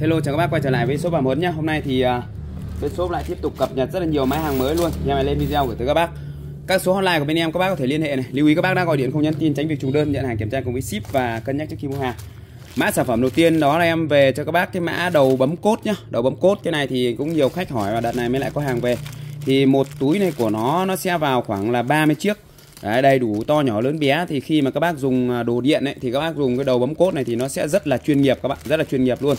Hello chào các bác quay trở lại với shop Bảo mớn nhé. Hôm nay thì uh, bên shop lại tiếp tục cập nhật rất là nhiều máy hàng mới luôn. Em này lên video gửi tới các bác. Các số hotline của bên em các bác có thể liên hệ này. Lưu ý các bác đang gọi điện không nhắn tin tránh việc trùng đơn nhận hàng kiểm tra cùng với ship và cân nhắc trước khi mua hàng. Mã sản phẩm đầu tiên đó là em về cho các bác cái mã đầu bấm cốt nhá. Đầu bấm cốt cái này thì cũng nhiều khách hỏi và đợt này mới lại có hàng về. Thì một túi này của nó nó sẽ vào khoảng là 30 chiếc. Đấy, đầy đủ to nhỏ lớn bé. Thì khi mà các bác dùng à, đồ điện ấy thì các bác dùng cái đầu bấm cốt này thì nó sẽ rất là chuyên nghiệp các bạn rất là chuyên nghiệp luôn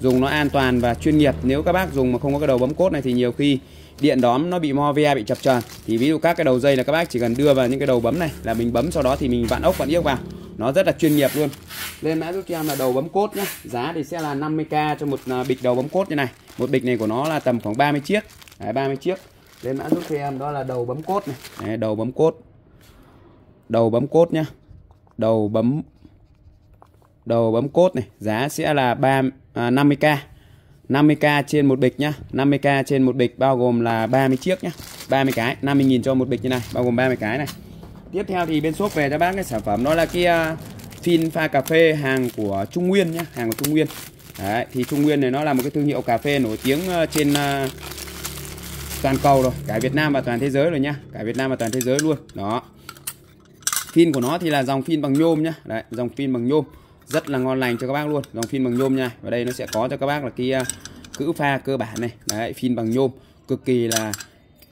dùng nó an toàn và chuyên nghiệp. Nếu các bác dùng mà không có cái đầu bấm cốt này thì nhiều khi điện đóm nó bị mo ve bị chập chờn. Thì ví dụ các cái đầu dây là các bác chỉ cần đưa vào những cái đầu bấm này là mình bấm sau đó thì mình vặn ốc vặn yếc vào. Nó rất là chuyên nghiệp luôn. Lên mã giúp cho em là đầu bấm cốt nhé giá thì sẽ là 50k cho một à, bịch đầu bấm cốt như này. Một bịch này của nó là tầm khoảng 30 chiếc. Đấy, 30 chiếc. Lên mã giúp cho em đó là đầu bấm cốt này. Đấy, đầu bấm cốt. Đầu bấm cốt nhá. Đầu bấm đầu bấm cốt này giá sẽ là 3 à, 50k 50k trên một bịch nhá. 50k trên một bịch bao gồm là 30 chiếc nhá. 30 cái 50.000 cho một bịch như này bao gồm 30 cái này. Tiếp theo thì bên shop về cho bác cái sản phẩm đó là kia à, phin pha cà phê hàng của Trung Nguyên nhá hàng của Trung Nguyên. Đấy, thì Trung Nguyên này nó là một cái thương hiệu cà phê nổi tiếng à, trên uh, toàn cầu rồi cả Việt Nam và toàn thế giới rồi nhá. Cả Việt Nam và toàn thế giới luôn đó. Phin của nó thì là dòng phin bằng nhôm nhá. Đấy dòng phin bằng nhôm rất là ngon lành cho các bác luôn dòng phin bằng nhôm nha. Và đây nó sẽ có cho các bác là cái à, cữ pha cơ bản này. Đấy phin bằng nhôm. Cực kỳ là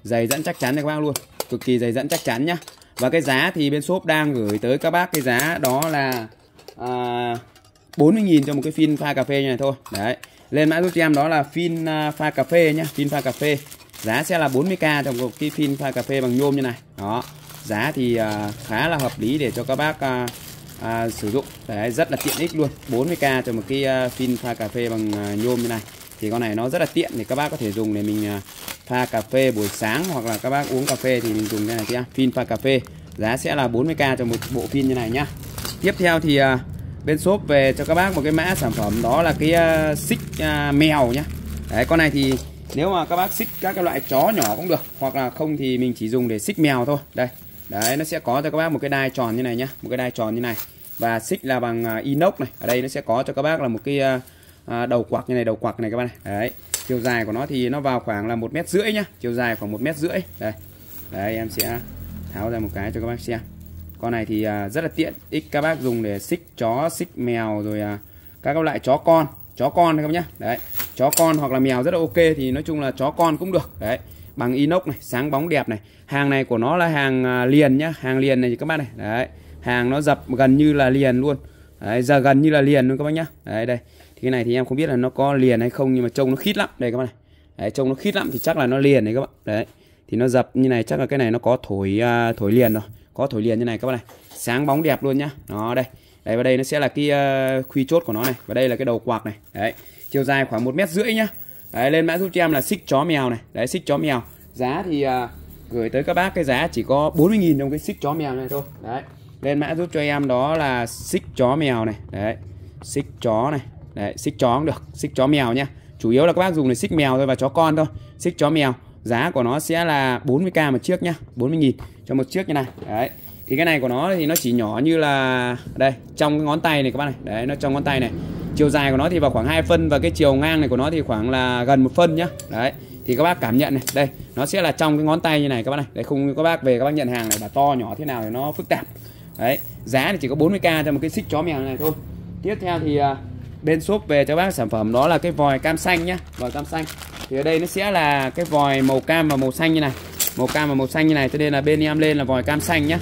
dày dẫn chắc chắn cho các bác luôn. Cực kỳ dày dẫn chắc chắn nhá. Và cái giá thì bên shop đang gửi tới các bác cái giá đó là à, 40.000 cho một cái phin pha cà phê như này thôi. Đấy lên mã giúp cho em đó là phin à, pha cà phê nhá phin pha cà phê. Giá sẽ là 40k cho một cái phin pha cà phê bằng nhôm như này. Đó giá thì à, khá là hợp lý để cho các bác à, à, sử dụng. Đấy, rất là tiện ích luôn. 40k cho một cái pin phin pha cà phê bằng à, nhôm như này. Thì con này nó rất là tiện để các bác có thể dùng để mình à, pha cà phê buổi sáng hoặc là các bác uống cà phê thì mình dùng cái này kia. phin pha cà phê. Giá sẽ là 40k cho một bộ phin như này nhá. Tiếp theo thì bên shop về cho các bác một cái mã sản phẩm đó là cái uh, xích uh, mèo nhá. Đấy con này thì nếu mà các bác xích các cái loại chó nhỏ cũng được hoặc là không thì mình chỉ dùng để xích mèo thôi. Đây đấy nó sẽ có cho các bác một cái đai tròn như này nhá một cái đai tròn như này. Và xích là bằng à, inox này. Ở đây nó sẽ có cho các bác là một cái à, à, đầu quặc như này đầu quặc này các bác này. Đấy chiều dài của nó thì nó vào khoảng là một mét rưỡi nhá chiều dài khoảng một mét rưỡi. Đây đấy em sẽ tháo ra một cái cho các bác xem. Con này thì rất là tiện ích các bác dùng để xích chó xích mèo rồi uh, các loại chó con. Chó con các bác nhá. Đấy chó con hoặc là mèo rất là ok thì nói chung là chó con cũng được. Đấy bằng inox này sáng bóng đẹp này. Hàng này của nó là hàng à, liền nhá. Hàng liền này các bác này. Đấy. Hàng nó dập gần như là liền luôn. Đấy, giờ gần như là liền luôn các bác nhá. Đấy đây. Thì cái này thì em không biết là nó có liền hay không nhưng mà trông nó khít lắm. Đây các bác này. Đấy, trông nó khít lắm thì chắc là nó liền đấy các bạn đấy. Thì nó dập như này chắc là cái này nó có thổi uh, thổi liền rồi. Có thổi liền như này các bác này. Sáng bóng đẹp luôn nhá. Nó đây. Đây và đây nó sẽ là cái uh, khuy chốt của nó này. Và đây là cái đầu quạt này. Đấy. Chiều dài khoảng một mét rưỡi nhá đấy lên mã giúp cho em là xích chó mèo này. Đấy xích chó mèo. Giá thì uh, gửi tới các bác cái giá chỉ có 40.000 trong cái xích chó mèo này thôi. Đấy lên mã giúp cho em đó là xích chó mèo này. Đấy xích chó này. Đấy xích chó cũng được xích chó mèo nhá. Chủ yếu là các bác dùng để xích mèo thôi và chó con thôi. Xích chó mèo giá của nó sẽ là 40k một chiếc nhá 40.000 cho một chiếc như này. Đấy thì cái này của nó thì nó chỉ nhỏ như là đây, trong cái ngón tay này các bác này. Đấy, nó trong ngón tay này. Chiều dài của nó thì vào khoảng 2 phân và cái chiều ngang này của nó thì khoảng là gần một phân nhá. Đấy, thì các bác cảm nhận này. Đây, nó sẽ là trong cái ngón tay như này các bác này. Đấy không các bác về các bác nhận hàng này là to, nhỏ thế nào thì nó phức tạp. Đấy, giá thì chỉ có 40k cho một cái xích chó mèo này thôi. Tiếp theo thì à, bên shop về cho bác sản phẩm đó là cái vòi cam xanh nhá, vòi cam xanh. Thì ở đây nó sẽ là cái vòi màu cam và màu xanh như này. Màu cam và màu xanh như này, cho nên là bên em lên là vòi cam xanh nhá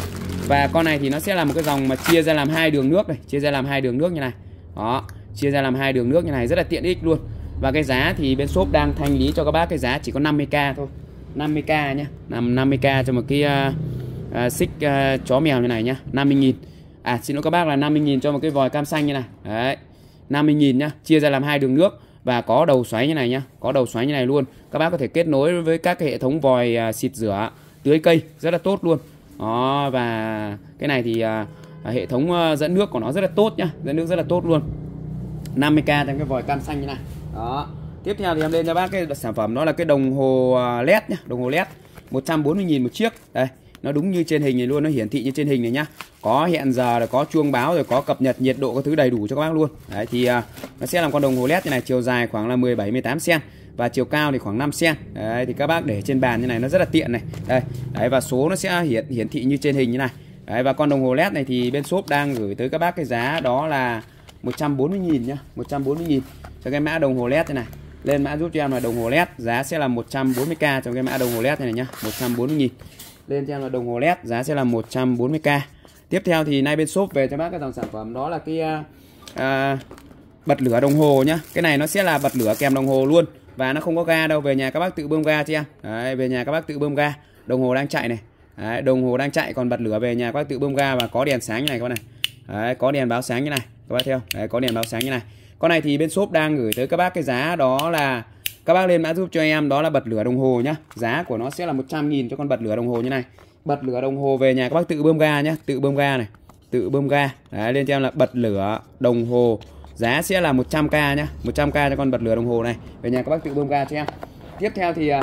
và con này thì nó sẽ là một cái dòng mà chia ra làm hai đường nước này chia ra làm hai đường nước như này. Đó chia ra làm hai đường nước như này rất là tiện ích luôn. Và cái giá thì bên shop đang thanh lý cho các bác cái giá chỉ có 50k thôi. 50k nhá 50k cho một cái uh, uh, xích uh, chó mèo như này nhá 50.000 à xin lỗi các bác là 50.000 cho một cái vòi cam xanh như này. Đấy 50.000 nhá chia ra làm hai đường nước và có đầu xoáy như này nhá có đầu xoáy như này luôn. Các bác có thể kết nối với các cái hệ thống vòi uh, xịt rửa tưới cây rất là tốt luôn đó và cái này thì uh, hệ thống uh, dẫn nước của nó rất là tốt nhá dẫn nước rất là tốt luôn. 50k trong cái vòi cam xanh như này. Đó. Tiếp theo thì em lên cho bác cái sản phẩm đó là cái đồng hồ à, led nhá đồng hồ led 140.000 một chiếc. Đây nó đúng như trên hình này luôn nó hiển thị như trên hình này nhá. Có hẹn giờ rồi có chuông báo rồi có cập nhật nhiệt độ các thứ đầy đủ cho các bác luôn. Đấy thì uh, nó sẽ làm con đồng hồ led như này chiều dài khoảng là 17 18 cm và chiều cao thì khoảng 5 cm đấy thì các bác để trên bàn như này nó rất là tiện này. Đây đấy và số nó sẽ hiển hiển thị như trên hình như này. Đấy và con đồng hồ led này thì bên shop đang gửi tới các bác cái giá đó là 140.000 nhá 140.000 cho cái mã đồng hồ led thế này. Lên mã giúp cho em là đồng hồ led giá sẽ là 140k cho cái mã đồng hồ led này, này nhá 140.000 lên cho em là đồng hồ led giá sẽ là 140k tiếp theo thì nay bên shop về cho bác cái dòng sản phẩm đó là cái à, à bật lửa đồng hồ nhá. Cái này nó sẽ là bật lửa kèm đồng hồ luôn và nó không có ga đâu về nhà các bác tự bơm ga cho em. Đấy, về nhà các bác tự bơm ga. Đồng hồ đang chạy này. Đấy, đồng hồ đang chạy còn bật lửa về nhà các bác tự bơm ga và có đèn sáng như này các bác này. Đấy, có đèn báo sáng như này các bác theo Đấy, có đèn báo sáng như này. Con này thì bên shop đang gửi tới các bác cái giá đó là các bác lên mã giúp cho em đó là bật lửa đồng hồ nhá. Giá của nó sẽ là 100.000 cho con bật lửa đồng hồ như này. Bật lửa đồng hồ về nhà các bác tự bơm ga nhá tự bơm ga này tự bơm ga. Đấy lên cho em là bật lửa đồng hồ giá sẽ là 100k nhá 100k cho con bật lửa đồng hồ này. Về nhà các bác tự bơm ga cho em tiếp theo thì à,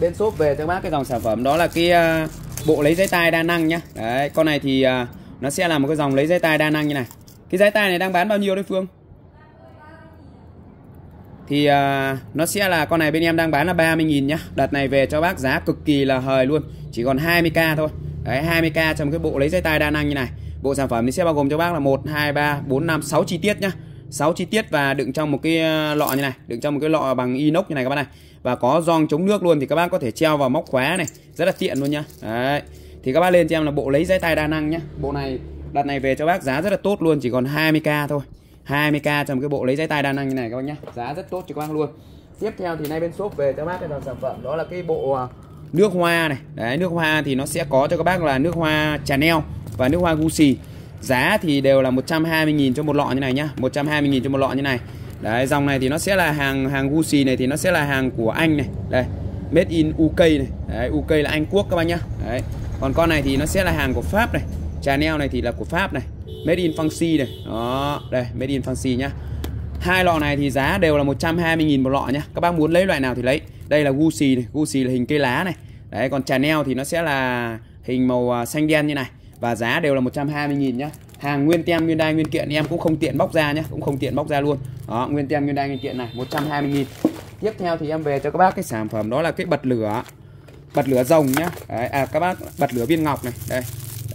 bên shop về cho các bác cái dòng sản phẩm đó là cái à, bộ lấy giấy tay đa năng nhá. Đấy con này thì à, nó sẽ là một cái dòng lấy giấy tay đa năng như này. Cái giấy tay này đang bán bao nhiêu đấy Phương? Thì uh, nó sẽ là con này bên em đang bán là 30.000 nhá. Đợt này về cho bác giá cực kỳ là hời luôn Chỉ còn 20k thôi. Đấy 20k trong cái bộ lấy dây tai đa năng như này. Bộ sản phẩm thì sẽ bao gồm cho bác là 1, 2, 3, 4, 5, 6 chi tiết nhá. 6 chi tiết và đựng trong một cái ờ, lọ như này Đựng trong một cái lọ bằng inox như này các bác này. Và có gioăng chống nước luôn thì các bác có thể treo vào móc khóa này Rất là tiện luôn nhá. Đấy. Thì các bác lên cho em là bộ lấy dây tay đa năng nhá. Bộ này đặt này về cho bác giá rất là tốt luôn Chỉ còn 20k thôi. 20k trong cái bộ lấy giấy tay đa năng như này các bác nhá. Giá rất tốt cho các bác luôn. Tiếp theo thì nay bên shop về cho bác cái dòng sản phẩm đó là cái bộ ờ, nước hoa này. Đấy, nước hoa thì nó sẽ có cho các bác là nước hoa Chanel và nước hoa Gucci. Giá thì đều là 120.000 cho một lọ như này nhá. 120.000 cho một lọ như này. Đấy, dòng này thì nó sẽ là hàng hàng Gucci này thì nó sẽ là hàng của Anh này. Đây, made in UK này. Đấy UK là Anh Quốc các bác nhá. Đấy, còn con này thì nó sẽ là hàng của Pháp này. Chanel này thì là của Pháp này. Made in Fancy này. Đó, đây, Made in Fancy nhá hai lọ này thì giá đều là 120.000 một lọ nhá. Các bác muốn lấy loại nào thì lấy. Đây là Gucci này. Gucci là hình cây lá này. Đấy còn Chanel thì nó sẽ là hình màu à, xanh đen như này. Và giá đều là 120.000 nhá. Hàng nguyên tem nguyên đai nguyên kiện em cũng không tiện bóc ra nhé cũng không tiện bóc ra luôn. Đó nguyên tem nguyên đai nguyên kiện này 120.000 tiếp theo thì em về cho các bác cái sản phẩm đó là cái bật lửa. Bật lửa rồng nhá. Đấy, à các bác bật lửa viên ngọc này. Đây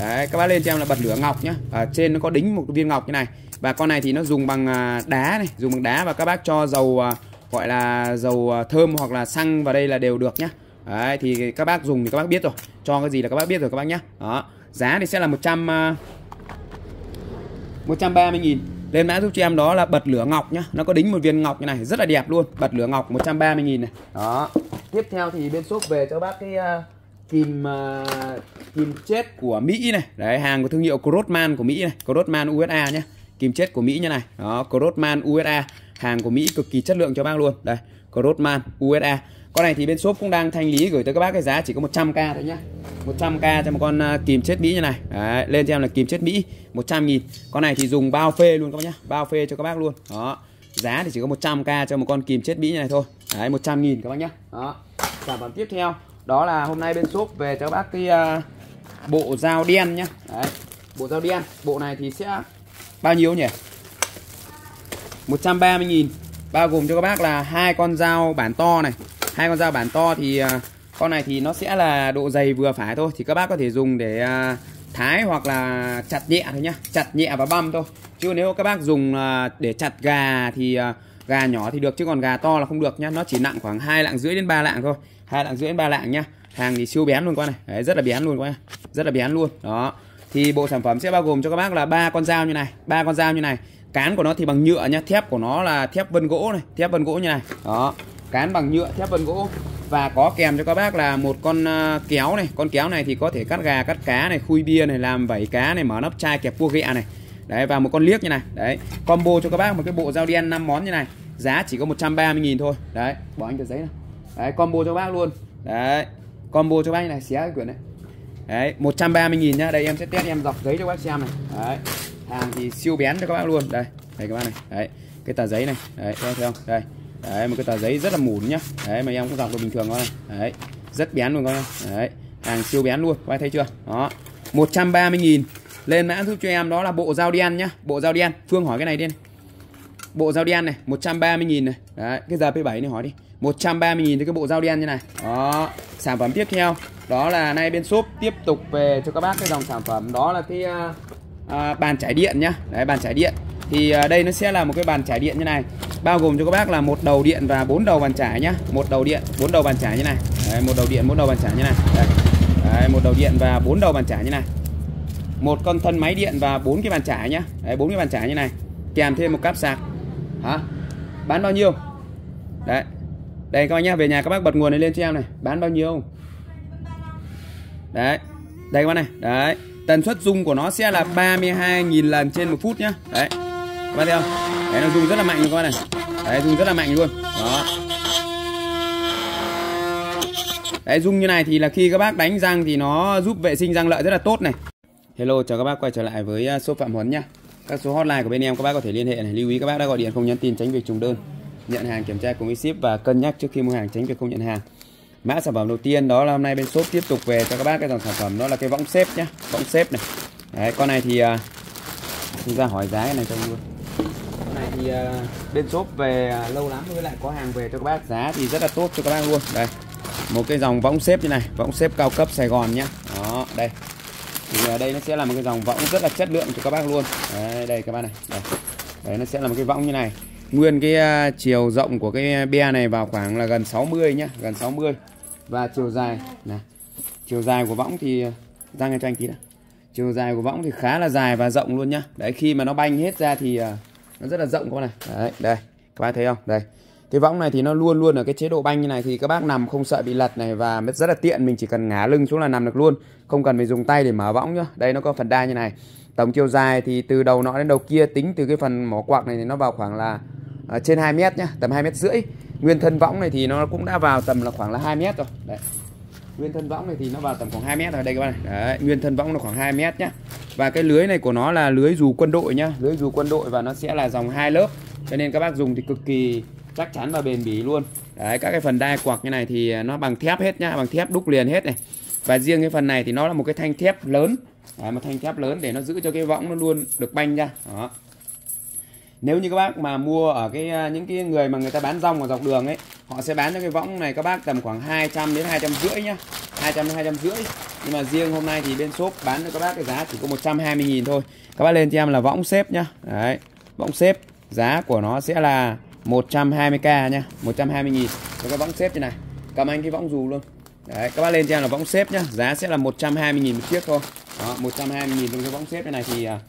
đấy, các bác lên cho em là bật lửa ngọc nhá. Ở trên nó có đính một viên ngọc như này. Và con này thì nó dùng bằng à, đá này, dùng bằng đá và các bác cho dầu à, gọi là dầu à, thơm hoặc là xăng vào đây là đều được nhá. Đấy, thì các bác dùng thì các bác biết rồi. Cho cái gì là các bác biết rồi các bác nhá. Đó, giá thì sẽ là 100 130 nghìn. Lên mã giúp cho em đó là bật lửa ngọc nhá. Nó có đính một viên ngọc như này, rất là đẹp luôn. Bật lửa ngọc 130 nghìn này. Đó, tiếp theo thì bên shop về cho bác cái kìm uh, kìm chết của Mỹ này. Đấy hàng của thương hiệu Crossman của Mỹ này. Crossman USA nhé kìm chết của Mỹ như này. Đó Crossman USA hàng của Mỹ cực kỳ chất lượng cho bác luôn. Đây Crossman USA con này thì bên shop cũng đang thanh lý gửi tới các bác cái giá chỉ có 100k thôi nhá. 100k cho một con à, kìm chết Mỹ như này. Đấy, lên cho em là kìm chết Mỹ 100 nghìn. Con này thì dùng bao phê luôn các bác nhá. Bao phê cho các bác luôn. Đó giá thì chỉ có 100k cho một con kìm chết Mỹ như này thôi. Đấy 100 nghìn các bác nhá. Đó sản phẩm tiếp theo đó là hôm nay bên shop về cho bác cái uh, bộ dao đen nhá. Đấy, bộ dao đen. Bộ này thì sẽ bao nhiêu nhỉ? 130.000 bao gồm cho các bác là hai con dao bản to này. Hai con dao bản to thì uh, con này thì nó sẽ là độ dày vừa phải thôi. Thì các bác có thể dùng để uh, thái hoặc là chặt nhẹ thôi nhá. Chặt nhẹ và băm thôi. Chứ nếu các bác dùng uh, để chặt gà thì uh, gà nhỏ thì được chứ còn gà to là không được nhá. Nó chỉ nặng khoảng hai lạng rưỡi đến 3 lạng thôi hai lạng rưỡi ba lạng nhá. Hàng thì siêu bén luôn con này. Đấy, rất là bén luôn con rất là bén luôn. Đó. Thì bộ sản phẩm sẽ bao gồm cho các bác là ba con dao như này ba con dao như này. Cán của nó thì bằng nhựa nhá. Thép của nó là thép vân gỗ này thép vân gỗ như này. Đó. Cán bằng nhựa thép vân gỗ. Và có kèm cho các bác là một con à, kéo này. Con kéo này thì có thể cắt gà cắt cá này khui bia này làm vẩy cá này mở nắp chai kẹp cua ghẹ này. Đấy và một con liếc như này. Đấy. Combo cho các bác một cái bộ dao đen 5 món như này. Giá chỉ có 130.000 thôi. Đấy bỏ anh tờ giấy này đấy, combo cho bác luôn. Đấy, combo cho bác này, xé cái quyển này. Đấy 130 000 nhá. Đây, em sẽ test em dọc giấy cho bác xem này. Đấy, hàng thì siêu bén cho các bác luôn. Đây đây các bác này. Đấy, cái tờ giấy này. Đấy thấy không? Đây, đấy, một cái tờ giấy rất là mủn nhá. Đấy, mà em cũng dọc được bình thường thôi. Đấy, rất bén luôn các bác. Đấy, hàng siêu bén luôn. Các bác thấy chưa? Đó 130.000 lên mã giúp cho em đó là bộ dao đen nhá. Bộ dao đen. Phương hỏi cái này đi. Này. bộ dao đen này 130.000 này. Đấy, cái giờ P7 này hỏi đi. 130.000 cho cái bộ dao đen như này. Đó sản phẩm tiếp theo đó là nay bên shop tiếp tục về cho các bác cái dòng sản phẩm. Đó là cái uh, uh, bàn trải điện nhá. Đấy bàn trải điện. Thì uh, đây nó sẽ là một cái bàn trải điện như này bao gồm cho các bác là một đầu điện và bốn đầu bàn trải nhá. Một đầu điện bốn đầu bàn trải như này. Đấy, một đầu điện bốn đầu bàn trải như này. Đấy. Đấy, một đầu điện và bốn đầu bàn trải như này. Một con thân máy điện và bốn cái bàn trải nhá. Đấy bốn cái bàn trải như này. Kèm thêm một cáp sạc. Hả? Bán bao nhiêu? Đấy đây, các bác nhá, về nhà các bác bật nguồn này lên cho em này. Bán bao nhiêu? Đấy, đây các bác này. Đấy, tần suất rung của nó sẽ là 32.000 lần trên một phút nhá. Đấy, các bác thấy không? Đấy, nó rung rất là mạnh luôn các bác này. Đấy rung rất là mạnh luôn. Đó. Đấy rung như này thì là khi các bác đánh răng thì nó giúp vệ sinh răng lợi rất là tốt này. Hello, chào các bác, quay trở lại với à, số phạm huấn nhá. Các số hotline của bên em, các bác có thể liên hệ này. Lưu ý các bác đã gọi điện không nhắn tin, tránh việc trùng đơn nhận hàng kiểm tra cùng với ship và cân nhắc trước khi mua hàng tránh việc không nhận hàng. Mã sản phẩm đầu tiên đó là hôm nay bên shop tiếp tục về cho các bác cái dòng sản phẩm đó là cái võng xếp nhá võng xếp này. Đấy con này thì uh, chúng ta hỏi giá cái này cho luôn. Con này thì uh, bên shop về uh, lâu lắm với lại có hàng về cho các bác giá thì rất là tốt cho các bác luôn. Đây một cái dòng võng xếp như này võng xếp cao cấp Sài Gòn nhá. Đó đây. Thì ở đây nó sẽ là một cái dòng võng rất là chất lượng cho các bác luôn. Đấy, đây các bác này đây. đấy nó sẽ là một cái võng như này nguyên cái uh, chiều rộng của cái be này vào khoảng là gần 60 nhá gần 60 và chiều dài này chiều dài của võng thì à, ra ngay cho anh tí đã. Chiều dài của võng thì khá là dài và rộng luôn nhá. Đấy khi mà nó banh hết ra thì uh, nó rất là rộng các bác này. Đấy đây các bác thấy không? Đây. Cái võng này thì nó luôn luôn ở cái chế độ banh như này thì các bác nằm không sợ bị lật này và rất là tiện mình chỉ cần ngả lưng xuống là nằm được luôn. Không cần phải dùng tay để mở võng nhá. Đây nó có phần đa như này tổng chiều dài thì từ đầu nọ đến đầu kia tính từ cái phần mỏ quạc này thì nó vào khoảng là à, trên 2 mét nhá tầm 2 mét rưỡi. Nguyên thân võng này thì nó cũng đã vào tầm là khoảng là 2 mét rồi. Đấy. Nguyên thân võng này thì nó vào tầm khoảng 2 mét rồi đây các bạn này. Đấy, nguyên thân võng là khoảng 2 mét nhá. Và cái lưới này của nó là lưới dù quân đội nhá lưới dù quân đội và nó sẽ là dòng hai lớp. Cho nên các bác dùng thì cực kỳ chắc chắn và bền bỉ luôn. Đấy các cái phần đai quạc như này thì nó bằng thép hết nhá bằng thép đúc liền hết này. Và riêng cái phần này thì nó là một cái thanh thép lớn đấy, một thanh thép lớn để nó giữ cho cái võng nó luôn được banh ra. Đó. Nếu như các bác mà mua ở cái à, những cái người mà người ta bán rong ở dọc đường ấy họ sẽ bán cho cái võng này các bác tầm khoảng 200 đến 250 nhá. 200 đến 250 nhưng mà riêng hôm nay thì bên shop bán cho các bác cái giá chỉ có 120 000 thôi. Các bác lên cho em là võng xếp nhá. Đấy võng xếp giá của nó sẽ là 120k nhá. 120 000 nghìn. cái võng xếp như này. Cầm anh cái võng dù luôn đấy các bác lên cho em là võng xếp nhá. Giá sẽ là 120 000 một chiếc thôi. Đó 120 000 trong cái võng xếp như này thì à,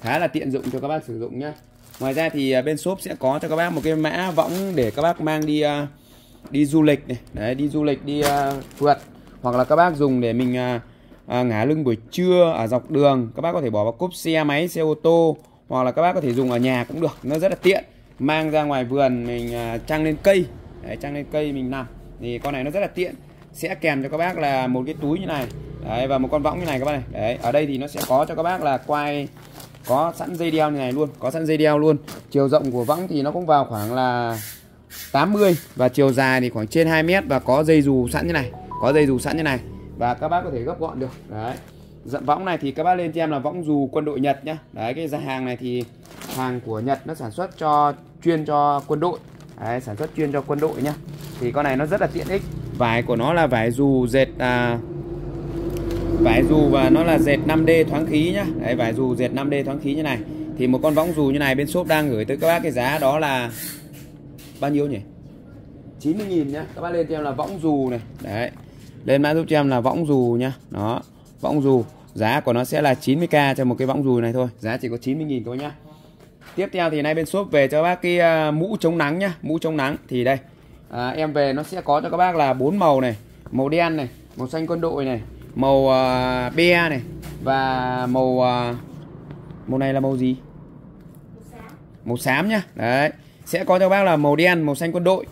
khá là tiện dụng cho các bác sử dụng nhá. Ngoài ra thì à, bên shop sẽ có cho các bác một cái mã võng để các bác mang đi à, đi du lịch này. Đấy đi du lịch đi phượt. Hoặc là các bác dùng để mình ngả lưng buổi trưa ở dọc đường. Các bác có thể bỏ vào cốp xe máy xe ô tô. Hoặc là các bác có thể dùng ở nhà cũng được. Nó rất là tiện. Mang ra ngoài vườn mình trăng lên cây. Đấy, trăng lên cây mình nằm. Thì con này nó rất là tiện sẽ kèm cho các bác là một cái túi như này. Đấy và một con võng như này các bác này. Đấy ở đây thì nó sẽ có cho các bác là quay có sẵn dây đeo như này luôn có sẵn dây đeo luôn. Chiều rộng của võng thì nó cũng vào khoảng là 80 và chiều dài thì khoảng trên 2 mét và có dây dù sẵn như này có dây dù sẵn như này. Và các bác có thể gấp gọn được. Đấy. Dặn võng này thì các bác lên cho em là võng dù quân đội Nhật nhá. Đấy cái hàng này thì hàng của Nhật nó sản xuất cho chuyên cho quân đội. Đấy, sản xuất chuyên cho quân đội nhá. Thì con này nó rất là tiện ích vải của nó là vải dù dệt à, vải dù và nó là dệt 5D thoáng khí nhá. Đấy vải dù dệt 5D thoáng khí như này. Thì một con võng dù như này bên shop đang gửi tới các bác cái giá đó là bao nhiêu nhỉ? 90.000 nhá. Các bác lên cho em là võng dù này. Đấy lên mã giúp cho em là võng dù nhá. Đó võng dù. Giá của nó sẽ là 90k cho một cái võng dù này thôi. Giá chỉ có 90.000 thôi nhá. Tiếp theo thì nay bên shop về cho bác cái à, mũ chống nắng nhá. Mũ chống nắng. Thì đây à, em về nó sẽ có cho các bác là bốn màu này màu đen này màu xanh quân đội này màu uh, be này và màu uh, màu này là màu gì? Màu xám. Nhá. Đấy sẽ có cho bác là màu đen màu xanh quân đội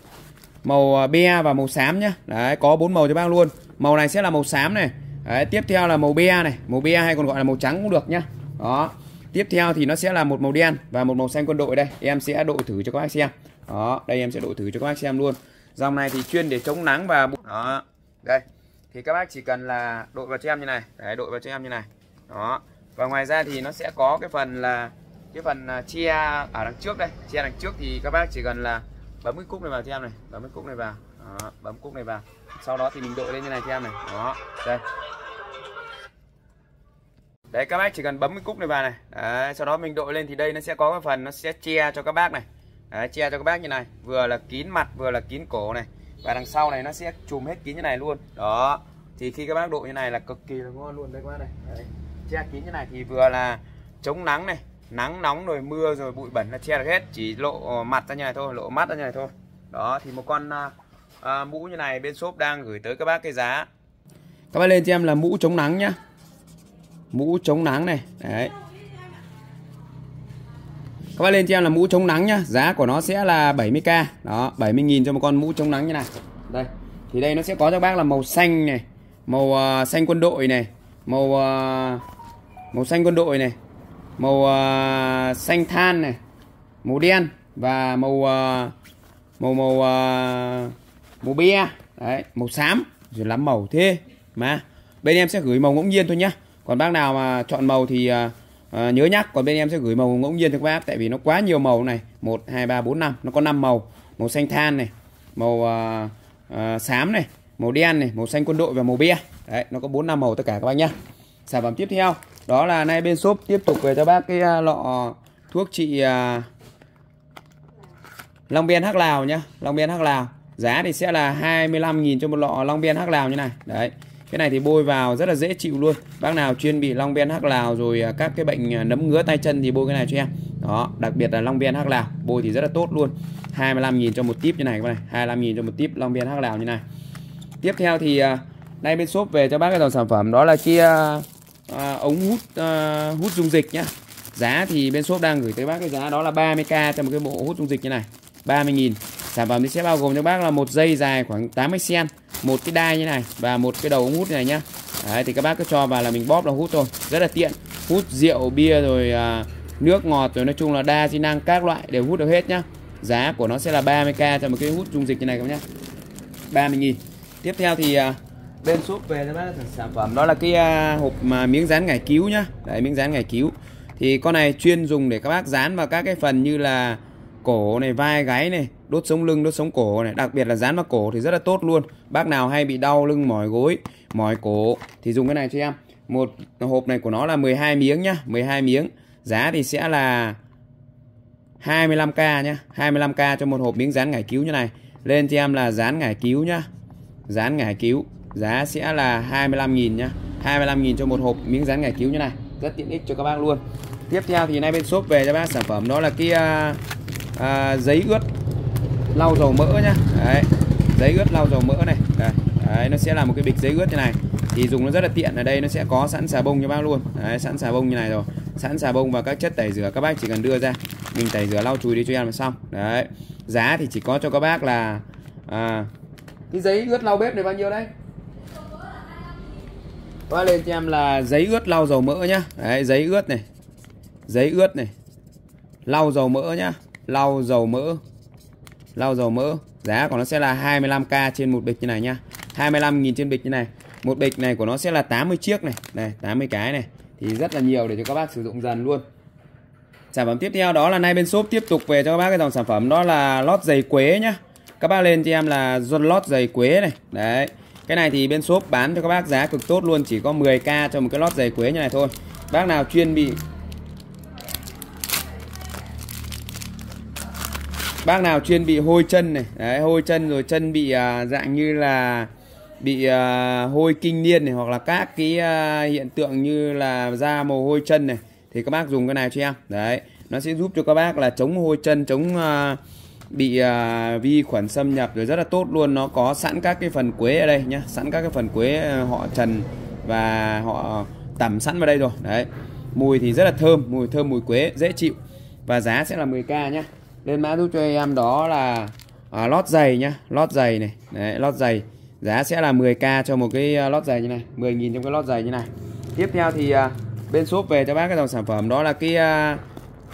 màu à, be và màu xám nhá. Đấy có bốn màu cho bác luôn. Màu này sẽ là màu xám này. Đấy, tiếp theo là màu be này. Màu be hay còn gọi là màu trắng cũng được nhá. Đó tiếp theo thì nó sẽ là một màu đen và một màu xanh quân đội đây. Em sẽ đội thử cho các bác xem đó đây em sẽ đổ thử cho các bác xem luôn. Dòng này thì chuyên để chống nắng và đó đây. Thì các bác chỉ cần là đội vào cho em như này. Đấy đội vào cho em như này. Đó. Và ngoài ra thì nó sẽ có cái phần là cái phần à, che chia ở đằng trước đây. Chia đằng trước thì các bác chỉ cần là bấm cái cúc này vào cho em này. Bấm cái cúc này vào. Đó, bấm cúc này vào. Sau đó thì mình đội lên như này cho em này. Đó đây. Đấy các bác chỉ cần bấm cái cúc này vào này. Đấy, sau đó mình đội lên thì đây nó sẽ có cái phần nó sẽ che cho các bác này đấy, che cho các bác như này. Vừa là kín mặt vừa là kín cổ này. Và đằng sau này nó sẽ chùm hết kín như này luôn. Đó. Thì khi các bác đội như này là cực kỳ là ngon luôn đây các bác này. Đấy. che kín như này thì vừa là chống nắng này. Nắng nóng rồi mưa rồi bụi bẩn là che được hết. Chỉ lộ mặt ra như này thôi lộ mắt ra như này thôi. Đó thì một con à, à mũ như này bên shop đang gửi tới các bác cái giá. Các bác lên cho em là mũ chống nắng nhá. Mũ chống nắng này. Đấy các bác lên cho em là mũ chống nắng nhá. Giá của nó sẽ là 70k đó 70.000 cho một con mũ chống nắng như này. Đây thì đây nó sẽ có cho bác là màu xanh này màu uh, xanh quân đội này màu uh, màu xanh quân đội này màu uh, xanh than này màu đen và màu uh, màu màu uh, màu bia đấy màu xám. Rồi lắm màu thế mà. Bên em sẽ gửi màu ngẫu nhiên thôi nhá. Còn bác nào mà chọn màu thì uh, à, nhớ nhắc còn bên em sẽ gửi màu ngẫu nhiên cho các bác tại vì nó quá nhiều màu này. Một hai ba bốn năm. Nó có 5 màu. Màu xanh than này màu uh, uh, xám này màu đen này màu xanh quân đội và màu bia. Đấy nó có bốn năm màu tất cả các bác nhá. Sản phẩm tiếp theo đó là nay bên shop tiếp tục về cho bác cái uh, lọ thuốc trị uh, Long Biên Hắc Lào nhá. Long Biên Hắc Lào. Giá thì sẽ là 25.000 cho một lọ Long Biên Hắc Lào như này. Đấy cái này thì bôi vào rất là dễ chịu luôn. Bác nào chuyên bị long ben hắc lào rồi à, các cái bệnh à, nấm ngứa tay chân thì bôi cái này cho em. Đó đặc biệt là long ben hắc lào bôi thì rất là tốt luôn. 25.000 cho một tip như này các bạn này 25.000 cho một tip long ben hắc lào như này. Tiếp theo thì à, nay bên shop về cho bác cái dòng sản phẩm đó là kia à, ống hút à, hút dung dịch nhá. Giá thì bên shop đang gửi tới bác cái giá đó là 30k cho một cái bộ hút dung dịch như này 30.000 sản phẩm thì sẽ bao gồm cho bác là một dây dài khoảng 80 cm một cái đai như này và một cái đầu ống hút này nhá. Đấy, thì các bác cứ cho vào là mình bóp là hút thôi. Rất là tiện. Hút rượu bia rồi à, nước ngọt rồi nói chung là đa di năng các loại đều hút được hết nhá. Giá của nó sẽ là 30k cho một cái hút dung dịch như này các bác nhá. 30 nghìn. Tiếp theo thì à, bên shop về cho bác sản phẩm đó là cái à, hộp mà miếng dán ngải cứu nhá. Đấy miếng dán ngải cứu. Thì con này chuyên dùng để các bác dán vào các cái phần như là cổ này vai gáy này đốt sống lưng đốt sống cổ này. Đặc biệt là dán vào cổ thì rất là tốt luôn. Bác nào hay bị đau lưng mỏi gối mỏi cổ thì dùng cái này cho em. Một hộp này của nó là 12 miếng nhá 12 miếng. Giá thì sẽ là 25k nhá 25k cho một hộp miếng dán ngải cứu như này. Lên cho em là dán ngải cứu nhá dán ngải cứu. Giá sẽ là 25.000 nhá 25.000 cho một hộp miếng dán ngải cứu như này. Rất tiện ích cho các bác luôn. Tiếp theo thì nay bên shop về cho bác sản phẩm đó là cái uh, à, giấy ướt lau dầu mỡ nhá. Đấy giấy ướt lau dầu mỡ này. Đấy. đấy nó sẽ là một cái bịch giấy ướt như này. Thì dùng nó rất là tiện ở đây nó sẽ có sẵn xà bông cho bác luôn. Đấy, sẵn xà bông như này rồi. Sẵn xà bông và các chất tẩy rửa các bác chỉ cần đưa ra. Mình tẩy rửa lau chùi đi cho em là xong. Đấy giá thì chỉ có cho các bác là à, cái giấy ướt lau bếp này bao nhiêu đấy? Qua lên cho em là giấy ướt lau dầu mỡ nhá. Đấy giấy ướt này giấy ướt này lau dầu mỡ nhá lau dầu mỡ. Lau dầu mỡ. Giá của nó sẽ là 25k trên một bịch như này nhá. 25.000 trên bịch như này. Một bịch này của nó sẽ là 80 chiếc này. Này 80 cái này. Thì rất là nhiều để cho các bác sử dụng dần luôn. Sản phẩm tiếp theo đó là nay bên shop tiếp tục về cho các bác cái dòng sản phẩm. Đó là lót giày quế nhá. Các bác lên cho em là lót giày quế này. Đấy. Cái này thì bên shop bán cho các bác giá cực tốt luôn. Chỉ có 10k cho một cái lót giày quế như này thôi. Bác nào chuyên bị bác nào chuyên bị hôi chân này. Đấy, hôi chân rồi chân bị à, dạng như là bị à, hôi kinh niên này hoặc là các cái à, hiện tượng như là da mồ hôi chân này. Thì các bác dùng cái này cho em. Đấy nó sẽ giúp cho các bác là chống hôi chân chống à, bị à, vi khuẩn xâm nhập rồi rất là tốt luôn. Nó có sẵn các cái phần quế ở đây nhá sẵn các cái phần quế à, họ trần và họ tẩm sẵn vào đây rồi. Đấy mùi thì rất là thơm mùi thơm mùi quế dễ chịu. Và giá sẽ là 10k nhé lên mã giúp cho em đó là à, lót giày nhá lót giày này. Đấy, lót giày. Giá sẽ là 10k cho một cái à, lót giày như này 10.000 trong cái lót giày như này. Tiếp theo thì à, bên shop về cho bác cái dòng sản phẩm đó là cái à,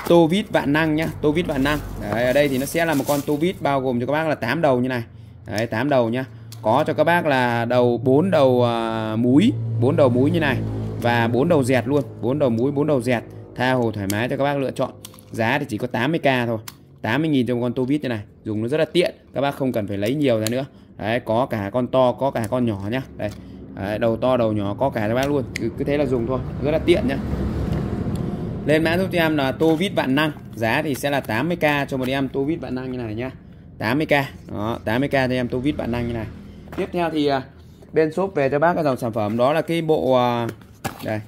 tô vít vạn năng nhá tô vít vạn năng. Đấy, ở đây thì nó sẽ là một con tô vít bao gồm cho các bác là 8 đầu như này. Đấy 8 đầu nhá. Có cho các bác là đầu 4 đầu à, múi 4 đầu múi như này và 4 đầu dẹt luôn 4 đầu múi 4 đầu dẹt. Tha hồ thoải mái cho các bác lựa chọn. Giá thì chỉ có 80k thôi. 80.000 cho con tô vít như này. Dùng nó rất là tiện. Các bác không cần phải lấy nhiều ra nữa. Đấy có cả con to có cả con nhỏ nhá. Đây. Đấy, đầu to đầu nhỏ có cả cho bác luôn. Cứ, cứ thế là dùng thôi. Rất là tiện nhá. Lên mã giúp cho em là tô vít vạn năng. Giá thì sẽ là 80k cho một em tô vít vạn năng như này nhá. 80k đó 80k cho em tô vít vạn năng như này. Tiếp theo thì à, bên shop về cho bác cái dòng sản phẩm. Đó là cái bộ à, đây.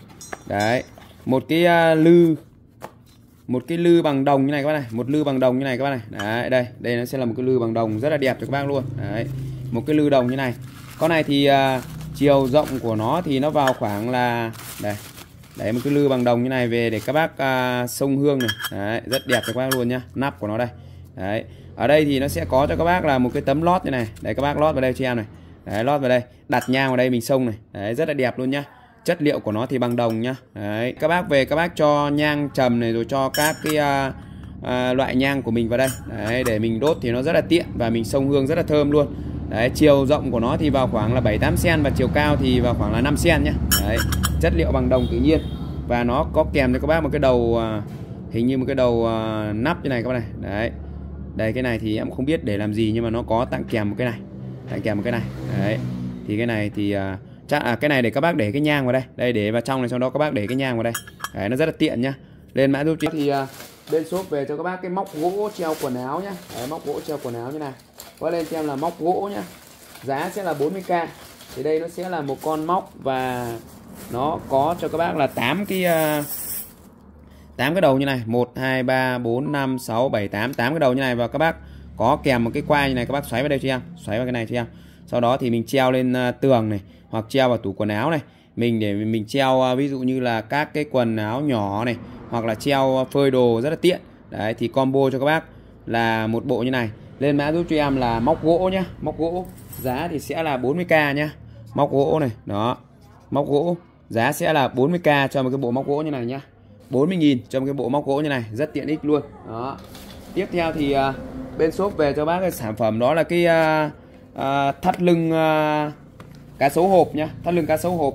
Đấy. Một cái à, lư một cái lư bằng đồng như này các bác này một lư bằng đồng như này các bác này. Đấy đây đây nó sẽ là một cái lư bằng đồng rất là đẹp cho các bác luôn. Đấy một cái lư đồng như này. Con này thì uh, chiều rộng của nó thì nó vào khoảng là đây đấy một cái lư bằng đồng như này về để các bác uh, sông hương này. Đấy rất đẹp cho các bác luôn nhá nắp của nó đây. Đấy ở đây thì nó sẽ có cho các bác là một cái tấm lót như này. Đấy các bác lót vào đây cho em này. Đấy lót vào đây đặt nhang vào đây mình sông này. Đấy rất là đẹp luôn nhá chất liệu của nó thì bằng đồng nhá. Đấy các bác về các bác cho nhang trầm này rồi cho các cái uh, uh, loại nhang của mình vào đây. Đấy để mình đốt thì nó rất là tiện và mình sông hương rất là thơm luôn. Đấy chiều rộng của nó thì vào khoảng là 7 8 cm và chiều cao thì vào khoảng là 5 cm nhá. Đấy chất liệu bằng đồng tự nhiên. Và nó có kèm cho các bác một cái đầu uh, hình như một cái đầu uh, nắp như này các bác này. Đấy đây cái này thì em không biết để làm gì nhưng mà nó có tặng kèm một cái này tặng kèm một cái này. Đấy thì cái này thì uh, chắc à, cái này để các bác để cái nhang vào đây. Đây để vào trong này sau đó các bác để cái nhang vào đây. Đấy, nó rất là tiện nhá. Lên mã giúp chị. Thì uh, bên shop về cho các bác cái móc gỗ treo quần áo nhá. Đấy, móc gỗ treo quần áo như này. Có lên xem là móc gỗ nhá. Giá sẽ là 40k thì đây nó sẽ là một con móc và nó có cho các bác là 8 cái à, uh, 8 cái đầu như này. 1 2 3 4 5 6 7 8 8 cái đầu như này và các bác có kèm một cái quai như này các bác xoáy vào đây cho em. Xoáy vào cái này cho em. Sau đó thì mình treo lên uh, tường này hoặc treo vào tủ quần áo này. Mình để mình treo à, ví dụ như là các cái quần áo nhỏ này hoặc là treo à, phơi đồ rất là tiện. Đấy thì combo cho các bác là một bộ như này. Lên mã giúp cho em là móc gỗ nhá móc gỗ. Giá thì sẽ là 40k nhá. Móc gỗ này đó. Móc gỗ giá sẽ là 40k cho một cái bộ móc gỗ như này nhá. 40.000 cho một cái bộ móc gỗ như này rất tiện ích luôn. Đó. Tiếp theo thì uh, bên shop về cho bác cái sản phẩm đó là cái uh, uh, thắt lưng uh, cá sấu hộp nhá. Thắt lưng cá sấu hộp.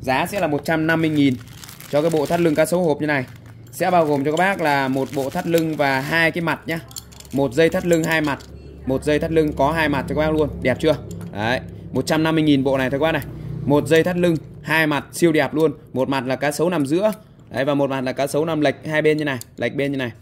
Giá sẽ là 150.000 cho cái bộ thắt lưng cá sấu hộp như này. Sẽ bao gồm cho các bác là một bộ thắt lưng và hai cái mặt nhá. Một dây thắt lưng hai mặt. Một dây thắt lưng có hai mặt cho các bác luôn. Đẹp chưa? Đấy. 150.000 bộ này thôi các bác này. Một dây thắt lưng, hai mặt, siêu đẹp luôn. Một mặt là cá sấu nằm giữa. Đấy, và một mặt là cá sấu nằm lệch hai bên như này, lệch bên như này.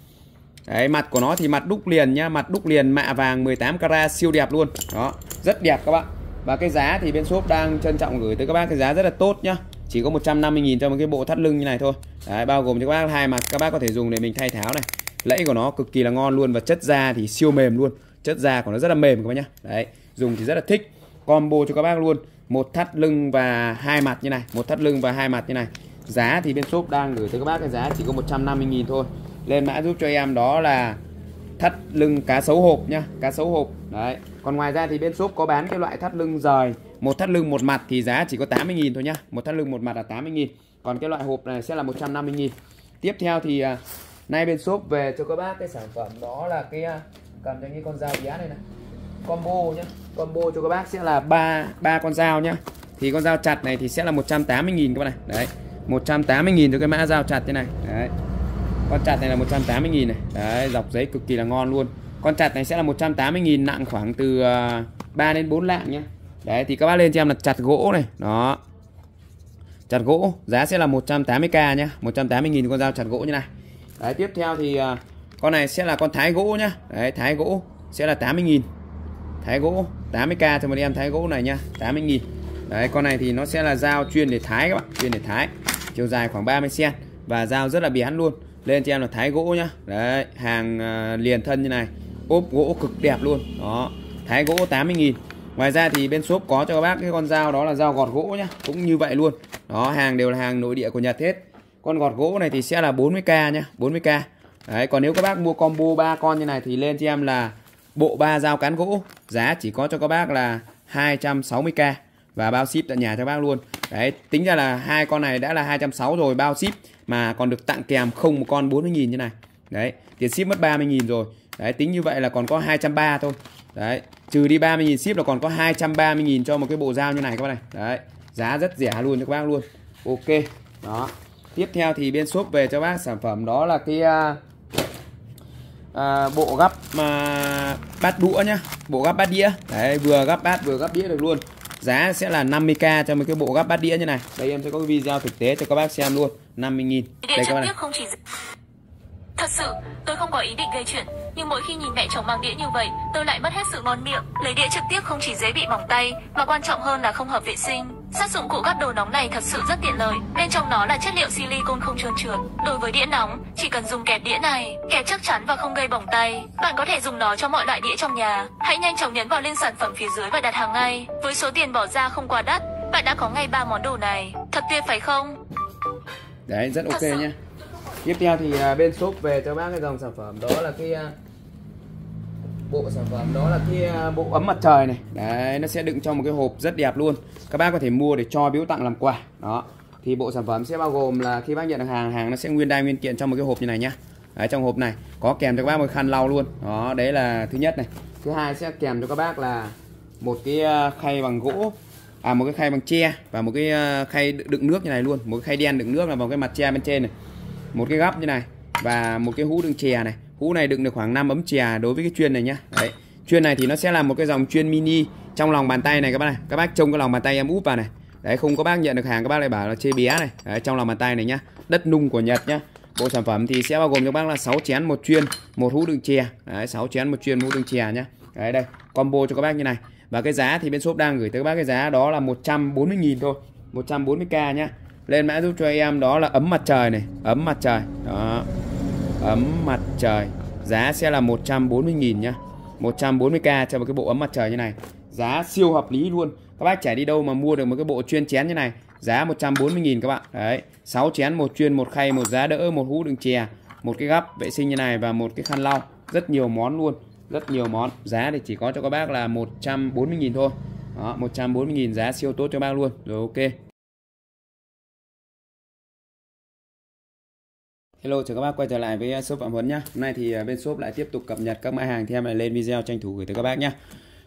Đấy, mặt của nó thì mặt đúc liền nhá. Mặt đúc liền mạ vàng 18 carat, siêu đẹp luôn. Đó, rất đẹp các bạn và cái giá thì bên shop đang trân trọng gửi tới các bác. Cái giá rất là tốt nhá. Chỉ có 150.000 cho một cái bộ thắt lưng như này thôi. Đấy, bao gồm cho các bác hai mặt. Các bác có thể dùng để mình thay tháo này. Lẫy của nó cực kỳ là ngon luôn và chất da thì siêu mềm luôn. Chất da của nó rất là mềm các bác nhá. Đấy dùng thì rất là thích. Combo cho các bác luôn. Một thắt lưng và hai mặt như này. Một thắt lưng và hai mặt như này. Giá thì bên shop đang gửi tới các bác cái giá chỉ có 150.000 thôi. Lên mã giúp cho em đó là thắt lưng cá sấu hộp nhá cá sấu hộp. Đấy còn ngoài ra thì bên shop có bán cái loại thắt lưng rời. Một thắt lưng một mặt thì giá chỉ có 80.000 thôi nhá một thắt lưng một mặt là 80.000 còn cái loại hộp này sẽ là 150.000 tiếp theo thì uh, nay bên shop về cho các bác cái sản phẩm đó là cái uh, cầm cho như con dao giá này này. Combo nhá combo cho các bác sẽ là ba ba con dao nhá. Thì con dao chặt này thì sẽ là 180.000 các bạn này. Đấy 180.000 cho cái mã dao chặt thế này. Đấy con chặt này là 180.000 này. Đấy, dọc giấy cực kỳ là ngon luôn. Con chặt này sẽ là 180.000 nặng khoảng từ à, 3 đến 4 lạng nhé đấy, thì các bác lên cho em là chặt gỗ này. Đó. Chặt gỗ, giá sẽ là 180k nhá. 180.000 con dao chặt gỗ như này. Đấy, tiếp theo thì à, con này sẽ là con thái gỗ nhá. Đấy, thái gỗ sẽ là 80.000 thái gỗ 80k cho một em thái gỗ này nhá. 80.000 đấy, con này thì nó sẽ là dao chuyên để thái các bạn, chuyên để thái. Chiều dài khoảng 30 cm và dao rất là bén luôn lên cho em là thái gỗ nhá. Đấy, hàng à, liền thân như này. Ốp gỗ cực đẹp luôn. Đó, thái gỗ 80.000 ngoài ra thì bên shop có cho các bác cái con dao đó là dao gọt gỗ nhá. Cũng như vậy luôn. Đó, hàng đều là hàng nội địa của Nhật hết. Con gọt gỗ này thì sẽ là 40k nhá 40k đấy, còn nếu các bác mua combo ba con như này thì lên cho em là bộ ba dao cán gỗ. Giá chỉ có cho các bác là 260k và bao ship tận nhà cho bác luôn. Đấy, tính ra là hai con này đã là 260 rồi, bao ship mà còn được tặng kèm không một con 40.000 như này. Đấy tiền ship mất 30.000 rồi. Đấy tính như vậy là còn có 230 thôi. Đấy trừ đi 30.000 ship là còn có 230.000 cho một cái bộ dao như này các bạn này. Đấy giá rất rẻ luôn cho các bác luôn. Ok đó. Tiếp theo thì bên shop về cho bác sản phẩm đó là cái uh, à, bộ gắp à, bát đũa nhá. Bộ gắp bát đĩa. Đấy vừa gắp bát vừa gắp đĩa được luôn giá sẽ là 50k cho một cái bộ gắp bát đĩa như này. Đây em sẽ có cái video thực tế cho các bác xem luôn. 50.000 đây các bạn này Thật sự, tôi không có ý định gây chuyện, nhưng mỗi khi nhìn mẹ chồng mang đĩa như vậy, tôi lại mất hết sự ngon miệng. Lấy đĩa trực tiếp không chỉ dễ bị mỏng tay, mà quan trọng hơn là không hợp vệ sinh. Sát dụng cụ gắp đồ nóng này thật sự rất tiện lợi, bên trong nó là chất liệu silicon không trơn trượt. Đối với đĩa nóng, chỉ cần dùng kẹp đĩa này, kẹp chắc chắn và không gây bỏng tay. Bạn có thể dùng nó cho mọi loại đĩa trong nhà. Hãy nhanh chóng nhấn vào link sản phẩm phía dưới và đặt hàng ngay. Với số tiền bỏ ra không quá đắt, bạn đã có ngay ba món đồ này. Thật tuyệt phải không? Đấy, rất ok nhé tiếp theo thì à, bên shop về cho bác cái dòng sản phẩm đó là cái à, bộ sản phẩm đó là cái à, bộ ấm mặt trời này. Đấy nó sẽ đựng trong một cái hộp rất đẹp luôn. Các bác có thể mua để cho biếu tặng làm quà. Đó. Thì bộ sản phẩm sẽ bao gồm là khi bác nhận được hàng hàng nó sẽ nguyên đai nguyên kiện trong một cái hộp như này nhá. Đấy, trong hộp này có kèm cho các bác một khăn lau luôn. Đó đấy là thứ nhất này. Thứ hai sẽ kèm cho các bác là một cái khay bằng gỗ à một cái khay bằng tre và một cái khay đựng nước như này luôn. Một cái khay đen đựng nước là vào cái mặt tre bên trên này một cái gắp như này và một cái hũ đựng chè này. Hũ này đựng được khoảng 5 ấm chè đối với cái chuyên này nhá. Đấy. Chuyên này thì nó sẽ là một cái dòng chuyên mini trong lòng bàn tay này các bác này. Các bác trông cái lòng bàn tay em úp vào này. Đấy không có bác nhận được hàng các bác lại bảo là chê bé này. Đấy, trong lòng bàn tay này nhá. Đất nung của Nhật nhá. Bộ sản phẩm thì sẽ bao gồm cho bác là 6 chén một chuyên một hũ đựng chè. Đấy 6 chén một chuyên một hũ đựng chè nhá. Đấy đây combo cho các bác như này. Và cái giá thì bên shop đang gửi tới các bác cái giá đó là 140.000 thôi. 140k nhá lên mã giúp cho em, đó là ấm mặt trời này. Ấm mặt trời. Đó. Ấm mặt trời. Giá sẽ là 140.000 nhá. 140k cho một cái bộ ấm mặt trời như này. Giá siêu hợp lý luôn. Các bác trẻ đi đâu mà mua được một cái bộ chuyên chén như này. Giá 140.000 các bạn. Đấy. 6 chén, một chuyên, một khay, một giá đỡ, một hũ đựng chè, một cái gắp vệ sinh như này và một cái khăn lau. Rất nhiều món luôn. Rất nhiều món. Giá thì chỉ có cho các bác là 140.000 thôi. Đó 140.000 giá siêu tốt cho bác luôn. Rồi, ok. Hello chào các bác quay trở lại với à, shop Phạm Huấn nhé Hôm nay thì à, bên shop lại tiếp tục cập nhật các mã hàng thì em lại lên video tranh thủ gửi tới các bác nhé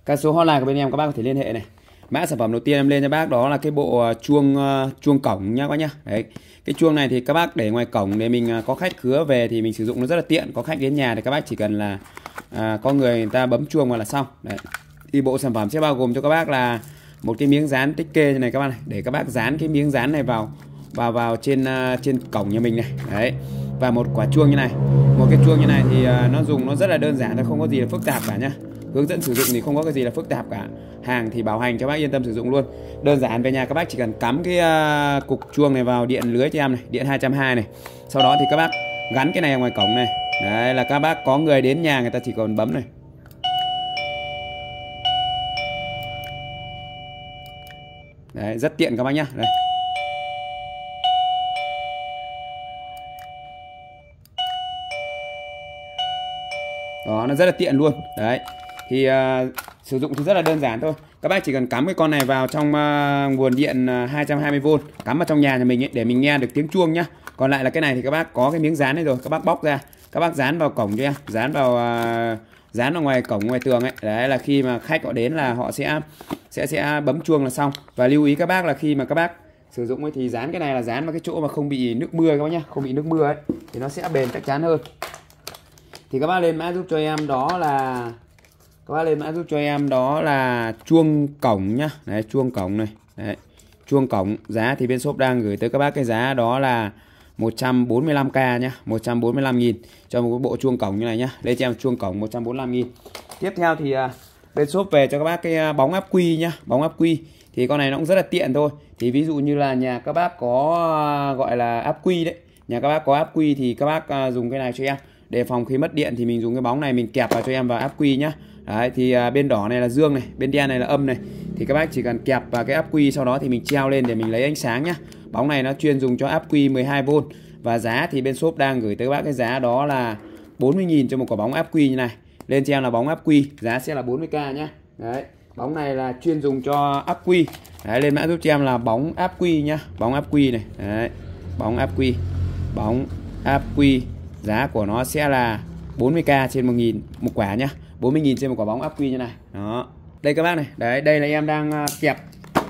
Các số hotline của bên em các bác có thể liên hệ này. Mã sản phẩm đầu tiên em lên cho bác đó là cái bộ à, chuông chuông cổng nhá các bác nhá. Đấy. Cái chuông này thì các bác để ngoài cổng để mình có khách khứa về thì mình sử dụng nó rất là tiện. Có khách đến nhà thì các bác chỉ cần là à, có người người ta bấm chuông vào là xong. Đấy. thì bộ sản phẩm sẽ bao gồm cho các bác là một cái miếng dán tích kê này các bác này. Để các bác dán cái miếng dán này vào vào vào trên uh, trên cổng nhà mình này. Đấy. Và một quả chuông như này. Một cái chuông như này thì uh, nó dùng nó rất là đơn giản nó không có gì là phức tạp cả nhá. Hướng dẫn sử dụng thì không có cái gì là phức tạp cả. Hàng thì bảo hành cho bác yên tâm sử dụng luôn. Đơn giản về nhà các bác chỉ cần cắm cái uh, cục chuông này vào điện lưới cho em này điện 220 này. Sau đó thì các bác gắn cái này ở ngoài cổng này. Đấy là các bác có người đến nhà người ta chỉ còn bấm này. Đấy rất tiện các bác nhá. Đây. Nó rất là tiện luôn. Đấy. Thì uh, sử dụng thì rất là đơn giản thôi. Các bác chỉ cần cắm cái con này vào trong uh, nguồn điện à, uh, 220V cắm vào trong nhà nhà mình ấy, để mình nghe được tiếng chuông nhá. Còn lại là cái này thì các bác có cái miếng dán này rồi các bác bóc ra. Các bác dán vào cổng cho em dán vào uh, dán ở ngoài cổng ngoài tường ấy. Đấy là khi mà khách họ đến là họ sẽ sẽ sẽ bấm chuông là xong. Và lưu ý các bác là khi mà các bác sử dụng ấy thì dán cái này là dán vào cái chỗ mà không bị nước mưa các bác nhá không bị nước mưa ấy thì nó sẽ bền chắc chắn hơn thì các bác lên mã giúp cho em đó là, các bác lên mã giúp cho em đó là chuông cổng nhá. Đấy, chuông cổng này. Đấy, chuông cổng. Giá thì bên shop đang gửi tới các bác cái giá đó là 145k nhá. 145 nghìn cho một bộ chuông cổng như này nhá. Lên cho em chuông cổng 145 nghìn. Tiếp theo thì à, bên shop về cho các bác cái à, bóng áp quy nhá. Bóng áp quy. Thì con này nó cũng rất là tiện thôi. Thì ví dụ như là nhà các bác có à, gọi là áp quy đấy. Nhà các bác có áp quy thì các bác dùng cái này cho em đề phòng khi mất điện thì mình dùng cái bóng này mình kẹp vào cho em vào áp quy nhá. Đấy, thì à, bên đỏ này là dương này bên đen này là âm này. Thì các bác chỉ cần kẹp vào cái áp quy sau đó thì mình treo lên để mình lấy ánh sáng nhá. Bóng này nó chuyên dùng cho áp quy 12V và giá thì bên shop đang gửi tới các bác cái giá đó là 40.000 cho một quả bóng áp quy như này. Lên cho em là bóng áp quy giá sẽ là 40k nhá. Đấy bóng này là chuyên dùng cho áp quy. Đấy, lên mã giúp cho em là bóng áp quy nhá. Bóng áp quy này đấy bóng áp quy bóng áp quy giá của nó sẽ là 40k trên 1 nghìn một quả nhá. 40.000 trên một quả bóng áp quy như này. Đó. Đây các bác này. Đấy đây là em đang à, kẹp.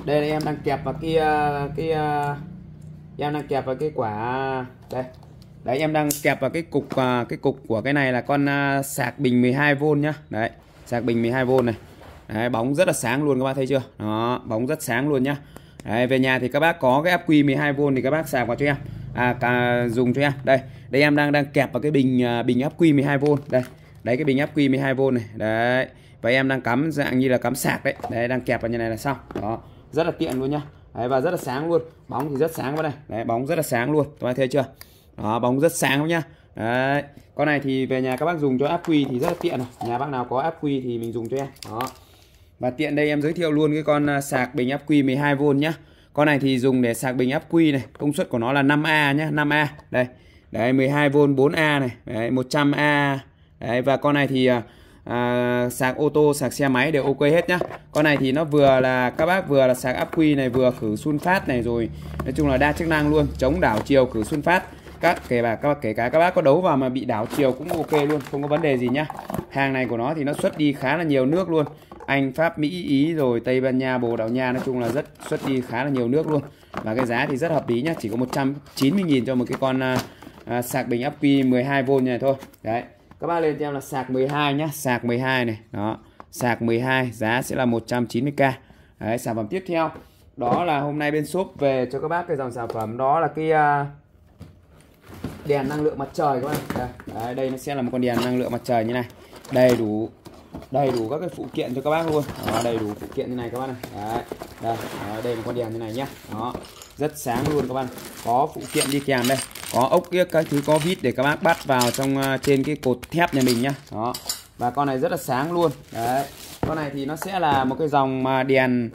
Đây là em đang kẹp vào cái à, cái à, em đang kẹp vào cái quả đây. Đấy em đang kẹp vào cái cục cái cục của cái này là con sạc bình 12V nhá. Đấy sạc bình 12V này. Đấy, bóng rất là sáng luôn các bác thấy chưa? Đó bóng rất sáng luôn nhá. Đấy, về nhà thì các bác có cái áp quy 12V thì các bác sạc vào cho em à cả dùng cho em. Đây đây em đang đang kẹp vào cái bình à, bình áp quy 12V đây đấy cái bình áp quy 12V này. Đấy và em đang cắm dạng như là cắm sạc đấy. Đấy đang kẹp vào như này là xong. Đó rất là tiện luôn nhá. Đấy, và rất là sáng luôn. Bóng thì rất sáng vào đây. Đấy bóng rất là sáng luôn. Các bạn thấy chưa? Đó bóng rất sáng luôn nhá. Đấy con này thì về nhà các bác dùng cho áp quy thì rất là tiện này. Nhà bác nào có áp quy thì mình dùng cho em. Đó. Và tiện đây em giới thiệu luôn cái con à, sạc bình áp quy 12V nhá con này thì dùng để sạc bình áp quy này công suất của nó là 5A nhé 5A đây đấy 12V 4A này đấy 100A đấy và con này thì à, à, sạc ô tô sạc xe máy đều ok hết nhá. Con này thì nó vừa là các bác vừa là sạc áp quy này vừa khử sun phát này rồi. Nói chung là đa chức năng luôn chống đảo chiều khử sun phát. Các kể cả các kể cả các bác có đấu vào mà bị đảo chiều cũng ok luôn không có vấn đề gì nhá. Hàng này của nó thì nó xuất đi khá là nhiều nước luôn anh pháp mỹ ý rồi tây ban nha bồ đào nha nói chung là rất xuất đi khá là nhiều nước luôn. Và cái giá thì rất hợp lý nhá chỉ có 190.000 cho một cái con à, à, sạc bình áp quy 12V này thôi. Đấy. Các bác lên cho em là sạc 12 nhá sạc 12 này đó. Sạc 12 giá sẽ là 190k đấy sản phẩm tiếp theo. Đó là hôm nay bên shop về cho các bác cái dòng sản phẩm đó là cái uh, đèn năng lượng mặt trời các bạn. Đây, đấy, đây nó sẽ là một con đèn năng lượng mặt trời như này. Đầy đủ đầy đủ các cái phụ kiện cho các bác luôn. Đó, đầy đủ phụ kiện như này các bác này. Đấy, đây đó, đây một con đèn như này nhá. Đó rất sáng luôn các bạn có phụ kiện đi kèm đây. Có ốc kia các thứ có vít để các bác bắt vào trong à, trên cái cột thép nhà mình nhá. Đó và con này rất là sáng luôn. Đấy con này thì nó sẽ là một cái dòng mà đèn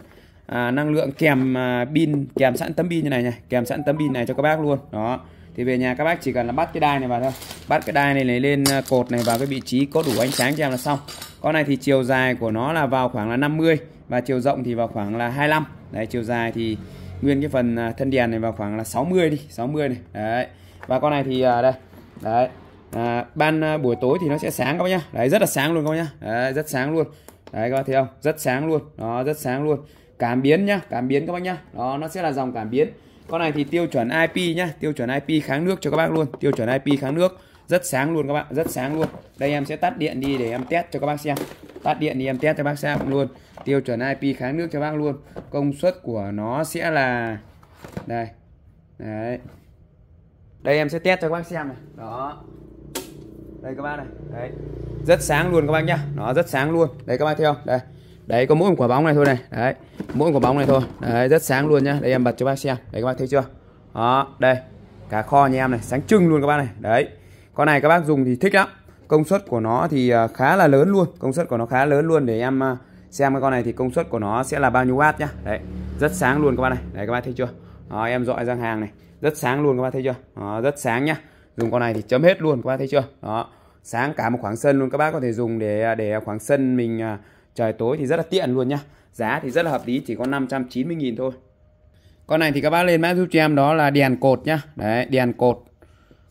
à, năng lượng kèm à, pin kèm sẵn tấm pin như này này. Kèm sẵn tấm pin này cho các bác luôn. Đó thì về nhà các bác chỉ cần là bắt cái đai này vào thôi. Bắt cái đai này, lấy lên ờ, cột này vào cái vị trí có đủ ánh sáng cho em là xong. Con này thì chiều dài của nó là vào khoảng là 50 và chiều rộng thì vào khoảng là 25 đấy chiều dài thì nguyên cái phần ờ, thân đèn này vào khoảng là 60 đi 60 này. Đấy. Và con này thì ờ, đây. Đấy. À, ban buổi tối thì nó sẽ sáng các bác nhá. Đấy rất là sáng luôn các bác nhá. Đấy, rất sáng luôn. Đấy các bác thấy không? Rất sáng luôn. Nó rất sáng luôn. Cảm biến nhá cảm biến các bác nhá. Đó nó sẽ là dòng cảm biến con này thì tiêu chuẩn IP nhá, tiêu chuẩn IP kháng nước cho các bác luôn, tiêu chuẩn IP kháng nước, rất sáng luôn các bạn rất sáng luôn. Đây em sẽ tắt điện đi để em test cho các bác xem. Tắt điện đi em test cho bác xem luôn. Tiêu chuẩn IP kháng nước cho bác luôn. Công suất của nó sẽ là, đây, đấy. Đây em sẽ test cho các bác xem này. Đó. Đây các bác này, đấy. Rất sáng luôn các bác nhá, nó rất sáng luôn. Đấy các bác thấy không? Đây đấy có mỗi một quả bóng này thôi này. Đấy mỗi một quả bóng này thôi. Đấy rất sáng luôn nhá. Đây em bật cho bác xem. Đấy các bác thấy chưa? Đó đây. Cả kho nhà em này sáng trưng luôn các bác này. Đấy. Con này các bác dùng thì thích lắm. Công suất của nó thì à, khá là lớn luôn. Công suất của nó khá lớn luôn. Để em à, xem cái con này thì công suất của nó sẽ là bao nhiêu watt nhá. Đấy rất sáng luôn các bác này. Đấy các bác thấy chưa? Đó, em dọi ra hàng này. Rất sáng luôn các bác thấy chưa? Đó, rất sáng nhá. Dùng con này thì chấm hết luôn các bác thấy chưa? Đó sáng cả một khoảng sân luôn. Các bác có thể dùng để à, để khoảng sân mình trời, tối thì rất là tiện luôn nhá. Giá thì rất là hợp lý, chỉ có 590.000 thôi. Con này thì các bác lên mã giúp cho em đó là đèn cột nhá. Đấy, đèn cột.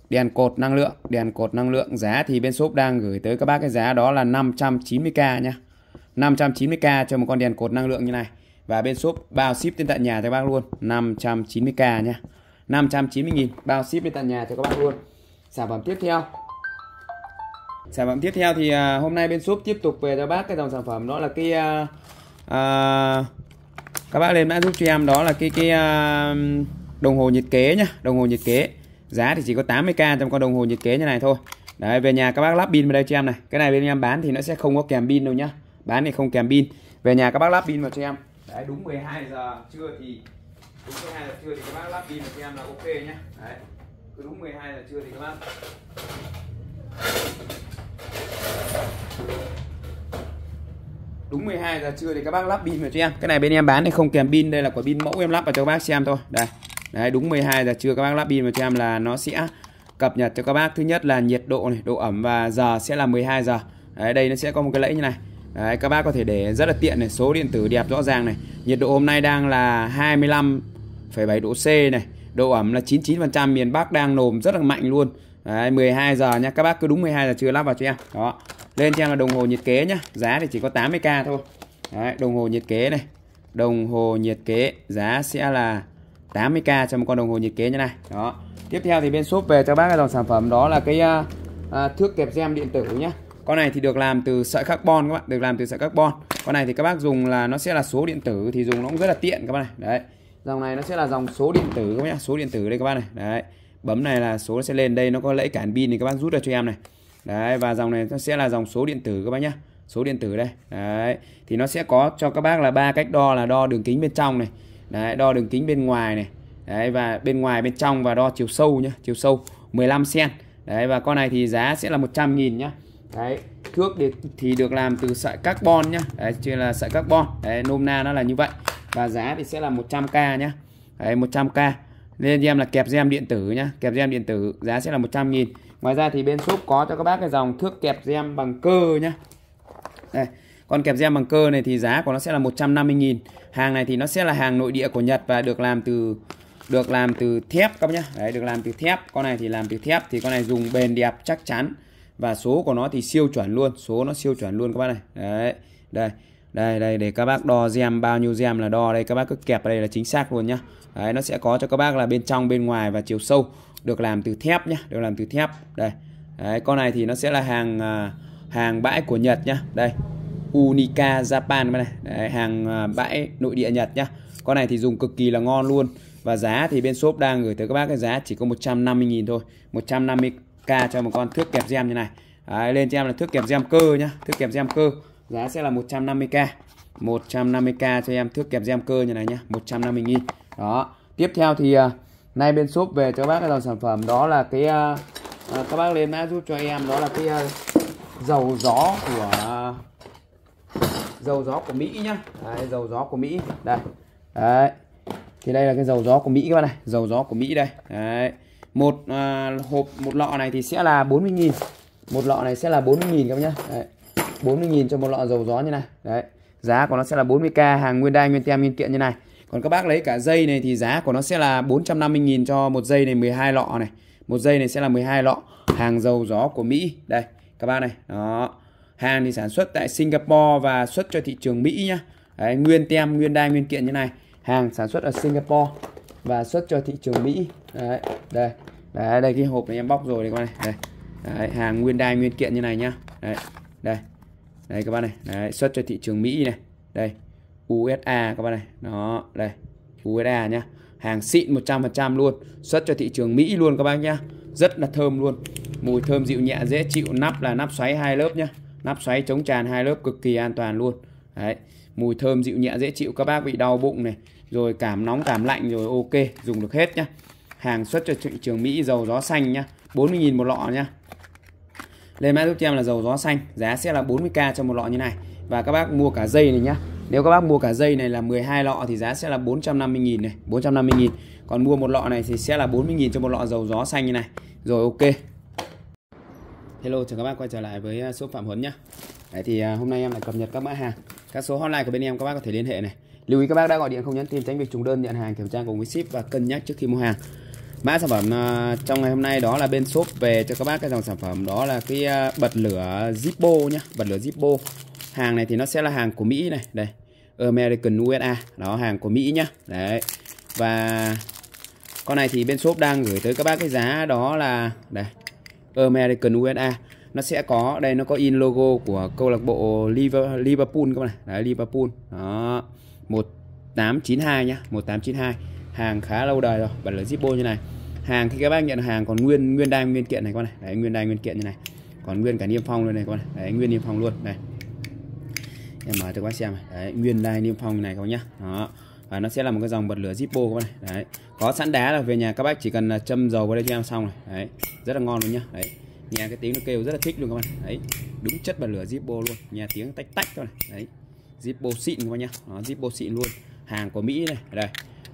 Đèn cột năng lượng, đèn cột năng lượng. Giá thì bên shop đang gửi tới các bác cái giá đó là 590k nhá. 590k cho một con đèn cột năng lượng như này. Và bên shop bao ship đến tận nhà cho bác luôn. 590k nhá. 590.000 bao ship đến tận nhà cho các bác luôn. Sản phẩm tiếp theo sản phẩm tiếp theo thì à, hôm nay bên shop tiếp tục về cho bác cái dòng sản phẩm đó là cái à, à, các bác lên mã giúp cho em đó là cái cái à, đồng hồ nhiệt kế nhá đồng hồ nhiệt kế. Giá thì chỉ có 80k trong con đồng hồ nhiệt kế như này thôi. Đấy về nhà các bác lắp pin vào đây cho em này. Cái này bên em bán thì nó sẽ không có kèm pin đâu nhá. Bán thì không kèm pin. Về nhà các bác lắp pin vào cho em. Đấy đúng 12 giờ trưa thì đúng 12 giờ trưa thì các bác lắp pin vào cho em là ok nhá. Đấy cứ đúng 12 giờ trưa thì các bác đúng 12 giờ trưa thì các bác lắp pin vào cho em. Cái này bên em bán thì không kèm pin đây là quả pin mẫu em lắp vào cho các bác xem thôi. Đây. Đấy đúng 12 giờ trưa các bác lắp pin vào cho em là nó sẽ cập nhật cho các bác. Thứ nhất là nhiệt độ này độ ẩm và giờ sẽ là 12 giờ. Đấy đây nó sẽ có một cái lẫy như này. Đấy các bác có thể để rất là tiện này số điện tử đẹp rõ ràng này. Nhiệt độ hôm nay đang là 25,7 độ C này. Độ ẩm là 99% miền Bắc đang nồm rất là mạnh luôn. Đấy, 12 giờ nha. Các bác cứ đúng 12 giờ trưa lắp vào cho em. Đó. Lên cho em là đồng hồ nhiệt kế nhá. Giá thì chỉ có 80k thôi. Đấy, đồng hồ nhiệt kế này. Đồng hồ nhiệt kế giá sẽ là 80k cho một con đồng hồ nhiệt kế như này. Đó. Tiếp theo thì bên shop về cho bác cái dòng sản phẩm đó là cái uh, uh, thước kẹp gem điện tử nhá. Con này thì được làm từ sợi carbon các bạn được làm từ sợi carbon. Con này thì các bác dùng là nó sẽ là số điện tử thì dùng nó cũng rất là tiện các bạn này. Đấy. Dòng này nó sẽ là dòng số điện tử các bác nhá số điện tử đây các bác này. Đấy bấm này là số nó sẽ lên. Đây nó có lẫy cản pin thì các bác rút ra cho em này. Đấy và dòng này nó sẽ là dòng số điện tử các bác nhá. Số điện tử đây. Đấy thì nó sẽ có cho các bác là ba cách đo là đo đường kính bên trong này. Đấy đo đường kính bên ngoài này. Đấy và bên ngoài bên trong và đo chiều sâu nhá chiều sâu 15 cm đấy và con này thì giá sẽ là 100 nghìn nhá. Đấy thước thì, được làm từ sợi carbon nhá. Đấy chứ là sợi carbon. Đấy nôm na nó là như vậy. Và giá thì sẽ là 100k nhá. Đấy 100k nên em là kẹp gem điện tử nhá. Kẹp gem điện tử, giá sẽ là 100 nghìn. Ngoài ra thì bên shop có cho các bác cái dòng thước kẹp gem bằng cơ nhá. Đây, con kẹp gem bằng cơ này thì giá của nó sẽ là 150 nghìn. Hàng này thì nó sẽ là hàng nội địa của Nhật và được làm từ, được làm từ thép các bác nhá. Đấy, được làm từ thép. Con này thì làm từ thép thì con này dùng bền đẹp chắc chắn. Và số của nó thì siêu chuẩn luôn. Số nó siêu chuẩn luôn các bác này. Đấy, đây đây đây, để các bác đo gem, bao nhiêu gem là đo đây. Các bác cứ kẹp ở đây là chính xác luôn nhá đấy nó sẽ có cho các bác là bên trong bên ngoài và chiều sâu. Được làm từ thép nhá được làm từ thép. Đây. Đấy con này thì nó sẽ là hàng à, hàng bãi của Nhật nhá. Đây. Unica Japan này. Đấy, hàng à, bãi nội địa Nhật nhá. Con này thì dùng cực kỳ là ngon luôn. Và giá thì bên shop đang gửi tới các bác cái giá chỉ có 150.000 thôi. 150k cho một con thước kẹp gem như này. Đấy, lên cho em là thước kẹp gem cơ nhá thước kẹp gem cơ. Giá sẽ là 150k 150k cho em thước kẹp gem cơ như này nhá 150 nghìn đó. Tiếp theo thì uh, nay bên shop về cho các bác cái dòng sản phẩm đó là cái uh, uh, các bác lên mã giúp cho em đó là cái uh, dầu gió của uh, dầu gió của Mỹ nhá. Đấy, dầu gió của Mỹ. Đây. Đấy. Thì đây là cái dầu gió của Mỹ các bạn này. Dầu gió của Mỹ đây. Đấy. Một uh, hộp một lọ này thì sẽ là 40.000 một lọ này sẽ là 40.000 các bác nhá. Đấy. 40.000 cho một lọ dầu gió như này. Đấy. Giá của nó sẽ là 40k hàng nguyên đai nguyên tem nguyên kiện như này còn các bác lấy cả dây này thì giá của nó sẽ là 450.000 cho một dây này 12 lọ này. Một dây này sẽ là 12 lọ hàng dầu gió của Mỹ. Đây các bác này. Đó. Hàng thì sản xuất tại Singapore và xuất cho thị trường Mỹ nhá. Đấy, nguyên tem nguyên đai nguyên kiện như này. Hàng sản xuất ở Singapore và xuất cho thị trường Mỹ. Đấy đây. Đấy đây cái hộp này em bóc rồi đây các bạn này. Đây. Đấy, hàng nguyên đai nguyên kiện như này nhá. Đấy đây. Đây các bạn này. Đấy, xuất cho thị trường Mỹ này. Đây. USA các bạn này. Đó, đây USA nhá. Hàng xịn 100% luôn, xuất cho thị trường Mỹ luôn các bác nhá. Rất là thơm luôn. Mùi thơm dịu nhẹ, dễ chịu, nắp là nắp xoáy hai lớp nhá. Nắp xoáy chống tràn hai lớp cực kỳ an toàn luôn. Đấy, mùi thơm dịu nhẹ, dễ chịu, các bác bị đau bụng này, rồi cảm nóng, cảm lạnh, rồi ok, dùng được hết nhá. Hàng xuất cho thị trường Mỹ, dầu gió xanh nhá 40.000 một lọ nhá. Lên mã giúp cho em là dầu gió xanh, giá sẽ là 40k cho một lọ như này. Và các bác mua cả dây này nhá nếu các bác mua cả dây này là 12 lọ thì giá sẽ là 450.000 này 450.000 còn mua một lọ này thì sẽ là 40.000 cho một lọ dầu gió xanh như này. Rồi, ok. Hello, chào các bác quay trở lại với à, shop Phạm Huấn nhá. Đấy thì à, hôm nay em lại cập nhật các mã hàng. Các số hotline của bên em các bác có thể liên hệ này. Lưu ý các bác đã gọi điện không nhắn tin, tránh việc trùng đơn, nhận hàng, kiểm tra cùng với ship và cân nhắc trước khi mua hàng. Mã sản phẩm à, trong ngày hôm nay đó là bên shop về cho các bác cái dòng sản phẩm đó là cái bật lửa Zippo nhá, bật lửa Zippo hàng này thì nó sẽ là hàng của Mỹ này, đây, American USA đó, hàng của Mỹ nhá, đấy, và con này thì bên shop đang gửi tới các bác cái giá đó là, đây, American USA nó sẽ có, đây, nó có in logo của câu lạc bộ Liverpool các bạn này, đấy, Liverpool, đó 1892 nhá 1892 hàng khá lâu đời rồi bản lưỡi Zippo như này, hàng khi các bác nhận hàng còn nguyên nguyên đai nguyên kiện này các bạn này, đấy, nguyên đai nguyên kiện như này, còn nguyên cả niêm phong luôn này các bạn này, đấy, nguyên niêm phong luôn này em mở cho các bác xem này. đấy nguyên đai niêm phong này các bác nhá. Đó. Và nó sẽ là một cái dòng bật lửa Zippo các bác này. Đấy. Có sẵn đá là về nhà các bác chỉ cần à, châm dầu vào đây cho em xong này, đấy. Rất là ngon luôn nhá. Đấy. Nghe cái tiếng nó kêu rất là thích luôn các bạn đấy. Đúng chất bật lửa Zippo luôn. Nghe tiếng tách tách thôi này. Đấy. Zippo xịn các bác nhá. Nó Zippo xịn luôn. Hàng của Mỹ này. Đây.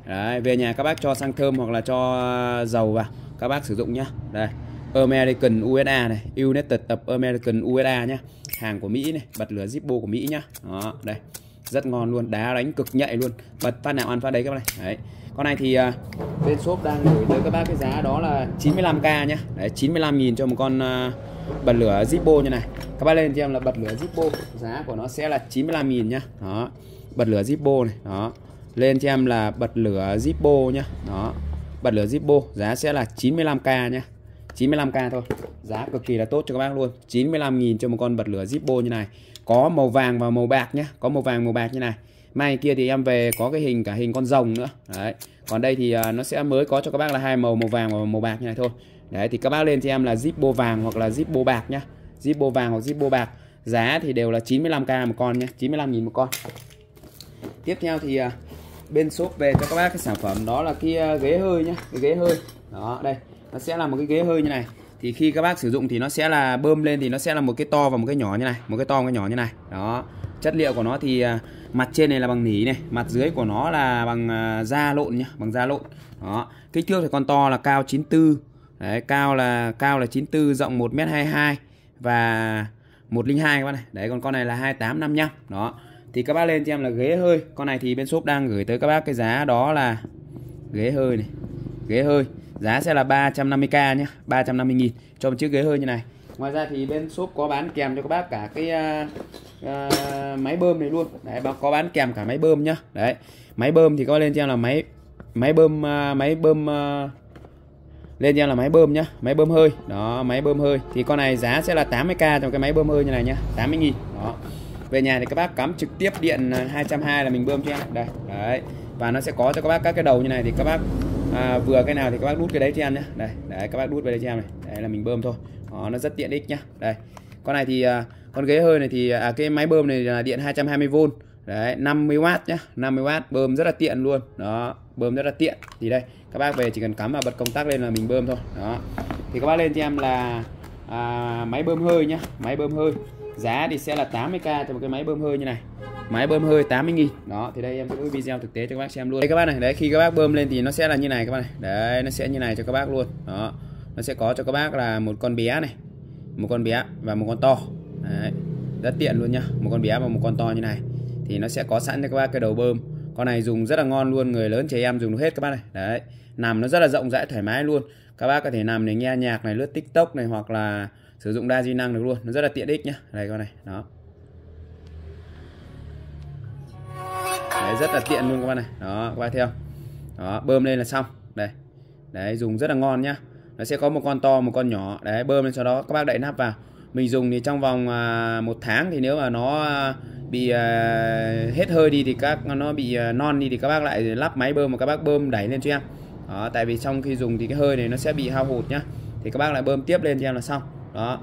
Đấy, về nhà các bác cho xăng thơm hoặc là cho dầu vào. Các bác sử dụng nhá. Đây. American USA này. United tập American USA nhá hàng của Mỹ này bật lửa Zippo của Mỹ nhá. Đó đây rất ngon luôn đá đánh cực nhạy luôn. Bật phát nào ăn phát đấy các bạn này. Đấy con này thì uh, bên shop đang gửi tới các bác cái giá đó là 95k nhá. Đấy 95 nghìn cho một con uh, bật lửa Zippo như này. Các bác lên cho em là bật lửa Zippo giá của nó sẽ là 95 nghìn nhá. Đó bật lửa Zippo này đó. Lên cho em là bật lửa Zippo nhá. Đó bật lửa Zippo giá sẽ là 95k nhá. 95k thôi. Giá cực kỳ là tốt cho các bác luôn. 95.000 cho một con bật lửa Zippo như này. Có màu vàng và màu bạc nhé có màu vàng, màu bạc như này. Mai kia thì em về có cái hình, cả hình con rồng nữa. Đấy. Còn đây thì à, nó sẽ mới có cho các bác là hai màu màu vàng và màu bạc như này thôi. Đấy, thì các bác lên cho em là Zippo vàng hoặc là Zippo bạc nhá. Zippo vàng hoặc Zippo bạc. Giá thì đều là 95k một con nhé 95.000 một con. Tiếp theo thì à, bên shop về cho các bác cái sản phẩm đó là cái ghế hơi nhá. Cái ghế hơi. Đó, đây nó sẽ là một cái ghế hơi như này. Thì khi các bác sử dụng thì nó sẽ là bơm lên thì nó sẽ là một cái to và một cái nhỏ như này, một cái to, một cái nhỏ như này. Đó. Chất liệu của nó thì à, mặt trên này là bằng nỉ này, mặt dưới của nó là bằng à, da lộn nhá, bằng da lộn. Đó. Kích thước thì con to là cao 94 đấy, cao là cao là 94 rộng 1m22 và 102 các bác này. Đấy, còn con này là 2855 đó. Thì các bác lên cho em là ghế hơi. Con này thì bên shop đang gửi tới các bác cái giá đó là ghế hơi này ghế hơi. Giá sẽ là 350k nhé 350 nghìn cho một chiếc ghế hơi như này. Ngoài ra thì bên shop có bán kèm cho các bác cả cái uh, uh, máy bơm này luôn. Đấy có bán kèm cả máy bơm nhá. Đấy máy bơm thì có lên cho là máy máy bơm uh, máy bơm uh, lên cho là máy bơm nhá máy bơm hơi. Đó máy bơm hơi. Thì con này giá sẽ là 80k trong cái máy bơm hơi như này nhá 80 nghìn. Đó. Về nhà thì các bác cắm trực tiếp điện 220 là mình bơm cho em. Đây đấy. Và nó sẽ có cho các bác các cái đầu như này thì các bác à, vừa cái nào thì các bác đút cái đấy cho em nhé. Đây đấy các bác đút về đây cho em này. Đây là mình bơm thôi. Đó, nó rất tiện ích nhá. Đây con này thì à, con ghế hơi này thì à, cái máy bơm này là điện 220V đấy 50W nhá 50W bơm rất là tiện luôn. Đó bơm rất là tiện. Thì đây các bác về chỉ cần cắm và bật công tắc lên là mình bơm thôi. Đó thì các bác lên cho em là à, máy bơm hơi nhá máy bơm hơi giá thì sẽ là 80k cho một cái máy bơm hơi như này. Máy bơm hơi 80 nghìn. Đó, thì đây em sẽ video thực tế cho các bác xem luôn. Đây các bác này, đấy, khi các bác bơm lên thì nó sẽ là như này các bác này. Đấy, nó sẽ như này cho các bác luôn. Đó, nó sẽ có cho các bác là một con bé này, một con bé và một con to. Đấy. rất tiện luôn nhá. Một con bé và một con to như này. Thì nó sẽ có sẵn cho các bác cái đầu bơm. Con này dùng rất là ngon luôn, người lớn trẻ em dùng được hết các bác này. Đấy, nằm nó rất là rộng rãi thoải mái luôn. Các bác có thể nằm để nghe nhạc này, lướt tiktok này hoặc là sử dụng đa di năng được luôn. Nó rất là tiện ích nhá. Đây con này đó. Đấy, rất là tiện luôn các bạn này. Đó các bạn theo đó bơm lên là xong. Đây. Đấy dùng rất là ngon nhá. Nó sẽ có một con to một con nhỏ. Đấy bơm lên sau đó các bác đậy nắp vào. Mình dùng thì trong vòng à, một tháng thì nếu mà nó à, bị à, hết hơi đi thì các nó bị à, non đi thì các bác lại lắp máy bơm mà các bác bơm đẩy lên cho em. Đó tại vì trong khi dùng thì cái hơi này nó sẽ bị hao hụt nhá. Thì các bác lại bơm tiếp lên cho em là xong đó.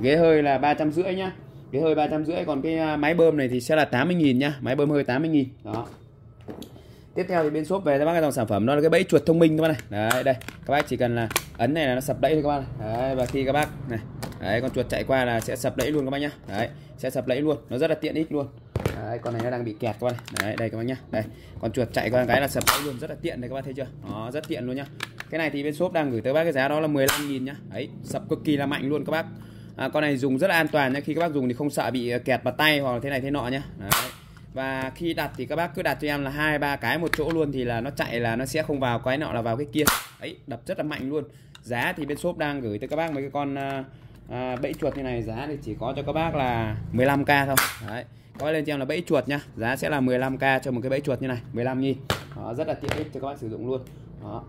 Ghế hơi là ba trăm rưỡi nhá. Cái hơi ba trăm rưỡi, còn cái à, máy bơm này thì sẽ là 80.000 nhá. Máy bơm hơi 80.000 đó. Tiếp theo thì bên shop về cho bác cái dòng sản phẩm đó là cái bẫy chuột thông minh các bác này. Đấy, đây. Các bác chỉ cần là ấn này là nó sập đẫy thôi các bác này. đấy, và khi các bác này, đấy, con chuột chạy qua là sẽ sập đẫy luôn các bác nhá. Đấy, sẽ sập đẫy luôn. Nó rất là tiện ích luôn đấy con này nó đang bị kẹt các bạn, đấy đây các bác nhá. Đây con chuột chạy qua cái là sập đẫy luôn rất là tiện đây các bác thấy chưa? Nó rất tiện luôn nhá. Cái này thì bên shop đang gửi tới bác cái giá đó là 15.000 nhá. Đấy sập cực kỳ là mạnh luôn các bác. À, con này dùng rất là an toàn nhé khi các bác dùng thì không sợ bị à, kẹt vào tay hoặc là thế này thế nọ nhá. Đấy. và khi đặt thì các bác cứ đặt cho em là hai ba cái một chỗ luôn thì là nó chạy là nó sẽ không vào cái nọ là vào cái kia. Ấy đập rất là mạnh luôn. Giá thì bên shop đang gửi tới các bác mấy cái con à, à bẫy chuột như này giá thì chỉ có cho các bác là 15k thôi. Đấy các bác lên cho em là bẫy chuột nhá. Giá sẽ là 15k cho một cái bẫy chuột như này 15 nghìn. Đó, rất là tiện ích cho các bác sử dụng luôn. Đó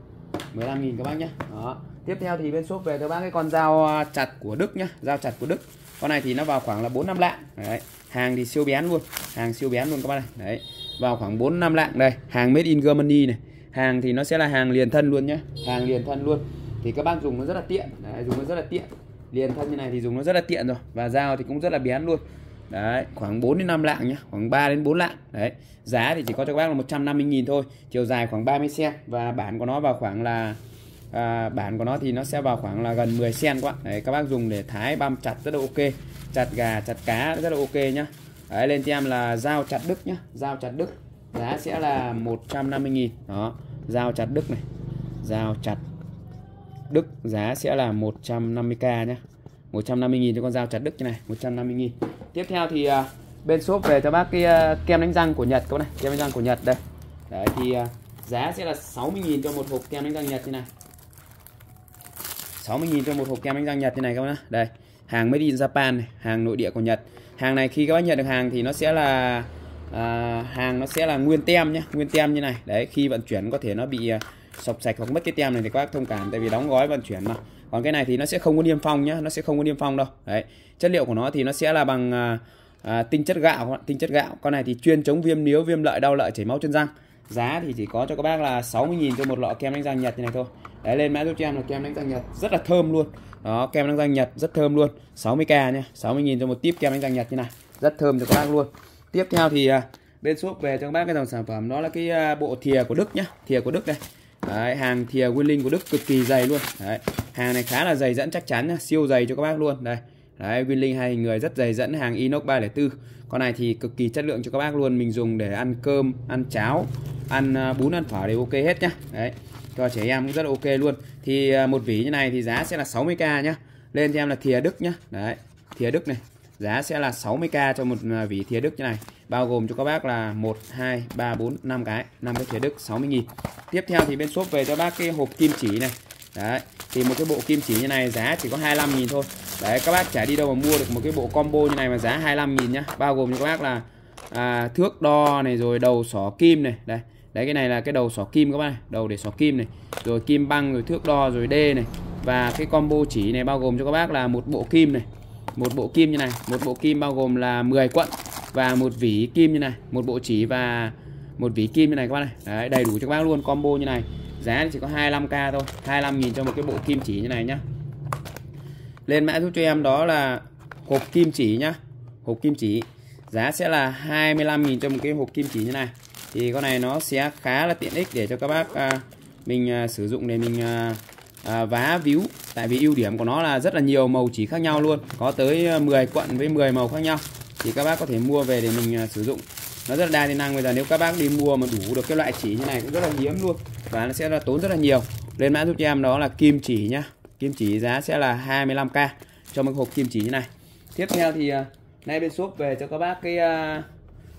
15 nghìn các bác nhé đó tiếp theo thì bên shop về cho bác cái con dao à, chặt của Đức nhá dao chặt của Đức. Con này thì nó vào khoảng là 4 năm lạng. Đấy hàng thì siêu bén luôn hàng siêu bén luôn các bác này. Đấy vào khoảng 4 năm lạng đây. Hàng made in Germany này. Hàng thì nó sẽ là hàng liền thân luôn nhá hàng liền thân luôn. Thì các bác dùng nó rất là tiện. Đấy, dùng nó rất là tiện. Liền thân như này thì dùng nó rất là tiện rồi. Và dao thì cũng rất là bén luôn. Đấy, khoảng 4 đến 5 lạng nhá, khoảng 3 đến 4 lạng. Đấy. Giá thì chỉ có cho các bác là 150 000 thôi. Chiều dài khoảng 30 cm và bản của nó vào khoảng là à, bản của nó thì nó sẽ vào khoảng là gần 10 cm quá. Đấy, các bác dùng để thái băm chặt rất là ok. Chặt gà, chặt cá rất là ok nhá. Đấy, lên cho em là dao chặt Đức nhá, dao chặt Đức. Giá sẽ là 150 000 Đó, dao chặt Đức này. Dao chặt Đức giá sẽ là 150k nhá. 150.000 cho con dao chặt Đức như này 150.000 tiếp theo thì uh, bên shop về cho bác cái uh, kem đánh răng của Nhật các bác này kem đánh răng của Nhật đây. Đấy thì uh, giá sẽ là 60.000 cho một hộp kem đánh răng Nhật như này. 60.000 cho một hộp kem đánh răng Nhật như này các bác nhá. Đây hàng made in Japan này, hàng nội địa của Nhật. Hàng này khi các bác nhận được hàng thì nó sẽ là à, hàng nó sẽ là nguyên tem nhé nguyên tem như này. Đấy khi vận chuyển có thể nó bị à, sọc sạch hoặc mất cái tem này thì các bác thông cảm tại vì đóng gói vận chuyển mà còn cái này thì nó sẽ không có niêm phong nhá nó sẽ không có niêm phong đâu. Đấy chất liệu của nó thì nó sẽ là bằng à, à, tinh chất gạo tinh chất gạo. Con này thì chuyên chống viêm níu viêm lợi đau lợi chảy máu chân răng. Giá thì chỉ có cho các bác là 60.000 cho một lọ kem đánh răng Nhật như này thôi. Đấy lên mã giúp cho em là kem đánh răng Nhật rất là thơm luôn. Đó kem đánh răng Nhật rất thơm luôn. 60k nha 60.000 cho một tiếp kem đánh răng Nhật như này rất thơm cho các bác luôn. Tiếp theo thì à, bên shop về cho các bác cái dòng sản phẩm đó là cái à, bộ thìa của Đức nhá thìa của Đức đây. Đấy, hàng thìa Winling à, của Đức cực kỳ dày luôn. Đấy, hàng này khá là dày dẫn chắc chắn nhá, siêu dày cho các bác luôn. Đây Đấy, linh hai người rất dày dẫn hàng inox 304 con này thì cực kỳ chất lượng cho các bác luôn mình dùng để ăn cơm ăn cháo ăn à, bún ăn phở đều ok hết nhá. Đấy cho trẻ em cũng rất là ok luôn. Thì à, một vỉ như này thì giá sẽ là 60k nhá. Lên cho em là thìa Đức nhá. Đấy thìa Đức này giá sẽ là 60k cho một vỉ thìa Đức như này bao gồm cho các bác là 1 2 3 4 5 cái 5 cái thìa Đức 60 000 tiếp theo thì bên shop về cho bác cái hộp kim chỉ này. Đấy thì một cái bộ kim chỉ như này giá chỉ có 25 000 thôi. Đấy các bác chả đi đâu mà mua được một cái bộ combo như này mà giá 25 000 nhá. Bao gồm cho các bác là à, thước đo này rồi đầu xỏ kim này. Đây đấy cái này là cái đầu xỏ kim các bác này đầu để xỏ kim này rồi kim băng rồi thước đo rồi đê này. Và cái combo chỉ này bao gồm cho các bác là một bộ kim này một bộ kim như này. Một bộ kim bao gồm là 10 quận và một vỉ kim như này. Một bộ chỉ và một vỉ kim như này các bác này. Đấy, đầy đủ cho các bác luôn. Combo như này. Giá chỉ có 25k thôi. 25.000 cho một cái bộ kim chỉ như này nhá. Lên mã giúp cho em đó là hộp kim chỉ nhá. Hộp kim chỉ. Giá sẽ là 25.000 cho một cái hộp kim chỉ như này. Thì con này nó sẽ khá là tiện ích để cho các bác à, mình à, sử dụng để mình à, à, vá víu tại vì ưu điểm của nó là rất là nhiều màu chỉ khác nhau luôn. Có tới ờ, 10 quận với 10 màu khác nhau. Thì các bác có thể mua về để mình ờ, sử dụng. Nó rất là đa tính năng. Bây giờ nếu các bác đi mua mà đủ được cái loại chỉ như này cũng rất là hiếm luôn. Và nó sẽ là tốn rất là nhiều. Lên mã giúp cho em đó là kim chỉ nhá. Kim chỉ giá sẽ là 25k cho một hộp kim chỉ như này. Tiếp theo thì uh, nay bên shop về cho các bác cái uh,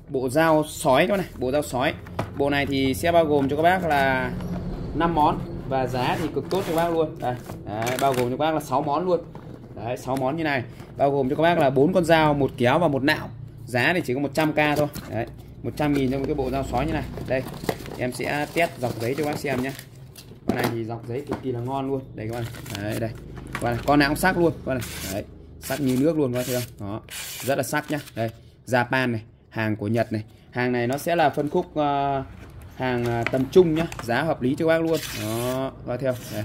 bộ dao sói các này bộ dao sói. Bộ này thì sẽ bao gồm cho các bác là 5 món và giá thì cực tốt cho các bác luôn. Đây. Đấy, bao gồm cho các bác là 6 món luôn. Đấy 6 món như này. Bao gồm cho các bác là bốn con dao một kéo và một nạo. Giá thì chỉ có 100k thôi. Đấy 100 nghìn trong cái bộ dao sói như này. Đây em sẽ test dọc giấy cho các bác xem nhé con này thì dọc giấy cực kỳ là ngon luôn. Đây các bạn. Đấy đây. Con này con nào cũng sắc luôn con này. Đấy sắc như nước luôn các bác thấy không? Đó rất là sắc nhá. Đây Japan này hàng của Nhật này. Hàng này nó sẽ là phân khúc uh, hàng à, tầm trung nhá giá hợp lý cho các bác luôn. Đó các theo. Đấy.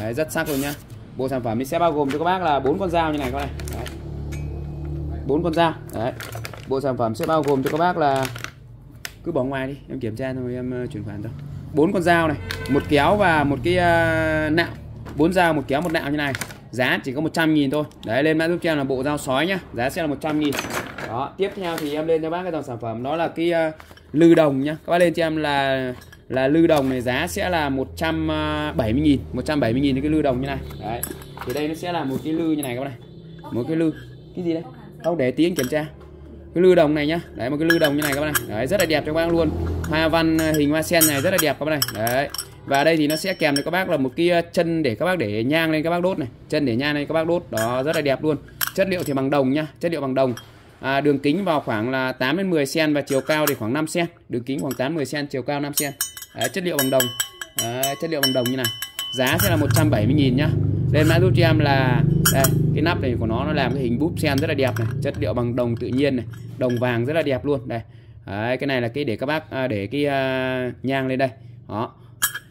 đấy, rất sắc luôn nhá. Bộ sản phẩm sẽ bao gồm cho các bác là bốn con dao như này các này. Bốn con dao. Đấy. Bộ sản phẩm sẽ bao gồm cho các bác là cứ bỏ ngoài đi em kiểm tra thôi em ờ, chuyển khoản thôi. Bốn con dao này một kéo và một cái uh, nạo. Bốn dao một kéo một nạo như này. Giá chỉ có 100 nghìn thôi. Đấy lên mã giúp cho em là bộ dao sói nhá. Giá sẽ là 100 nghìn. Đó tiếp theo thì em lên cho bác cái dòng sản phẩm. Đó là cái uh, lư đồng nhá. Các bác lên cho em là là lư đồng này giá sẽ là 170 nghìn 170 nghìn cái lư đồng như này. Đấy. Thì đây nó sẽ là một cái lư như này các bác này. Một cái lư. Cái gì đây? Không, để tí anh kiểm tra. Cái lư đồng này nhá. Đấy, một cái lư đồng như này các bác này. Đấy, rất là đẹp cho các bác luôn. Hoa văn à, hình hoa sen này rất là đẹp các bác này. Đấy. Và đây thì nó sẽ kèm cho các bác là một cái à, chân để các bác để nhang lên các bác đốt này. Chân để nhang lên các bác đốt. Đó, rất là đẹp luôn. Chất liệu thì bằng đồng nhá. Chất liệu bằng đồng à, đường kính vào khoảng là 8 đến 10 cm và chiều cao thì khoảng 5 cm đường kính khoảng 8 10 cm chiều cao 5 cm à, chất liệu bằng đồng. À, chất liệu bằng đồng như này giá sẽ là 170 000 nhá. Lên mã giúp cho em là đây cái nắp này của nó nó làm cái hình búp sen rất là đẹp này. Chất liệu bằng đồng tự nhiên này. Đồng vàng rất là đẹp luôn. Đây. Đấy, cái này là cái để các bác à, để cái à, nhang lên đây. Đó.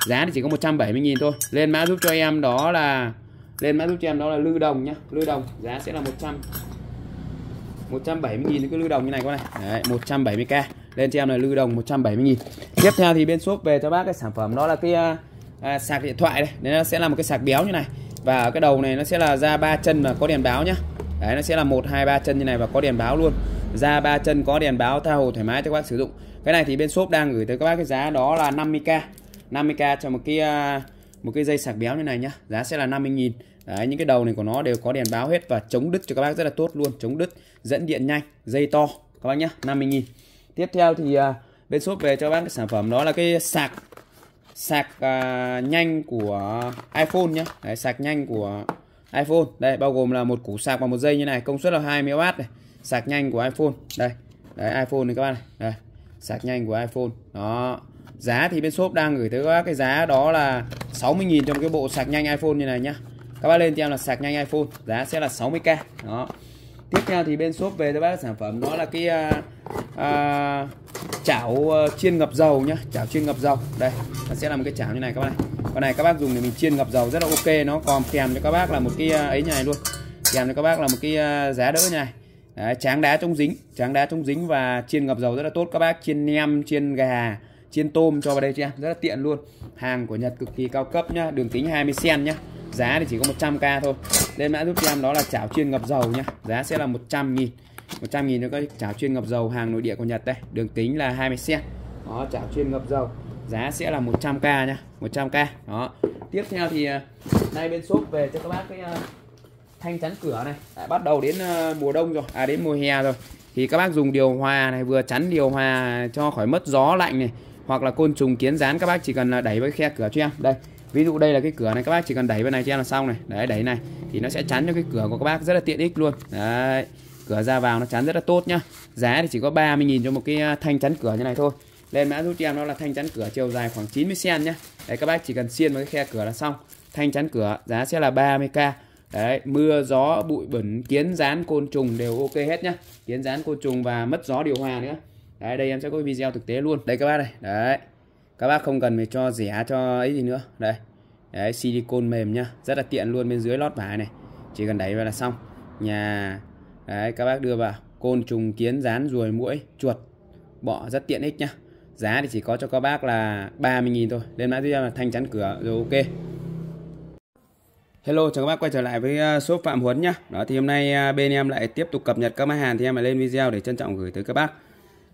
Giá thì chỉ có 170 000 thôi. Lên mã giúp cho em đó là lên mã giúp cho em đó là lư đồng nhá. Lư đồng giá sẽ là 100 170 000 cái lư đồng như này con này. Đấy, 170k lên cho em là lư đồng 170 000 tiếp theo thì bên shop về cho bác cái sản phẩm đó là cái uh, sạc điện thoại đây. Đây nó sẽ là một cái sạc béo như này. Và ở cái đầu này nó sẽ là ra ba chân và có đèn báo nhá. Đấy nó sẽ là một hai ba chân như này và có đèn báo luôn. Ra ba chân có đèn báo tha hồ thoải mái cho các bác sử dụng. Cái này thì bên shop đang gửi tới các bác cái giá đó là 50k 50k cho một cái à, một cái dây sạc béo như này nhá. Giá sẽ là 50.000 Đấy, những cái đầu này của nó đều có đèn báo hết và chống đứt cho các bác rất là tốt luôn. Chống đứt dẫn điện nhanh dây to. Các bác nhá 50.000 tiếp theo thì uh, bên shop về cho các bác cái sản phẩm đó là cái sạc sạc uh, nhanh của iPhone nhé Đấy, sạc nhanh của iPhone. Đây bao gồm là một củ sạc và một dây như này công suất là 20W này. Sạc nhanh của iPhone. Đây đấy iPhone này các bạn này. Đây sạc nhanh của iPhone. Đó. Giá thì bên shop đang gửi tới các bác cái giá đó là 60.000 trong cái bộ sạc nhanh iPhone như này nhá các bác lên cho em là sạc nhanh iPhone giá sẽ là 60k đó. Tiếp theo thì bên shop về cho bác sản phẩm đó là cái à, à, chảo ờ, chiên ngập dầu nhá chảo chiên ngập dầu. Đây nó sẽ là một cái chảo như này các bác này. Con này các bác dùng để mình chiên ngập dầu rất là ok nó còn kèm cho các bác là một cái à, ấy như này luôn. Kèm cho các bác là một cái à, giá đỡ như này. Đấy, tráng đá chống dính tráng đá chống dính và chiên ngập dầu rất là tốt. Các bác chiên nem chiên gà chiên tôm cho vào đây cho em rất là tiện luôn. Hàng của Nhật cực kỳ cao cấp nhá đường kính 20 cm nhá giá thì chỉ có 100k thôi. Lên mã giúp cho em đó là chảo chiên ngập dầu nhá. Giá sẽ là 100 nghìn. 100 nghìn cho cái chảo chiên ngập dầu hàng nội địa của Nhật đây. Đường kính là 20 cm đó, chảo chiên ngập dầu. Giá sẽ là 100k nhá. 100k đó. Tiếp theo thì à, nay bên shop về cho các bác cái à, thanh chắn cửa này. Đã bắt đầu đến mùa đông rồi. À đến mùa hè rồi. Thì các bác dùng điều hòa này, vừa chắn điều hòa cho khỏi mất gió lạnh này, hoặc là côn trùng kiến rán. Các bác chỉ cần đẩy với khe cửa cho em. Đây ví dụ đây là cái cửa này, các bác chỉ cần đẩy bên này cho em là xong này. Đấy, đẩy này, thì nó sẽ chắn cho cái cửa của các bác rất là tiện ích luôn. Đấy, cửa ra vào nó chắn rất là tốt nhá. Giá thì chỉ có 30.000 cho một cái à, thanh chắn cửa như này thôi. Lên mã giúp cho em nó là thanh chắn cửa chiều dài khoảng 90 cm nhá. Đấy, các bác chỉ cần xiên vào cái khe cửa là xong. Thanh chắn cửa giá sẽ là 30k đấy, mưa, gió, bụi, bẩn, kiến, rán, côn trùng đều ok hết nhá. Kiến, rán, côn trùng và mất gió, điều hòa nữa. Đấy, đây em sẽ có video thực tế luôn. Đây các bác này đấy các bác không cần phải cho rẻ cho ấy gì nữa. Đây, đấy silicon mềm nhá. Rất là tiện luôn, bên dưới lót vải này. Chỉ cần đẩy vào là xong. Nhà, đấy, các bác đưa vào. Côn trùng, kiến, rán, ruồi, muỗi, chuột. Bọ rất tiện ích nhá. Giá thì chỉ có cho các bác là 30.000 thôi. Lên mã tiếp là thanh chắn cửa, rồi ok. Hello, chào các bác quay trở lại với ờ, shop Phạm Huấn nhá. Đó, thì hôm nay ờ, bên em lại tiếp tục cập nhật các mã hàng thì em lại lên video để trân trọng gửi tới các bác.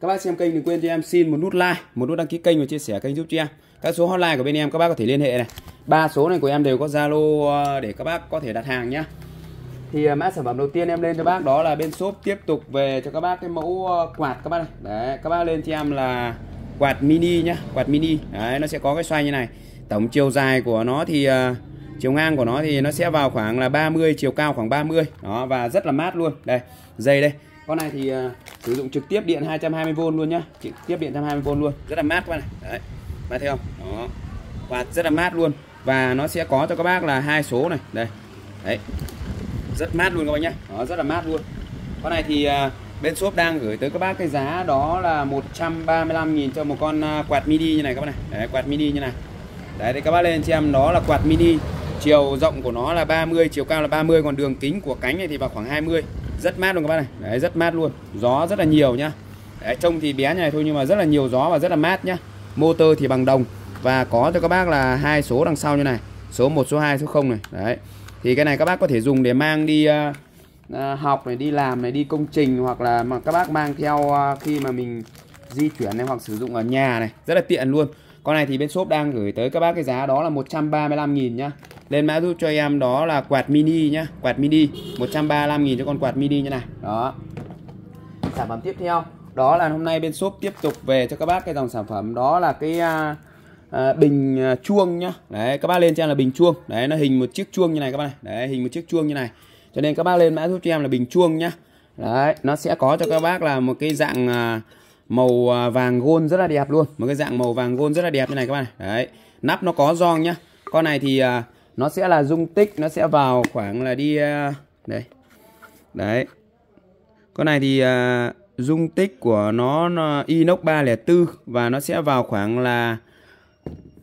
Các bác xem kênh đừng quên cho em xin một nút like, một nút đăng ký kênh và chia sẻ kênh giúp cho em. Các số hotline của bên em các bác có thể liên hệ này. Ba số này của em đều có Zalo ờ, để các bác có thể đặt hàng nhé Thì ờ, mã sản phẩm đầu tiên em lên cho bác đó là bên shop tiếp tục về cho các bác cái mẫu ờ, quạt các bác này. Đấy, các bác lên cho em là quạt mini nhá, quạt mini. Đấy, nó sẽ có cái xoay như này. Tổng chiều dài của nó thì chiều ngang của nó thì nó sẽ vào khoảng là 30 chiều cao khoảng 30 đó và rất là mát luôn đây dây đây con này thì uh, sử dụng trực tiếp điện 220V luôn nhá. Trực tiếp điện 220V luôn. Rất là mát các bạn này đấy mát thấy không? Đó. Quạt rất là mát luôn. Và nó sẽ có cho các bác là hai số này. Đây. Đấy. Rất mát luôn các bác nhá. Đó rất là mát luôn. Con này thì uh, bên shop đang gửi tới các bác cái giá đó là 135.000 cho một con uh, quạt mini như này các bác này. Đấy, quạt mini như này. Đấy thì các bác lên cho em đó là quạt mini. Chiều rộng của nó là 30 chiều cao là 30 còn đường kính của cánh này thì vào khoảng 20 rất mát luôn các bác này. Đấy rất mát luôn. Gió rất là nhiều nhá. Đấy, trông thì bé như này thôi nhưng mà rất là nhiều gió và rất là mát nhá. Motor thì bằng đồng. Và có cho các bác là hai số đằng sau như này. Số 1 số 2 số 0 này. Đấy. Thì cái này các bác có thể dùng để mang đi uh, uh, học này đi làm này đi công trình hoặc là mà các bác mang theo uh, khi mà mình di chuyển này hoặc sử dụng ở nhà này. Rất là tiện luôn. Con này thì bên shop đang gửi tới các bác cái giá đó là 135.000 nhá lên mã giúp cho em đó là quạt mini nhá quạt mini 135.000 cho con quạt mini như này. Đó. Sản phẩm tiếp theo đó là hôm nay bên shop tiếp tục về cho các bác cái dòng sản phẩm. Đó là cái à, à, bình à, chuông nhá. Đấy các bác lên cho em là bình chuông. Đấy nó hình một chiếc chuông như này các bác này. Đấy hình một chiếc chuông như này. Cho nên các bác lên mã giúp cho em là bình chuông nhá. Đấy nó sẽ có cho các bác là một cái dạng à, màu à, vàng gold rất là đẹp luôn. Một cái dạng màu vàng gold rất là đẹp như này các bạn đấy nắp nó có giòn nhá. Con này thì à, nó sẽ là dung tích nó sẽ vào khoảng là đi à, đây. Đấy. Con này thì à, dung tích của nó, nó inox 304 và nó sẽ vào khoảng là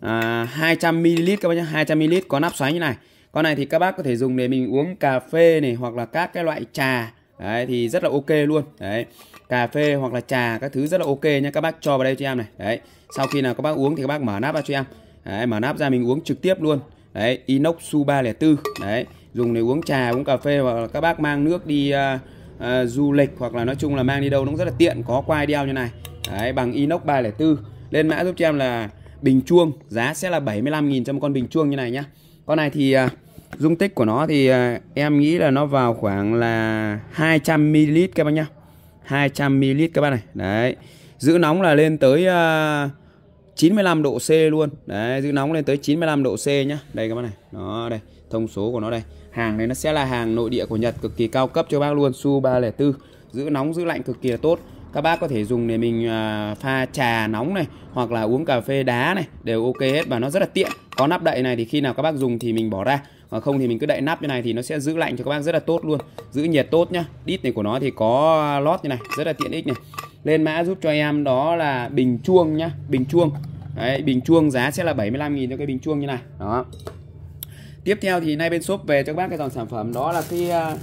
à, 200ml các bác nhé 200ml có nắp xoáy như này. Con này thì các bác có thể dùng để mình uống cà phê này hoặc là các cái loại trà. Đấy thì rất là ok luôn. Đấy cà phê hoặc là trà các thứ rất là ok nha các bác cho vào đây cho em này. Đấy sau khi nào các bác uống thì các bác mở nắp ra cho em. Đấy, mở nắp ra mình uống trực tiếp luôn đấy inox su 304 đấy dùng để uống trà uống cà phê hoặc là các bác mang nước đi uh, uh, du lịch hoặc là nói chung là mang đi đâu nó cũng rất là tiện có quai đeo như này. Đấy bằng inox 304 lên mã giúp cho em là bình chuông giá sẽ là 75.000 cho một con bình chuông như này nhá. Con này thì uh, dung tích của nó thì uh, em nghĩ là nó vào khoảng là 200ml các bác nhá. 200ml các bác này. Đấy giữ nóng là lên tới uh, 95 độ C luôn. Đấy, giữ nóng lên tới 95 độ C nhá. Đây các bác này. Đó, đây. Thông số của nó đây. Hàng này nó sẽ là hàng nội địa của Nhật, cực kỳ cao cấp cho bác luôn. Su 304 giữ nóng, giữ lạnh cực kỳ là tốt. Các bác có thể dùng để mình à, pha trà nóng này, hoặc là uống cà phê đá này, đều ok hết và nó rất là tiện. Có nắp đậy này thì khi nào các bác dùng thì mình bỏ ra. Và không thì mình cứ đậy nắp như này thì nó sẽ giữ lạnh cho các bác rất là tốt luôn. Giữ nhiệt tốt nhá. Đít này của nó thì có lót như này, rất là tiện ích này lên mã giúp cho em đó là bình chuông nhá bình chuông. Đấy, bình chuông giá sẽ là 75.000 cho cái bình chuông như này. Đó. Tiếp theo thì nay bên shop về cho các bác cái dòng sản phẩm đó là cái à,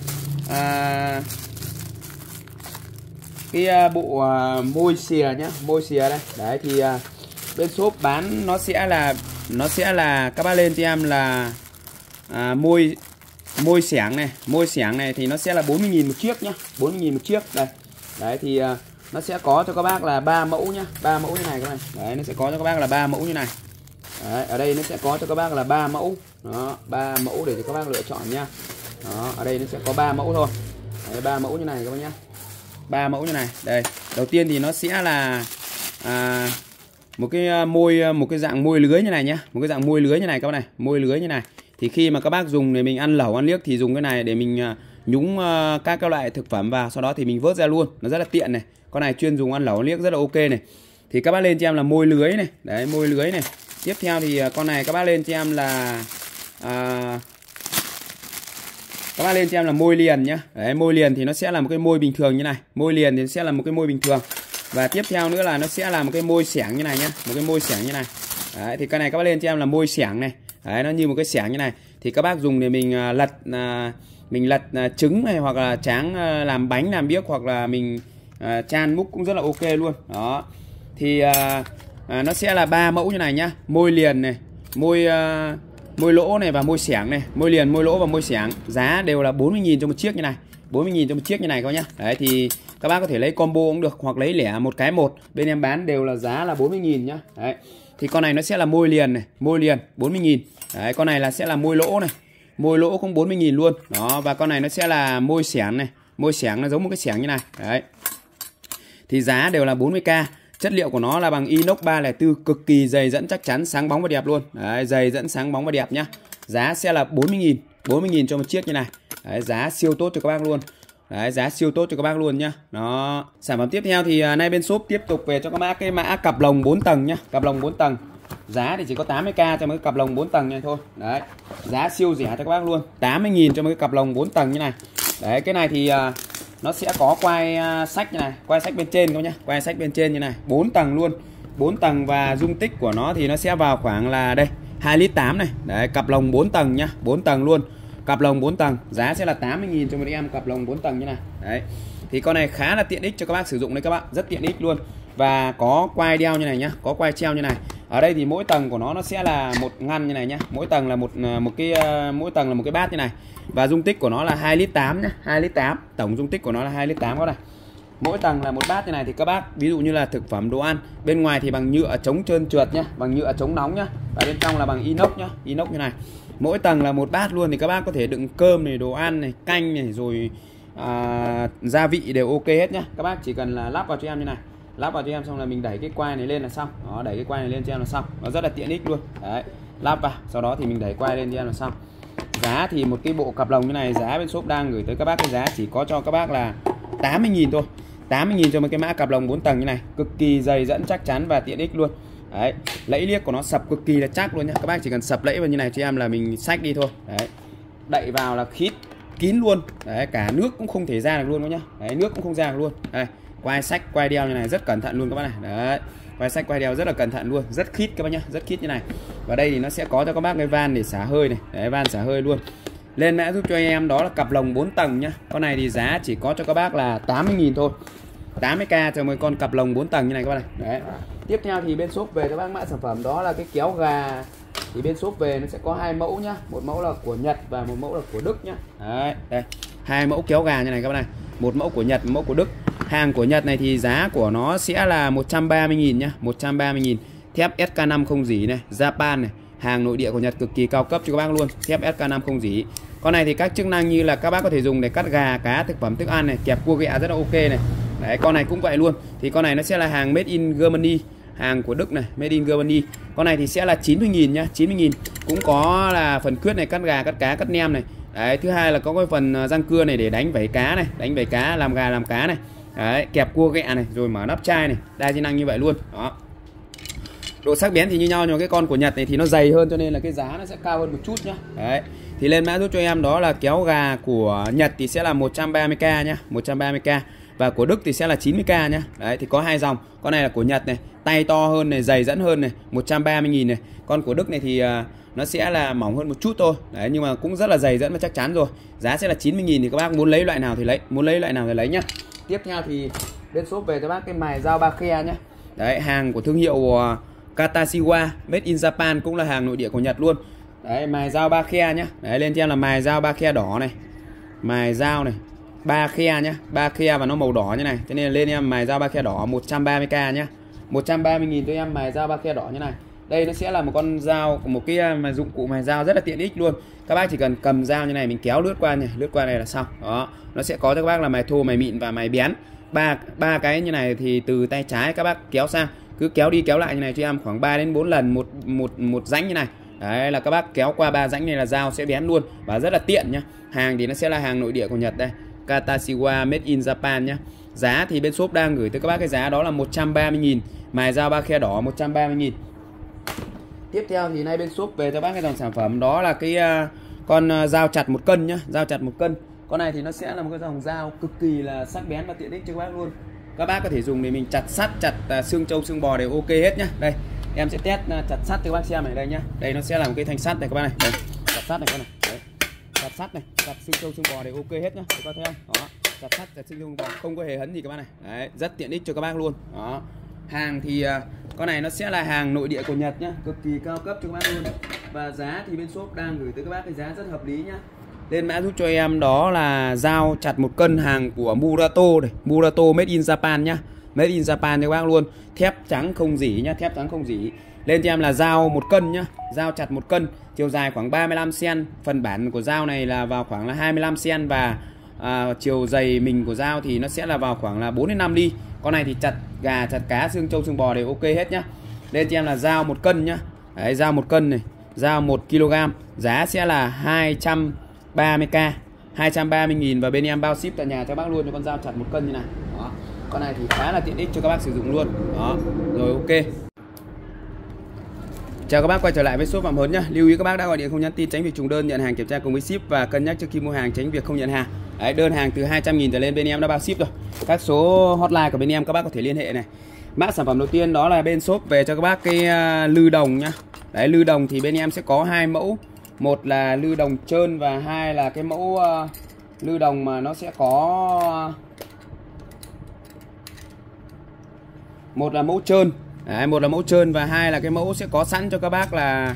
à cái à, bộ à, môi xìa nhá môi xìa đây. Đấy thì à, bên shop bán nó sẽ là nó sẽ là các bác lên cho em là à, môi môi xẻng này môi xẻng này thì nó sẽ là 40.000 một chiếc nhá 40.000 một chiếc đây. Đấy thì à, nó sẽ có cho các bác là ba mẫu nhá. Ba mẫu như này các bạn. Đấy nó sẽ có cho các bác là ba mẫu như này. Đấy, ở đây nó sẽ có cho các bác là ba mẫu. Đó ba mẫu để cho các bác lựa chọn nhá đó ở đây nó sẽ có ba mẫu thôi. Ba mẫu như này các bác nhá. Ba mẫu như này. Đây đầu tiên thì nó sẽ là à, một cái à, môi à, một cái dạng môi lưới như này nhá. Một cái dạng môi lưới như này các bác này. Môi lưới như này. Thì khi mà các bác dùng để mình ăn lẩu ăn liếc thì dùng cái này để mình à, nhúng các các loại thực phẩm vào. Sau đó thì mình vớt ra luôn. Nó rất là tiện này con này chuyên dùng ăn lẩu liếc rất là ok này. Thì các bác lên cho em là môi lưới này. Đấy môi lưới này. Tiếp theo thì à, con này các bác lên cho em là à, các bác lên cho em là môi liền nhá. Đấy môi liền thì nó sẽ là một cái môi bình thường như này. Môi liền thì sẽ là một cái môi bình thường. Và tiếp theo nữa là nó sẽ là một cái môi xẻng như này nhá. Một cái môi xẻng như này. Đấy, thì cái này các bác lên cho em là môi xẻng này. Đấy nó như một cái xẻng như này. Thì các bác dùng để mình uh, lật uh, mình lật uh, trứng này hoặc là tráng uh, làm bánh làm biếc hoặc là mình uh, chan múc cũng rất là ok luôn. Đó. Thì à, à, nó sẽ là ba mẫu như này nhá. Môi liền này môi à, môi lỗ này và môi xẻng này. Môi liền môi lỗ và môi xẻng. Giá đều là 40.000 cho một chiếc như này. 40.000 cho một chiếc như này các nhá. Đấy thì các bác có thể lấy combo cũng được hoặc lấy lẻ một cái một. Bên em bán đều là giá là 40.000 nhá. Đấy. Thì con này nó sẽ là môi liền này. Môi liền 40.000 đấy con này là sẽ là môi lỗ này. Môi lỗ cũng 40.000 luôn. Đó và con này nó sẽ là môi xẻng này. Môi xẻng nó giống một cái xẻng như này. Đấy thì giá đều là 40k Chất liệu của nó là bằng inox 304 cực kỳ dày dẫn chắc chắn sáng bóng và đẹp luôn. Đấy, dày dẫn sáng bóng và đẹp nhá. Giá sẽ là 40 000 40 000 cho một chiếc như này. Đấy, giá siêu tốt cho các bác luôn. Đấy, giá siêu tốt cho các bác luôn nhá. Đó. Sản phẩm tiếp theo thì à, nay bên shop tiếp tục về cho các bác cái mã cặp lồng 4 tầng nhá. Cặp lồng 4 tầng. Giá thì chỉ có 80k cho mấy cặp lồng 4 tầng này thôi. Đấy. Giá siêu rẻ cho các bác luôn. 80 000 cho mấy cặp lồng 4 tầng như này. Đấy, cái này thì à, nó sẽ có quay à, sách như này quay sách bên trên các nhá. Quay sách bên trên như này 4 tầng luôn. 4 tầng và dung tích của nó thì nó sẽ vào khoảng là đây 2 lít 8 này. Đấy, cặp lồng 4 tầng nhá 4 tầng luôn. Cặp lồng 4 tầng, giá sẽ là 80.000 cho một em, cặp lồng 4 tầng như này. Đấy, thì con này khá là tiện ích cho các bác sử dụng đấy các bạn rất tiện ích luôn. Và có quai đeo như này nhá, có quai treo như này ở đây thì mỗi tầng của nó nó sẽ là một ngăn như này nhá. Mỗi tầng là một à, một cái à, mỗi tầng là một cái bát như này. Và dung tích của nó là 2 lít 8 nhá 2 lít 8 tổng dung tích của nó là 2 lít 8 các này mỗi tầng là một bát như này thì các bác ví dụ như là thực phẩm đồ ăn. Bên ngoài thì bằng nhựa chống trơn trượt nhá bằng nhựa chống nóng nhá. Và bên trong là bằng inox nhá inox như này. Mỗi tầng là một bát luôn thì các bác có thể đựng cơm này đồ ăn này canh này rồi à, gia vị đều ok hết nhá. Các bác chỉ cần là lắp vào cho em như này lắp vào cho em xong là mình đẩy cái quai này lên là xong. Đó, đẩy cái quai này lên cho em là xong. Nó rất là tiện ích luôn. Đấy, lắp vào, sau đó thì mình đẩy quai lên cho em là xong. Giá thì một cái bộ cặp lồng như này, giá bên shop đang gửi tới các bác, cái giá chỉ có cho các bác là 80.000 thôi. 80.000 cho một cái mã cặp lồng 4 tầng như này. Cực kỳ dày dẫn chắc chắn và tiện ích luôn. Đấy, lẫy liếc của nó sập cực kỳ là chắc luôn nhá. Các bác chỉ cần sập lẫy vào như này cho em là mình xách đi thôi. Đấy, đậy vào là khít kín luôn. Đấy, cả nước cũng không thể ra được luôn đó nhá. Đấy, nước cũng không ra được luôn. Đây quay sách, quay đeo như này, rất cẩn thận luôn các bác này. Đấy, quay sách, quay đeo rất là cẩn thận luôn. Rất khít các bác nhá, rất khít như này. Và đây thì nó sẽ có cho các bác cái van để xả hơi này. Đấy, van xả hơi luôn. Lên mã giúp cho anh em, đó là cặp lồng 4 tầng nhá. Con này thì giá chỉ có cho các bác là 80.000 thôi. 80k cho một con cặp lồng 4 tầng như này các bác này. Đấy. Tiếp theo thì bên shop về các bác mã sản phẩm, đó là cái kéo gà. Thì bên shop về nó sẽ có hai mẫu nhá. Một mẫu là của Nhật và một mẫu là của Đức nhá. Đấy, đây. Hai mẫu kéo gà như này các bác này. Một mẫu của Nhật, một mẫu của Đức hàng của Nhật này thì giá của nó sẽ là 130.000 nhá 130.000 thép SK5 không dỉ này, Japan này, hàng nội địa của Nhật cực kỳ cao cấp cho các bác luôn, thép SK5 không dỉ. Con này thì các chức năng như là các bác có thể dùng để cắt gà, cá, thực phẩm, thức ăn này, kẹp cua ghẹ rất là ok này. Đấy, con này cũng vậy luôn. Thì con này nó sẽ là hàng made in Germany, hàng của Đức này, made in Germany. Con này thì sẽ là 90.000 nhá 90.000 cũng có là phần khuyết này, cắt gà, cắt cá, cắt nem này. Đấy, thứ hai là có cái phần ờ, răng cưa này để đánh vảy cá này, đánh vảy cá, làm gà, làm cá này đấy kẹp cua ghẹ này rồi mở nắp chai này. Đa chức năng như vậy luôn. Đó. Độ sắc bén thì như nhau nhưng mà cái con của Nhật này thì nó dày hơn cho nên là cái giá nó sẽ cao hơn một chút nhá. Đấy. Thì lên mã giúp cho em đó là kéo gà của Nhật thì sẽ là 130k nhá 130k và của Đức thì sẽ là 90k nhá. Đấy thì có hai dòng. Con này là của Nhật này tay to hơn này dày dẫn hơn này 130.000 này. Con của Đức này thì uh, nó sẽ là mỏng hơn một chút thôi. Đấy, nhưng mà cũng rất là dày dẫn và chắc chắn rồi. Giá sẽ là 90.000 thì các bác muốn lấy loại nào thì lấy, muốn lấy loại nào thì lấy nhá. Tiếp theo thì bên shop về cho bác cái mài dao ba khe nhá. Đấy, hàng của thương hiệu ờ, Katashiwa made in Japan cũng là hàng nội địa của Nhật luôn. Đấy, mài dao ba khe nhá. Đấy, lên cho em là mài dao ba khe đỏ này. Mài dao này, ba khe nhá. Ba khe và nó màu đỏ như này. Thế nên lên em mài dao ba khe đỏ 130k nhá. 130.000 cho em mài dao ba khe đỏ như này đây nó sẽ là một con dao, một cái à, mà dụng cụ mài dao rất là tiện ích luôn. Các bác chỉ cần cầm dao như này, mình kéo lướt qua này, lướt qua này là xong. Đó, nó sẽ có cho các bác là mài thô, mài mịn và mài bén. Ba ba cái như này thì từ tay trái các bác kéo sang. Cứ kéo đi kéo lại như này cho em khoảng 3 đến 4 lần, một một một rãnh như này. Đấy là các bác kéo qua ba rãnh này là dao sẽ bén luôn và rất là tiện nhá. Hàng thì nó sẽ là hàng nội địa của Nhật đây Katashiwa made in Japan nhá. Giá thì bên shop đang gửi tới các bác cái giá đó là 130.000 mài dao ba khe đỏ 130.000 tiếp theo thì nay bên shop về cho bác cái dòng sản phẩm. Đó là cái uh, con uh, dao chặt một cân nhá dao chặt một cân. Con này thì nó sẽ là một cái dòng dao cực kỳ là sắc bén và tiện ích cho các bác luôn. Các bác có thể dùng để mình chặt sắt chặt uh, xương trâu xương bò đều ok hết nhá. Đây em sẽ test uh, chặt sắt cho các bác xem này. Đây nhá. Đây nó sẽ là một cái thanh sắt này các bác này. Đây, chặt sắt này các này. Đấy. chặt sắt này chặt xương trâu xương bò đều ok hết nhá. Các bác thấy không? Đó chặt sắt chặt xương trâu bò không có hề hấn gì các bác này. Đấy rất tiện ích cho các bác luôn. Đó hàng thì à, con này nó sẽ là hàng nội địa của Nhật nhá cực kỳ cao cấp cho các bác luôn. Và giá thì bên shop đang gửi tới các bác cái giá rất hợp lý nhá. Lên mã giúp cho em đó là dao chặt một cân hàng của Murato này Murato made in Japan nhá. Made in Japan cho các bác luôn thép trắng không dỉ nhá thép trắng không dỉ. Lên cho em là dao một cân nhá dao chặt một cân chiều dài khoảng 35 cm phần bản của dao này là vào khoảng là 25 cm và à, chiều dày mình của dao thì nó sẽ là vào khoảng là 4 đến 5 ly con này thì chặt gà, chặt cá, xương trâu, xương bò đều ok hết nhá. Lên cho em là dao một cân nhá. Đấy, dao một cân này, dao 1 kg, giá sẽ là 230k 230.000 và bên em bao ship tại nhà cho bác luôn, cho con dao chặt một cân như này. Đó, con này thì khá là tiện ích cho các bác sử dụng luôn. Đó, rồi ok. Chào các bác quay trở lại với shop Phạm Hớn nhá. Lưu ý các bác đã gọi điện không nhắn tin tránh việc trùng đơn nhận hàng kiểm tra cùng với ship và cân nhắc trước khi mua hàng tránh việc không nhận hàng. Đấy, đơn hàng từ 200.000 trở lên bên em đã bao ship rồi. Các số hotline của bên em các bác có thể liên hệ này. Mã sản phẩm đầu tiên đó là bên shop về cho các bác cái à, lư đồng nhá. Đấy lư đồng thì bên em sẽ có hai mẫu. Một là lư đồng trơn và hai là cái mẫu uh, lư đồng mà nó sẽ có à, một là mẫu trơn Đấy, một là mẫu trơn và hai là cái mẫu sẽ có sẵn cho các bác là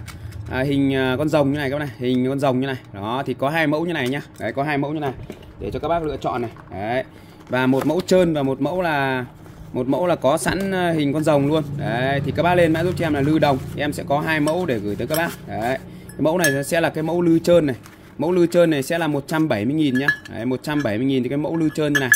à, hình à, con rồng như này các bác này hình con rồng như này. Đó thì có hai mẫu như này nhá. Đấy có hai mẫu như này. Để cho các bác lựa chọn này. Đấy. Và một mẫu trơn và một mẫu là một mẫu là có sẵn à, hình con rồng luôn. Đấy thì các bác lên mã giúp cho em là lư đồng. Em sẽ có hai mẫu để gửi tới các bác. Đấy. Cái mẫu này sẽ là cái mẫu lư trơn này. Mẫu lư trơn này sẽ là 170.000 nhá. Đấy, 170.000 thì cái mẫu lư trơn như này.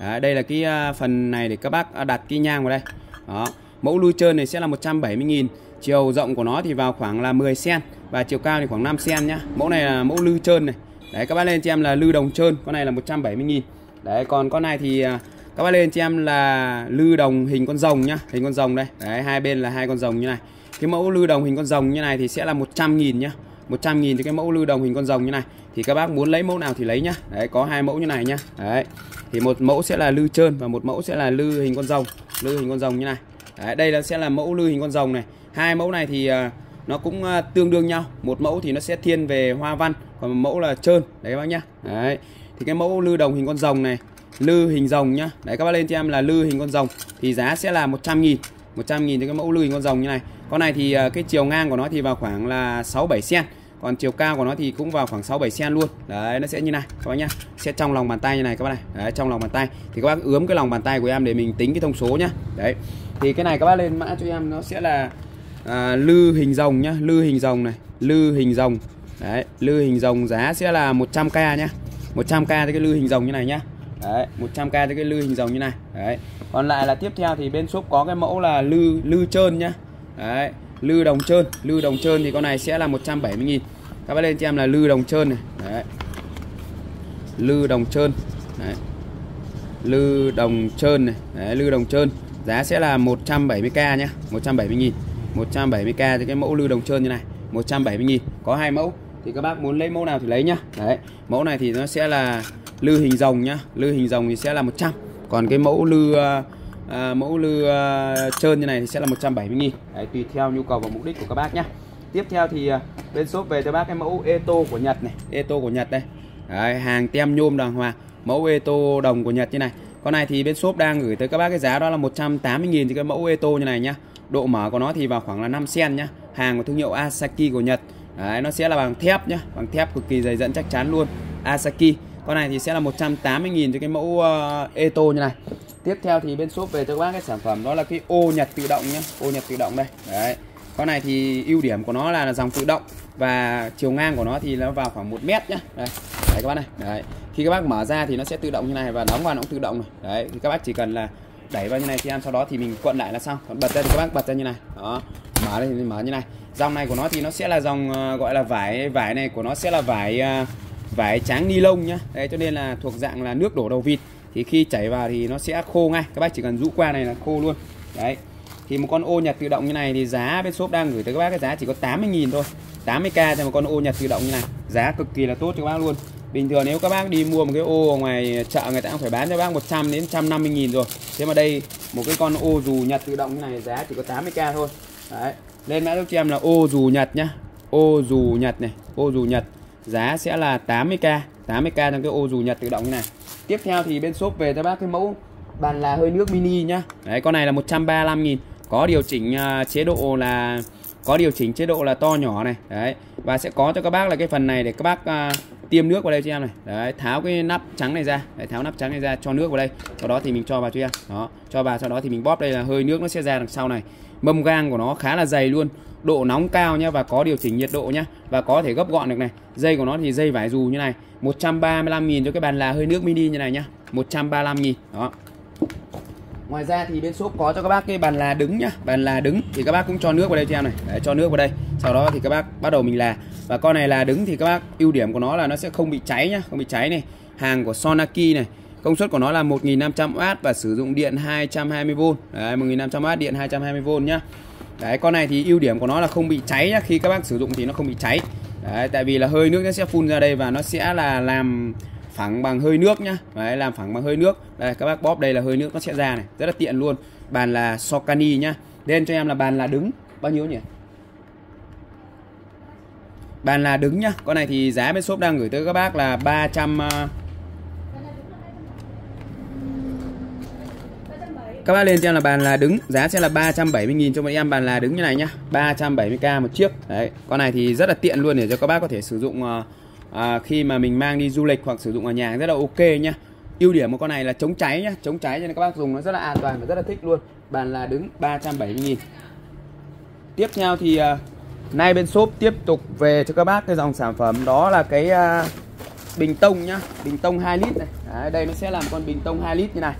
Đấy, đây là cái à, phần này để các bác à, đặt cái nhang vào đây. Đó. Mẫu lui trơn này sẽ là 170.000 Chiều rộng của nó thì vào khoảng là 10 cm Và chiều cao thì khoảng 5 cm nhá. Mẫu này là mẫu lư trơn này. Đấy, các bác lên cho em là lư đồng trơn, Con này là 170.000 Đấy, còn con này thì à, các bác lên cho em là lư đồng hình con rồng nhá, Hình con rồng đây. Đấy, hai bên là hai con rồng như này. Cái mẫu lư đồng hình con rồng như này thì sẽ là 100.000 nhá. 100.000 thì cái mẫu lư đồng hình con rồng như này. Thì các bác muốn lấy mẫu nào thì lấy nhá. Đấy, có hai mẫu như này nhá. Đấy, thì một mẫu sẽ là lư trơn và một mẫu sẽ là lư hình con rồng lư hình con rồng như này. Đấy, đây là sẽ là mẫu lư hình con rồng này. Hai mẫu này thì uh, nó cũng uh, tương đương nhau. Một mẫu thì nó sẽ thiên về hoa văn còn một mẫu là trơn. Đấy các bác nhá. Đấy. Thì cái mẫu lư đồng hình con rồng này lư hình rồng nhá. Đấy các bác lên cho em là lư hình con rồng thì giá sẽ là 100 nghìn. 100 nghìn thì cái mẫu lư hình con rồng như này. Con này thì uh, cái chiều ngang của nó thì vào khoảng là 6 7 cm còn chiều cao của nó thì cũng vào khoảng 6 7 cm luôn. Đấy nó sẽ như này các bác nhá. Sẽ trong lòng bàn tay như này các bác này. Đấy, trong lòng bàn tay. Thì các bác ướm cái lòng bàn tay của em để mình tính cái thông số nhá. Đấy thì cái này các bác lên mã cho em nó sẽ là à, lư hình rồng nhá lư hình rồng này lư hình rồng. Đấy lư hình rồng giá sẽ là 100k nhá. 100k cái lư hình rồng như này nhá. Đấy 100k cho cái lư hình rồng như này. Đấy. Còn lại là tiếp theo thì bên shop có cái mẫu là lư lư trơn nhá. Đấy lư đồng trơn lư đồng trơn thì con này sẽ là 170.000 các bác lên cho em là lư đồng trơn này. Đấy. Lư đồng trơn. Đấy. Lư đồng trơn này. Đấy, lư đồng trơn giá sẽ là 170k nhé 170.000 170k thì cái mẫu lư đồng trơn như này 170.000 có hai mẫu thì các bác muốn lấy mẫu nào thì lấy nhá. Đấy mẫu này thì nó sẽ là lư hình rồng nhá lư hình rồng thì sẽ là 100 còn cái mẫu lư à, ờ, ờ, mẫu lư à, ờ, trơn như này thì sẽ là 170 nghìn. Đấy, tùy theo nhu cầu và mục đích của các bác nhá. Tiếp theo thì à, bên shop về cho bác cái mẫu Eto của Nhật này. Eto của Nhật đây. Đấy, hàng tem nhôm đàng hoàng mẫu Eto đồng của Nhật như này con này thì bên shop đang gửi tới các bác cái giá đó là 180 nghìn thì cái mẫu Eto như này nhá. Độ mở của nó thì vào khoảng là 5 cm nhá. Hàng của thương hiệu Asaki của Nhật. Đấy, nó sẽ là bằng thép nhá. Bằng thép cực kỳ dày dẫn chắc chắn luôn. Asaki. Con này thì sẽ là 180.000 cho cái mẫu uh, Eto như này. Tiếp theo thì bên shop về cho các bác cái sản phẩm đó là cái ô nhật tự động nhá. Ô nhật tự động đây. Đấy. Con này thì ưu điểm của nó là dòng tự động và chiều ngang của nó thì nó vào khoảng 1 mét nhá. Đây. Đấy các bác này. Đấy khi các bác mở ra thì nó sẽ tự động như này và đóng vào nó cũng tự động này đấy thì các bác chỉ cần là đẩy vào như này thì em sau đó thì mình cuộn lại là xong. Còn bật ra thì các bác bật ra như này. Đó mở đây thì mở như này. Dòng này của nó thì nó sẽ là dòng uh, gọi là vải vải này của nó sẽ là vải uh, vải trắng ni lông nhá. Đấy cho nên là thuộc dạng là nước đổ đầu vịt. Thì khi chảy vào thì nó sẽ khô ngay. Các bác chỉ cần rũ qua này là khô luôn. Đấy thì một con ô nhặt tự động như này thì giá bên shop đang gửi tới các bác cái giá chỉ có 80.000 thôi. 80k cho một con ô nhặt tự động như này. Giá cực kỳ là tốt cho các bác luôn bình thường nếu các bác đi mua một cái ô ngoài chợ người ta cũng phải bán cho bác 100 đến 150 nghìn rồi. Thế mà đây một cái con ô dù nhật tự động như này giá chỉ có 80k thôi. Đấy lên mã giúp cho em là ô dù nhật nhá. Ô dù nhật này ô dù nhật giá sẽ là 80k 80k trong cái ô dù nhật tự động như này. Tiếp theo thì bên shop về cho bác cái mẫu bàn là hơi nước mini nhá. Đấy con này là 135 nghìn. Có điều chỉnh uh, chế độ là có điều chỉnh chế độ là to nhỏ này. Đấy và sẽ có cho các bác là cái phần này để các bác uh, tiêm nước vào đây cho em này. Đấy tháo cái nắp trắng này ra. Đấy, tháo nắp trắng này ra cho nước vào đây. Sau đó thì mình cho vào cho em. Đó cho vào sau đó thì mình bóp đây là hơi nước nó sẽ ra đằng sau này. Mâm gang của nó khá là dày luôn. Độ nóng cao nhá và có điều chỉnh nhiệt độ nhá và có thể gấp gọn được này. Dây của nó thì dây vải dù như này 135.000 cho cái bàn là hơi nước mini như này nhá. 135.000 đó. Ngoài ra thì bên shop có cho các bác cái bàn là đứng nhá. Bàn là đứng thì các bác cũng cho nước vào đây cho em này. Đấy, cho nước vào đây. Sau đó thì các bác bắt đầu mình là. Và con này là đứng thì các bác ưu điểm của nó là nó sẽ không bị cháy nhá Không bị cháy này. Hàng của Sonaki này Công suất của nó là 1500W và sử dụng điện 220V Đấy 1500W điện 220V nhá. Đấy con này thì ưu điểm của nó là không bị cháy nhá. Khi các bác sử dụng thì nó không bị cháy. Đấy tại vì là hơi nước nó sẽ phun ra đây và nó sẽ là làm phẳng bằng hơi nước nhá. Đấy, làm phẳng bằng hơi nước. Đây các bác bóp đây là hơi nước nó sẽ ra này. Rất là tiện luôn. Bàn là Socani nhá. Lên cho em là bàn là đứng. Bao nhiêu nhỉ? Bàn là đứng nhá. Con này thì giá bên shop đang gửi tới các bác là 300 à, các bác lên cho em là bàn là đứng. Giá sẽ là 370.000 cho bọn em. Bàn là đứng như này nhá. 370k một chiếc. Đấy con này thì rất là tiện luôn để cho các bác có thể sử dụng uh, à, khi mà mình mang đi du lịch hoặc sử dụng ở nhà rất là ok nhá. Ưu điểm của con này là chống cháy nhá. Chống cháy cho nên các bác dùng nó rất là an toàn và rất là thích luôn. Bàn là đứng 370 000 tiếp theo thì à, nay bên shop tiếp tục về cho các bác cái dòng sản phẩm. Đó là cái à, bình tông nhá. Bình tông 2 lít này. Đấy, đây nó sẽ làm con bình tông 2 lít như này.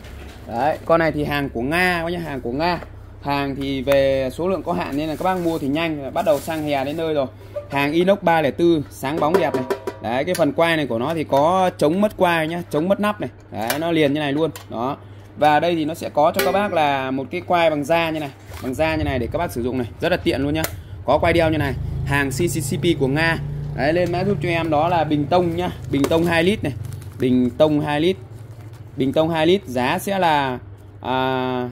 Đấy, con này thì hàng của Nga có nhá hàng của Nga. Hàng thì về số lượng có hạn nên là các bác mua thì nhanh. Bắt đầu sang hè đến nơi rồi. Hàng inox 304 sáng bóng đẹp này đấy cái phần quay này của nó thì có chống mất quai nhá chống mất nắp này. Đấy nó liền như này luôn. Đó. Và đây thì nó sẽ có cho các bác là một cái quai bằng da như này bằng da như này để các bác sử dụng này. Rất là tiện luôn nhá. Có quai đeo như này hàng CCCP của Nga. Đấy lên mã giúp cho em đó là bình tông nhá bình tông 2 lít này. Bình tông 2 lít bình tông 2 lít giá sẽ là à,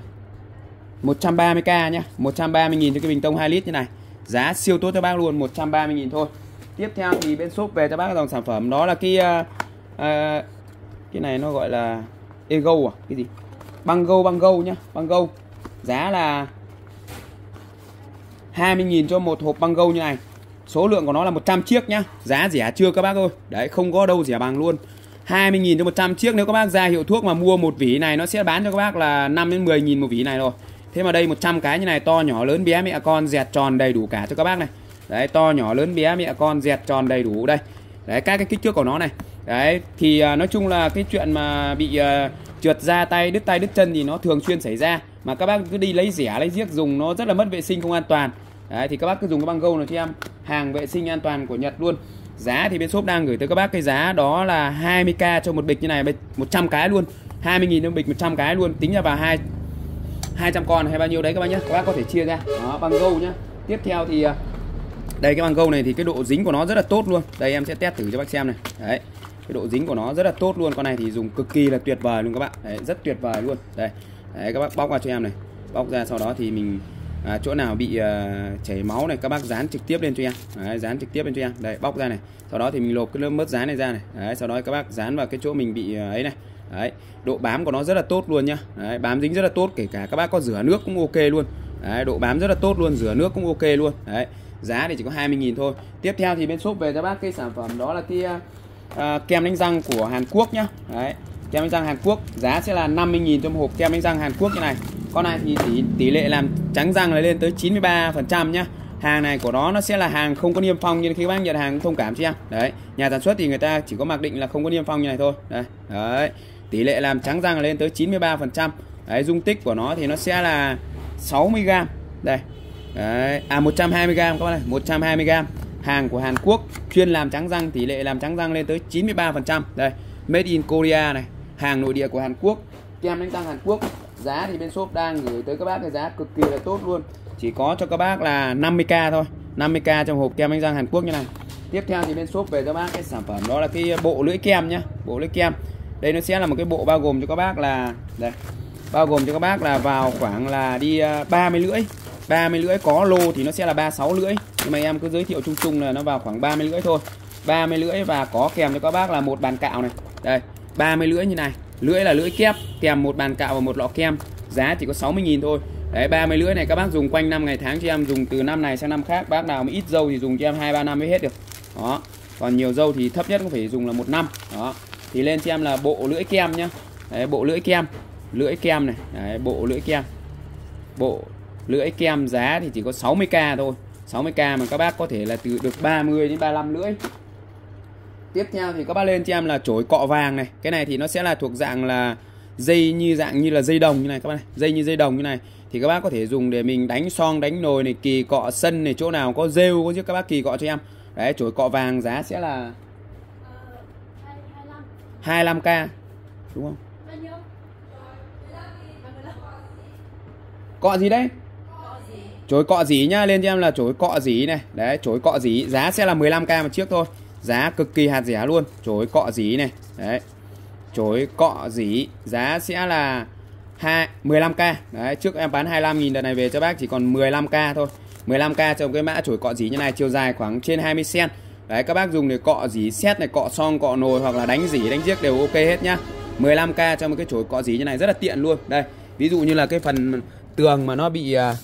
130k nhá. 130.000 cho cái bình tông 2 lít như này. Giá siêu tốt cho bác luôn 130.000 thôi tiếp theo thì bên shop về cho bác dòng sản phẩm. Đó là cái uh, uh, cái này nó gọi là ego à? Cái gì? Băng gâu băng gâu nhá băng gâu giá là 20.000 cho một hộp băng gâu như này. Số lượng của nó là 100 chiếc nhá. Giá rẻ chưa các bác ơi? Đấy không có đâu rẻ bằng luôn. 20.000 cho 100 chiếc. Nếu các bác ra hiệu thuốc mà mua một vỉ này nó sẽ bán cho các bác là 5 đến 10.000 một vỉ này rồi. Thế mà đây 100 cái như này to nhỏ lớn bé mẹ con dẹt tròn đầy đủ cả cho các bác này đấy to nhỏ lớn bé mẹ con dẹt tròn đầy đủ đây. Đấy các cái kích thước của nó này. Đấy thì uh, nói chung là cái chuyện mà bị uh, trượt da tay đứt tay đứt chân thì nó thường xuyên xảy ra. Mà các bác cứ đi lấy rẻ lấy giếc dùng nó rất là mất vệ sinh không an toàn. Đấy thì các bác cứ dùng cái băng gâu này cho em. Hàng vệ sinh an toàn của Nhật luôn. Giá thì bên shop đang gửi tới các bác cái giá đó là 20k cho một bịch như này 100 cái luôn. 20.000 một bịch 100 cái luôn. Tính ra vào hai 200 con hay bao nhiêu đấy các bác nhé. Các bác có thể chia ra. Đó băng gâu nhá. Tiếp theo thì à, đây cái băng gâu này thì cái độ dính của nó rất là tốt luôn. Đây em sẽ test thử cho bác xem này. Đấy cái độ dính của nó rất là tốt luôn. Con này thì dùng cực kỳ là tuyệt vời luôn các bạn. Đấy, rất tuyệt vời luôn. Đây đấy, các bác bóc qua cho em này. Bóc ra sau đó thì mình à, chỗ nào bị à, chảy máu này các bác dán trực tiếp lên cho em. Đấy, dán trực tiếp lên cho em. Đây bóc ra này. Sau đó thì mình lột cái lớp mớt dán này ra này. Đấy, sau đó các bác dán vào cái chỗ mình bị à, ấy này. Đấy độ bám của nó rất là tốt luôn nhá. Đấy, bám dính rất là tốt kể cả các bác có rửa nước cũng ok luôn. Đấy, độ bám rất là tốt luôn rửa nước cũng ok luôn. Đấy giá thì chỉ có 20.000 thôi. Tiếp theo thì bên shop về cho bác cái sản phẩm đó là cái uh, kem đánh răng của Hàn Quốc nhá. Đấy kem đánh răng Hàn Quốc. Giá sẽ là 50.000 cho một hộp kem đánh răng Hàn Quốc như này. Con này thì tỷ, tỷ lệ làm trắng răng là lên tới 93% nhá. Hàng này của nó nó sẽ là hàng không có niêm phong như khi bác nhận hàng thông cảm cho em đấy nhà sản xuất thì người ta chỉ có mặc định là không có niêm phong như này thôi. Đấy, đấy. tỷ lệ làm trắng răng là lên tới 93% đấy dung tích của nó thì nó sẽ là 60g đây đấy. à 120g các bạn này. 120g hàng của Hàn Quốc, chuyên làm trắng răng, tỷ lệ làm trắng răng lên tới 93% đây, made in Korea này. Hàng nội địa của Hàn Quốc. Kem đánh răng Hàn Quốc. Giá thì bên shop đang gửi tới các bác cái giá cực kỳ là tốt luôn. Chỉ có cho các bác là 50k thôi. 50k trong hộp kem đánh răng Hàn Quốc như này. Tiếp theo thì bên shop về cho bác cái sản phẩm, đó là cái bộ lưỡi kem nhá. Bộ lưỡi kem. Đây nó sẽ là một cái bộ bao gồm cho các bác là, đây, bao gồm cho các bác là vào khoảng là đi à, 30 lưỡi. 30 lưỡi có lô thì nó sẽ là 36 lưỡi nhưng mà em cứ giới thiệu chung chung là nó vào khoảng 30 lưỡi thôi 30 lưỡi và có kèm cho các bác là một bàn cạo này đây 30 lưỡi như này lưỡi là lưỡi kép kèm một bàn cạo và một lọ kem giá chỉ có 60.000 thôi Đấy 30 lưỡi này các bác dùng quanh năm ngày tháng cho em dùng từ năm này sang năm khác bác nào mà ít dâu thì dùng cho em 2 3 năm mới hết được. Đó. Còn nhiều dâu thì thấp nhất cũng phải dùng là một năm. Đó. Thì lên cho em là bộ lưỡi kem nhá. Đấy bộ lưỡi kem. Lưỡi kem này, Đấy, bộ lưỡi kem. Bộ lưỡi kem giá thì chỉ có 60k thôi. 60k mà các bác có thể là từ được 30 đến 35 lưỡi. Tiếp theo thì các bác lên cho em là chổi cọ vàng này. Cái này thì nó sẽ là thuộc dạng là dây như dạng như là dây đồng như này các bác này, dây như dây đồng như này. Thì các bác có thể dùng để mình đánh son đánh nồi này kỳ cọ sân này chỗ nào có rêu có chứ các bác kỳ cọ cho em. Đấy chổi cọ vàng giá sẽ là 25k đúng không? Cọ gì đấy chối cọ dí nhá lên cho em là chối cọ dí này. Đấy chối cọ dí. Giá sẽ là 15k một chiếc thôi. Giá cực kỳ hạt rẻ luôn. Chối cọ dí này. Đấy. Chối cọ dí. Giá sẽ là 2, 15k Đấy, trước em bán 25.000 đợt này về cho bác chỉ còn 15k thôi. 15k trong cái mã chổi cọ dí như này chiều dài khoảng trên 20 cm Đấy các bác dùng để cọ dí xét này cọ xong cọ nồi hoặc là đánh dỉ đánh giếc đều ok hết nhá. 15k cho một cái chổi cọ dí như này rất là tiện luôn. Đây ví dụ như là cái phần tường mà nó bị à,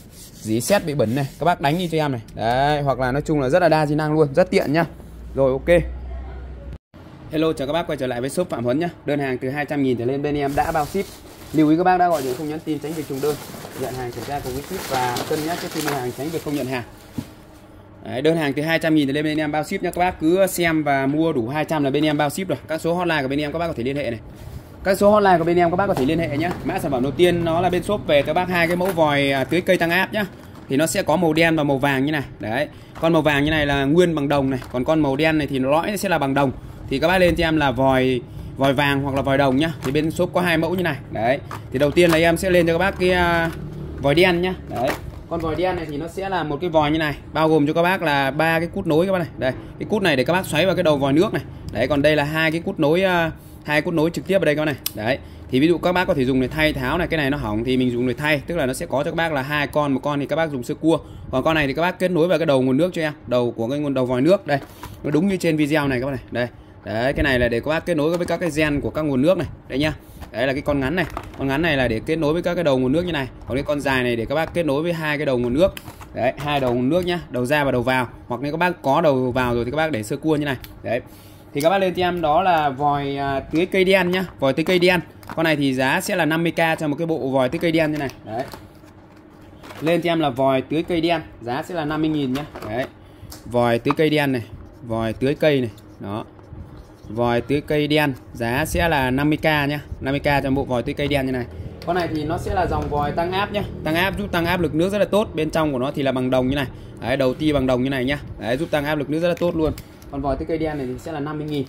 dí xét bị bẩn này các bác đánh đi cho em này. Đấy hoặc là nói chung là rất là đa di năng luôn rất tiện nhá. Rồi ok. Hello chào các bác quay trở lại với shop Phạm Huấn nhá. Đơn hàng từ 200.000 trở lên bên em đã bao ship. Lưu ý các bác đã gọi điện không nhắn tin tránh việc trùng đơn. Nhận hàng kiểm tra cùng với ship và cân nhắc trước khi mua hàng tránh việc không nhận hàng. Đấy, đơn hàng từ 200 nghìn trở lên bên em bao ship nhé các bác. Cứ xem và mua đủ 200 là bên em bao ship rồi. Các số hotline của bên em các bác có thể liên hệ này các số hotline của bên em các bác có thể liên hệ nhé. Mã sản phẩm đầu tiên nó là bên shop về các bác hai cái mẫu vòi à, tưới cây tăng áp nhá. Thì nó sẽ có màu đen và màu vàng như này. Đấy con màu vàng như này là nguyên bằng đồng này. Còn con màu đen này thì nó lõi sẽ là bằng đồng. Thì các bác lên cho em là vòi vòi vàng hoặc là vòi đồng nhá. Thì bên shop có hai mẫu như này. Đấy thì đầu tiên là em sẽ lên cho các bác cái uh, vòi đen nhá. Đấy con vòi đen này thì nó sẽ là một cái vòi như này bao gồm cho các bác là ba cái cút nối các bác này. Đây cái cút này để các bác xoáy vào cái đầu vòi nước này. Đấy còn đây là hai cái cút nối uh, hai cốt nối trực tiếp ở đây các bác này. Đấy, thì ví dụ các bác có thể dùng để thay tháo này, cái này nó hỏng thì mình dùng để thay, tức là nó sẽ có cho các bác là hai con, một con thì các bác dùng sơ cua, còn con này thì các bác kết nối vào cái đầu nguồn nước cho em, đầu của cái nguồn, đầu vòi nước, đây. Nó đúng như trên video này các bác này. Đây, đấy, cái này là để các bác kết nối với các cái gen của các nguồn nước này. Đấy nhá. Đấy là cái con ngắn này. Con ngắn này là để kết nối với các cái đầu nguồn nước như này. Còn cái con dài này để các bác kết nối với hai cái đầu nguồn nước. Đấy, hai đầu nguồn nước nhá, đầu ra và đầu vào. Hoặc nếu các bác có đầu vào rồi thì các bác để sơ cua như này. Đấy thì các bác lên cho em đó là vòi à, tưới cây đen nhá. Vòi tưới cây đen. Con này thì giá sẽ là 50k cho một cái bộ vòi tưới cây đen như này. Đấy. Lên cho em là vòi tưới cây đen. Giá sẽ là 50.000 nhá. Đấy. Vòi tưới cây đen này. Vòi tưới cây này. Đó. Vòi tưới cây đen. Giá sẽ là 50k nhá. 50k cho bộ vòi tưới cây đen như này. Con này thì nó sẽ là dòng vòi tăng áp nhá. Tăng áp giúp tăng áp lực nước rất là tốt. Bên trong của nó thì là bằng đồng như này. Đấy, đầu ti bằng đồng như này nhá. Đấy, giúp tăng áp lực nước rất là tốt luôn còn vòi tưới cây đen này thì sẽ là 50.000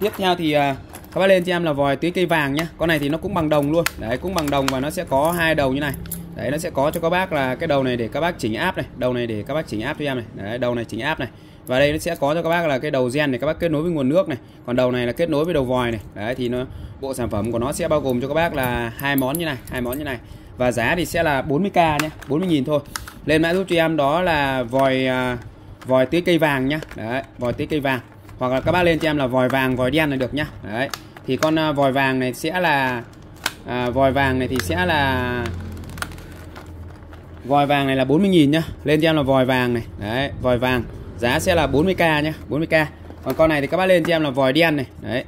tiếp theo thì à, các bác lên cho em là vòi tưới cây vàng nhá. Con này thì nó cũng bằng đồng luôn. Đấy cũng bằng đồng và nó sẽ có hai đầu như này. Đấy nó sẽ có cho các bác là cái đầu này để các bác chỉnh áp này đầu này để các bác chỉnh áp cho em này. Đấy, đầu này chỉnh áp này. Và đây nó sẽ có cho các bác là cái đầu gen này các bác kết nối với nguồn nước này. Còn đầu này là kết nối với đầu vòi này. Đấy thì nó bộ sản phẩm của nó sẽ bao gồm cho các bác là hai món như này hai món như này. Và giá thì sẽ là 40k nhé 40.000 thôi. Lên mã giúp cho em đó là vòi à, vòi tưới cây vàng nhá. Đấy vòi tưới cây vàng. Hoặc là các bác lên cho em là vòi vàng vòi đen là được nhá. Đấy thì con à, vòi vàng này sẽ là à, vòi vàng này thì sẽ là vòi vàng này là 40.000 nhá. Lên cho em là vòi vàng này. Đấy vòi vàng. Giá sẽ là 40k nhá 40k còn con này thì các bác lên cho em là vòi đen này. Đấy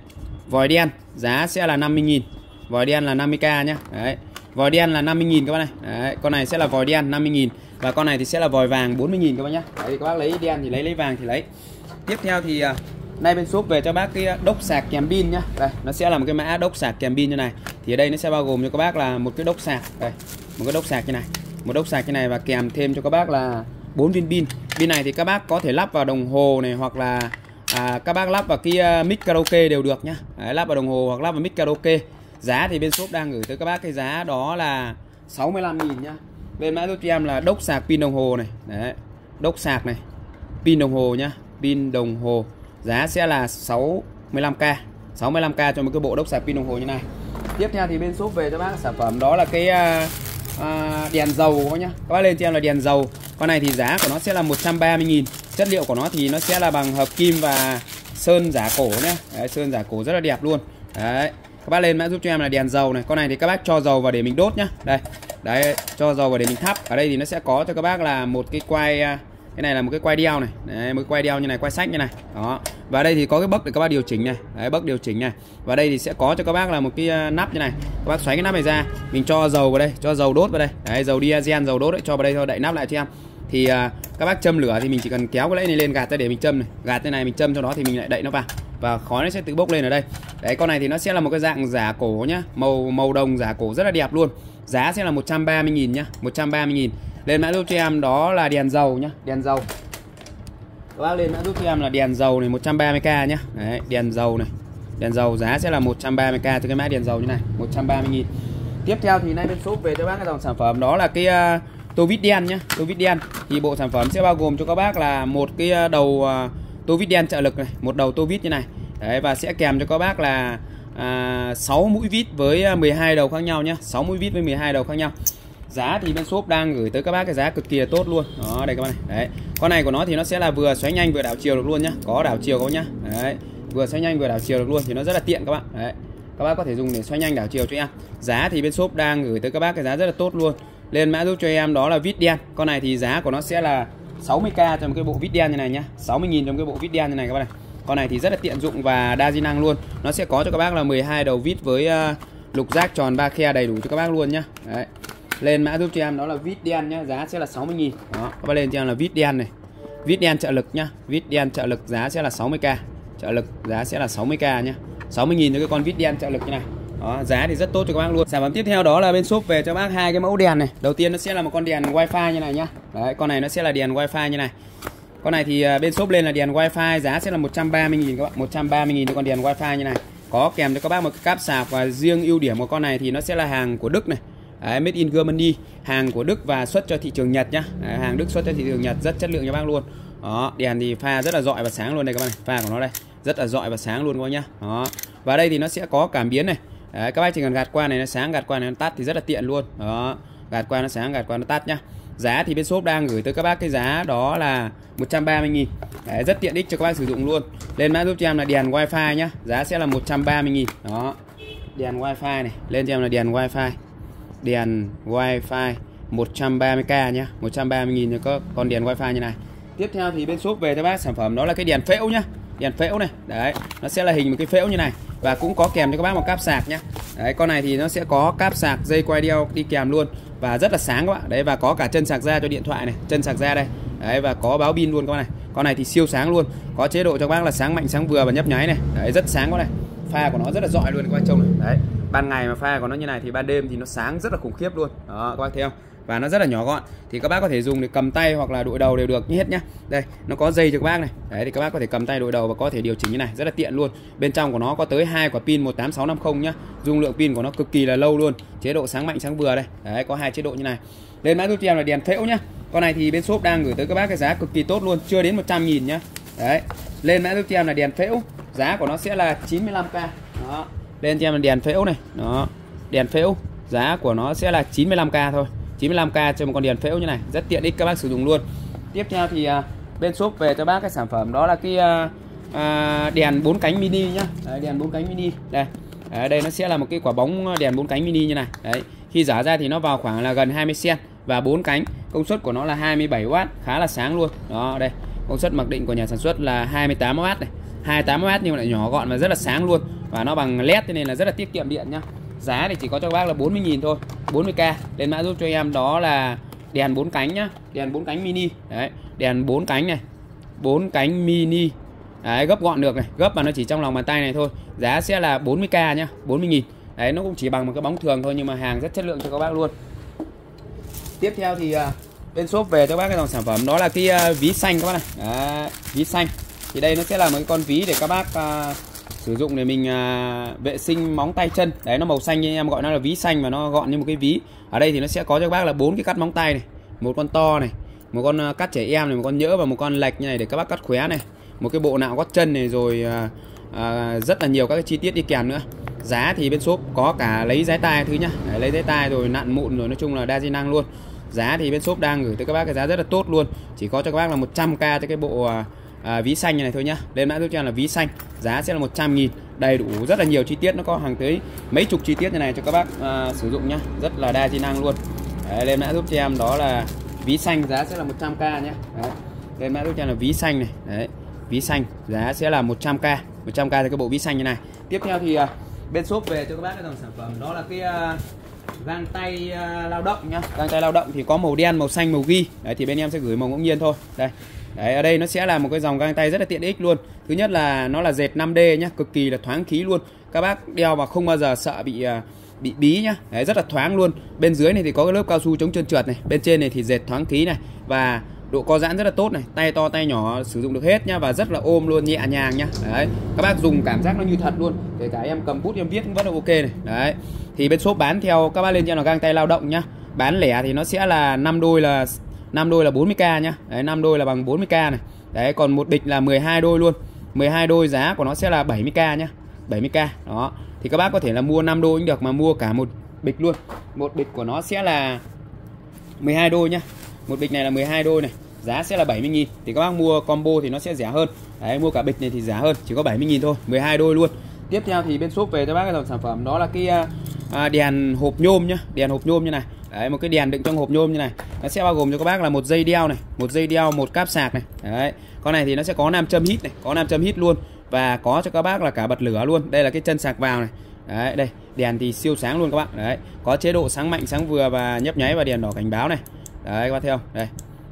vòi đen. Giá sẽ là 50.000 vòi đen là 50k nhá. Đấy vòi đen là 50.000 các bác này. Đấy con này sẽ là vòi đen 50.000 và con này thì sẽ là vòi vàng 40.000 các bác nhá. Đấy thì các bác lấy đen thì lấy lấy vàng thì lấy. Tiếp theo thì uh, nay bên shop về cho bác cái à, đốc sạc kèm pin nhá. Đây nó sẽ là một cái mã đốc sạc kèm pin như này. Thì ở đây nó sẽ bao gồm cho các bác là một cái đốc sạc. Đây một cái đốc sạc như này. Một đốc sạc như này và kèm thêm cho các bác là bốn viên pin. Pin này thì các bác có thể lắp vào đồng hồ này hoặc là à, các bác lắp vào cái à, mic karaoke đều được nhá. Đấy, lắp vào đồng hồ hoặc lắp vào mic karaoke. Giá thì bên shop đang gửi tới các bác cái giá đó là 65.000 nhá bên mã giúp cho em là đốc sạc pin đồng hồ này. Đấy đốc sạc này. Pin đồng hồ nhá pin đồng hồ. Giá sẽ là 65k 65k cho một cái bộ đốc sạc pin đồng hồ như này. Tiếp theo thì bên shop về cho bác sản phẩm. Đó là cái uh, uh, đèn dầu nhá. Các bác lên cho em là đèn dầu. Con này thì giá của nó sẽ là 130.000 chất liệu của nó thì nó sẽ là bằng hợp kim và sơn giả cổ nhá. Đấy, sơn giả cổ rất là đẹp luôn. Đấy các bác lên mã giúp cho em là đèn dầu này. Con này thì các bác cho dầu vào để mình đốt nhá. Đây đấy cho dầu vào để mình thắp. Ở đây thì nó sẽ có cho các bác là một cái quay à, cái này là một cái quay đeo này. Đấy, một cái quay đeo như này quay sách như này. Đó. Và đây thì có cái bấc để các bác điều chỉnh này. Đấy bấc điều chỉnh này. Và đây thì sẽ có cho các bác là một cái à, nắp như này. Các bác xoáy cái nắp này ra. Mình cho dầu vào đây cho dầu đốt vào đây. Đấy dầu diesel dầu đốt đấy cho vào đây thôi đậy nắp lại cho em thì uh, các bác châm lửa thì mình chỉ cần kéo cái lẫy này lên gạt ra để mình châm này. Gạt thế này mình châm cho nó thì mình lại đậy nó vào. Và khói nó sẽ tự bốc lên ở đây. Đấy con này thì nó sẽ là một cái dạng giả cổ nhá. Màu màu đồng giả cổ rất là đẹp luôn. Giá sẽ là 130.000 nhá. 130.000 lên mã giúp cho em đó là đèn dầu nhá. Đèn dầu. Các bác lên mã giúp cho em là đèn dầu này 130k nhá. Đấy đèn dầu này. Đèn dầu giá sẽ là 130k cho cái mã đèn dầu như này. 130.000 tiếp theo thì nay bên shop về cho bác cái dòng sản phẩm. Đó là cái uh, tô vít đen nhá. Tô vít đen thì bộ sản phẩm sẽ bao gồm cho các bác là một cái à, đầu tô vít đen trợ lực này một đầu tô vít như này. Đấy và sẽ kèm cho các bác là à, 6 mũi vít với à, 12 đầu khác nhau nhé 6 mũi vít với 12 đầu khác nhau. Giá thì bên shop đang gửi tới các bác cái giá cực kỳ là tốt luôn. Đó đây các bác này. Đấy. Con này của nó thì nó sẽ là vừa xoáy nhanh vừa đảo chiều được luôn nhá. Có đảo chiều có nhá? Đấy. Vừa xoáy nhanh vừa đảo chiều được luôn thì nó rất là tiện các bạn. Đấy. Các bác có thể dùng để xoay nhanh đảo chiều cho em. Giá thì bên shop đang gửi tới các bác cái giá rất là tốt luôn lên mã giúp cho em đó là vít đen. Con này thì giá của nó sẽ là 60k cho một cái bộ vít đen như này nhá. 60.000 cho một cái bộ vít đen như này các bác này. Con này thì rất là tiện dụng và đa di năng luôn. Nó sẽ có cho các bác là 12 đầu vít với uh, lục giác tròn ba khe đầy đủ cho các bác luôn nhá. Đấy. lên mã giúp cho em đó là vít đen nhá. Giá sẽ là 60.000 đó các bác lên cho em là vít đen này. Vít đen trợ lực nhá. Vít đen trợ lực giá sẽ là 60k trợ lực giá sẽ là 60k nhá. 60.000 cho cái con vít đen trợ lực như này đó, giá thì rất tốt cho các bác luôn. Sản phẩm tiếp theo đó là bên shop về cho bác hai cái mẫu đèn này. Đầu tiên nó sẽ là một con đèn wifi như này nhá. Đấy con này nó sẽ là đèn wifi như này. Con này thì à, bên shop lên là đèn wifi giá sẽ là 130.000 các bạn. 130.000 cho con đèn wifi như này. Có kèm cho các bác một cái cáp sạc và riêng ưu điểm của con này thì nó sẽ là hàng của Đức này. Đấy, made in Germany hàng của Đức và xuất cho thị trường Nhật nhá. Đấy, hàng Đức xuất cho thị trường Nhật rất chất lượng cho bác luôn. Đó đèn thì pha rất là rọi và sáng luôn đây các bạn này. Pha của nó đây rất là rọi và sáng luôn các bác nhá. Đó và đây thì nó sẽ có cảm biến này. Đấy, các bác chỉ cần gạt qua này nó sáng gạt qua này nó tắt thì rất là tiện luôn. Đó gạt qua nó sáng gạt qua nó tắt nhá. Giá thì bên shop đang gửi tới các bác cái giá đó là 130 nghìn. Đấy, rất tiện ích cho các bác sử dụng luôn. Lên mã giúp cho em là đèn wifi nhá. Giá sẽ là 130 nghìn. Đó đèn wifi này lên cho em là đèn wifi. Đèn wifi 130k nhá. 130 nghìn cho có con đèn wifi như này. Tiếp theo thì bên shop về cho bác sản phẩm đó là cái đèn phễu nhá. Đèn phễu này đấy nó sẽ là hình một cái phễu như này và cũng có kèm cho các bác một cáp sạc nhá. Đấy, con này thì nó sẽ có cáp sạc dây quay đeo đi kèm luôn. Và rất là sáng các bạn đấy, và có cả chân sạc ra cho điện thoại này, chân sạc ra đây. Đấy, và có báo pin luôn các bạn này. Con này thì siêu sáng luôn. Có chế độ cho các bác là sáng mạnh, sáng vừa và nhấp nháy này. Đấy, rất sáng quá này. Pha của nó rất là giỏi luôn các bác trông này. Đấy, ban ngày mà pha của nó như này thì ban đêm thì nó sáng rất là khủng khiếp luôn. Đó, các bác thấy không? Và nó rất là nhỏ gọn. Thì các bác có thể dùng để cầm tay hoặc là đội đầu đều được, như hết nhá. Đây, nó có dây cho các bác này. Đấy, thì các bác có thể cầm tay đội đầu và có thể điều chỉnh như này, rất là tiện luôn. Bên trong của nó có tới hai quả pin 18650 nhá. Dung lượng pin của nó cực kỳ là lâu luôn. Chế độ sáng mạnh, sáng vừa đây. Đấy, có hai chế độ như này. Lên mã giúp cho em là đèn phễu nhá. Con này thì bên shop đang gửi tới các bác cái giá cực kỳ tốt luôn, chưa đến 100 nghìn nhá. Đấy, lên mã giúp cho em là đèn phễu. Giá của nó sẽ là 95k đó, lên cho em là đèn phễu này. Đó, đèn phễu. Giá của nó sẽ là 95k thôi. 95k cho một con đèn phễu như này. Rất tiện ích các bác sử dụng luôn. Tiếp theo thì à, bên shop về cho bác cái sản phẩm đó là cái uh, đèn bốn cánh mini nhá. Đấy, đèn bốn cánh mini. Đây. Đấy, đây nó sẽ là một cái quả bóng đèn bốn cánh mini như này. Đấy. Khi giả ra thì nó vào khoảng là gần 20 cm và bốn cánh. Công suất của nó là 27W khá là sáng luôn. Đó đây. Công suất mặc định của nhà sản xuất là 28W này. 28W nhưng mà lại nhỏ gọn và rất là sáng luôn. Và nó bằng led nên là rất là tiết kiệm điện nhá giá thì chỉ có cho các bác là 40.000 thôi 40k lên mã giúp cho em đó là đèn 4 cánh nhá. Đèn 4 cánh mini. Đấy đèn 4 cánh này 4 cánh mini. Đấy gấp gọn được này gấp mà nó chỉ trong lòng bàn tay này thôi. Giá sẽ là 40k nhá 40.000 đấy nó cũng chỉ bằng một cái bóng thường thôi nhưng mà hàng rất chất lượng cho các bác luôn. Tiếp theo thì à, bên shop về cho bác cái dòng sản phẩm đó là cái à, ví xanh các bác này. Đấy, ví xanh. Thì đây nó sẽ là một cái con ví để các bác uh, sử dụng để mình à, vệ sinh móng tay chân. Đấy nó màu xanh như em gọi nó là ví xanh và nó gọn như một cái ví. Ở đây thì nó sẽ có cho các bác là bốn cái cắt móng tay này một con to này một con à, cắt trẻ em này một con nhỡ và một con lệch như này để các bác cắt khóe này. Một cái bộ nạo gót chân này rồi à, à, rất là nhiều các cái chi tiết đi kèm nữa. Giá thì bên shop có cả lấy giấy tai thứ nhá. Đấy, lấy giấy tai rồi nặn mụn rồi nói chung là đa di năng luôn. Giá thì bên shop đang gửi tới các bác cái giá rất là tốt luôn. Chỉ có cho các bác là 100k cho cái bộ à, à, ví xanh như này thôi nhá. Lên mã giúp cho em là ví xanh. Giá sẽ là 100 nghìn. Đầy đủ rất là nhiều chi tiết. Nó có hàng tới mấy chục chi tiết như này cho các bác à, sử dụng nhá. Rất là đa chức năng luôn. Đấy, lên mã giúp cho em đó là ví xanh. Giá sẽ là 100k nhé Đấy. lên mã giúp cho em là ví xanh này. Đấy. ví xanh. Giá sẽ là 100k 100k cho cái bộ ví xanh như này. Tiếp theo thì à, bên shop về cho các bác cái dòng sản phẩm. Đó là cái à, găng tay uh, lao động nhá. Găng tay lao động thì có màu đen màu xanh màu ghi. Đấy thì bên em sẽ gửi màu ngẫu nhiên thôi. Đây. Đấy, ở đây nó sẽ là một cái dòng găng tay rất là tiện ích luôn. Thứ nhất là nó là dệt 5D nhá Cực kỳ là thoáng khí luôn. Các bác đeo mà không bao giờ sợ bị à, bị bí nhá. Đấy, rất là thoáng luôn. Bên dưới này thì có cái lớp cao su chống trơn trượt này Bên trên này thì dệt thoáng khí này Và độ co giãn rất là tốt này Tay to tay nhỏ sử dụng được hết nhá Và rất là ôm luôn nhẹ nhàng nhá. Đấy, các bác dùng cảm giác nó như thật luôn Kể cả em cầm bút em viết cũng vẫn là ok này. Đấy, thì bên shop bán theo các bác lên cho là găng tay lao động nhá. Bán lẻ thì nó sẽ là 5 đôi là 5 đôi là 40k nhá. Đấy 5 đôi là bằng 40k này. Đấy còn một bịch là 12 đôi luôn. 12 đôi giá của nó sẽ là 70k nhá. 70k. Đó. Thì các bác có thể là mua 5 đôi cũng được mà mua cả một bịch luôn. Một bịch của nó sẽ là 12 đôi nhá. Một bịch này là 12 đôi này. Giá sẽ là 70 000 Thì các bác mua combo thì nó sẽ rẻ hơn. Đấy mua cả bịch này thì rẻ hơn, chỉ có 70 000 thôi, 12 đôi luôn. Tiếp theo thì bên shop về cho bác cái dòng sản phẩm đó là cái à, à, đèn hộp nhôm nhá, đèn hộp nhôm như này. Đấy, một cái đèn đựng trong hộp nhôm như này. Nó sẽ bao gồm cho các bác là một dây đeo này một dây đeo một cáp sạc này. Đấy con này thì nó sẽ có nam châm hít này có nam châm hít luôn và có cho các bác là cả bật lửa luôn. Đây là cái chân sạc vào này. Đấy đây đèn thì siêu sáng luôn các bạn đấy có chế độ sáng mạnh sáng vừa và nhấp nháy và đèn đỏ cảnh báo này. Đấy các bác theo đây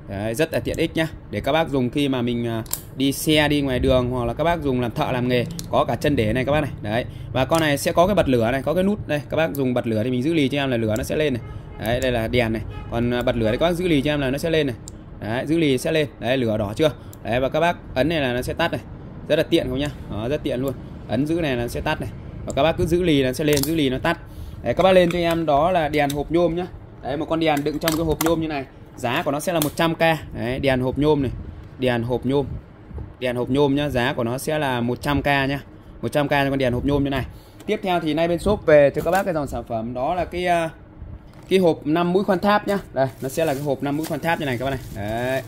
đấy, rất là tiện ích nhá. Để các bác dùng khi mà mình à, đi xe đi ngoài đường hoặc là các bác dùng làm thợ làm nghề có cả chân để này các bác này. Đấy và con này sẽ có cái bật lửa này có cái nút đây. Các bác dùng bật lửa thì mình giữ lì cho em là lửa nó sẽ lên này. Đấy đây là đèn này. Còn à, bật lửa thì các bác giữ lì cho em là nó sẽ lên này. Đấy giữ lì sẽ lên. Đấy lửa đỏ chưa? Đấy và các bác ấn này là nó sẽ tắt này. Rất là tiện không nhá? Đó, rất tiện luôn. Ấn giữ này là nó sẽ tắt này. Và các bác cứ giữ lì là nó sẽ lên giữ lì nó tắt. Đấy các bác lên cho em đó là đèn hộp nhôm nhá. Đấy một con đèn đựng trong cái hộp nhôm như này giá của nó sẽ là 100k đấy, đèn hộp nhôm này, đèn hộp nhôm, đèn hộp nhôm nhá, giá của nó sẽ là 100k nhá 100k cho con đèn hộp nhôm như này. Tiếp theo thì nay bên shop về cho các bác cái dòng sản phẩm, đó là cái à, cái hộp 5 mũi khoan tháp nhá. Đây, nó sẽ là cái hộp 5 mũi khoan tháp như này các bác này. Đấy,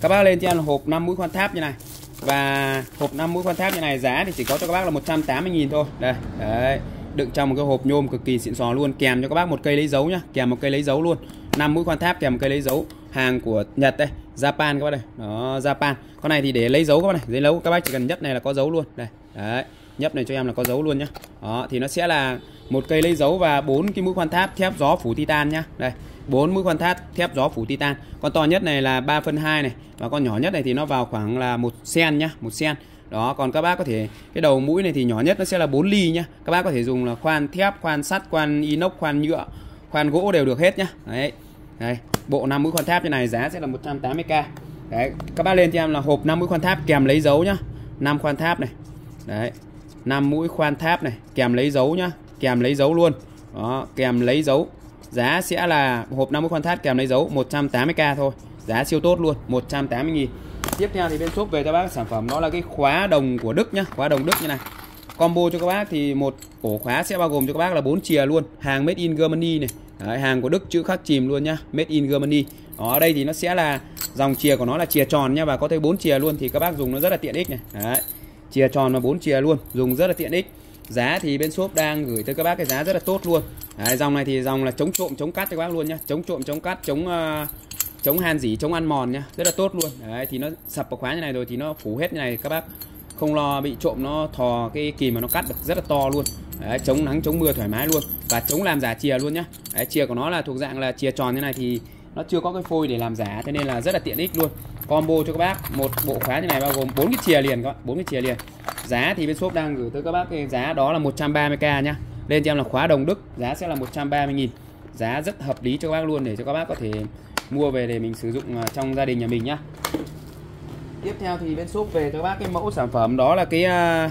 các bác lên cho hộp 5 mũi khoan tháp như này. Và hộp 5 mũi khoan tháp như này giá thì chỉ có cho các bác là 180.000 thôi. Đây, đấy, đựng trong một cái hộp nhôm cực kỳ xịn sò luôn, kèm cho các bác một cây lấy dấu nhá, kèm một cây lấy dấu luôn. 5 mũi khoan tháp kèm cây lấy dấu hàng của Nhật đây Japan các bác đây, đó Japan. Con này thì để lấy dấu các bác này giấy dấu các bác chỉ cần nhất này là có dấu luôn. Đây đấy nhấp này cho em là có dấu luôn nhá. Đó thì nó sẽ là một cây lấy dấu và bốn cái mũi khoan tháp thép gió phủ titan nhá. Đây bốn mũi khoan thép thép gió phủ titan. Con to nhất này là 3 phân 2 này và con nhỏ nhất này thì nó vào khoảng là một sen nhá một sen. Đó còn các bác có thể cái đầu mũi này thì nhỏ nhất nó sẽ là 4 ly nhá. Các bác có thể dùng là khoan thép khoan sắt khoan inox khoan nhựa khoan gỗ đều được hết nhá. Đấy. Đây, bộ 5 mũi khoan tháp như này giá sẽ là 180k đấy các bác lên cho em là hộp 5 mũi khoan tháp kèm lấy dấu nhá. 5 khoan tháp này. Đấy 5 mũi khoan tháp này kèm lấy dấu nhá kèm lấy dấu luôn. Đó kèm lấy dấu. Giá sẽ là hộp 5 mũi khoan tháp kèm lấy dấu 180k thôi. Giá siêu tốt luôn 180 000 tiếp theo thì bên shop về cho bác sản phẩm đó là cái khóa đồng của Đức nhá khóa đồng Đức như này. Combo cho các bác thì một ổ khóa sẽ bao gồm cho các bác là 4 chìa luôn. Hàng made in Germany này Đấy, hàng của Đức chữ khắc chìm luôn nhá made in Germany. Đó, ở đây thì nó sẽ là dòng chìa của nó là chìa tròn nha và có tới bốn chìa luôn thì các bác dùng nó rất là tiện ích này. Đấy, chìa tròn và bốn chìa luôn dùng rất là tiện ích. Giá thì bên shop đang gửi tới các bác cái giá rất là tốt luôn. Đấy, dòng này thì dòng là chống trộm chống cắt cho các bác luôn nhá chống trộm chống cắt chống uh, chống han dỉ chống ăn mòn nhá rất là tốt luôn. Đấy, thì nó sập vào khóa như này rồi thì nó phủ hết như này các bác không lo bị trộm nó thò cái kìm mà nó cắt được rất là to luôn. Đấy, chống nắng chống mưa thoải mái luôn. Và chống làm giả chìa luôn nhá. Đấy, chìa của nó là thuộc dạng là chìa tròn như này thì nó chưa có cái phôi để làm giả cho nên là rất là tiện ích luôn. Combo cho các bác một bộ khóa như này bao gồm bốn cái chìa liền các bạn bốn cái chìa liền. Giá thì bên shop đang gửi tới các bác cái giá đó là 130k nhá. Lên cho em là khóa đồng Đức giá sẽ là 130.000 giá rất hợp lý cho các bác luôn để cho các bác có thể mua về để mình sử dụng à, trong gia đình nhà mình nhá tiếp theo thì bên shop về các bác cái mẫu sản phẩm đó là cái à,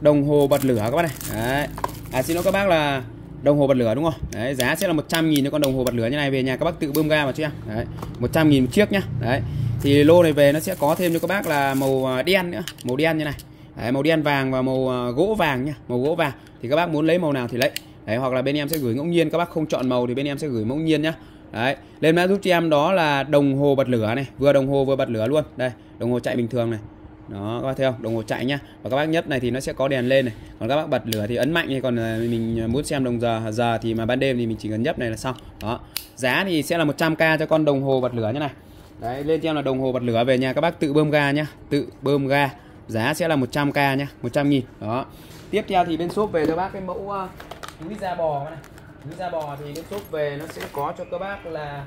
đồng hồ bật lửa các bác này. Đấy. À xin lỗi các bác là đồng hồ bật lửa đúng không? Đấy giá sẽ là 100 nghìn cho con đồng hồ bật lửa như này về nhà các bác tự bơm ga vào cho em đấy 100 nghìn một chiếc nhá. Đấy. Thì lô này về nó sẽ có thêm cho các bác là màu à, đen nữa màu đen như này. Đấy, màu đen vàng và màu à, gỗ vàng nhá màu gỗ vàng. Thì các bác muốn lấy màu nào thì lấy. Đấy hoặc là bên em sẽ gửi ngẫu nhiên các bác không chọn màu thì bên em sẽ gửi ngẫu nhiên nhá đấy lên mã giúp cho em đó là đồng hồ bật lửa này vừa đồng hồ vừa bật lửa luôn. Đây đồng hồ chạy bình thường này. Đó các bác thấy không? Đồng hồ chạy nhá. Và các bác nhấp này thì nó sẽ có đèn lên này. Còn các bác bật lửa thì ấn mạnh thì còn ờ, mình muốn xem đồng giờ giờ thì mà ban đêm thì mình chỉ cần nhấp này là xong. Đó giá thì sẽ là 100k cho con đồng hồ bật lửa như này. Đấy lên cho em là đồng hồ bật lửa về nhà các bác tự bơm ga nhá tự bơm ga. Giá sẽ là 100k nhá 100 nghìn. Đó tiếp theo thì bên shop về cho bác cái mẫu uh, túi da bò này túi da bò thì cái shop về nó sẽ có cho các bác là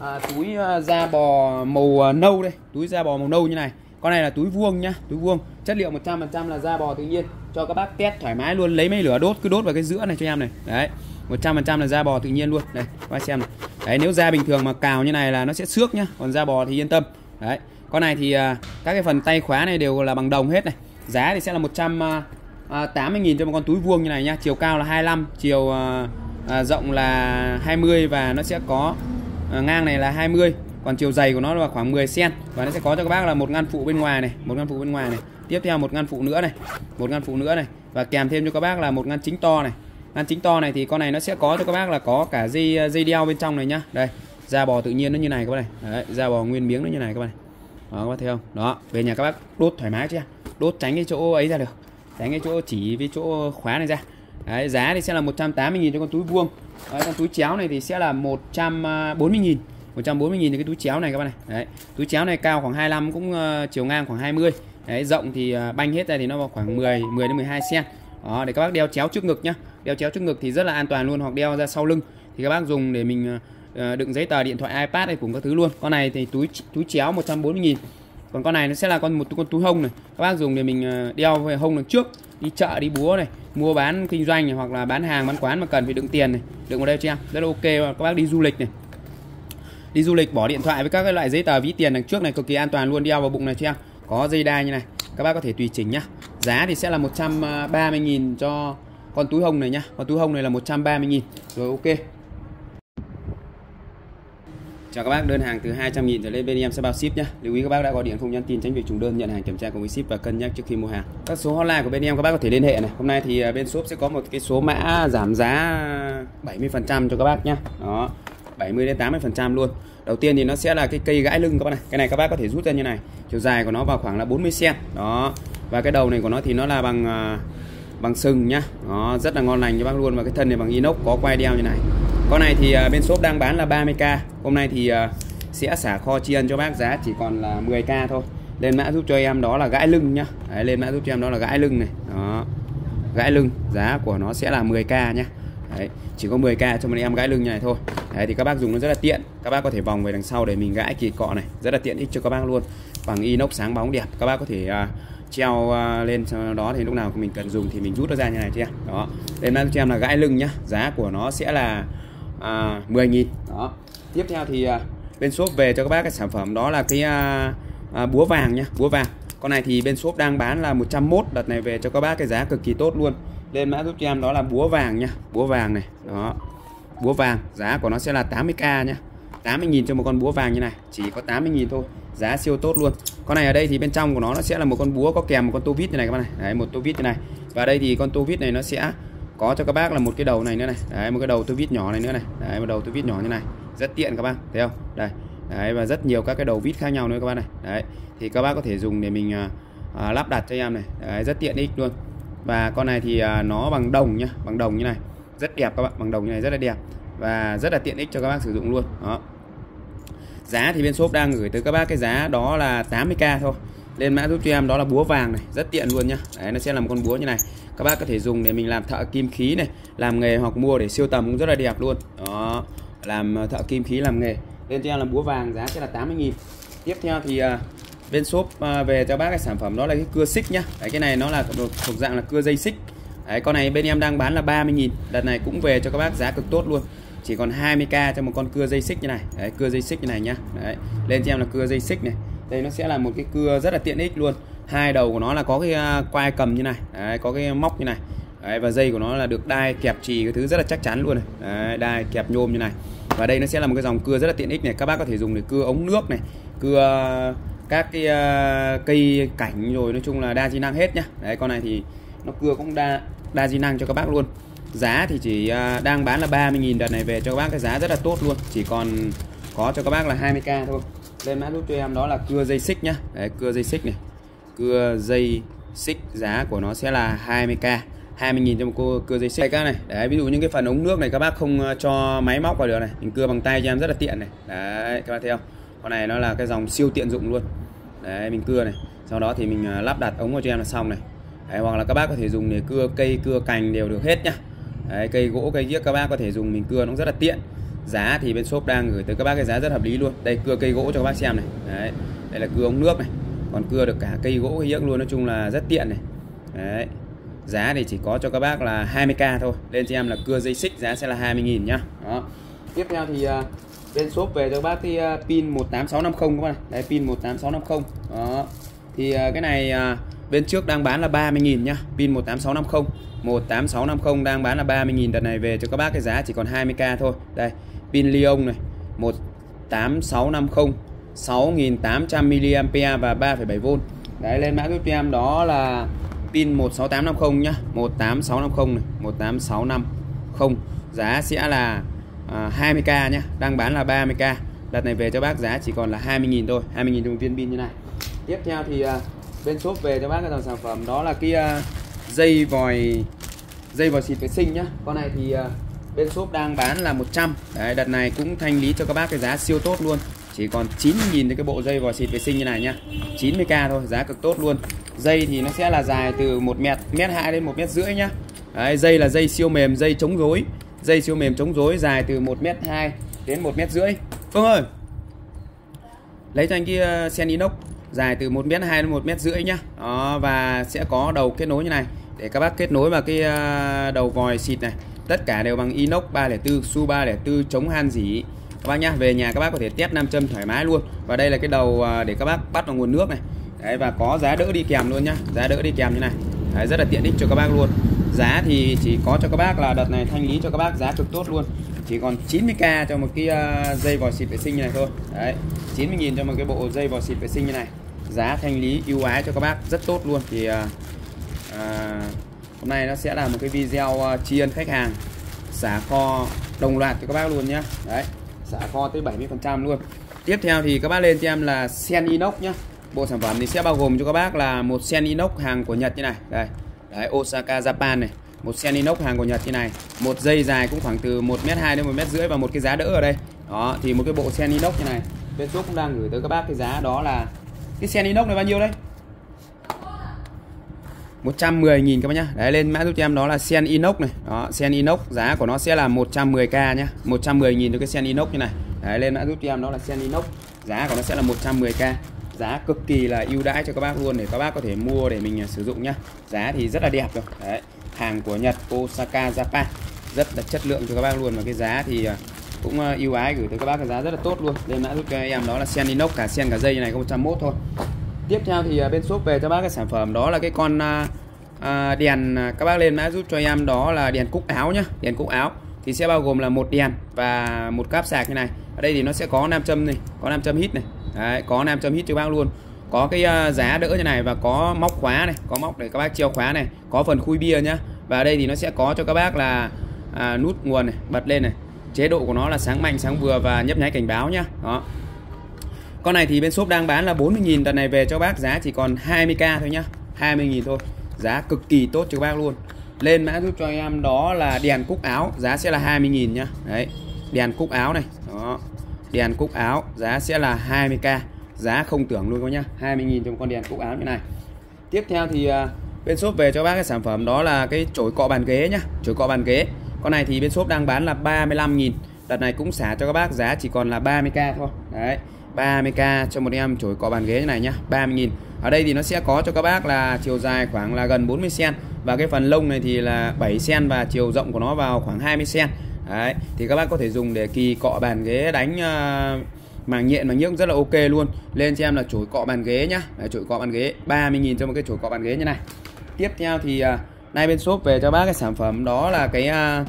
à, túi à, da bò màu à, nâu đây. Túi da bò màu nâu như này. Con này là túi vuông nhá túi vuông. Chất liệu 100% là da bò tự nhiên. Cho các bác test thoải mái luôn lấy mấy lửa đốt cứ đốt vào cái giữa này cho em này. Đấy 100% là da bò tự nhiên luôn. Đây các bác xem này. Đấy nếu da bình thường mà cào như này là nó sẽ xước nhá còn da bò thì yên tâm. Đấy con này thì à, các cái phần tay khóa này đều là bằng đồng hết này. Giá thì sẽ là 180 à, nghìn cho một con túi vuông như này nhá. Chiều cao là 25 chiều à, à, rộng là 20 và nó sẽ có à, ngang này là 20 còn chiều dày của nó là khoảng 10 cm và nó sẽ có cho các bác là một ngăn phụ bên ngoài này một ngăn phụ bên ngoài này tiếp theo một ngăn phụ nữa này một ngăn phụ nữa này và kèm thêm cho các bác là một ngăn chính to này. Ngăn chính to này thì con này nó sẽ có cho các bác là có cả dây à, dây đeo bên trong này nhá. Đây da bò tự nhiên nó như này các bác này. Đấy, da bò nguyên miếng nó như này các bác này. Đó các bác thấy không? Đó về nhà các bác đốt thoải mái chưa? Đốt tránh cái chỗ ấy ra được. Tránh cái chỗ chỉ với chỗ khóa này ra. Đấy, giá thì sẽ là 180.000 cho con túi vuông. Đấy, con túi chéo này thì sẽ là 140.000 140.000 cái túi chéo này các bạn này. Đấy, túi chéo này cao khoảng 25 cũng uh, chiều ngang khoảng 20 Đấy, rộng thì uh, banh hết ra thì nó vào khoảng 10 10 đến 12 cm đó để các bác đeo chéo trước ngực nhá. Đeo chéo trước ngực thì rất là an toàn luôn hoặc đeo ra sau lưng. Thì các bác dùng để mình uh, đựng giấy tờ điện thoại ipad hay cùng các thứ luôn. Con này thì túi túi chéo 140.000 còn con này nó sẽ là con một con túi hông này. Các bác dùng để mình đeo về hông đằng trước đi chợ đi búa này mua bán kinh doanh này, hoặc là bán hàng bán quán mà cần phải đựng tiền này. Đựng vào đây cho em? Rất là ok. Các bác đi du lịch này. Đi du lịch bỏ điện thoại với các cái loại giấy tờ ví tiền đằng trước này cực kỳ an toàn luôn. Đeo vào bụng này cho em. Có dây đai như này. Các bác có thể tùy chỉnh nhá. Giá thì sẽ là 130.000 à, cho con túi hồng này nhá. Con túi hồng này là 130.000 rồi ok. Chào các bác, đơn hàng từ 200 000 trở lên bên em sẽ bao ship nhé. Lưu ý các bác đã gọi điện không nhắn tin tránh việc trùng đơn nhận hàng kiểm tra cùng với ship và cân nhắc trước khi mua hàng. Các số hotline của bên em các bác có thể liên hệ này. Hôm nay thì à, bên shop sẽ có một cái số mã giảm giá 70% cho các bác nhé. Đó. 70 đến 80% luôn. Đầu tiên thì nó sẽ là cái cây gãi lưng các bác này. Cái này các bác có thể rút ra như này. Chiều dài của nó vào khoảng là 40 cm. Đó. Và cái đầu này của nó thì nó là bằng à, bằng sừng nhá. Nó rất là ngon lành cho bác luôn và cái thân này bằng inox có quai đeo như này. Con này thì à, bên shop đang bán là 30k. Hôm nay thì à, sẽ xả kho tri ân cho bác giá chỉ còn là 10k thôi. Lên mã giúp cho em đó là gãi lưng nhá. Đấy, lên mã giúp cho em đó là gãi lưng này. Đó. Gãi lưng, giá của nó sẽ là 10k nhá. đấy chỉ có 10k cho một em gãi lưng như này thôi đấy thì các bác dùng nó rất là tiện các bác có thể vòng về đằng sau để mình gãi kỳ cọ này rất là tiện ích cho các bác luôn bằng inox sáng bóng đẹp các bác có thể uh, treo uh, lên cho đó thì lúc nào mình cần dùng thì mình rút nó ra như này chứ đó lên mã giúp cho em là gãi lưng nhá giá của nó sẽ là à, 10.000 đó. Tiếp theo thì uh, bên shop về cho các bác cái sản phẩm đó là cái uh, uh, búa vàng nhá búa vàng. Con này thì bên shop đang bán là 101 đợt này về cho các bác cái giá cực kỳ tốt luôn. Lên mã giúp cho em đó là búa vàng nha búa vàng này. Đó. Búa vàng giá của nó sẽ là 80k nhá 80.000 cho một con búa vàng như này chỉ có 80.000 thôi giá siêu tốt luôn. Con này ở đây thì bên trong của nó nó sẽ là một con búa có kèm một con tô vít như này các bạn này. Đấy một tô vít như này. Và đây thì con tô vít này nó sẽ có cho các bác là một cái đầu này nữa này. Đấy một cái đầu tôi vít nhỏ này nữa này. Đấy một đầu tôi vít nhỏ như này. Rất tiện các bác thấy không? Đây. Đấy và rất nhiều các cái đầu vít khác nhau nữa các bác này. Đấy. Thì các bác có thể dùng để mình à, à lắp đặt cho em này. Đấy, rất tiện ích luôn. Và con này thì à, nó bằng đồng nhá bằng đồng như này. Rất đẹp các bạn bằng đồng như này rất là đẹp. Và rất là tiện ích cho các bác sử dụng luôn. Đó. Giá thì bên shop đang gửi tới các bác cái giá đó là 80k thôi. Lên mã giúp cho em đó là búa vàng này rất tiện luôn nhá. Đấy nó sẽ là một con búa như này các bác có thể dùng để mình làm thợ kim khí này làm nghề hoặc mua để siêu tầm cũng rất là đẹp luôn. Đó làm ờ, thợ kim khí làm nghề. Lên theo là búa vàng giá sẽ là 80.000 tiếp theo thì ờ, bên shop ờ, về cho bác cái sản phẩm đó là cái cưa xích nhá. Đấy, cái này nó là thuộc dạng là cưa dây xích. Đấy, con này bên em đang bán là 30.000 đợt này cũng về cho các bác giá cực tốt luôn. Chỉ còn 20k cho một con cưa dây xích như này. Đấy, cưa dây xích như này nhá. Đấy, lên cho em là cưa dây xích này. Đây nó sẽ là một cái cưa rất là tiện ích luôn hai đầu của nó là có cái à, quai cầm như này đấy, có cái móc như này. Đấy, và dây của nó là được đai kẹp trì cái thứ rất là chắc chắn luôn này. Đấy, đai kẹp nhôm như này. Và đây nó sẽ là một cái dòng cưa rất là tiện ích này. Các bác có thể dùng để cưa ống nước này cưa à, các cái uh, cây cảnh rồi nói chung là đa di năng hết nhá. Đấy con này thì nó cưa cũng đa đa di năng cho các bác luôn. Giá thì chỉ uh, đang bán là 30.000 đợt này về cho các bác cái giá rất là tốt luôn. Chỉ còn có cho các bác là 20k thôi. Lên mã giúp cho em đó là cưa dây xích nhá. Đấy cưa dây xích này cưa dây xích giá của nó sẽ là 20k 20.000 cho một cô cưa dây xích. Các này đấy ví dụ những cái phần ống nước này các bác không ờ, cho máy móc vào được này mình cưa bằng tay cho em rất là tiện này. Đấy các bác thấy không? Con này nó là cái dòng siêu tiện dụng luôn. Đấy mình cưa này sau đó thì mình ờ, lắp đặt ống vào cho em là xong này. Đấy, hoặc là các bác có thể dùng để cưa cây cưa cành đều được hết nhá. Đấy, cây gỗ cây giếc các bác có thể dùng mình cưa nó rất là tiện. Giá thì bên shop đang gửi tới các bác cái giá rất hợp lý luôn. Đây cưa cây gỗ cho các bác xem này. Đấy đây là cưa ống nước này còn cưa được cả cây gỗ cây giếc luôn nói chung là rất tiện này. Đấy. Giá thì chỉ có cho các bác là 20k thôi. Lên cho em là cưa dây xích giá sẽ là 20.000 nhá. Đó. Tiếp theo thì uh, bên shop về cho các bác cái uh, pin 18650 các bạn này. Đấy pin 18650 đó. Thì uh, cái này uh, bên trước đang bán là 30.000 nhá. Pin 18650 18650 đang bán là 30.000 đợt này về cho các bác cái giá chỉ còn 20k thôi. Đây pin Lyon này 18650 6800 mAh và 3,7V đấy lên mã giúp cho em đó là pin 16850 nhá. 18650 này 18650 giá sẽ là à, 20k nhá. Đang bán là 30k đợt này về cho bác giá chỉ còn là 20.000 thôi. 20.000 đồng viên pin như này. Tiếp theo thì à, bên shop về cho bác cái dòng sản phẩm đó là cái à, dây vòi dây vòi xịt vệ sinh nhá. Con này thì à, bên shop đang bán là 100 đấy đợt này cũng thanh lý cho các bác cái giá siêu tốt luôn chỉ còn 9.000 cái bộ dây vòi xịt vệ sinh như này nhá. 90k thôi giá cực tốt luôn. Dây thì nó sẽ là dài từ 1 mét mét hai đến 1 mét rưỡi nhá. Đấy, dây là dây siêu mềm dây chống rối. Dây siêu mềm chống rối dài từ 1 mét 2 đến 1 mét rưỡi. Phương ơi! Lấy cho anh kia sen inox dài từ 1 mét 2 đến 1 mét rưỡi nhá. Đó, và sẽ có đầu kết nối như này. Để các bác kết nối vào cái à, đầu vòi xịt này tất cả đều bằng inox 304 su 304 chống han dỉ các bác nhá về nhà các bác có thể test nam châm thoải mái luôn. Và đây là cái đầu à, để các bác bắt vào nguồn nước này. Đấy, và có giá đỡ đi kèm luôn nhá. Giá đỡ đi kèm như này. Đấy, rất là tiện ích cho các bác luôn. Giá thì chỉ có cho các bác là đợt này thanh lý cho các bác giá cực tốt luôn. Chỉ còn 90k cho một cái à, dây vòi xịt vệ sinh như này thôi. Đấy 90.000 cho một cái bộ dây vòi xịt vệ sinh như này. Giá thanh lý ưu ái cho các bác rất tốt luôn. Thì à, à hôm nay nó sẽ là một cái video tri ân khách hàng xả kho đồng loạt cho các bác luôn nhá. Đấy xả kho tới 70 phần trăm luôn. Tiếp theo thì các bác lên cho em là sen inox nhá. Bộ sản phẩm thì sẽ bao gồm cho các bác là một sen inox hàng của Nhật như này. Đây, đấy, Osaka, Japan này. Một sen inox hàng của Nhật như này. Một dây dài cũng khoảng từ 1 mét 2 đến 1 mét rưỡi và một cái giá đỡ ở đây. Đó, thì một cái bộ sen inox như này. Bên shop cũng đang gửi tới các bác cái giá đó là, cái sen inox này bao nhiêu đấy 110.000 các bác nhá. Đấy, lên mã giúp cho em đó là sen inox này. Đó, sen inox, giá của nó sẽ là 110k nhá. 110.000 cho cái sen inox như này. Đấy, lên mã giúp cho em đó là sen inox, giá của nó sẽ là 110k giá cực kỳ là ưu đãi cho các bác luôn để các bác có thể mua để mình à, sử dụng nhá. Giá thì rất là đẹp rồi. Đấy, hàng của Nhật, Osaka, Japan, rất là chất lượng cho các bác luôn. Và cái giá thì à, cũng à, ưu ái gửi tới các bác cái giá rất là tốt luôn. Lên mã giúp cho em đó là sen inox, cả sen cả dây như này có 101 thôi tiếp theo thì à, bên shop về cho bác cái sản phẩm đó là cái con à, à đèn à, các bác lên mã giúp cho em đó là đèn cúc áo nhá đèn cúc áo. Thì sẽ bao gồm là một đèn và một cáp sạc như này. Ở đây thì nó sẽ có nam châm này có nam châm hít này. Đấy, có nam châm hít cho bác luôn. Có cái giá đỡ như này và có móc khóa này có móc để các bác treo khóa này có phần khui bia nhá. Và ở đây thì nó sẽ có cho các bác là à, nút nguồn này bật lên này. Chế độ của nó là sáng mạnh sáng vừa và nhấp nháy cảnh báo nhá. Đó con này thì bên shop đang bán là 40.000 đợt này về cho bác giá chỉ còn 20k thôi nhá. 20.000 thôi. Giá cực kỳ tốt cho bác luôn. Lên mã giúp cho em đó là đèn cúc áo, giá sẽ là 20.000 nhá. Đấy, đèn cúc áo này. Đó, đèn cúc áo, giá sẽ là 20k giá không tưởng luôn các nhá. 20.000 cho một con đèn cúc áo như này. Tiếp theo thì à, bên shop về cho bác cái sản phẩm đó là cái chổi cọ bàn ghế nhá. Chổi cọ bàn ghế. Con này thì bên shop đang bán là 35.000 đợt này cũng xả cho các bác giá chỉ còn là 30k thôi. Đấy. 30k cho một em chổi cọ bàn ghế như này nhá 30.000 ở đây thì nó sẽ có cho các bác là chiều dài khoảng là gần 40 cm và cái phần lông này thì là 7 cm và chiều rộng của nó vào khoảng 20 cm đấy thì các bác có thể dùng để kỳ cọ bàn ghế đánh uh, màng nhện màng nhớt rất là ok luôn. Lên cho em là chổi cọ bàn ghế nhá. Đấy, chổi cọ bàn ghế 30.000 cho một cái chổi cọ bàn ghế như này. Tiếp theo thì uh, nay bên shop về cho bác cái sản phẩm đó là cái uh,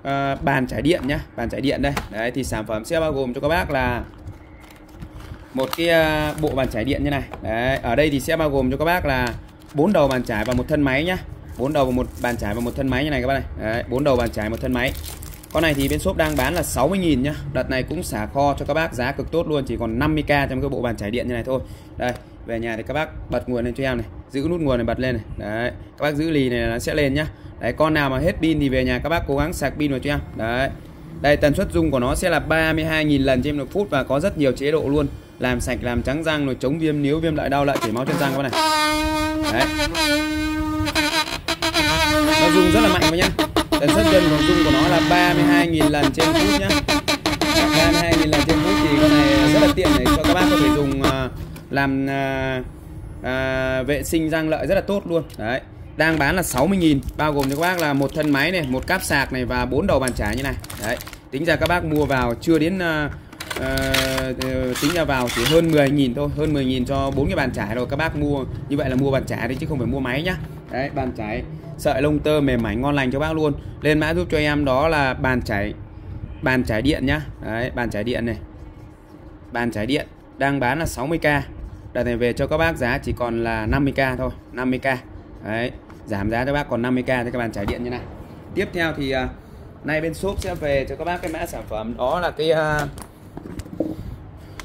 uh, bàn trải điện nhá bàn trải điện đây. Đấy thì sản phẩm sẽ bao gồm cho các bác là một cái à, bộ bàn trải điện như này. Đấy, ở đây thì sẽ bao gồm cho các bác là bốn đầu bàn trải và một thân máy nhá. Bốn đầu và một bàn trải và một thân máy như này các bác này. Bốn đầu bàn trải một thân máy. Con này thì bên shop đang bán là 60.000 nhá. Đợt này cũng xả kho cho các bác, giá cực tốt luôn, Chỉ còn 50k trong cái bộ bàn trải điện như này thôi. Đây, về nhà thì các bác bật nguồn lên cho em này, Giữ nút nguồn này bật lên này. Đấy, các bác giữ lì này nó sẽ lên nhá. Đấy, con nào mà hết pin thì về nhà các bác cố gắng sạc pin vào cho em. Đấy, đây tần suất dung của nó sẽ là 32.000 lần trên một phút và có rất nhiều chế độ luôn làm sạch làm trắng răng rồi chống viêm níu viêm lại đau lại chảy máu trên răng các bạn này. Đấy. Nó dùng rất là mạnh các nhá. Tần suất chân của dung của nó là 32.000 lần trên phút nhá. 32.000 lần trên phút thì con này rất là tiện để cho các bác có thể dùng uh, làm uh, uh, vệ sinh răng lợi rất là tốt luôn. Đấy. Đang bán là 60.000 bao gồm cho các bác là một thân máy này một cáp sạc này và bốn đầu bàn chải như này. Đấy. Tính ra các bác mua vào chưa đến uh, uh, tính ra vào chỉ hơn 10.000 thôi hơn 10.000 cho bốn cái bàn trải rồi các bác mua. Như vậy là mua bàn trải đấy chứ không phải mua máy nhá. Đấy bàn trải sợi lông tơ mềm mảnh ngon lành cho bác luôn. Lên mã giúp cho em đó là bàn trải bàn trải điện nhá. Đấy bàn trải điện này. Bàn trải điện đang bán là 60k đợt này về cho các bác giá chỉ còn là 50k thôi 50k đấy giảm giá cho bác còn 50k cho các bàn trải điện như này. Tiếp theo thì uh, nay bên shop sẽ về cho các bác cái mã sản phẩm đó là cái uh,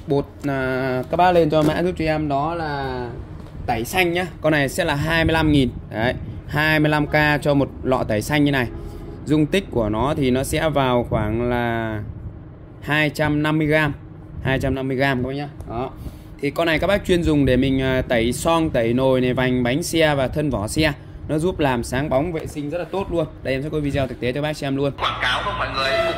bột à, các bác lên cho mã giúp cho em đó là tẩy xanh nhá. Con này sẽ là 25.000 đấy 25k cho một lọ tẩy xanh như này. Dung tích của nó thì nó sẽ vào khoảng là 250g 250g các bác nhá. Đó. Thì con này các bác chuyên dùng để mình à, tẩy son tẩy nồi này vành bánh xe và thân vỏ xe. Nó giúp làm sáng bóng vệ sinh rất là tốt luôn. Đây em sẽ có video thực tế cho bác xem luôn. Quảng cáo không mọi người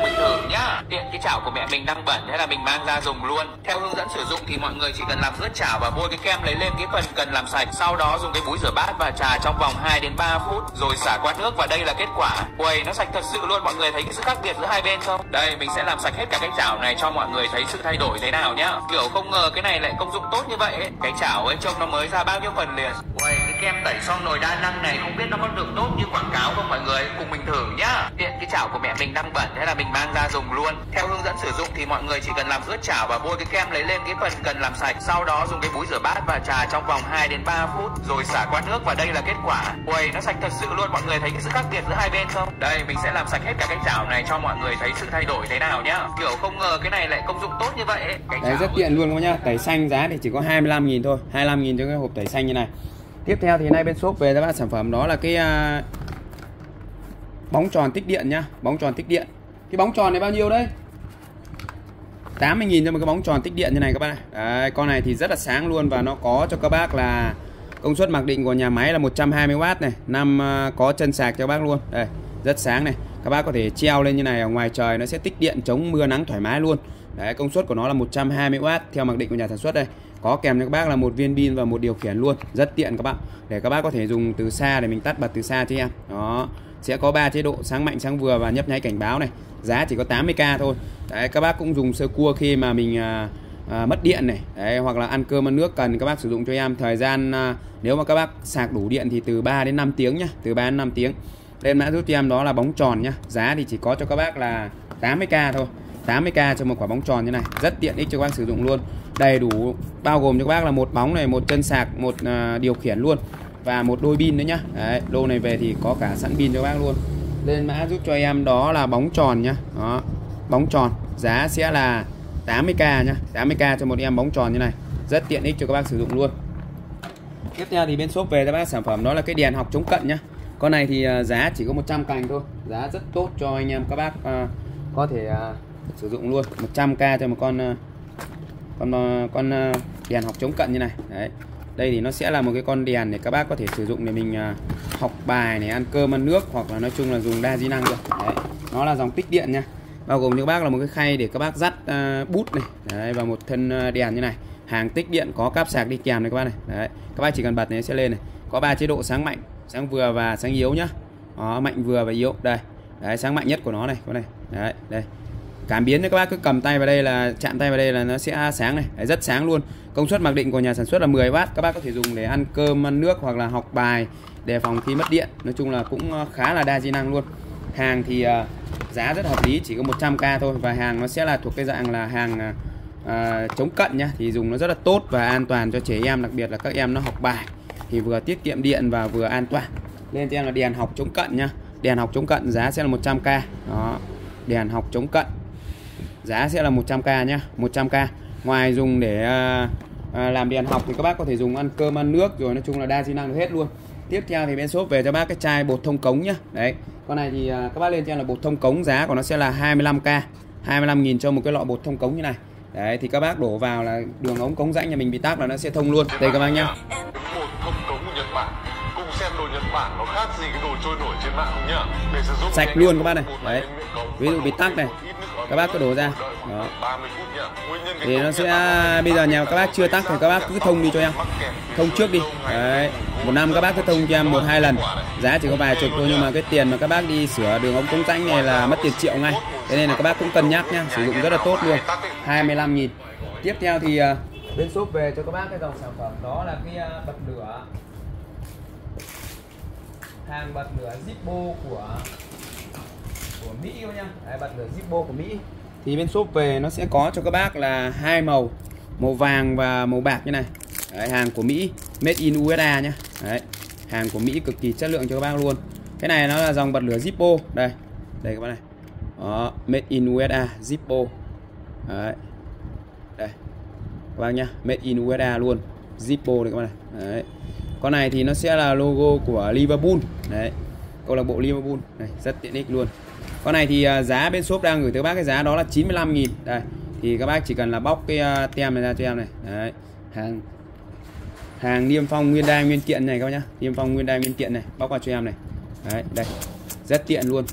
tiện cái chảo của mẹ mình đang bẩn, thế là mình mang ra dùng luôn. Theo hướng dẫn sử dụng thì mọi người chỉ cần làm ướt chảo và bôi cái kem lấy lên cái phần cần làm sạch, sau đó dùng cái búi rửa bát và trà trong vòng 2 đến 3 phút, rồi xả qua nước và đây là kết quả. Quầy nó sạch thật sự luôn. Mọi người thấy cái sự khác biệt giữa hai bên không? Đây, mình sẽ làm sạch hết cả cái chảo này cho mọi người thấy sự thay đổi thế nào nhá. Kiểu không ngờ cái này lại công dụng tốt như vậy ấy. cái chảo ấy trông nó mới ra bao nhiêu phần liền. Quầy cái kem tẩy xong nồi đa năng này không biết nó có được tốt như quảng cáo không mọi người? Cùng mình thử nhá. Tiện cái chảo của mẹ mình đang bẩn, thế là mình mang ra dùng luôn theo hướng dẫn sử dụng thì mọi người chỉ cần làm ướt chảo và bôi cái kem lấy lên cái phần cần làm sạch sau đó dùng cái búi rửa bát và trà trong vòng 2 đến 3 phút rồi xả qua nước và đây là kết quả. Quầy nó sạch thật sự luôn. Mọi người thấy cái sự khác biệt giữa hai bên không? Đây mình sẽ làm sạch hết cả cái chảo này cho mọi người thấy sự thay đổi thế nào nhá. Kiểu không ngờ cái này lại công dụng tốt như vậy ấy. Cái đấy rất tiện luôn các nhá. Tẩy xanh giá thì chỉ có 25.000 thôi. 25.000 cho cái hộp tẩy xanh như này. Tiếp theo thì nay bên shop về ra bạn sản phẩm đó là cái uh, bóng tròn tích điện nhá. Bóng tròn tích điện cái bóng tròn này bao nhiêu đấy? 80.000 cho một cái bóng tròn tích điện như này các bạn này đấy, con này thì rất là sáng luôn và nó có cho các bác là công suất mặc định của nhà máy là 120W này. Năm à, có chân sạc cho bác luôn. Đây rất sáng này. Các bác có thể treo lên như này ở ngoài trời nó sẽ tích điện chống mưa nắng thoải mái luôn. Đấy công suất của nó là 120W theo mặc định của nhà sản xuất đây. Có kèm cho các bác là một viên pin và một điều khiển luôn. Rất tiện các bạn để các bác có thể dùng từ xa để mình tắt bật từ xa cho em. Đó sẽ có 3 chế độ sáng mạnh sáng vừa và nhấp nháy cảnh báo này. Giá chỉ có 80k thôi. Đấy các bác cũng dùng sơ cua khi mà mình à, à, mất điện này. Đấy, hoặc là ăn cơm ăn nước cần các bác sử dụng cho em. Thời gian à, nếu mà các bác sạc đủ điện thì từ 3 đến 5 tiếng nhá. Từ 3 đến 5 tiếng. Lên mã giúp cho em đó là bóng tròn nhá. Giá thì chỉ có cho các bác là 80k thôi. 80k cho một quả bóng tròn như này. Rất tiện ích cho các bác sử dụng luôn. Đầy đủ bao gồm cho các bác là một bóng này một chân sạc một à, điều khiển luôn và một đôi pin nữa nhá. Đấy, lô này về thì có cả sẵn pin cho bác luôn. Lên mã giúp cho em đó là bóng tròn nhá. Đó bóng tròn giá sẽ là 80k nhá. 80k cho một em bóng tròn như này. Rất tiện ích cho các bác sử dụng luôn. Tiếp theo thì bên shop về cho bác sản phẩm đó là cái đèn học chống cận nhá. Con này thì à, giá chỉ có 100 cành thôi. Giá rất tốt cho anh em các bác à, có thể à, sử dụng luôn. 100k cho một con con con đèn học chống cận như này. Đấy đây thì nó sẽ là một cái con đèn để các bác có thể sử dụng để mình à, học bài này ăn cơm ăn nước hoặc là nói chung là dùng đa di năng được đấy nó là dòng tích điện nha. Bao gồm như các bác là một cái khay để các bác dắt uh, bút này đấy, và một thân à, đèn như này. Hàng tích điện có cáp sạc đi kèm này các bác này. Đấy các bác chỉ cần bật này sẽ lên này. Có ba chế độ sáng mạnh sáng vừa và sáng yếu nhá. Đó, mạnh vừa và yếu. Đây đấy sáng mạnh nhất của nó này con này. Đấy đây cảm biến các bác cứ cầm tay vào đây là chạm tay vào đây là nó sẽ sáng này. Đấy, rất sáng luôn. Công suất mặc định của nhà sản xuất là 10W các bác có thể dùng để ăn cơm ăn nước hoặc là học bài đề phòng khi mất điện. Nói chung là cũng ờ, khá là đa di năng luôn. Hàng thì ờ, giá rất hợp lý chỉ có 100k thôi. Và hàng nó sẽ là thuộc cái dạng là hàng à, chống cận nhá. Thì dùng nó rất là tốt và an toàn cho trẻ em đặc biệt là các em nó học bài. Thì vừa tiết kiệm điện và vừa an toàn. Nên cho em là đèn học chống cận nhá. Đèn học chống cận giá sẽ là 100k đó. Đèn học chống cận giá sẽ là 100k nhá 100k ngoài dùng để à, à, làm đèn học thì các bác có thể dùng ăn cơm ăn nước rồi nói chung là đa di năng được hết luôn. Tiếp theo thì bên shop về cho bác cái chai bột thông cống nhá. Đấy con này thì à, các bác lên cho là bột thông cống giá của nó sẽ là 25k 25.000 cho một cái lọ bột thông cống như này. Đấy thì các bác đổ vào là đường ống cống rãnh nhà mình bị tắc là nó sẽ thông luôn. Đây các bác nhá. Bột thông cống của Nhật Bản. Cùng xem đồ Nhật Bản nó khác gì cái đồ trôi nổi trên mạng không nhá? Để sử dụng sạch luôn các bác này. Đấy. Ví dụ bị tắc này. Các bác cứ đổ ra. Đó. thì nó sẽ, bây giờ nhà các bác chưa tắc thì các bác cứ thông đi cho em. Thông trước đi. Đấy. Một năm các bác cứ thông cho em một hai lần. Giá chỉ có vài chục thôi, nhưng mà cái tiền mà các bác đi sửa đường ống cống rãnh này là mất tiền triệu ngay. Thế nên là các bác cũng cân nhắc nhá. Sử dụng rất là tốt luôn. 25 nghìn. Tiếp theo thì à, bên shop về cho các bác cái dòng sản phẩm. Đó là cái à, bật lửa. Hàng bật lửa Zippo của của Mỹ các nhá đấy, bật lửa Zippo của Mỹ. Thì bên shop về nó sẽ có cho các bác là hai màu màu vàng và màu bạc như này. Đấy, hàng của Mỹ made in USA nhá. Đấy hàng của Mỹ cực kỳ chất lượng cho các bác luôn. Cái này nó là dòng bật lửa Zippo. Đây đây các bác này. Đó made in USA Zippo. Đấy đây. Các bác nhá made in USA luôn Zippo này các bác này. Đấy. Con này thì nó sẽ là logo của Liverpool. Đấy câu lạc bộ Liverpool. Này rất tiện ích luôn con này thì à, giá bên shop đang gửi tới bác cái giá đó là 95.000 đây, thì các bác chỉ cần là bóc cái à, tem này ra cho em này. Đấy, hàng hàng niêm phong nguyên đai nguyên kiện này các bác nhá. Niêm phong nguyên đai nguyên kiện này, bóc vào cho em này. Đấy, đây, rất tiện luôn.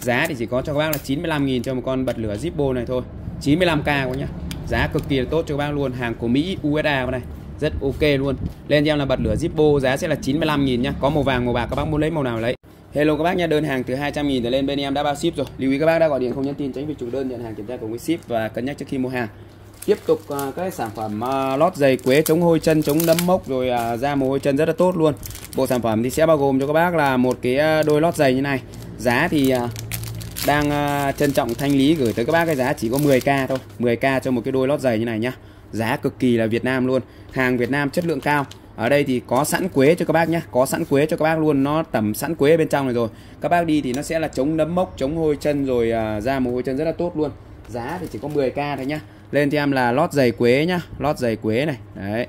Giá thì chỉ có cho các bác là 95.000 cho một con bật lửa Zippo này thôi. 95k các bác nhá. Giá cực kỳ là tốt cho các bác luôn. Hàng của Mỹ USA con này, rất ok luôn. Lên cho em là bật lửa Zippo, giá sẽ là 95.000 nhá. Có màu vàng, màu bạc, các bác muốn lấy màu nào lấy. Hello các bác nha, đơn hàng từ 200.000 trở lên bên em đã bao ship rồi. Lưu ý các bác đã gọi điện không nhắn tin tránh việc chủ đơn nhận hàng kiểm tra cùng với ship và cân nhắc trước khi mua hàng. Tiếp tục uh, các sản phẩm uh, lót giày quế chống hôi chân, chống nấm mốc rồi uh, da mồ hôi chân rất là tốt luôn. Bộ sản phẩm thì sẽ bao gồm cho các bác là một cái đôi lót giày như này. Giá thì uh, đang uh, trân trọng thanh lý gửi tới các bác cái giá chỉ có 10k thôi, 10k cho một cái đôi lót giày như này nhá. Giá cực kỳ là Việt Nam luôn, hàng Việt Nam chất lượng cao ở đây thì có sẵn quế cho các bác nhé có sẵn quế cho các bác luôn. Nó tẩm sẵn quế bên trong này rồi. Các bác đi thì nó sẽ là chống nấm mốc chống hôi chân rồi à, ra mồ hôi chân rất là tốt luôn. Giá thì chỉ có 10k thôi nhá. Lên cho em là lót giày quế nhá. Lót giày quế này. Đấy.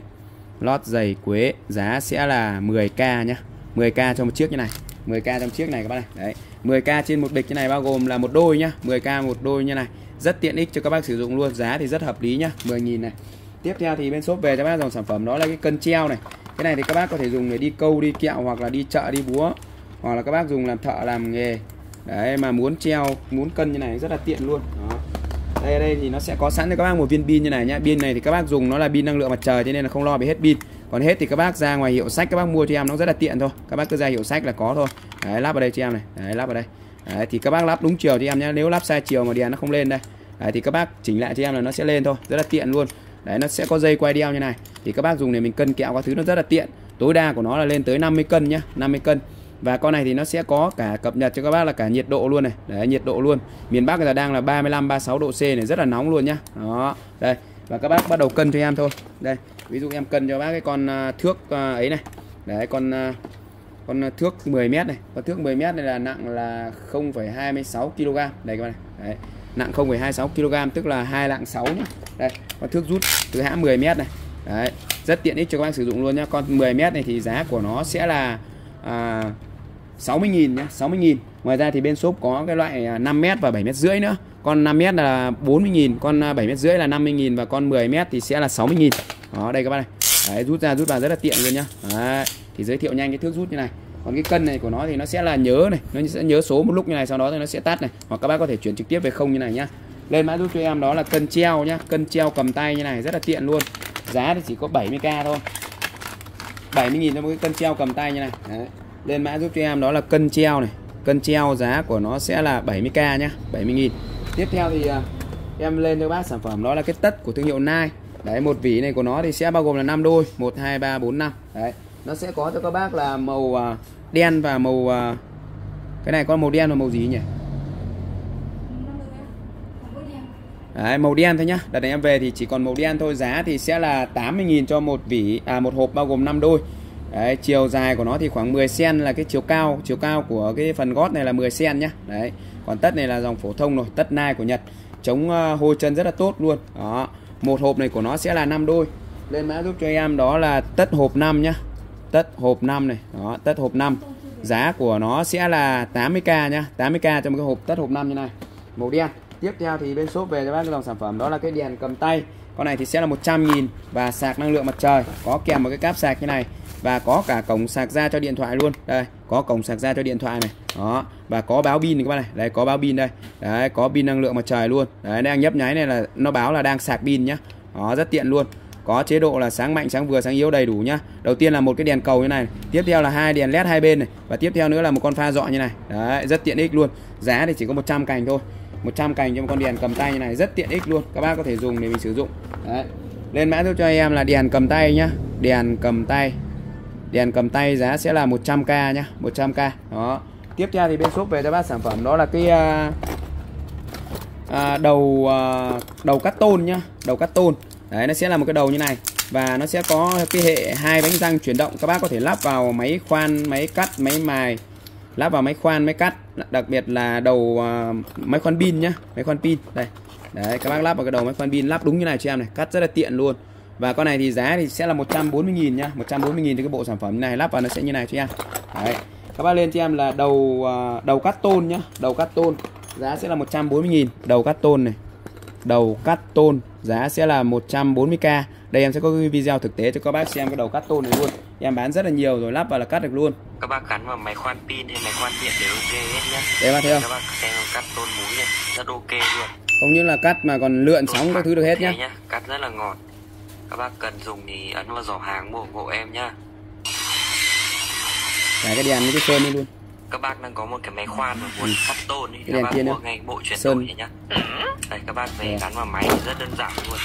Lót giày quế. Giá sẽ là 10k nhá. 10k cho một chiếc như này. 10k trong chiếc này các bác này. Đấy. 10k trên một bịch như này bao gồm là một đôi nhá. 10k một đôi như này. Rất tiện ích cho các bác sử dụng luôn. Giá thì rất hợp lý nhá. 10.000 này tiếp theo thì bên shop về cho bác dòng sản phẩm đó là cái cân treo này. Cái này thì các bác có thể dùng để đi câu đi kẹo hoặc là đi chợ đi búa. Hoặc là các bác dùng làm thợ làm nghề. Đấy mà muốn treo muốn cân như này rất là tiện luôn. Đó. Đây đây thì nó sẽ có sẵn cho các bác một viên pin như này nhá. Pin này thì các bác dùng nó là pin năng lượng mặt trời cho nên là không lo bị hết pin. Còn hết thì các bác ra ngoài hiệu sách các bác mua cho em nó rất là tiện thôi. Các bác cứ ra hiệu sách là có thôi. Đấy lắp vào đây cho em này. Đấy lắp vào đây. Đấy, thì các bác lắp đúng chiều cho em nhé nếu lắp sai chiều mà đèn nó không lên đây. Đấy, thì các bác chỉnh lại cho em là nó sẽ lên thôi. Rất là tiện luôn đấy nó sẽ có dây quay đeo như này. Thì các bác dùng để mình cân kẹo các thứ nó rất là tiện. Tối đa của nó là lên tới 50 cân nhá 50 cân. Và con này thì nó sẽ có cả cập nhật cho các bác là cả nhiệt độ luôn này. Đấy nhiệt độ luôn. Miền Bắc giờ đang là 35 36 độ C này rất là nóng luôn nhá. Đó đây. Và các bác bắt đầu cân cho em thôi. Đây ví dụ em cân cho bác cái con à, thước à, ấy này. Đấy con à, con thước 10 mét này. Con thước 10 mét này là nặng là 0,26 kg đây các bạn này. Đấy nặng 0,26 kg tức là hai lạng 6 nhé đây con thước rút từ hãng 10 m này. Đấy rất tiện ích cho các bác sử dụng luôn nhá. Con 10 m này thì giá của nó sẽ là à, 60.000 nhá 60.000 ngoài ra thì bên shop có cái loại à, 5 m và 7 m rưỡi nữa. Con 5 m là 40.000 con à, 7 m rưỡi là 50.000 và con 10 m thì sẽ là 60.000 đó đây các bạn này. Đấy, rút ra rút vào rất là tiện luôn nhá. Đấy, thì giới thiệu nhanh cái thước rút như này còn cái cân này của nó thì nó sẽ là nhớ này, nó sẽ nhớ số một lúc như này, sau đó thì nó sẽ tắt này. Hoặc các bác có thể chuyển trực tiếp về không như này nhá. Lên mã giúp cho em đó là cân treo nhá, cân treo cầm tay như này, rất là tiện luôn. Giá thì chỉ có 70k thôi. 70.000 cho một cái cân treo cầm tay như này. Đấy. lên mã giúp cho em đó là cân treo này. Cân treo giá của nó sẽ là 70k nhá 70.000 tiếp theo thì à, em lên cho bác sản phẩm đó là cái tất của thương hiệu Nike. Đấy, một vỉ này của nó thì sẽ bao gồm là 5 đôi. 1 2 3 4 5 đấy nó sẽ có cho các bác là màu à, đen và màu à, cái này có màu đen và màu gì nhỉ? Đấy, màu đen thôi nhá. Đợt này em về thì chỉ còn màu đen thôi. Giá thì sẽ là 80.000 cho một vỉ À một hộp bao gồm 5 đôi. Đấy, chiều dài của nó thì khoảng 10 cm là cái chiều cao. Chiều cao của cái phần gót này là 10 cm nhá. Đấy còn tất này là dòng phổ thông rồi tất nai của Nhật. Chống à, uh, hôi chân rất là tốt luôn. Đó một hộp này của nó sẽ là 5 đôi. Lên mã giúp cho em đó là tất hộp 5 nhá tất hộp 5 này. Đó tất hộp 5 giá của nó sẽ là 80k nhá 80k trong cái hộp tất hộp 5 như này. Màu đen. Tiếp theo thì bên shop về cho bác cái dòng sản phẩm, đó là cái đèn cầm tay. Con này thì sẽ là 100 nghìn và sạc năng lượng mặt trời. Có kèm một cái cáp sạc như này và có cả cổng sạc ra cho điện thoại luôn. Đây, có cổng sạc ra cho điện thoại này. Đó, và có báo pin các bạn này. Đây, có báo pin đây. Đấy, có pin năng lượng mặt trời luôn. Đấy, đang nhấp nháy này là, nó báo là đang sạc pin nhá. Đó, rất tiện luôn có chế độ là sáng mạnh sáng vừa sáng yếu đầy đủ nhá. Đầu tiên là một cái đèn cầu như này tiếp theo là hai đèn led hai bên này. Và tiếp theo nữa là một con pha dọ như này. Đấy rất tiện ích luôn. Giá thì chỉ có 100 cành thôi. 100 cành cho một con đèn cầm tay như này rất tiện ích luôn. Các bác có thể dùng để mình sử dụng. Đấy. Lên mã giúp cho em là đèn cầm tay nhá. Đèn cầm tay. Đèn cầm tay giá sẽ là 100k nhá. 100k đó. Tiếp theo thì bên shop về cho bác sản phẩm. Đó là cái uh, uh, đầu uh, đầu cắt tôn nhá. Đầu cắt tôn đấy nó sẽ là một cái đầu như này. Và nó sẽ có cái hệ hai bánh răng chuyển động. Các bác có thể lắp vào máy khoan máy cắt máy mài. Lắp vào máy khoan máy cắt. Đặc biệt là đầu uh, máy khoan pin nhá. Máy khoan pin đây. Đấy các bác lắp vào cái đầu máy khoan pin lắp đúng như này cho em này. Cắt rất là tiện luôn. Và con này thì giá thì sẽ là 140.000 nhá. 140.000 thì cái bộ sản phẩm này lắp vào nó sẽ như này cho em. Đấy. Các bác lên cho em là đầu uh, đầu cắt tôn nhá. Đầu cắt tôn. Giá sẽ là 140.000 đầu cắt tôn này. Đầu cắt tôn giá sẽ là 140k đây em sẽ có cái video thực tế cho các bác xem cái đầu cắt tôn này luôn. Em bán rất là nhiều rồi lắp vào là cắt được luôn. Các bác gắn vào máy khoan pin hay máy khoan điện đều ok hết nhá. Đây bác thấy không? Các bác xem cắt tôn múi này rất ok luôn. Không những là cắt mà còn lượn sóng các thứ được hết nhá. nhá cắt rất là ngọt. Các bác cần dùng thì ấn vào giỏ hàng mua ủng hộ em nhá. Cả cái đèn với cái sơn luôn các bác đang có một cái máy khoan mà muốn cắt tôn thì các bác mua ngay bộ chuyển Sơn. đổi này nhá. Đây các bác về Dạ. gắn vào máy thì rất đơn giản luôn.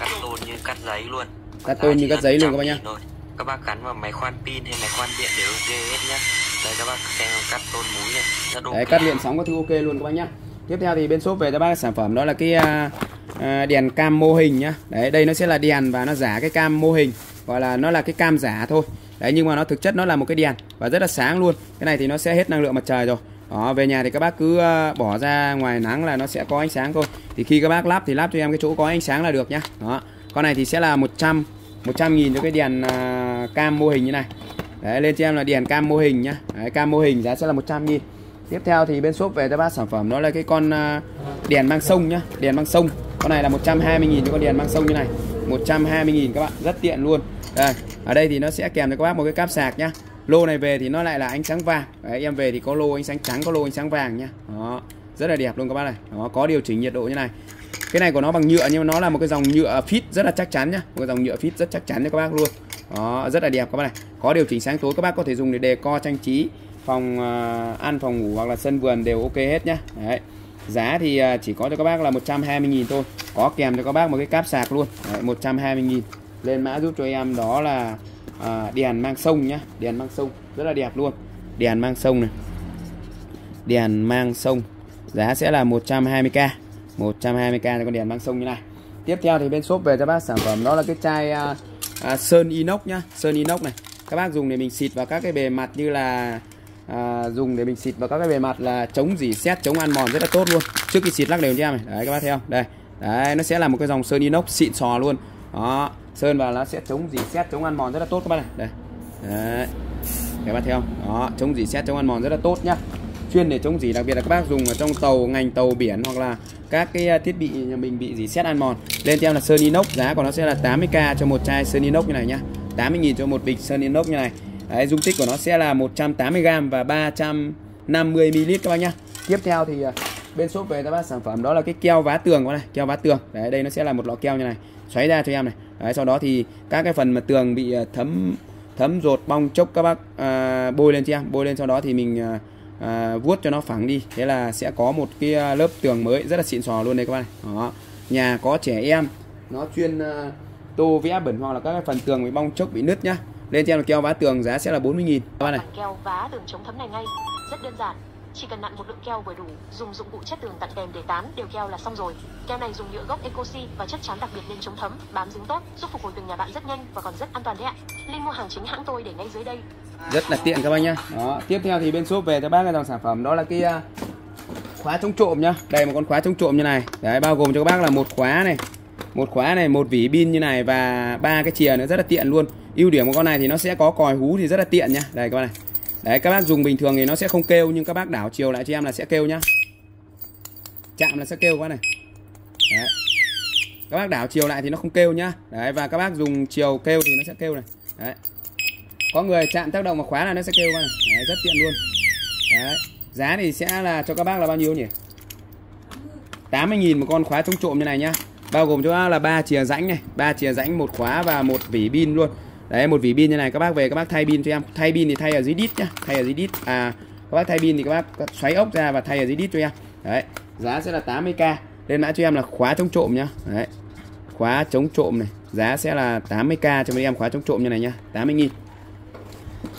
Cắt tôn như cắt giấy luôn. Cắt tôn như cắt giấy luôn 100 các bác nhá. các bác gắn vào máy khoan pin hay máy khoan điện đều ok hết nhá. Đây các bác xem cắt tôn múi này. Rất ok. Đấy, cắt lượn sóng các thứ ok luôn các bác nhá. Tiếp theo thì bên shop về cho bác sản phẩm đó là cái à, đèn cam mô hình nhá. Đấy đây nó sẽ là đèn và nó giả cái cam mô hình. Gọi là nó là cái cam giả thôi đấy nhưng mà nó thực chất nó là một cái đèn và rất là sáng luôn. Cái này thì nó sẽ hết năng lượng mặt trời rồi. Đó về nhà thì các bác cứ ờ, bỏ ra ngoài nắng là nó sẽ có ánh sáng thôi. Thì khi các bác lắp thì lắp cho em cái chỗ có ánh sáng là được nhá. Đó con này thì sẽ là 100 100 nghìn cho cái đèn ờ, cam mô hình như này. Đấy lên cho em là đèn cam mô hình nhá. Đấy, cam mô hình giá sẽ là 100 nghìn. Tiếp theo thì bên shop về cho bác sản phẩm đó là cái con ờ, đèn mang sông nhá đèn mang sông. Con này là 120 nghìn cho con đèn mang sông như này. 120.000 các bạn rất tiện luôn đây ở đây thì nó sẽ kèm cho các bác một cái cáp sạc nhá. Lô này về thì nó lại là ánh sáng vàng. Đấy, em về thì có lô ánh sáng trắng có lô ánh sáng vàng nhá. Đó rất là đẹp luôn các bác này. Đó có điều chỉnh nhiệt độ như này. Cái này của nó bằng nhựa nhưng mà nó là một cái dòng nhựa fit rất là chắc chắn nhá. Một cái dòng nhựa fit rất chắc chắn cho các bác luôn. Đó rất là đẹp các bác này. Có điều chỉnh sáng tối các bác có thể dùng để đề co trang trí phòng uh, ăn phòng ngủ hoặc là sân vườn đều ok hết nhá. Đấy. giá thì uh, chỉ có cho các bác là 120.000 thôi. Có kèm cho các bác một cái cáp sạc luôn. Đấy, 120.000 lên mã giúp cho em đó là à, đèn mang sông nhá. Đèn mang sông rất là đẹp luôn. Đèn mang sông này. Đèn mang sông giá sẽ là 120k 120k cho con đèn mang sông như này. Tiếp theo thì bên shop về cho bác sản phẩm đó là cái chai à, à, sơn inox nhá. Sơn inox này. Các bác dùng để mình xịt vào các cái bề mặt như là à, dùng để mình xịt vào các cái bề mặt là chống dỉ xét chống ăn mòn rất là tốt luôn. Trước khi xịt lắc đều cho em này. Đấy các bác theo, đây. Đấy nó sẽ là một cái dòng sơn inox xịn sò luôn. Đó sơn vào nó sẽ chống dỉ xét chống ăn mòn rất là tốt các bác này đây. Đấy. Các bác thấy không? Đó chống dỉ xét chống ăn mòn rất là tốt nhá. Chuyên để chống dỉ đặc biệt là các bác dùng ở trong tàu ngành tàu biển hoặc là các cái à, thiết bị nhà mình bị dỉ xét ăn mòn. Lên theo là sơn inox giá của nó sẽ là 80k cho một chai sơn inox như này nhá. 80.000 cho một bịch sơn inox như này. Đấy, dung tích của nó sẽ là 180g và 350ml các bác nhá. Tiếp theo thì à, bên shop về các bác sản phẩm đó là cái keo vá tường các này keo vá tường. Đấy đây nó sẽ là một lọ keo như này. Xoáy ra cho em này đấy, sau đó thì các cái phần mà tường bị à, thấm thấm rột bong chốc các bác à, bôi lên cho em. Bôi lên sau đó thì mình à, à, vuốt cho nó phẳng đi. Thế là sẽ có một cái à, lớp tường mới rất là xịn sò luôn đây các bác này. Đó. Nhà có trẻ em nó chuyên à, tô vẽ bẩn hoặc là các cái phần tường bị bong chốc bị nứt nhá. Lên theo là keo vá tường giá sẽ là 40.000 các bác này. Keo vá tường chống thấm này ngay. Rất đơn giản. Chỉ cần nặn một lượng keo vừa đủ, dùng dụng cụ chất tường tặng kèm để tán đều keo là xong rồi. Keo này dùng nhựa gốc Ecosi và chất chắn đặc biệt nên chống thấm, bám dính tốt, giúp phục hồi tường nhà bạn rất nhanh và còn rất an toàn đấy ạ. Link mua hàng chính hãng tôi để ngay dưới đây. rất là tiện các bác nhá đó tiếp theo thì bên shop về cho bác cái dòng sản phẩm đó là cái uh, khóa chống trộm nhá đây một con khóa chống trộm như này đấy bao gồm cho các bác là một khóa này một khóa này một vỉ pin như này và ba cái chìa nữa rất là tiện luôn ưu điểm của con này thì nó sẽ có còi hú thì rất là tiện nhá đây các bác này đấy các bác dùng bình thường thì nó sẽ không kêu nhưng các bác đảo chiều lại cho em là sẽ kêu nhá. Chạm là sẽ kêu quá này. Đấy. Các bác đảo chiều lại thì nó không kêu nhá. Đấy và các bác dùng chiều kêu thì nó sẽ kêu này. Đấy. Có người chạm tác động vào khóa là nó sẽ kêu qua này. Đấy, rất tiện luôn. Đấy. Giá thì sẽ là cho các bác là bao nhiêu nhỉ? 80.000 một con khóa chống trộm như này nhá. Bao gồm cho là ba chìa rãnh này ba chìa rãnh một khóa và một vỉ pin luôn đấy, một vỉ pin như này, các bác về, các bác thay pin cho em. Thay pin thì thay ở dưới đít nhá, thay ở dưới đít. À các bác thay pin thì các bác xoáy ốc ra và thay ở dưới đít cho em. Đấy, giá sẽ là 80k lên mã cho em là khóa chống trộm nhá. Đấy, khóa chống trộm này. Giá sẽ là 80k cho mấy em, khóa chống trộm như này nhá 80.000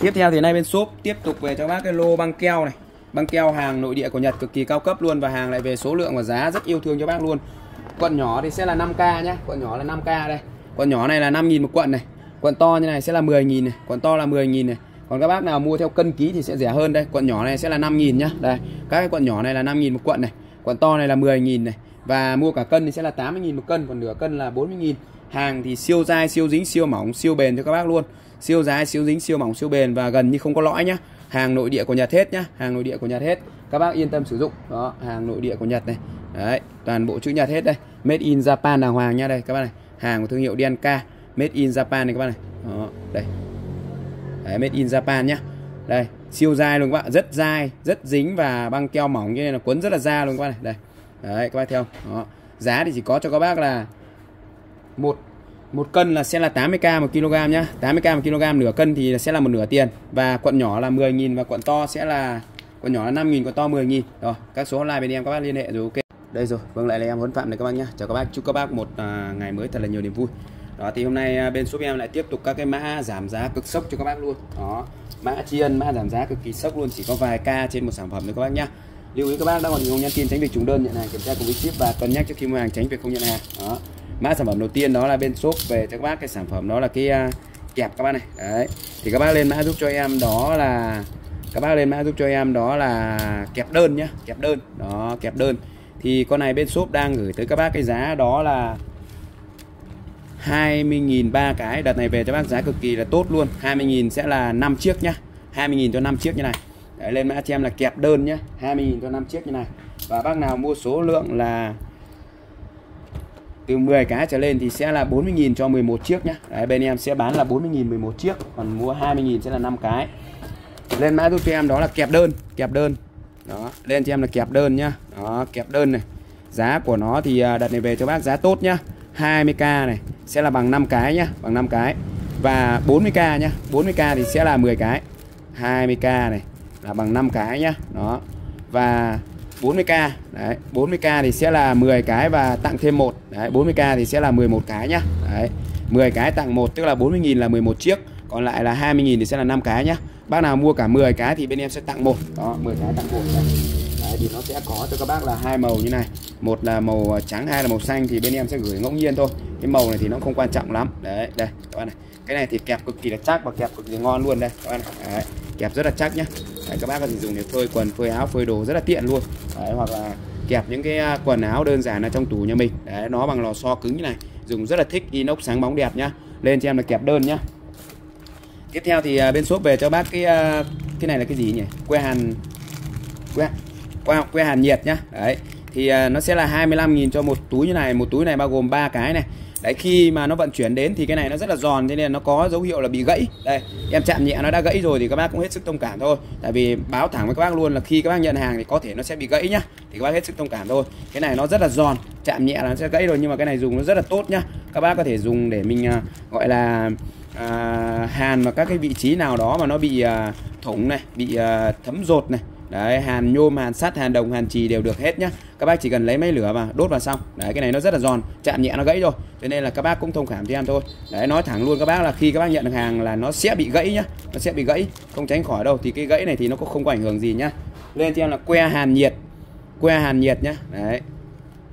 tiếp theo thì nay bên shop tiếp tục về cho bác cái lô băng keo này. Băng keo hàng nội địa của Nhật cực kỳ cao cấp luôn và hàng lại về số lượng và giá rất yêu thương cho bác luôn. Quận nhỏ thì sẽ là 5k nhá, quận nhỏ là 5k đây. Quận nhỏ này là 5.000 một quận này quận to như này sẽ là 10.000 này, quận to là 10.000 này. Còn các bác nào mua theo cân ký thì sẽ rẻ hơn đây. Quận nhỏ này sẽ là 5.000 nhá. Đây, các cái quận nhỏ này là 5.000 một quận này. Quận to này là 10.000 này. Và mua cả cân thì sẽ là 80.000 một cân, còn nửa cân là 40.000 hàng thì siêu dai, siêu dính, siêu mỏng, siêu bền cho các bác luôn. Siêu dai, siêu dính, siêu mỏng, siêu bền và gần như không có lõi nhá. Hàng nội địa của Nhật hết nhá. Hàng nội địa của Nhật hết. Các bác yên tâm sử dụng. Đó, hàng nội địa của Nhật này. Đấy, toàn bộ chữ Nhật hết đây. Made in Japan đàng hoàng nha đây, các bác này. Hàng của thương hiệu DNK made in Japan này các bạn này. Đó đây. Đấy, made in Japan nhá. Đây siêu dai luôn các bạn. Rất dai rất dính và băng keo mỏng như này là cuốn rất là da luôn các bạn này. Đây. Đấy các bạn thấy không? Đó. giá thì chỉ có cho các bác là một một cân là sẽ là 80k một kg nhá. 80k một kg nửa cân thì sẽ là một nửa tiền. Và quận nhỏ là 10.000 và quận to sẽ là quận nhỏ là 5.000 quận to 10.000 rồi các số hotline bên em các bác liên hệ rồi ok. Đây rồi vâng lại là em huấn phạm này các bác nhá. Chào các bác chúc các bác một à, ngày mới thật là nhiều niềm vui đó thì hôm nay à, bên shop em lại tiếp tục các cái mã giảm giá cực sốc cho các bác luôn. Đó mã tri ân mã giảm giá cực kỳ sốc luôn chỉ có vài k trên một sản phẩm thôi các bác nhá. Lưu ý các bác đã còn không nhắn tin tránh việc trùng đơn nhận hàng kiểm tra cùng với ship và cân nhắc trước khi mua hàng tránh việc không nhận hàng. Đó mã sản phẩm đầu tiên đó là bên shop về cho các bác cái sản phẩm đó là cái uh, kẹp các bác này. Đấy thì các bác lên mã giúp cho em đó là các bác lên mã giúp cho em đó là kẹp đơn nhá kẹp đơn. Đó kẹp đơn. Thì con này bên shop đang gửi tới các bác cái giá đó là 20.000 ba cái. Đợt này về cho bác giá cực kỳ là tốt luôn. 20.000 sẽ là 5 chiếc nhá. 20.000 cho 5 chiếc như này. Đấy, lên mã cho em là kẹp đơn nhá. 20.000 cho 5 chiếc như này. Và bác nào mua số lượng là từ 10 cái trở lên thì sẽ là 40.000 cho 11 chiếc nhá. Đấy, bên em sẽ bán là 40.000 11 chiếc còn mua 20.000 sẽ là 5 cái. Lên mã giúp cho em đó là kẹp đơn kẹp đơn. Đó lên cho em là kẹp đơn nhá. Đó kẹp đơn này. Giá của nó thì à, đợt này về cho bác giá tốt nhá. 20k này, sẽ là bằng 5 cái nhá, bằng 5 cái. Và 40k nhá 40k thì sẽ là 10 cái. 20k này là bằng 5 cái nhá, đó. Và 40k đấy 40k thì sẽ là 10 cái và tặng thêm một. Đấy 40k thì sẽ là 11 cái nhá, đấy. 10 cái tặng một, tức là 40.000 là 11 chiếc, còn lại là 20.000 thì sẽ là 5 cái nhá. Bác nào mua cả 10 cái thì bên em sẽ tặng một. Đó 10 cái tặng một đấy đấy thì nó sẽ có cho các bác là hai màu như này. Một là màu à, trắng hai là màu xanh thì bên em sẽ gửi ngẫu nhiên thôi. Cái màu này thì nó không quan trọng lắm. Đấy đây các bạn này. Cái này thì kẹp cực kỳ là chắc và kẹp cực kỳ ngon luôn đây các bạn này. Đấy, kẹp rất là chắc nhá. Đấy, các bác có thể dùng để phơi quần phơi áo phơi đồ rất là tiện luôn. Đấy, hoặc là kẹp những cái à, quần áo đơn giản ở trong tủ nhà mình. Đấy nó bằng lò xo cứng như này. Dùng rất là thích inox sáng bóng đẹp nhá. Lên cho em là kẹp đơn nhá. Tiếp theo thì à, bên shop về cho bác cái cái này là cái gì nhỉ? Que hàn que que, que hàn nhiệt nhá. Đấy thì à, nó sẽ là 25.000 cho một túi như này. Một túi này bao gồm ba cái này. Đấy khi mà nó vận chuyển đến thì cái này nó rất là giòn thế nên nó có dấu hiệu là bị gãy. Đây em chạm nhẹ nó đã gãy rồi thì các bác cũng hết sức thông cảm thôi. Tại vì báo thẳng với các bác luôn là khi các bác nhận hàng thì có thể nó sẽ bị gãy nhá. Thì các bác hết sức thông cảm thôi. Cái này nó rất là giòn chạm nhẹ là nó sẽ gãy rồi nhưng mà cái này dùng nó rất là tốt nhá. Các bác có thể dùng để mình à, gọi là à, hàn vào các cái vị trí nào đó mà nó bị à, thủng này bị à, thấm rột này đấy, hàn nhôm, hàn sắt, hàn đồng, hàn trì đều được hết nhá. Các bác chỉ cần lấy máy lửa mà đốt vào xong. Đấy, cái này nó rất là giòn, chạm nhẹ nó gãy rồi. Cho nên là các bác cũng thông cảm cho em thôi. Đấy, nói thẳng luôn các bác là khi các bác nhận được hàng là nó sẽ bị gãy nhá. Nó sẽ bị gãy, không tránh khỏi đâu. Thì cái gãy này thì nó cũng không có ảnh hưởng gì nhá. Lên cho em là que hàn nhiệt, que hàn nhiệt nhá. Đấy,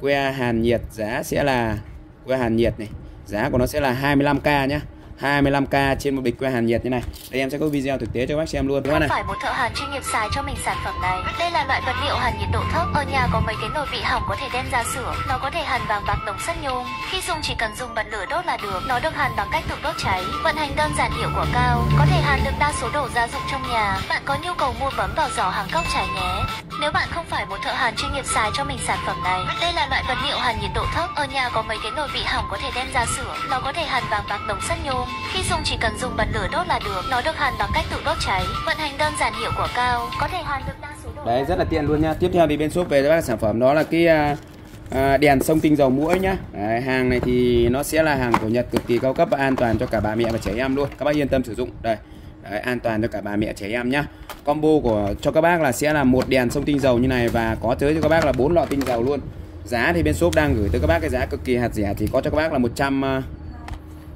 que hàn nhiệt giá sẽ là, que hàn nhiệt này, giá của nó sẽ là 25k nhá. 25k trên một bịch que hàn nhiệt như này đây em sẽ có video thực tế cho bác xem luôn các bác Không này phải một thợ hàn chuyên nghiệp xài cho mình sản phẩm này. Đây là loại vật liệu hàn nhiệt độ thấp. Ở nhà có mấy cái nồi bị hỏng có thể đem ra sửa. Nó có thể hàn vàng bạc đồng sắt nhôm. Khi dùng chỉ cần dùng bật lửa đốt là được. Nó được hàn bằng cách tự đốt cháy. Vận hành đơn giản hiệu quả cao. Có thể hàn được đa số đồ gia dụng trong nhà. Bạn có nhu cầu mua bấm vào giỏ hàng cốc trải nhé. Nếu bạn không phải một thợ hàn chuyên nghiệp xài cho mình sản phẩm này, đây là loại vật liệu hàn nhiệt độ thấp. Ở nhà có mấy cái nồi bị hỏng có thể đem ra sửa. Nó có thể hàn vàng bạc đồng sắt nhôm. Khi dùng chỉ cần dùng bật lửa đốt là được. Nó được hàn bằng cách tự đốt cháy. Vận hành đơn giản hiệu quả cao. Có thể hàn được đa số đồ. đấy rất là tiện luôn nha tiếp theo thì bên shop về các bác sản phẩm đó là cái à, à, đèn sông tinh dầu mũi nhá đấy, hàng này thì nó sẽ là hàng của Nhật cực kỳ cao cấp và an toàn cho cả bà mẹ và trẻ em luôn các bác yên tâm sử dụng đây đấy, an toàn cho cả bà mẹ trẻ em nhá combo của cho các bác là sẽ là một đèn sông tinh dầu như này và có tới cho các bác là bốn lọ tinh dầu luôn giá thì bên shop đang gửi tới các bác cái giá cực kỳ hạt rẻ thì có cho các bác là 100 trăm. À,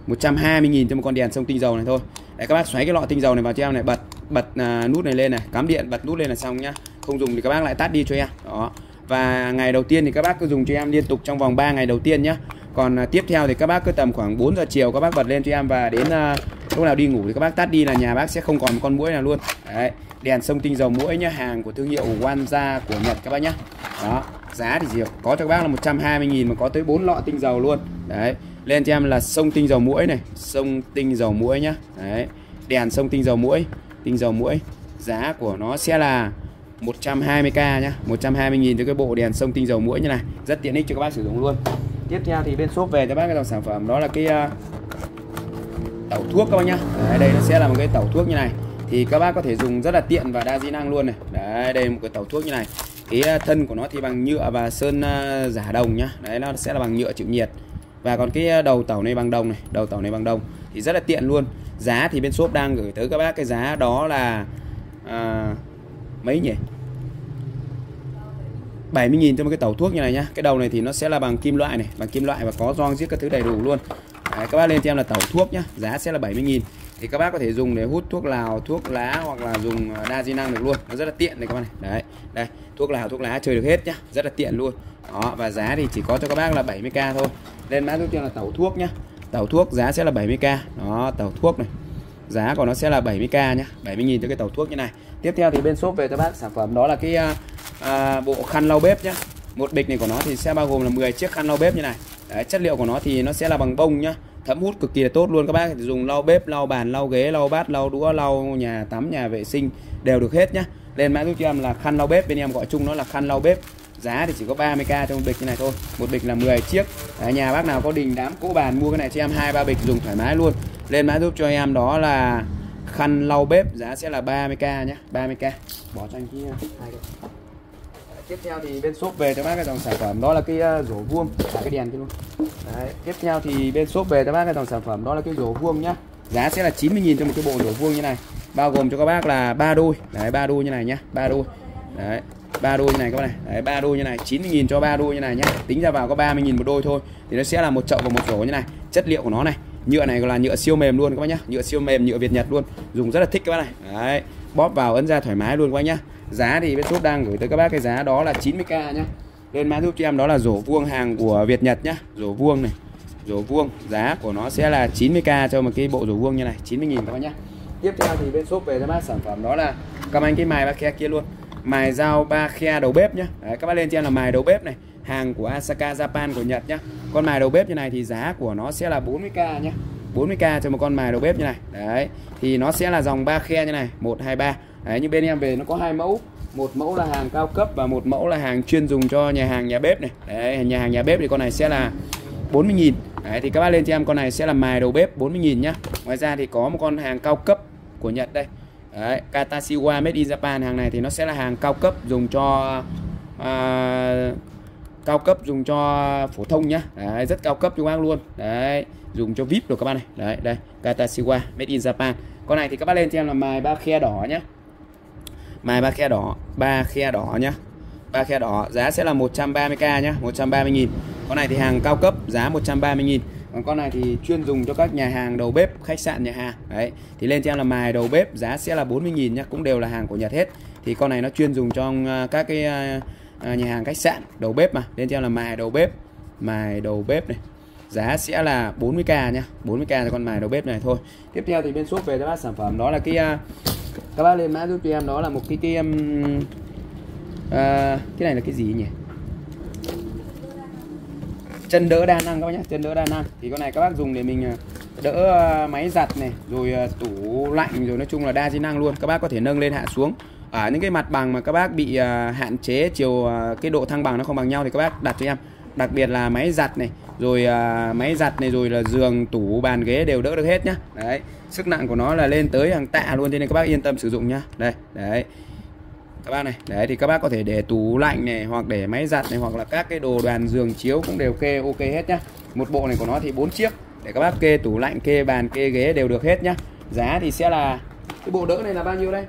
120.000 cho một con đèn sông tinh dầu này thôi. Đấy các bác xoáy cái lọ tinh dầu này vào cho em này bật bật à, nút này lên này cắm điện bật nút lên là xong nhá. Không dùng thì các bác lại tắt đi cho em. Đó. Và ngày đầu tiên thì các bác cứ dùng cho em liên tục trong vòng 3 ngày đầu tiên nhá. Còn à, tiếp theo thì các bác cứ tầm khoảng 4 giờ chiều các bác bật lên cho em và đến à, lúc nào đi ngủ thì các bác tắt đi là nhà bác sẽ không còn một con muỗi nào luôn. Đấy, đèn sông tinh dầu muỗi nhá, hàng của thương hiệu Wanza của Nhật các bác nhá. Đó, giá thì gì? có cho các bác là 120.000 mà có tới 4 lọ tinh dầu luôn. Đấy, lên cho em là sông tinh dầu muỗi này, sông tinh dầu muỗi nhá. Đấy, đèn sông tinh dầu muỗi, tinh dầu muỗi. Giá của nó sẽ là 120k nhá 120.000 cho cái bộ đèn sông tinh dầu muỗi như này. Rất tiện ích cho các bác sử dụng luôn. Tiếp theo thì bên shop về cho bác cái dòng sản phẩm, đó là cái à, tẩu thuốc các bác nhá. Đấy, đây nó sẽ là một cái tẩu thuốc như này. Thì các bác có thể dùng rất là tiện và đa di năng luôn này. Đấy đây một cái tẩu thuốc như này. Cái à, thân của nó thì bằng nhựa và sơn à, giả đồng nhá. Đấy nó sẽ là bằng nhựa chịu nhiệt. Và còn cái à, đầu tàu này bằng đồng này đầu tàu này bằng đồng. Thì rất là tiện luôn. Giá thì bên shop đang gửi tới các bác cái giá đó là à, mấy nhỉ? 70.000 cho một cái tàu thuốc như này nhá. Cái đầu này thì nó sẽ là bằng kim loại này bằng kim loại và có gioăng giết các thứ đầy đủ luôn. Đấy, các bác lên cho em là tàu thuốc nhá giá sẽ là 70.000 thì các bác có thể dùng để hút thuốc lào thuốc lá hoặc là dùng ờ, đa di năng được luôn. Nó rất là tiện này các bác này. Đấy đây thuốc lào thuốc lá chơi được hết nhá rất là tiện luôn. Đó và giá thì chỉ có cho các bác là 70k thôi. Lên mã tiếp theo là tàu thuốc nhá. Tàu thuốc giá sẽ là 70k đó tàu thuốc này giá của nó sẽ là 70k nhá 70.000 cho cái tàu thuốc như này. Tiếp theo thì bên shop về cho bác sản phẩm đó là cái uh, uh, bộ khăn lau bếp nhá một bịch này của nó thì sẽ bao gồm là 10 chiếc khăn lau bếp như này. Đấy, chất liệu của nó thì nó sẽ là bằng bông nhá. Thấm hút cực kỳ là tốt luôn các bác. Dùng lau bếp lau bàn lau ghế lau bát lau đũa lau nhà tắm nhà vệ sinh đều được hết nhá. Lên mã giúp cho em là khăn lau bếp bên em gọi chung nó là khăn lau bếp. Giá thì chỉ có 30k trong một bịch như này thôi. Một bịch là 10 chiếc. Đấy, nhà bác nào có đình đám cỗ bàn mua cái này cho em hai ba bịch dùng thoải mái luôn. Lên mã giúp cho em đó là khăn lau bếp giá sẽ là 30k nhé 30k bỏ cho anh kia. Hai cái tiếp theo thì bên shop về cho bác cái dòng sản phẩm, đó là cái ờ, rổ vuông. Cả cái đèn kia luôn. Đấy. tiếp theo thì bên shop về cho bác cái dòng sản phẩm, đó là cái rổ vuông nhá. Giá sẽ là 90.000 cho một cái bộ rổ vuông như này. Bao gồm cho các bác là ba đôi. Đấy, ba đôi như này nhá, ba đôi. Đấy, ba đôi như này các bác này. Đấy, ba đôi như này 90.000 cho ba đôi như này nhá. Tính ra vào có 30.000 một đôi thôi, thì nó sẽ là một chậu và một rổ như này. Chất liệu của nó này, nhựa này là nhựa siêu mềm luôn các bác nhá. Nhựa siêu mềm, nhựa Việt Nhật luôn. Dùng rất là thích các bác này. Đấy, bóp vào ấn ra thoải mái luôn các bác nhá giá thì bên shop đang gửi tới các bác cái giá đó là 90k nhá. Lên mã giúp cho em đó là rổ vuông hàng của Việt Nhật nhá. Rổ vuông này rổ vuông. Giá của nó sẽ là 90k cho một cái bộ rổ vuông như này 90.000 các bác nhá. Tiếp theo thì bên shop về cho bác sản phẩm đó là cầm anh cái mài ba khe kia luôn. Mài dao ba khe đầu bếp nhá. Đấy, các bác lên cho em là mài đầu bếp này hàng của Asaka Japan của Nhật nhá. Con mài đầu bếp như này thì giá của nó sẽ là 40k nhá. 40k cho một con mài đầu bếp như này. Đấy thì nó sẽ là dòng ba khe như này 1 2 3 đấy như bên em về nó có hai mẫu. Một mẫu là hàng cao cấp và một mẫu là hàng chuyên dùng cho nhà hàng nhà bếp này. Đấy nhà hàng nhà bếp thì con này sẽ là 40.000 đấy thì các bác lên cho em con này sẽ là mài đầu bếp 40.000 nhá. Ngoài ra thì có một con hàng cao cấp của Nhật đây. Đấy Katashiwa Made in Japan hàng này thì nó sẽ là hàng cao cấp dùng cho à, cao cấp dùng cho phổ thông nhá. Đấy, rất cao cấp cho bác luôn. Đấy dùng cho vip rồi các bạn này. Đấy đây Katashiwa Made in Japan. Con này thì các bác lên cho em là mài ba khe đỏ nhá mài ba khe đỏ, ba khe đỏ nhá. Ba khe đỏ, giá sẽ là 130k nhá 130.000 con này thì hàng cao cấp, giá 130.000 còn con này thì chuyên dùng cho các nhà hàng đầu bếp, khách sạn, nhà hàng. Đấy, thì lên cho em là mài đầu bếp, giá sẽ là 40.000 nhá, cũng đều là hàng của Nhật hết. Thì con này nó chuyên dùng cho ờ, các cái ờ, ờ, nhà hàng khách sạn, đầu bếp mà. Lên cho em là mài đầu bếp, mài đầu bếp này. Giá sẽ là 40k nhá 40k cho con mài đầu bếp này thôi. Tiếp theo thì bên shop về cho bác sản phẩm, đó là cái các bác lên mã giúp cho em đó là một cái cái um, uh, cái này là cái gì nhỉ? Chân đỡ đa năng các bác nhé chân đỡ đa năng. Thì con này các bác dùng để mình à, đỡ à, máy giặt này rồi tủ lạnh rồi nói chung là đa di năng luôn. Các bác có thể nâng lên hạ xuống. Ở những cái mặt bằng mà các bác bị hạn chế chiều cái độ thăng bằng nó không bằng nhau thì các bác đặt cho em. Đặc biệt là máy giặt này rồi máy giặt này rồi là giường tủ bàn ghế đều đỡ được hết nhá. Đấy sức nặng của nó là lên tới hàng tạ luôn cho nên các bác yên tâm sử dụng nhá. Đây đấy. Các bác này đấy thì các bác có thể để tủ lạnh này hoặc để máy giặt này hoặc là các cái đồ đoàn giường chiếu cũng đều kê ok hết nhá. Một bộ này của nó thì bốn chiếc để các bác kê tủ lạnh kê bàn kê ghế đều được hết nhá. Giá thì sẽ là cái bộ đỡ này là bao nhiêu đây?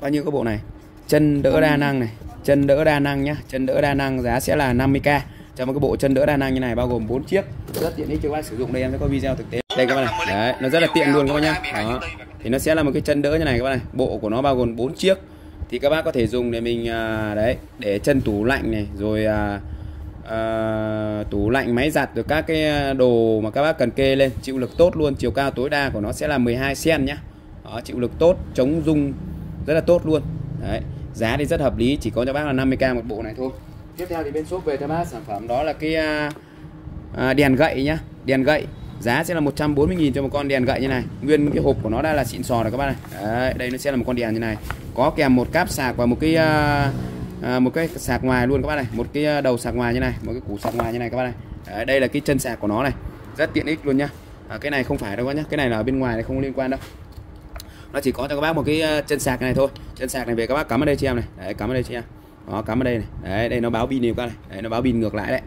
Bao nhiêu cái bộ này? Chân đỡ đa năng này chân đỡ đa năng nhá chân đỡ đa năng giá sẽ là 50k cho một cái bộ chân đỡ đa năng như này bao gồm 4 chiếc. Rất tiện ích cho các bác sử dụng đây em sẽ có video thực tế. Đây các bạn này. Đấy nó rất là tiện luôn các bác nhá. Đó. Thì nó sẽ là một cái chân đỡ như này các bác này. Bộ của nó bao gồm 4 chiếc. Thì các bác có thể dùng để mình à, đấy để chân tủ lạnh này rồi à, à, tủ lạnh máy giặt được các cái đồ mà các bác cần kê lên. Chịu lực tốt luôn. Chiều cao tối đa của nó sẽ là 12 cm nhá. Đó, chịu lực tốt chống rung rất là tốt luôn. Đấy giá thì rất hợp lý. Chỉ có cho bác là 50k một bộ này thôi tiếp theo thì bên shop về cho bác sản phẩm đó là cái à, à đèn gậy nhá. Đèn gậy giá sẽ là 140.000 cho một con đèn gậy như này. Nguyên cái hộp của nó đã là xịn sò rồi các bác này. Đấy, đây nó sẽ là một con đèn như này. Có kèm một cáp sạc và một cái à, à, một cái sạc ngoài luôn các bác này. Một cái à, đầu sạc ngoài như này một cái củ sạc ngoài như này các bác này. Đấy, đây là cái chân sạc của nó này. Rất tiện ích luôn nhá. À, cái này không phải đâu các nhá. Cái này là ở bên ngoài này không liên quan đâu. Nó chỉ có cho các bác một cái à, chân sạc này thôi. Chân sạc này về các bác cắm ở đây cho em này. Đấy cắm ở đây cho em đó cắm ở đây này. Đấy đây nó báo pin nhiều các này. Đấy nó báo pin ngược lại đấy.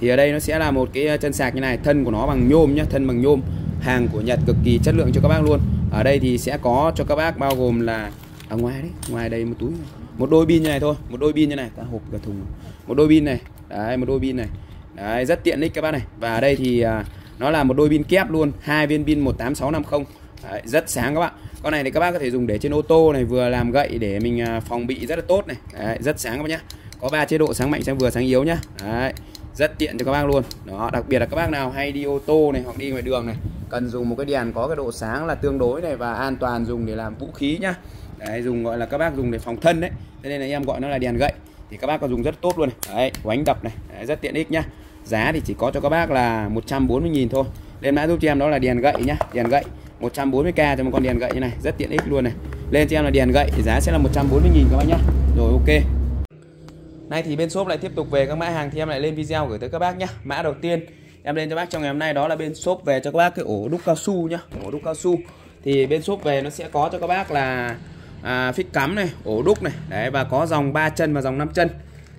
Thì ở đây nó sẽ là một cái ờ, chân sạc như này. Thân của nó bằng nhôm nhá thân bằng nhôm. Hàng của Nhật cực kỳ chất lượng cho các bác luôn. Ở đây thì sẽ có cho các bác bao gồm là ở ngoài đấy ngoài đây một túi này. một đôi pin như này thôi một đôi pin như này. Cả hộp cả thùng. Một đôi pin này. Đấy một đôi pin này. Đấy rất tiện ích các bác này. Và ở đây thì à, nó là một đôi pin kép luôn. Hai viên pin 18650 đấy, rất sáng các bạn con này thì các bác có thể dùng để trên ô tô này vừa làm gậy để mình à, phòng bị rất là tốt này. Đấy, rất sáng các bác nhá. Có ba chế độ sáng mạnh sáng vừa sáng yếu nhá. Đấy, rất tiện cho các bác luôn. Đó đặc biệt là các bác nào hay đi ô tô này hoặc đi ngoài đường này cần dùng một cái đèn có cái độ sáng là tương đối này và an toàn dùng để làm vũ khí nhá. Đấy, dùng gọi là các bác dùng để phòng thân đấy. Thế nên là em gọi nó là đèn gậy thì các bác có dùng rất tốt luôn này. Đấy quánh đập này. Đấy, rất tiện ích nhá. Giá thì chỉ có cho các bác là 140.000 thôi. Lên mã giúp cho em đó là đèn gậy nhá đèn gậy. 140k cho một con đèn gậy như này rất tiện ích luôn này. Lên cho em là đèn gậy giá sẽ là 140.000 các bác nhá. Rồi ok. Nay thì bên shop lại tiếp tục về các mã hàng thì em lại lên video gửi tới các bác nhé mã đầu tiên em lên cho bác trong ngày hôm nay đó là bên shop về cho các bác cái ổ đúc cao su nhá. Ổ đúc cao su. Thì bên shop về nó sẽ có cho các bác là à, phích cắm này ổ đúc này. Đấy và có dòng 3 chân và dòng 5 chân.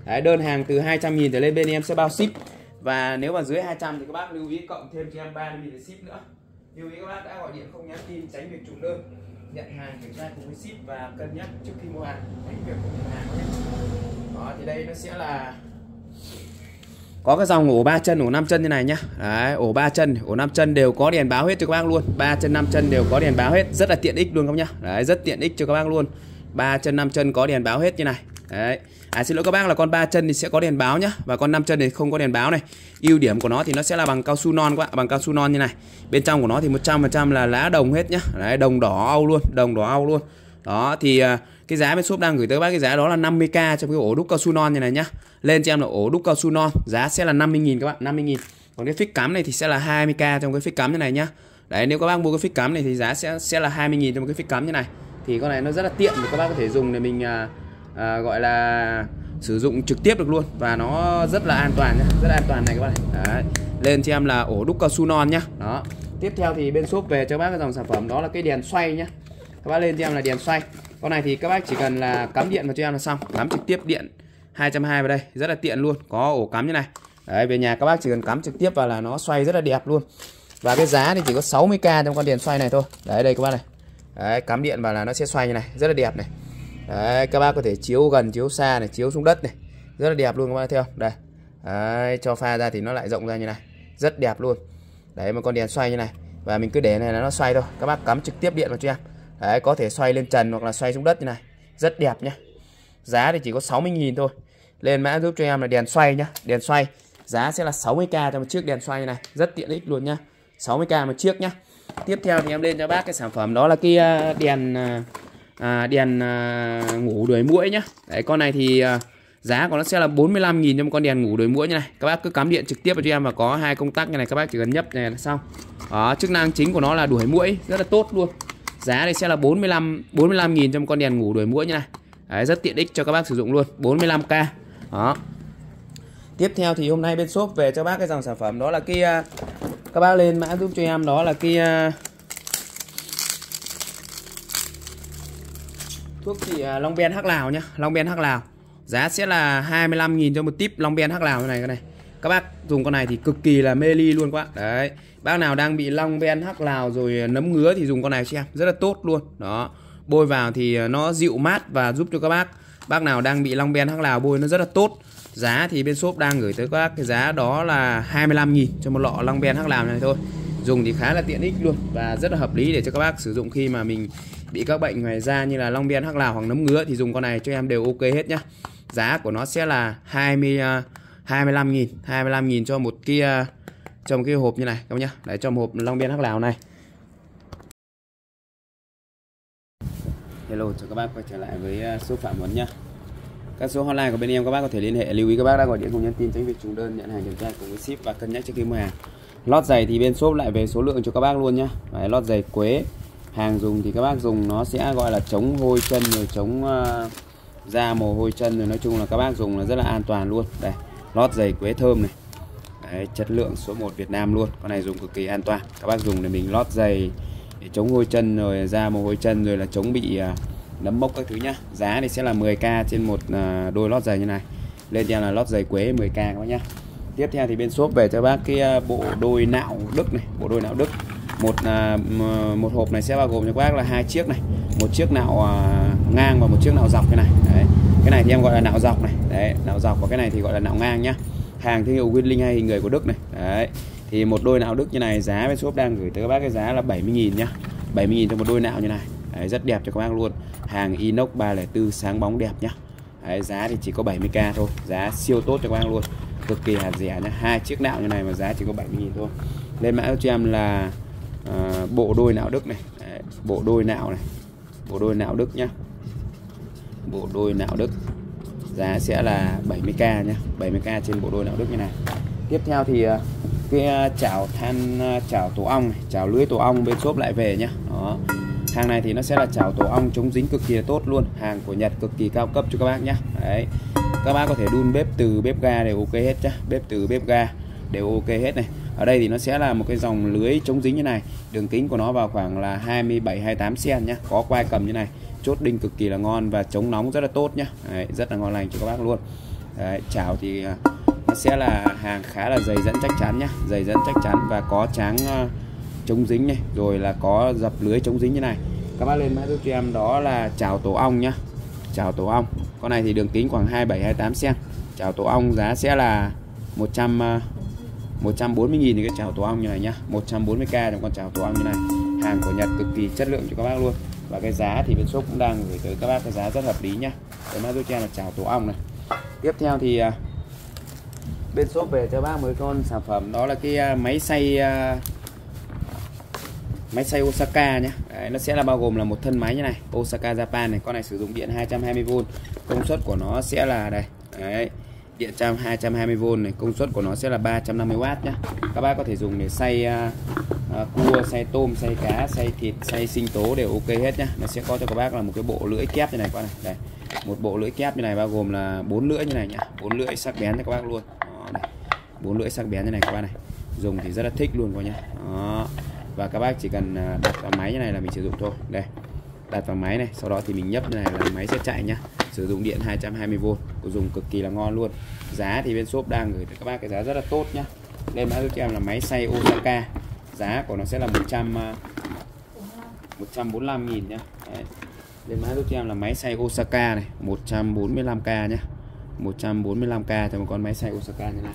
Đấy, đơn hàng từ 200 000 trở lên bên em sẽ bao ship. Và nếu mà dưới 200 thì các bác lưu ý cộng thêm cho em 30 000 để ship nữa lưu ý, các bác đã gọi điện không nhắn tin, tránh việc trùng đơn nhận hàng, kiểm tra cùng với ship và cân nhắc trước khi mua hàng, tránh việc không nhận hàng nhé. Đó, thì đây nó sẽ là có cái dòng ổ 3 chân, ổ 5 chân như này nhá. Đấy, ổ 3 chân, ổ 5 chân đều có đèn báo hết cho các bác luôn. 3 chân 5 chân đều có đèn báo hết. Rất là tiện ích luôn các bác nhá. Đấy, rất tiện ích cho các bác luôn. 3 chân 5 chân có đèn báo hết như này. Đấy à xin lỗi các bác là con 3 chân thì sẽ có đèn báo nhá. Và con 5 chân thì không có đèn báo này. Ưu điểm của nó thì nó sẽ là bằng cao su non các bạn bằng cao su non như này. Bên trong của nó thì 100% là lá đồng hết nhá. Đấy, đồng đỏ au luôn, đồng đỏ au luôn. Đó, thì à, cái giá bên shop đang gửi tới bác, cái giá đó là 50k trong cái ổ đúc cao su non như này nhá. Lên cho em là ổ đúc cao su non, giá sẽ là 50.000 các bạn 50.000 còn cái phích cắm này thì sẽ là 20k trong cái phích cắm như này nhá. Đấy, nếu các bác mua cái phích cắm này thì giá sẽ sẽ là 20.000 trong cái phích cắm như này. Thì con này nó rất là tiện để các bác có thể dùng để mình à, à, gọi là sử dụng trực tiếp được luôn và nó rất là an toàn nhá rất là an toàn này các bạn này. Đấy. lên cho em là ổ đúc cao su non nhá. Đó tiếp theo thì bên shop về cho bác cái dòng sản phẩm đó là cái đèn xoay nhá. Các bác lên cho em là đèn xoay. Con này thì các bác chỉ cần là cắm điện vào cho em là xong cắm trực tiếp điện 220 vào đây rất là tiện luôn có ổ cắm như này. Đấy về nhà các bác chỉ cần cắm trực tiếp vào là nó xoay rất là đẹp luôn. Và cái giá thì chỉ có 60k trong con đèn xoay này thôi. Đấy đây các bác này. Đấy cắm điện vào là nó sẽ xoay như này rất là đẹp này đấy các bác có thể chiếu gần chiếu xa này chiếu xuống đất này. Rất là đẹp luôn các bác thấy không? Đây. Đấy, cho pha ra thì nó lại rộng ra như này. Rất đẹp luôn. Đấy một con đèn xoay như này. Và mình cứ để này là nó xoay thôi. Các bác cắm trực tiếp điện vào cho em. Đấy có thể xoay lên trần hoặc là xoay xuống đất như này. Rất đẹp nhá. Giá thì chỉ có 60.000 thôi. Lên mã giúp cho em là đèn xoay nhá. Đèn xoay giá sẽ là 60k cho một chiếc đèn xoay như này. Rất tiện ích luôn nhá. 60k một chiếc nhá. Tiếp theo thì em lên cho bác cái sản phẩm đó là cái à, đèn à, à, đèn à, ngủ đuổi muỗi nhá. Đấy con này thì à, giá của nó sẽ là 45.000 cho một con đèn ngủ đuổi muỗi như này. Các bác cứ cắm điện trực tiếp vào cho em và có hai công tắc như này các bác chỉ cần nhấp này là xong. Đó chức năng chính của nó là đuổi muỗi rất là tốt luôn. Giá đây sẽ là 45 45.000 cho một con đèn ngủ đuổi muỗi như này. Đấy, rất tiện ích cho các bác sử dụng luôn 45k đó. Tiếp theo thì hôm nay bên shop về cho bác cái dòng sản phẩm đó là kia. Các bác lên mã giúp cho em đó là cái thuốc chị à, Long Ben Hắc Lào nhá. Long Ben Hắc Lào. Giá sẽ là 25.000 cho một tip Long Ben Hắc Lào như này cái này. Các bác dùng con này thì cực kỳ là mê ly luôn quá. Đấy. Bác nào đang bị Long Ben Hắc Lào rồi à, nấm ngứa thì dùng con này cho em rất là tốt luôn. Đó. Bôi vào thì à, nó dịu mát và giúp cho các bác. Bác nào đang bị long ben hắc lào bôi nó rất là tốt. Giá thì bên shop đang gửi tới các bác cái giá đó là 25.000 cho một lọ long ben hắc lào này thôi. Dùng thì khá là tiện ích luôn và rất là hợp lý để cho các bác sử dụng khi mà mình bị các bệnh ngoài da như là long biên hắc lào hoặc nấm ngứa thì dùng con này cho em đều ok hết nhá. Giá của nó sẽ là 20 25.000 25.000 cho một cái à, cho một cái hộp như này các nhá. Để cho một hộp long biên hắc lào này. Hello chào các bác quay trở lại với à, số Phạm Huấn nhá. Các số hotline của bên em các bác có thể liên hệ lưu ý các bác đã gọi điện cùng nhắn tin tránh việc trùng đơn nhận hàng kiểm tra cùng với ship và cân nhắc trước khi mua hàng. Lót giày thì bên shop lại về số lượng cho các bác luôn nhá. Đấy, Lót giày quế hàng dùng thì các bác dùng nó sẽ gọi là chống hôi chân rồi chống uh, da mồ hôi chân rồi. Nói chung là các bác dùng là rất là an toàn luôn. Đây lót giày quế thơm này. Đấy, chất lượng số 1 Việt Nam luôn. Con này dùng cực kỳ an toàn. Các bác dùng để mình lót giày để chống hôi chân rồi da mồ hôi chân rồi là chống bị uh, nấm mốc các thứ nhá. Giá thì sẽ là 10k trên một uh, đôi lót giày như này. Lên theo là lót giày quế 10k các bác nhá. Tiếp theo thì bên shop về cho bác cái uh, bộ đôi nạo đức này bộ đôi nạo đức một à, một hộp này sẽ bao gồm cho các bác là hai chiếc này. Một chiếc nạo à, ngang và một chiếc nạo dọc cái này. Đấy. Cái này thì em gọi là nạo dọc này. Đấy nạo dọc và cái này thì gọi là nạo ngang nhá. Hàng thương hiệu Winling hay hình người của Đức này. Đấy. Thì một đôi nạo Đức như này giá bên shop đang gửi tới các bác cái giá là 70.000 nhá. 70.000 cho một đôi nạo như này. Đấy, rất đẹp cho các bác luôn. Hàng inox 304 sáng bóng đẹp nhá. Đấy, giá thì chỉ có 70k thôi. Giá siêu tốt cho các bác luôn. Cực kỳ hạt rẻ nhá. Hai chiếc nạo như này mà giá chỉ có 70.000 thôi. Lên mã cho em là uh, bộ đôi nạo Đức này. Đấy, bộ đôi nạo này. Bộ đôi nạo Đức nhá. Bộ đôi nạo Đức. Giá sẽ là 70k nhá. 70k trên bộ đôi nạo Đức như này. Tiếp theo thì uh, cái uh, chảo than uh, chảo tổ ong này, chảo lưới tổ ong bên shop lại về nhá. Đó. Hàng này thì nó sẽ là chảo tổ ong chống dính cực kỳ tốt luôn. Hàng của Nhật cực kỳ cao cấp cho các bác nhá. Đấy. Các bác có thể đun bếp từ bếp ga đều ok hết nhá. Bếp từ bếp ga đều ok hết này ở đây thì nó sẽ là một cái dòng lưới chống dính như này. Đường kính của nó vào khoảng là 27 28 cm nhá. Có quai cầm như này. Chốt đinh cực kỳ là ngon và chống nóng rất là tốt nhá. Đấy, rất là ngon lành cho các bác luôn. Đấy, chảo thì à, nó sẽ là hàng khá là dày dẫn chắc chắn nhá. Dày dẫn chắc chắn và có tráng uh, chống dính này rồi là có dập lưới chống dính như này. Các bác lên mã giúp cho em đó là chảo tổ ong nhá. Chảo tổ ong. Con này thì đường kính khoảng 27 28 cm. Chảo tổ ong giá sẽ là 100 uh, 140 000 thì cái chảo tổ ong như này nhá. 140k trong con chảo tổ ong như này. Hàng của Nhật cực kỳ chất lượng cho các bác luôn. Và cái giá thì bên shop cũng đang gửi tới các bác cái giá rất hợp lý nhá. Cái mã giúp cho là chảo tổ ong này. Tiếp theo thì à, bên shop về cho bác mới con sản phẩm đó là cái à, máy xay à, máy xay Osaka nhé Đấy, nó sẽ là bao gồm là một thân máy như này. Osaka Japan này con này sử dụng điện 220V công suất của nó sẽ là đây. Đấy, điện trăm 220V này công suất của nó sẽ là 350W nhé các bác có thể dùng để xay uh, uh, cua xay tôm xay cá xay thịt xay sinh tố đều ok hết nhá. Nó sẽ có cho các bác là một cái bộ lưỡi kép như này qua này. Đây một bộ lưỡi kép như này bao gồm là bốn lưỡi như này nhá. Bốn lưỡi sắc bén cho các bác luôn. Bốn lưỡi sắc bén như này các bác này. Dùng thì rất là thích luôn các nhá. Đó và các bác chỉ cần à, đặt vào máy như này là mình sử dụng thôi. Đây đặt vào máy này sau đó thì mình nhấp như này là máy sẽ chạy nhá sử dụng điện 220V của dùng cực kỳ là ngon luôn. Giá thì bên shop đang gửi cho các bác cái giá rất là tốt nhá. Đây mã giúp cho em là máy xay Osaka. Giá của nó sẽ là 100 145 à, nghìn nhá. Đấy. Đây mã giúp cho em là máy xay Osaka này 145k nhá. 145k cho một con máy xay Osaka như này.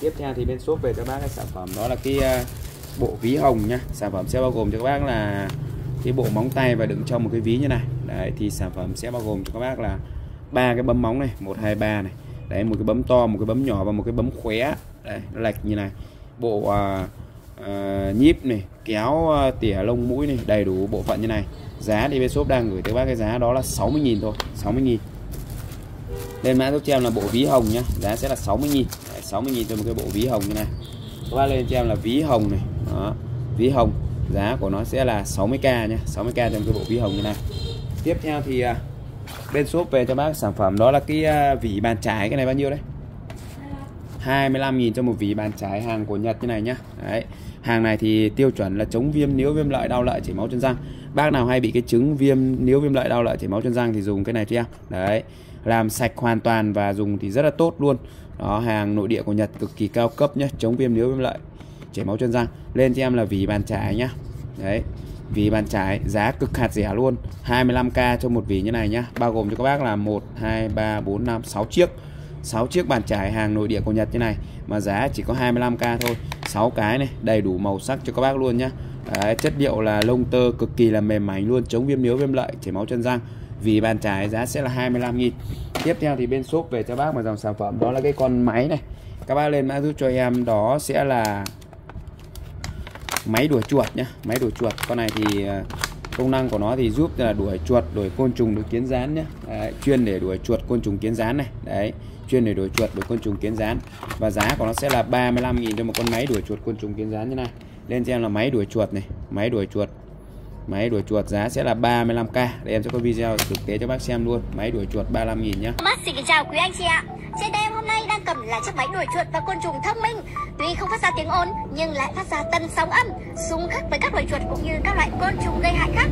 Tiếp theo thì bên shop về cho bác cái sản phẩm đó là cái à, bộ ví hồng nhá. Sản phẩm sẽ bao gồm cho các bác là cái bộ móng tay và đựng trong một cái ví như này. Đấy thì sản phẩm sẽ bao gồm cho các bác là ba cái bấm móng này một hai ba này. Đấy một cái bấm to một cái bấm nhỏ và một cái bấm khóe. Đây nó lệch như này. Bộ uh, uh, nhíp này kéo uh, tỉa lông mũi này đầy đủ bộ phận như này. Giá thì bên shop đang gửi tới bác cái giá đó là 60.000 thôi 60.000 lên mã giúp cho em là bộ ví hồng nhá giá sẽ là 60.000 60.000 cho một cái bộ ví hồng như này. Các bác lên cho em là ví hồng này. Đó ví hồng giá của nó sẽ là 60k nhé 60k trong cái bộ vi hồng như này. Tiếp theo thì uh, bên shop về cho bác sản phẩm đó là cái uh, vỉ bàn trái cái này bao nhiêu đấy? 25.000 cho một vỉ bàn trái hàng của Nhật như này nhá. Đấy hàng này thì tiêu chuẩn là chống viêm nếu viêm lợi đau lợi chảy máu chân răng. Bác nào hay bị cái chứng viêm nếu viêm lợi đau lợi chảy máu chân răng thì dùng cái này cho em. Đấy làm sạch hoàn toàn và dùng thì rất là tốt luôn. Đó hàng nội địa của Nhật cực kỳ cao cấp nhé chống viêm nếu viêm lợi chảy máu chân răng lên cho em là vỉ bàn trái nhá. Đấy vỉ bàn trái giá cực hạt rẻ luôn 25k cho một vỉ như này nhá. Bao gồm cho các bác là 1 2 3 4 5 6 chiếc. 6 chiếc bàn chải hàng nội địa của Nhật như này mà giá chỉ có 25k thôi. 6 cái này đầy đủ màu sắc cho các bác luôn nhá. Đấy, chất liệu là lông tơ cực kỳ là mềm mảnh luôn chống viêm níu viêm lợi chảy máu chân răng. Vì bàn chải giá sẽ là 25 nghìn. Tiếp theo thì bên shop về cho bác một dòng sản phẩm đó là cái con máy này. Các bác lên mã giúp cho em đó sẽ là máy đuổi chuột nhá máy đuổi chuột. Con này thì à, công năng của nó thì giúp là đuổi chuột đuổi côn trùng đuổi kiến rán nhá. Đấy, chuyên để đuổi chuột côn trùng kiến rán này. Đấy chuyên để đuổi chuột đuổi côn trùng kiến rán và giá của nó sẽ là 35.000 cho một con máy đuổi chuột côn trùng kiến rán như này. Lên cho em là máy đuổi chuột này máy đuổi chuột. Máy đuổi chuột giá sẽ là 35k Để em sẽ có video thực tế cho bác xem luôn. Máy đuổi chuột 35 nghìn nhá. Mắt xin kính chào quý anh chị ạ. Trên tay em hôm nay đang cầm là chiếc máy đuổi chuột và côn trùng thông minh. Tuy không phát ra tiếng ồn, nhưng lại phát ra tân sóng âm, Xung khắc với các loài chuột cũng như các loại côn trùng gây hại khác.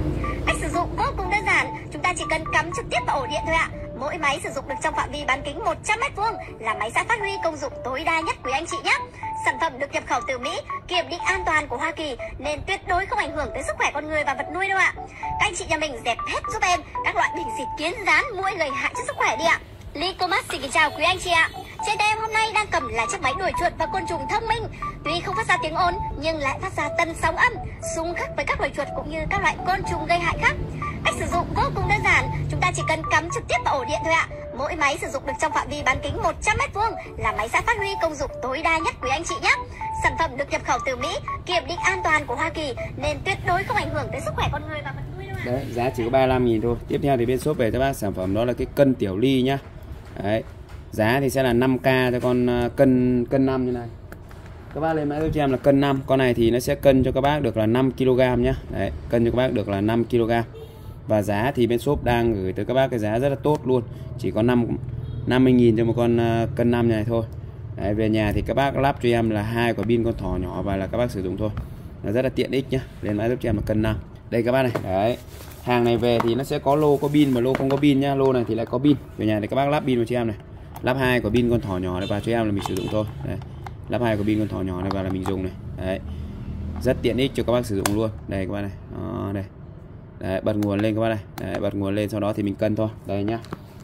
Cách sử dụng vô cùng đơn giản. Chúng ta chỉ cần cắm trực tiếp vào ổ điện thôi ạ. Mỗi máy sử dụng được trong phạm vi bán kính 100 m vuông là máy sẽ phát huy công dụng tối đa nhất quý anh chị nhé. Sản phẩm được nhập khẩu từ Mỹ, kiểm định an toàn của Hoa Kỳ nên tuyệt đối không ảnh hưởng tới sức khỏe con người và vật nuôi đâu ạ. Các anh chị nhà mình dẹp hết giúp em các loại bình xịt kiến rán mũi gây hại cho sức khỏe đi ạ. Licomax xin kính chào quý anh chị ạ. Trên tay em hôm nay đang cầm là chiếc máy đuổi chuột và côn trùng thông minh. Tuy không phát ra tiếng ồn nhưng lại phát ra tần sóng âm, xung khắc với các loài chuột cũng như các loại côn trùng gây hại khác. Cách sử dụng vô cùng đơn giản, chúng ta chỉ cần cắm trực tiếp vào ổ điện thôi ạ. Mỗi máy sử dụng được trong phạm vi bán kính 100m2 là máy sẽ phát huy công dụng tối đa nhất quý anh chị nhé. Sản phẩm được nhập khẩu từ Mỹ, kiểm định an toàn của Hoa Kỳ nên tuyệt đối không ảnh hưởng tới sức khỏe con người và vật nuôi đâu ạ. Đấy, giá chỉ có 35 000 thôi. Tiếp theo thì bên shop về cho bác sản phẩm đó là cái cân tiểu ly nhá. Đấy. Giá thì sẽ là 5k cho con à, cân cân 5 như này. Các bác lên mã cho em là cân 5. Con này thì nó sẽ cân cho các bác được là 5 kg nhá. Đấy, cân cho các bác được là 5 kg và giá thì bên shop đang gửi tới các bác cái giá rất là tốt luôn. Chỉ có 5 50.000 cho một con à, cân 5 này thôi. Đấy, về nhà thì các bác lắp cho em là hai quả pin con thỏ nhỏ và là các bác sử dụng thôi. Nó rất là tiện ích nhá lên máy giúp cho em là cân 5 đây các bác này đấy. Hàng này về thì nó sẽ có lô có pin mà lô không có pin nhá lô này thì lại có pin. Về nhà thì các bác lắp pin vào cho em này. Lắp hai quả pin con thỏ nhỏ này vào cho em là mình sử dụng thôi. Đấy. lắp hai quả pin con thỏ nhỏ này vào là mình dùng này. Đấy. Rất tiện ích cho các bác sử dụng luôn. Đây các bác này. Đó, đây đấy, bật nguồn lên các bác này. Đấy, bật nguồn lên sau đó thì mình cân thôi. Đây nhá.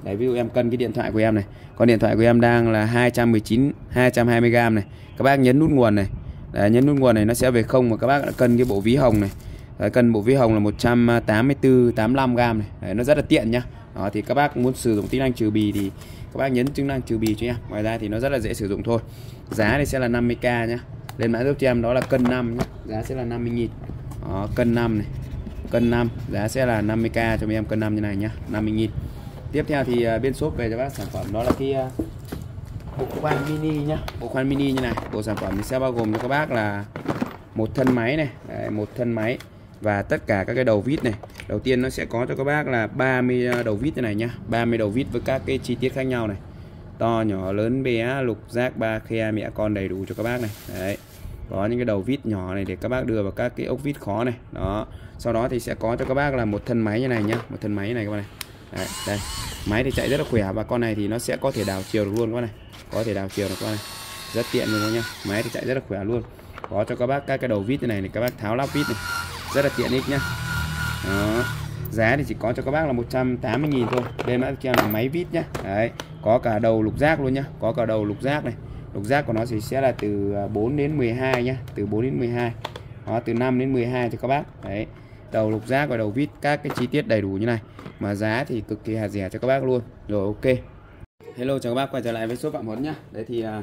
Đấy ví dụ em cân cái điện thoại của em này. Con điện thoại của em đang là 219 220g này. Các bác nhấn nút nguồn này. Đấy, nhấn nút nguồn này nó sẽ về không mà các bác đã cân cái bộ ví hồng này. Đấy, cân bộ ví hồng là 184 85 g này. Đấy, nó rất là tiện nhá. Đó thì các bác muốn sử dụng tính năng trừ bì thì các bác nhấn chức năng trừ bì cho em ngoài ra thì nó rất là dễ sử dụng thôi. Giá thì sẽ là 50k nhá. Lên mã giúp cho em đó là cân 5 nhá. Giá sẽ là 50 nghìn. Đó, cân 5 này cân 5 giá sẽ là 50k cho mấy em cân 5 như này nhá 50 nghìn. Tiếp theo thì uh, bên shop về cho bác sản phẩm đó là cái uh, bộ khoan mini nhá. Bộ khoan mini như này bộ sản phẩm thì sẽ bao gồm cho các bác là một thân máy này Đấy, một thân máy và tất cả các cái đầu vít này. Đầu tiên nó sẽ có cho các bác là 30 à, đầu vít như này nhá 30 đầu vít với các cái chi tiết khác nhau này. To nhỏ lớn bé lục giác ba khe mẹ con đầy đủ cho các bác này. Đấy có những cái đầu vít nhỏ này để các bác đưa vào các cái ốc vít khó này. Đó. Sau đó thì sẽ có cho các bác là một thân máy như này nhá. Một thân máy này các bạn này. Đấy, đây. Máy thì chạy rất là khỏe và con này thì nó sẽ có thể đảo chiều được luôn các bạn này. Có thể đảo chiều được các bạn này. Rất tiện luôn các nhá. Máy thì chạy rất là khỏe luôn. Có cho các bác các cái đầu vít như này này các bác tháo lắp vít này. Rất là tiện ích nhá. Đó. Giá thì chỉ có cho các bác là 180.000 thôi. Đây mã cho là máy vít nhá. Đấy. Có cả đầu lục giác luôn nhá. Có cả đầu lục giác này lục giác của nó thì sẽ là từ à, 4 đến 12 nhá, từ 4 đến 12 đó, từ 5 đến 12 cho các bác. Đấy, đầu lục giác và đầu vít, các cái chi tiết đầy đủ như này. Mà giá thì cực kỳ hạt rẻ cho các bác luôn. Rồi, ok. Hello, chào các bác, quay trở lại với số phạm huấn nhá. Đấy thì à,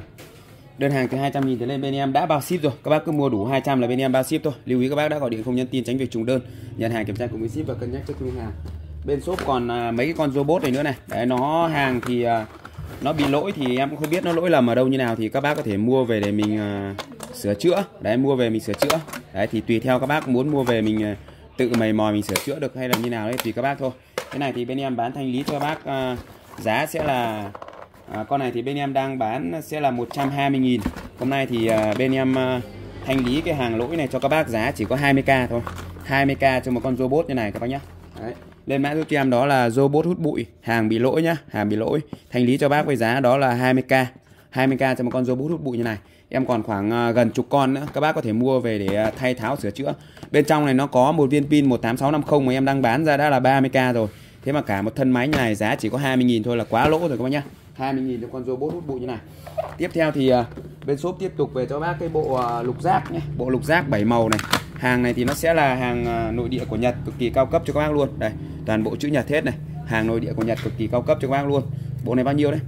đơn hàng từ 200 nghìn trở lên bên em đã bao ship rồi. Các bác cứ mua đủ 200 là bên em bao ship thôi. Lưu ý các bác đã gọi điện không nhân tin, tránh việc trùng đơn. Nhận hàng kiểm tra cùng với ship và cân nhắc trước khi hàng. Bên shop còn à, mấy cái con robot này nữa này. Đấy, nó hàng thì nó bị lỗi thì em cũng không biết nó lỗi lầm ở đâu như nào thì các bác có thể mua về để mình uh, sửa chữa. Đấy mua về mình sửa chữa. Đấy thì tùy theo các bác muốn mua về mình uh, tự mày mò mình sửa chữa được hay là như nào đấy tùy các bác thôi. Cái này thì bên em bán thanh lý cho bác uh, giá sẽ là uh, con này thì bên em đang bán sẽ là 120.000 hôm nay thì uh, bên em uh, thanh lý cái hàng lỗi này cho các bác giá chỉ có 20k thôi. 20k cho một con robot như này các bác nhé lên mã giúp cho em đó là robot hút bụi, hàng bị lỗi nhá, hàng bị lỗi. Thanh lý cho bác với giá đó là 20k 20k cho một con robot hút bụi như này. Em còn khoảng à, gần chục con nữa, các bác có thể mua về để à, thay tháo, sửa chữa. Bên trong này nó có một viên pin 18650 mà em đang bán ra đã là 30k rồi. Thế mà cả một thân máy như này giá chỉ có 20.000 thôi là quá lỗ rồi các bác nhá. 20.000 cho con robot hút bụi như này. Tiếp theo thì à, bên shop tiếp tục về cho bác cái bộ lục giác nhé bộ lục giác 7 màu này hàng này thì nó sẽ là hàng à, nội địa của Nhật cực kỳ cao cấp cho các bác luôn. Đây, toàn bộ chữ Nhật hết này. Hàng nội địa của Nhật cực kỳ cao cấp cho các bác luôn. Bộ này bao nhiêu đấy?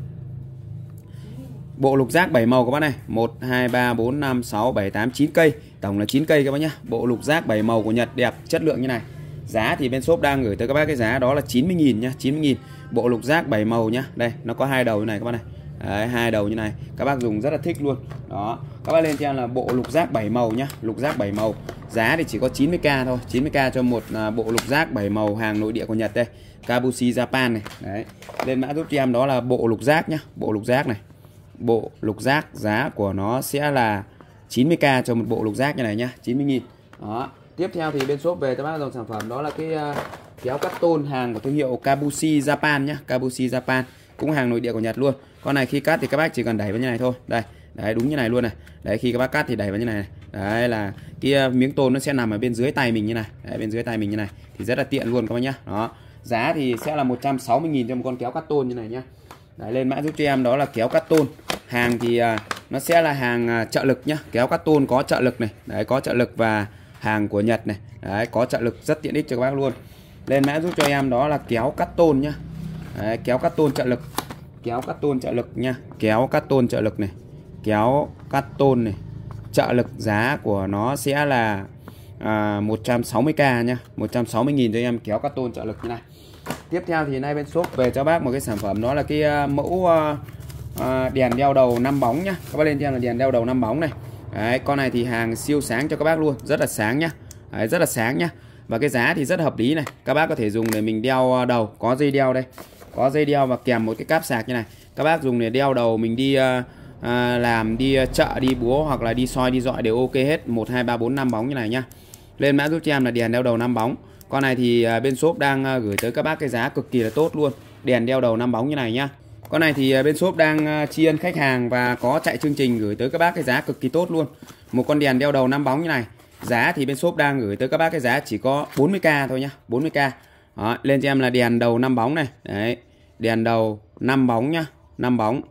Bộ lục giác 7 màu các bác này. 1 2 3 4 5 6 7 8 9 cây. Tổng là 9 cây các bác nhá. Bộ lục giác 7 màu của Nhật đẹp, chất lượng như này. Giá thì bên shop đang gửi tới các bác cái giá đó là 90.000 nhá 90.000 bộ lục giác 7 màu nhá. Đây, nó có hai đầu như này các bác này. Đấy, hai đầu như này. Các bác dùng rất là thích luôn. Đó. Các bác lên cho em là bộ lục giác 7 màu nhá. Lục giác 7 màu. Giá thì chỉ có 90k thôi. 90k cho một à, bộ lục giác 7 màu hàng nội địa của Nhật đây. Kabushi Japan này. Đấy. Lên mã giúp cho em đó là bộ lục giác nhá. Bộ lục giác này. Bộ lục giác giá của nó sẽ là 90k cho một bộ lục giác như này nhá. 90.000 đó. Tiếp theo thì bên shop về cho bác dòng sản phẩm đó là cái uh, kéo cắt tôn hàng của thương hiệu Kabushi Japan nhá. Kabushi Japan cũng hàng nội địa của Nhật luôn con này khi cắt thì các bác chỉ cần đẩy vào như này thôi. Đây đấy đúng như này luôn này. Đấy khi các bác cắt thì đẩy vào như này, này. đấy là cái miếng tôn nó sẽ nằm ở bên dưới tay mình như này. Đấy, bên dưới tay mình như này. Thì rất là tiện luôn các bác nhá. Đó giá thì sẽ là 160.000 cho một con kéo cắt tôn như này nhá. Đấy lên mã giúp cho em đó là kéo cắt tôn. Hàng thì à, nó sẽ là hàng à, trợ lực nhá. Kéo cắt tôn có trợ lực này. Đấy có trợ lực và hàng của Nhật này. Đấy có trợ lực rất tiện ích cho các bác luôn. Lên mã giúp cho em đó là kéo cắt tôn nhá. Đấy, kéo cắt tôn trợ lực kéo cắt tôn trợ lực nha. Kéo cắt tôn trợ lực này. Kéo cắt tôn này. Trợ lực giá của nó sẽ là à, 160k nhá 160.000 cho em. Kéo cắt tôn trợ lực như này. Tiếp theo thì nay bên shop về cho bác một cái sản phẩm. Đó là cái uh, mẫu uh, uh, đèn đeo đầu 5 bóng nhá các bác lên cho là đèn đeo đầu 5 bóng này. Đấy, con này thì hàng siêu sáng cho các bác luôn. Rất là sáng nhá Đấy, rất là sáng nhá và cái giá thì rất hợp lý này. Các bác có thể dùng để mình đeo đầu. Có dây đeo đây có dây đeo và kèm một cái cáp sạc như này. Các bác dùng để đeo đầu mình đi uh, à, làm đi ờ, chợ đi búa hoặc là đi soi đi dọi đều ok hết. 1 2 3 4 5 bóng như này nhá. Lên mã giúp cho em là đèn đeo đầu 5 bóng. Con này thì à, bên shop đang à, gửi tới các bác cái giá cực kỳ là tốt luôn. Đèn đeo đầu 5 bóng như này nhá. Con này thì bên shop đang tri ân khách hàng và có chạy chương trình gửi tới các bác cái giá cực kỳ tốt luôn. Một con đèn đeo đầu 5 bóng như này. Giá thì bên shop đang gửi tới các bác cái giá chỉ có 40k thôi nhá 40k đó, lên cho em là đèn đầu 5 bóng này. Đấy đèn đầu 5 bóng nhá 5 bóng.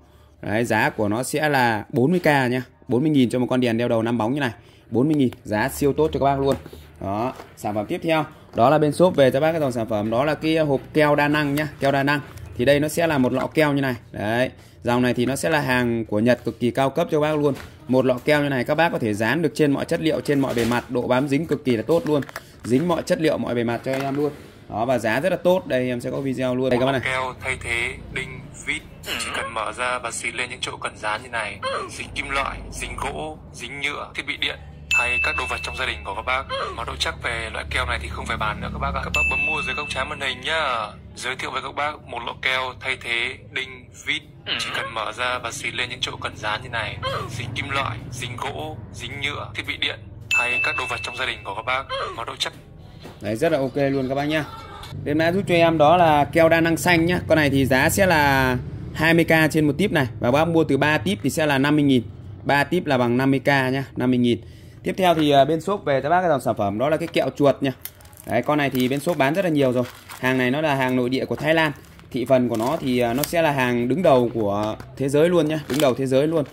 Đấy, giá của nó sẽ là 40k nhá 40.000 cho một con đèn đeo đầu 5 bóng như này. 40.000 giá siêu tốt cho các bác luôn. Đó sản phẩm tiếp theo đó là bên shop về cho bác cái dòng sản phẩm. Đó là cái hộp keo đa năng nhá keo đa năng. Thì đây nó sẽ là một lọ keo như này. Đấy dòng này thì nó sẽ là hàng của Nhật cực kỳ cao cấp cho các bác luôn. Một lọ keo như này các bác có thể dán được trên mọi chất liệu trên mọi bề mặt. Độ bám dính cực kỳ là tốt luôn. Dính mọi chất liệu mọi bề mặt cho em luôn đó, và giá rất là tốt. Đây, em sẽ có video luôn. Đây, các bác này. Keo thay thế đinh vít. Chỉ cần mở ra và xịt lên những chỗ cần dán như này. Dính kim loại, dính gỗ, dính nhựa, thiết bị điện, hay các đồ vật trong gia đình của các bác. Mà độ chắc về loại keo này thì không phải bàn nữa, các bác ạ. Các bác bấm mua dưới góc trái màn hình nhá. Giới thiệu với các bác một lọ keo thay thế đinh vít. Chỉ cần mở ra và xịt lên những chỗ cần dán như này. Dính kim loại, dính gỗ, dính nhựa, thiết bị điện, hay các đồ vật trong gia đình của các bác. Mà độ chắc Đấy, rất là ok luôn các bác nhá. Đến mã giúp cho em đó là keo đa năng xanh nhá. Con này thì giá sẽ là 20k trên một tip này. Và bác mua từ 3 tip thì sẽ là 50.000 3 tip là bằng 50k nhá 50.000 Tiếp theo thì à, bên shop về cho bác cái dòng sản phẩm đó là cái kẹo chuột nhá. Đấy, con này thì bên shop bán rất là nhiều rồi. Hàng này nó là hàng nội địa của Thái Lan. Thị phần của nó thì à, nó sẽ là hàng đứng đầu của thế giới luôn nhá, Đứng đầu thế giới luôn.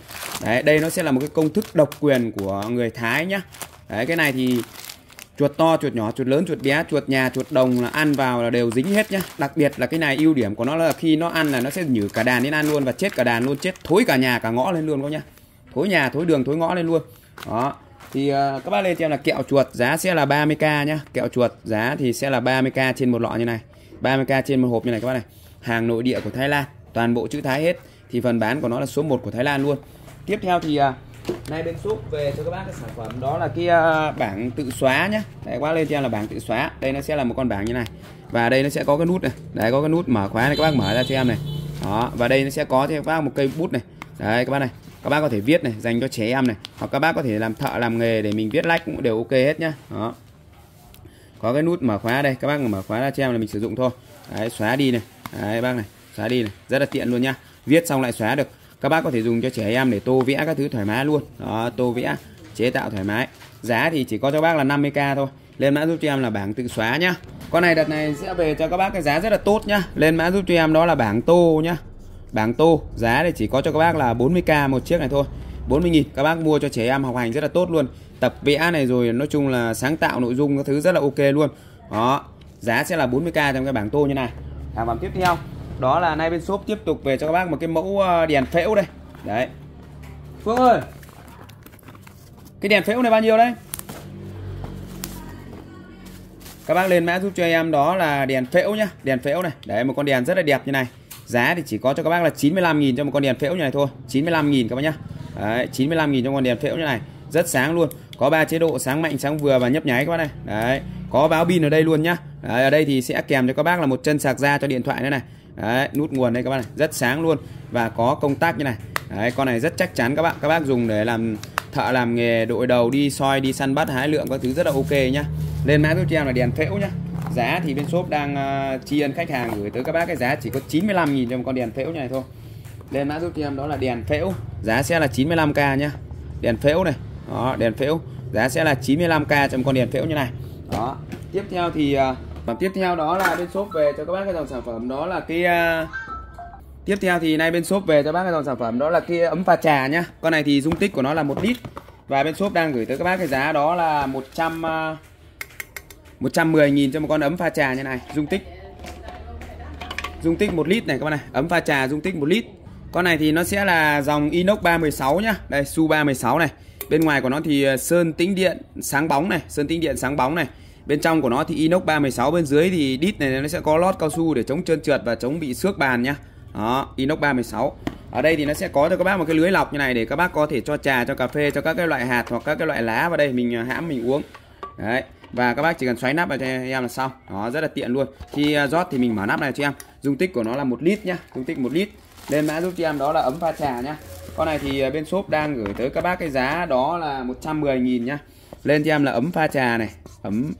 Đấy, đây nó sẽ là một cái công thức độc quyền của người Thái nhá. Đấy, cái này thì chuột to chuột nhỏ chuột lớn chuột bé chuột nhà chuột đồng là ăn vào là đều dính hết nhá. Đặc biệt là cái này ưu điểm của nó là khi nó ăn là nó sẽ nhử cả đàn lên ăn luôn và chết cả đàn luôn chết thối cả nhà cả ngõ lên luôn có nhá. Thối nhà thối đường thối ngõ lên luôn. Đó. Thì uh, các bác lên cho là kẹo chuột giá sẽ là 30k nhá. Kẹo chuột giá thì sẽ là 30k trên một lọ như này. 30k trên một hộp như này các bác này. Hàng nội địa của Thái Lan toàn bộ chữ Thái hết. Thì phần bán của nó là số 1 của Thái Lan luôn. Tiếp theo thì uh, nay bên shop về cho các bác cái sản phẩm. Đó là cái à, bảng tự xóa nhé đấy, quá lên cho là bảng tự xóa. Đây nó sẽ là một con bảng như này. Và đây nó sẽ có cái nút này. Đấy, có cái nút mở khóa này, các bác mở ra cho em này. Đó, và đây nó sẽ có cho các bác một cây bút này. Đấy, các bác này. Các bác có thể viết này, dành cho trẻ em này. Hoặc các bác có thể làm thợ, làm nghề để mình viết lách cũng đều ok hết nhá. Đó. Có cái nút mở khóa đây. Các bác mở khóa ra cho em là mình sử dụng thôi. Đấy, xóa đi này. Đấy, bác này. Xóa đi này. Rất là tiện luôn nhá. Viết xong lại xóa được các bác có thể dùng cho trẻ em để tô vẽ các thứ thoải mái luôn. Đó, tô vẽ, chế tạo thoải mái. Giá thì chỉ có cho bác là 50k thôi. Lên mã giúp cho em là bảng tự xóa nhá. Con này đợt này sẽ về cho các bác cái giá rất là tốt nhá. Lên mã giúp cho em đó là bảng tô nhá. Bảng tô, giá thì chỉ có cho các bác là 40k một chiếc này thôi. 40.000 các bác mua cho trẻ em học hành rất là tốt luôn. Tập vẽ này rồi, nói chung là sáng tạo nội dung các thứ rất là ok luôn. Đó, giá sẽ là 40k trong cái bảng tô như này. Sản phẩm tiếp theo đó là nay bên shop tiếp tục về cho các bác một cái mẫu ờ, đèn phễu đây. Đấy. Phương ơi! Cái đèn phễu này bao nhiêu đấy? Các bác lên mã giúp cho em đó là đèn phễu nhá. Đèn phễu này. Đấy một con đèn rất là đẹp như này. Giá thì chỉ có cho các bác là 95.000 cho một con đèn phễu như này thôi. 95.000 các bác nhá. Đấy 95.000 cho con đèn phễu như này. Rất sáng luôn. Có ba chế độ sáng mạnh sáng vừa và nhấp nháy các bác này. Đấy có báo pin ở đây luôn nhá. Đấy, ở đây thì sẽ kèm cho các bác là một chân sạc ra cho điện thoại nữa này đấy, nút nguồn đây các bạn, này rất sáng luôn. Và có công tắc như này. Đấy, con này rất chắc chắn các bạn. Các bác dùng để làm thợ làm nghề đội đầu đi soi đi săn bắt hái lượng các thứ rất là ok nhá. Lên mã giúp cho em là đèn phễu nhá. Giá thì bên shop đang uh, tri ân khách hàng gửi tới các bác cái giá chỉ có 95.000 cho một con đèn phễu như này thôi. Lên mã giúp cho em đó là đèn phễu. Giá sẽ là 95k nhá. Đèn phễu này. Đó đèn phễu. Giá sẽ là 95k cho một con đèn phễu như này. Đó tiếp theo thì uh, và tiếp theo đó là bên shop về cho các bác cái dòng sản phẩm đó là cái uh... Tiếp theo thì nay bên shop về cho bác cái dòng sản phẩm đó là cái ấm pha trà nhá. Con này thì dung tích của nó là một lít và bên shop đang gửi tới các bác cái giá đó là 100 uh... 110 000 cho một con ấm pha trà như này, dung tích dung tích 1 lít này các bạn này, ấm pha trà dung tích 1 lít. Con này thì nó sẽ là dòng inox 316 nhá. Đây su 316 này. Bên ngoài của nó thì à, sơn tĩnh điện sáng bóng này, sơn tĩnh điện sáng bóng này bên trong của nó thì inox 316 bên dưới thì đít này nó sẽ có lót cao su để chống trơn trượt và chống bị xước bàn nhá. Đó, inox 316 ở đây thì nó sẽ có cho các bác một cái lưới lọc như này để các bác có thể cho trà, cho cà phê, cho các cái loại hạt hoặc các cái loại lá vào đây mình à, hãm, mình uống. Đấy, và các bác chỉ cần xoáy nắp vào cho em là xong. Nó rất là tiện luôn. Khi à, rót thì mình mở nắp này cho em. Dung tích của nó là một lít nhá, dung tích một lít. Lên mã giúp cho em đó là ấm pha trà nhá. Con này thì à, bên shop đang gửi tới các bác cái giá đó là 110.000 nhá. Lên cho em là ấm pha trà này, ấm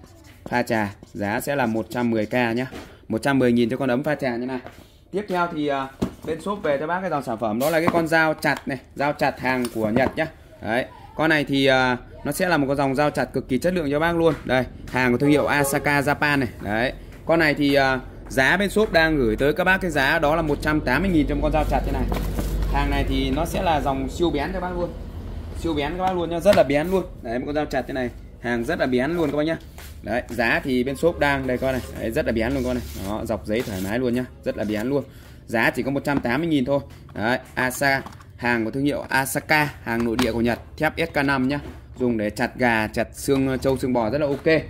pha trà giá sẽ là 110k nhá. 110.000 cho con ấm pha trà như này. Tiếp theo thì à, bên shop về cho bác cái dòng sản phẩm đó là cái con dao chặt này dao chặt hàng của Nhật nhá. Đấy con này thì uh, nó sẽ là một con dòng dao chặt cực kỳ chất lượng cho bác luôn. Đây hàng của thương hiệu Asaka Japan này. Đấy con này thì uh, giá bên shop đang gửi tới các bác cái giá đó là 180.000 cho con dao chặt thế này. Hàng này thì nó sẽ là dòng siêu bén cho bác luôn. Siêu bén các bác luôn nhá rất là bén luôn. Đấy một con dao chặt thế này hàng rất là bén luôn các bác nhá. Đấy giá thì bên shop đang đây coi này. Đấy, rất là bén luôn con này. Đó dọc giấy thoải mái luôn nhá. Rất là bén luôn. Giá chỉ có 180.000 thôi. Đấy Asa hàng của thương hiệu Asaka hàng nội địa của Nhật thép SK5 nhá. Dùng để chặt gà chặt xương ờ, trâu xương bò rất là ok.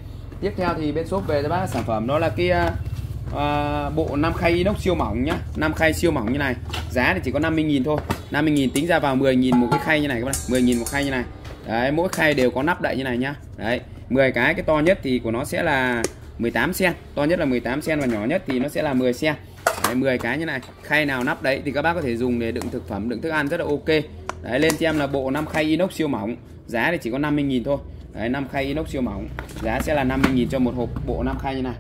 Tiếp theo thì bên shop về cho bác sản phẩm đó là cái uh, bộ 5 khay inox siêu mỏng nhá. 5 khay siêu mỏng như này. Giá thì chỉ có 50.000 thôi. 50.000 tính ra vào 10.000 một cái khay như này các bạn 10.000 một khay như này đấy mỗi khay đều có nắp đậy như này nhá. Đấy 10 cái cái to nhất thì của nó sẽ là 18 cm to nhất là 18 cm và nhỏ nhất thì nó sẽ là 10 cm đấy, 10 cái như này. Khay nào nắp đấy thì các bác có thể dùng để đựng thực phẩm đựng thức ăn rất là ok. Đấy lên cho em là bộ 5 khay inox siêu mỏng. Giá thì chỉ có 50.000 thôi. Đấy 5 khay inox siêu mỏng. Giá sẽ là 50.000 cho một hộp bộ 5 khay như này.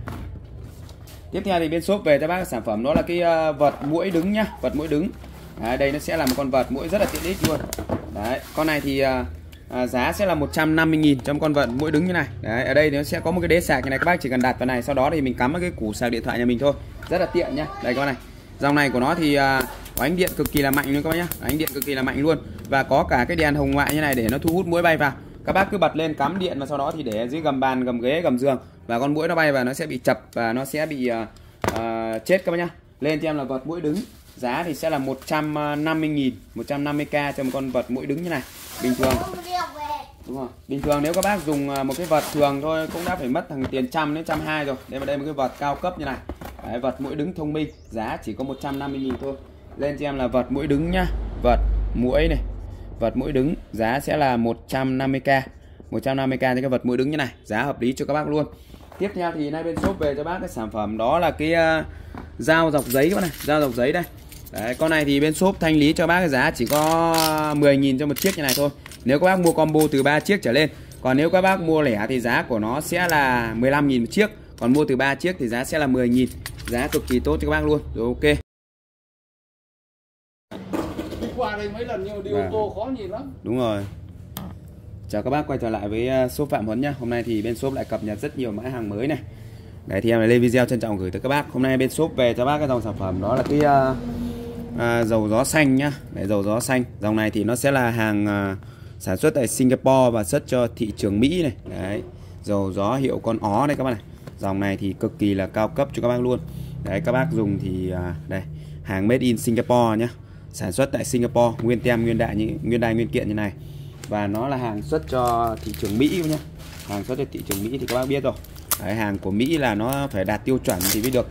Tiếp theo thì bên shop về cho bác sản phẩm đó là cái ờ, vật mũi đứng nhá. Vật mũi đứng. Đấy, đây nó sẽ là một con vật mũi rất là tiện ích luôn. Đấy con này thì uh, à, giá sẽ là 150.000 trong con vận mỗi đứng như này. Đấy ở đây nó sẽ có một cái đế sạc như này các bác chỉ cần đặt vào này sau đó thì mình cắm vào cái củ sạc điện thoại nhà mình thôi. Rất là tiện nhá. Đây con này. Dòng này của nó thì à, có ánh điện cực kỳ là mạnh luôn các bác nhá. Ánh điện cực kỳ là mạnh luôn. Và có cả cái đèn hồng ngoại như này để nó thu hút mũi bay vào. Các bác cứ bật lên cắm điện và sau đó thì để dưới gầm bàn gầm ghế gầm giường và con mũi nó bay vào nó sẽ bị chập và nó sẽ bị uh, uh, chết các bác nhá. Lên cho em là vật mũi đứng giá thì sẽ là 150.000 150k cho một con vật mũi đứng như này. Bình thường. Đúng rồi. Bình thường nếu các bác dùng à, một cái vật thường thôi cũng đã phải mất thằng tiền trăm đến trăm hai rồi. Đây mà đây một cái vật cao cấp như này. Đấy, vật mũi đứng thông minh. Giá chỉ có 150.000 thôi. Lên cho em là vật mũi đứng nhá. Vật mũi này. Vật mũi đứng. Giá sẽ là 150k 150k cho cái vật mũi đứng như này. Giá hợp lý cho các bác luôn. Tiếp theo thì nay bên shop về cho bác cái sản phẩm. Đó là cái uh, dao dọc giấy các bác này. Dao dọc giấy đây Đấy, con này thì bên shop thanh lý cho bác cái giá chỉ có 10.000 cho một chiếc như này thôi. Nếu các bác mua combo từ 3 chiếc trở lên Còn nếu các bác mua lẻ thì giá của nó sẽ là 15.000 một chiếc Còn mua từ 3 chiếc thì giá sẽ là 10.000 Giá cực kỳ tốt cho các bác luôn Rồi ok. Đi qua đây mấy lần nhưng đi ô Vâng. tô khó nhìn lắm. Đúng rồi. Chào các bác quay trở lại với uh, shop Phạm Huấn nhá. Hôm nay thì bên shop lại cập nhật rất nhiều mã hàng mới này. Đấy thì em lại lên video trân trọng gửi tới các bác. Hôm nay bên shop về cho bác cái dòng sản phẩm đó là cái uh, à, dầu gió xanh nhá. Để dầu gió xanh. Dòng này thì nó sẽ là hàng à, sản xuất tại Singapore và xuất cho thị trường Mỹ này. Đấy. Dầu gió hiệu con ó đây các bác này. Dòng này thì cực kỳ là cao cấp cho các bác luôn. Đấy các bác dùng thì à, đây hàng made in Singapore nhá. Sản xuất tại Singapore nguyên tem nguyên đại như nguyên đai nguyên kiện như này. Và nó là hàng xuất cho thị trường Mỹ nhá. Hàng xuất cho thị trường Mỹ thì các bác biết rồi. Đấy, hàng của Mỹ là nó phải đạt tiêu chuẩn thì mới được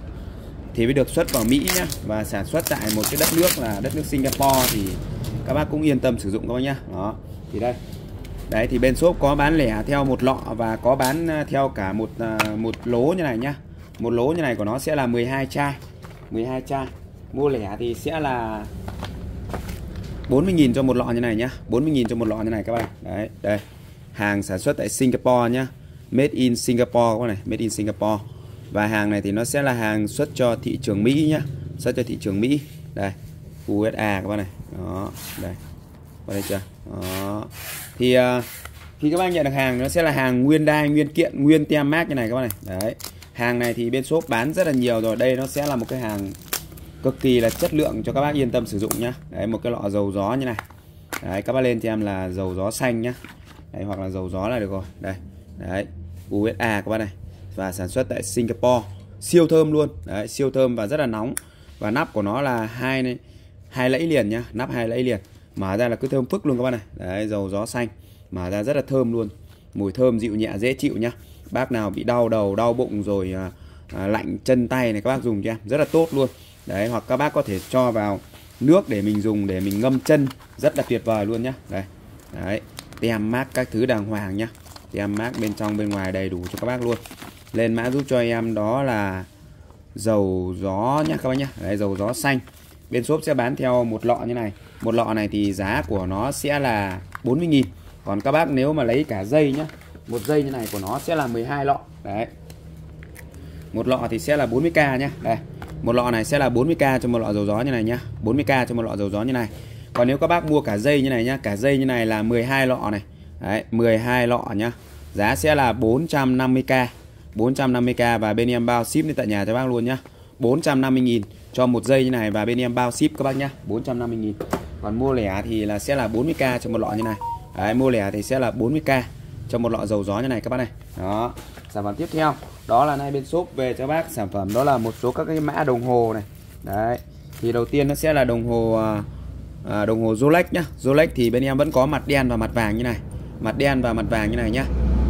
thì mới được xuất vào Mỹ nhá. Và sản xuất tại một cái đất nước là đất nước Singapore thì các bác cũng yên tâm sử dụng các bác nhá. Đó, thì đây. Đấy, thì bên shop có bán lẻ theo một lọ và có bán à, theo cả một à, một lố như này nhá. Một lố như này của nó sẽ là 12 chai. 12 chai. Mua lẻ thì sẽ là 40.000 cho một lọ như này nhá. 40.000 cho một lọ như này các bạn. Đấy, đây. Hàng sản xuất tại Singapore nhá. Made in Singapore các bạn này. Made in Singapore và hàng này thì nó sẽ là hàng xuất cho thị trường Mỹ nhá. Xuất cho thị trường Mỹ. Đây USA các bạn này. Đó đây. Qua đây chưa? Đó. Thì à, uh, khi các bác nhận được hàng nó sẽ là hàng nguyên đai nguyên kiện nguyên tem mát như này các bạn này. Đấy. Hàng này thì bên shop bán rất là nhiều rồi. Đây nó sẽ là một cái hàng cực kỳ là chất lượng cho các bác yên tâm sử dụng nhá. Đấy một cái lọ dầu gió như này. Đấy các bác lên cho em là dầu gió xanh nhá. Đấy hoặc là dầu gió là được rồi. Đây đấy. USA các bác này và sản xuất tại Singapore. Siêu thơm luôn. Đấy siêu thơm và rất là nóng. Và nắp của nó là hai này hai lẫy liền nhá. Nắp hai lẫy liền. Mở ra là cứ thơm phức luôn các bác này. Đấy dầu gió xanh. Mở ra rất là thơm luôn. Mùi thơm dịu nhẹ dễ chịu nhá. Bác nào bị đau đầu đau bụng rồi à, à, lạnh chân tay này các bác dùng cho em. Rất là tốt luôn. Đấy hoặc các bác có thể cho vào nước để mình dùng để mình ngâm chân. Rất là tuyệt vời luôn nhá. Đây. Đấy. Tem mát các thứ đàng hoàng nhá. Tem mát bên trong bên ngoài đầy đủ cho các bác luôn lên mã giúp cho em, đó là dầu gió nhá các bác nhá. Đấy, dầu gió xanh. Bên shop sẽ bán theo một lọ như này. Một lọ này thì giá của nó sẽ là 40.000 còn các bác nếu mà lấy cả dây nhá, một dây như này của nó sẽ là 12 lọ. Đấy. Một lọ thì sẽ là 40k nhá. Đây. Một lọ này sẽ là 40k cho một lọ dầu gió như này nhá. 40k cho một lọ dầu gió như này. Còn nếu các bác mua cả dây như này nhá, cả dây như này là 12 lọ này. Đấy 12 lọ nhá. Giá sẽ là 450k 450k và bên em bao ship đến tận nhà cho bác luôn nhá. 450.000 cho một dây như này và bên em bao ship các bác nhá. 450.000 còn mua lẻ thì là sẽ là 40k cho một lọ như này. Đấy, mua lẻ thì sẽ là 40k cho một lọ dầu gió như này các bác này. Đó sản phẩm tiếp theo. Đó là nay bên shop về cho bác sản phẩm. Đó là một số các cái mã đồng hồ này. Đấy thì đầu tiên nó sẽ là đồng hồ à, à đồng hồ Rolex nhá. Rolex thì bên em vẫn có mặt đen và mặt vàng như này. Mặt đen và mặt vàng như này nhá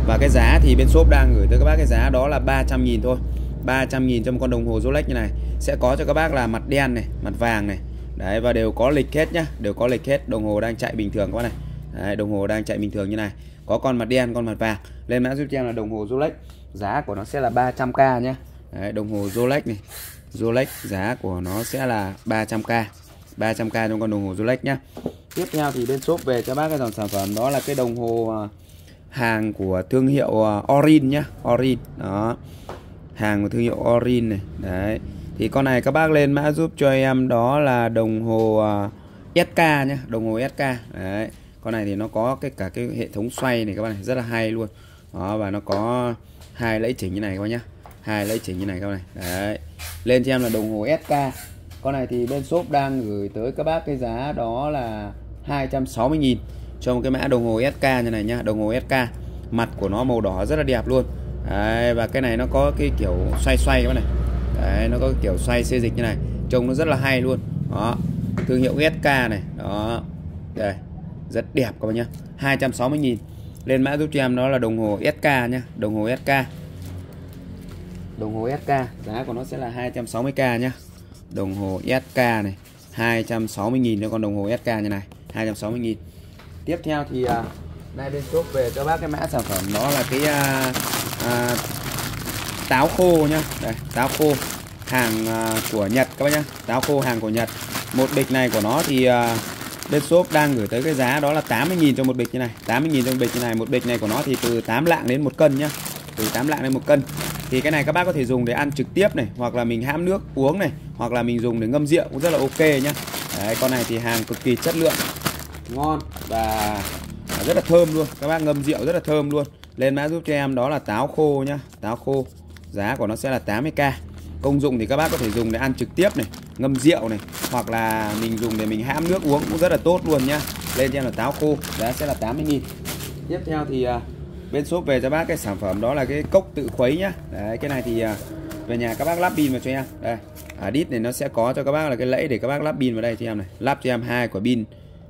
và cái giá thì bên shop đang gửi tới các bác cái giá đó là 300.000 thôi. 300.000 cho một con đồng hồ Rolex như này. Sẽ có cho các bác là mặt đen này mặt vàng này. Đấy và đều có lịch hết nhá. Đều có lịch hết. Đồng hồ đang chạy bình thường các bác này. Đấy, đồng hồ đang chạy bình thường như này. Có con mặt đen con mặt vàng. Lên mã giúp cho em là đồng hồ Rolex. Giá của nó sẽ là 300k nhé đấy, đồng hồ Rolex này. Rolex giá của nó sẽ là 300k 300k trong con đồng hồ Rolex nhá. Tiếp theo thì bên shop về cho bác cái dòng sản phẩm đó là cái đồng hồ à, hàng của thương hiệu ờ, Orin nhá Orin đó. Hàng của thương hiệu Orin này đấy. Thì con này các bác lên mã giúp cho em đó là đồng hồ ờ, uh, SK nhá đồng hồ SK đấy. Con này thì nó có cái cả cái hệ thống xoay này các bạn này rất là hay luôn. Đó và nó có hai lẫy chỉnh như này các bác nhá hai lẫy chỉnh như này các bạn này đấy. Lên cho em là đồng hồ SK con này thì bên shop đang gửi tới các bác cái giá đó là 260.000 cho một cái mã đồng hồ SK như này nhá đồng hồ SK mặt của nó màu đỏ rất là đẹp luôn. Đấy, và cái này nó có cái kiểu xoay xoay các bạn này. Đấy nó có kiểu xoay xê dịch như này. Trông nó rất là hay luôn. Đó thương hiệu SK này. Đó đây rất đẹp các bạn nhá. 260.000 lên mã giúp cho em đó là đồng hồ SK nhá đồng hồ SK đồng hồ SK giá của nó sẽ là 260k nhá. Đồng hồ SK này 260.000 cho con đồng hồ SK như này 260.000 tiếp theo thì uh, nay bên shop về cho bác cái mã sản phẩm đó là cái uh, uh, táo khô nhá. Đây táo khô hàng uh, của Nhật các bác nhá. Táo khô hàng của Nhật. Một bịch này của nó thì uh, bên shop đang gửi tới cái giá đó là 80.000 cho một bịch như này. 80.000 cho một bịch như này. Một bịch này của nó thì từ 8 lạng đến một cân nhá. Từ 8 lạng đến một cân. Thì cái này các bác có thể dùng để ăn trực tiếp này hoặc là mình hãm nước uống này hoặc là mình dùng để ngâm rượu cũng rất là ok nhá. Đấy, con này thì hàng cực kỳ chất lượng ngon và rất là thơm luôn. Các bác ngâm rượu rất là thơm luôn. Lên mã giúp cho em đó là táo khô nhá. Táo khô, giá của nó sẽ là 80k công dụng thì các bác có thể dùng để ăn trực tiếp này, ngâm rượu này, hoặc là mình dùng để mình hãm nước uống cũng rất là tốt luôn nhá. Lên cho em là táo khô, giá sẽ là 80.000 tiếp theo thì à, bên shop về cho bác cái sản phẩm đó là cái cốc tự khuấy nhá. Đấy, cái này thì à, về nhà các bác lắp pin vào cho em. Đây ở đít này nó sẽ có cho các bác là cái lẫy để các bác lắp pin vào đây cho em này. Lắp cho em hai quả pin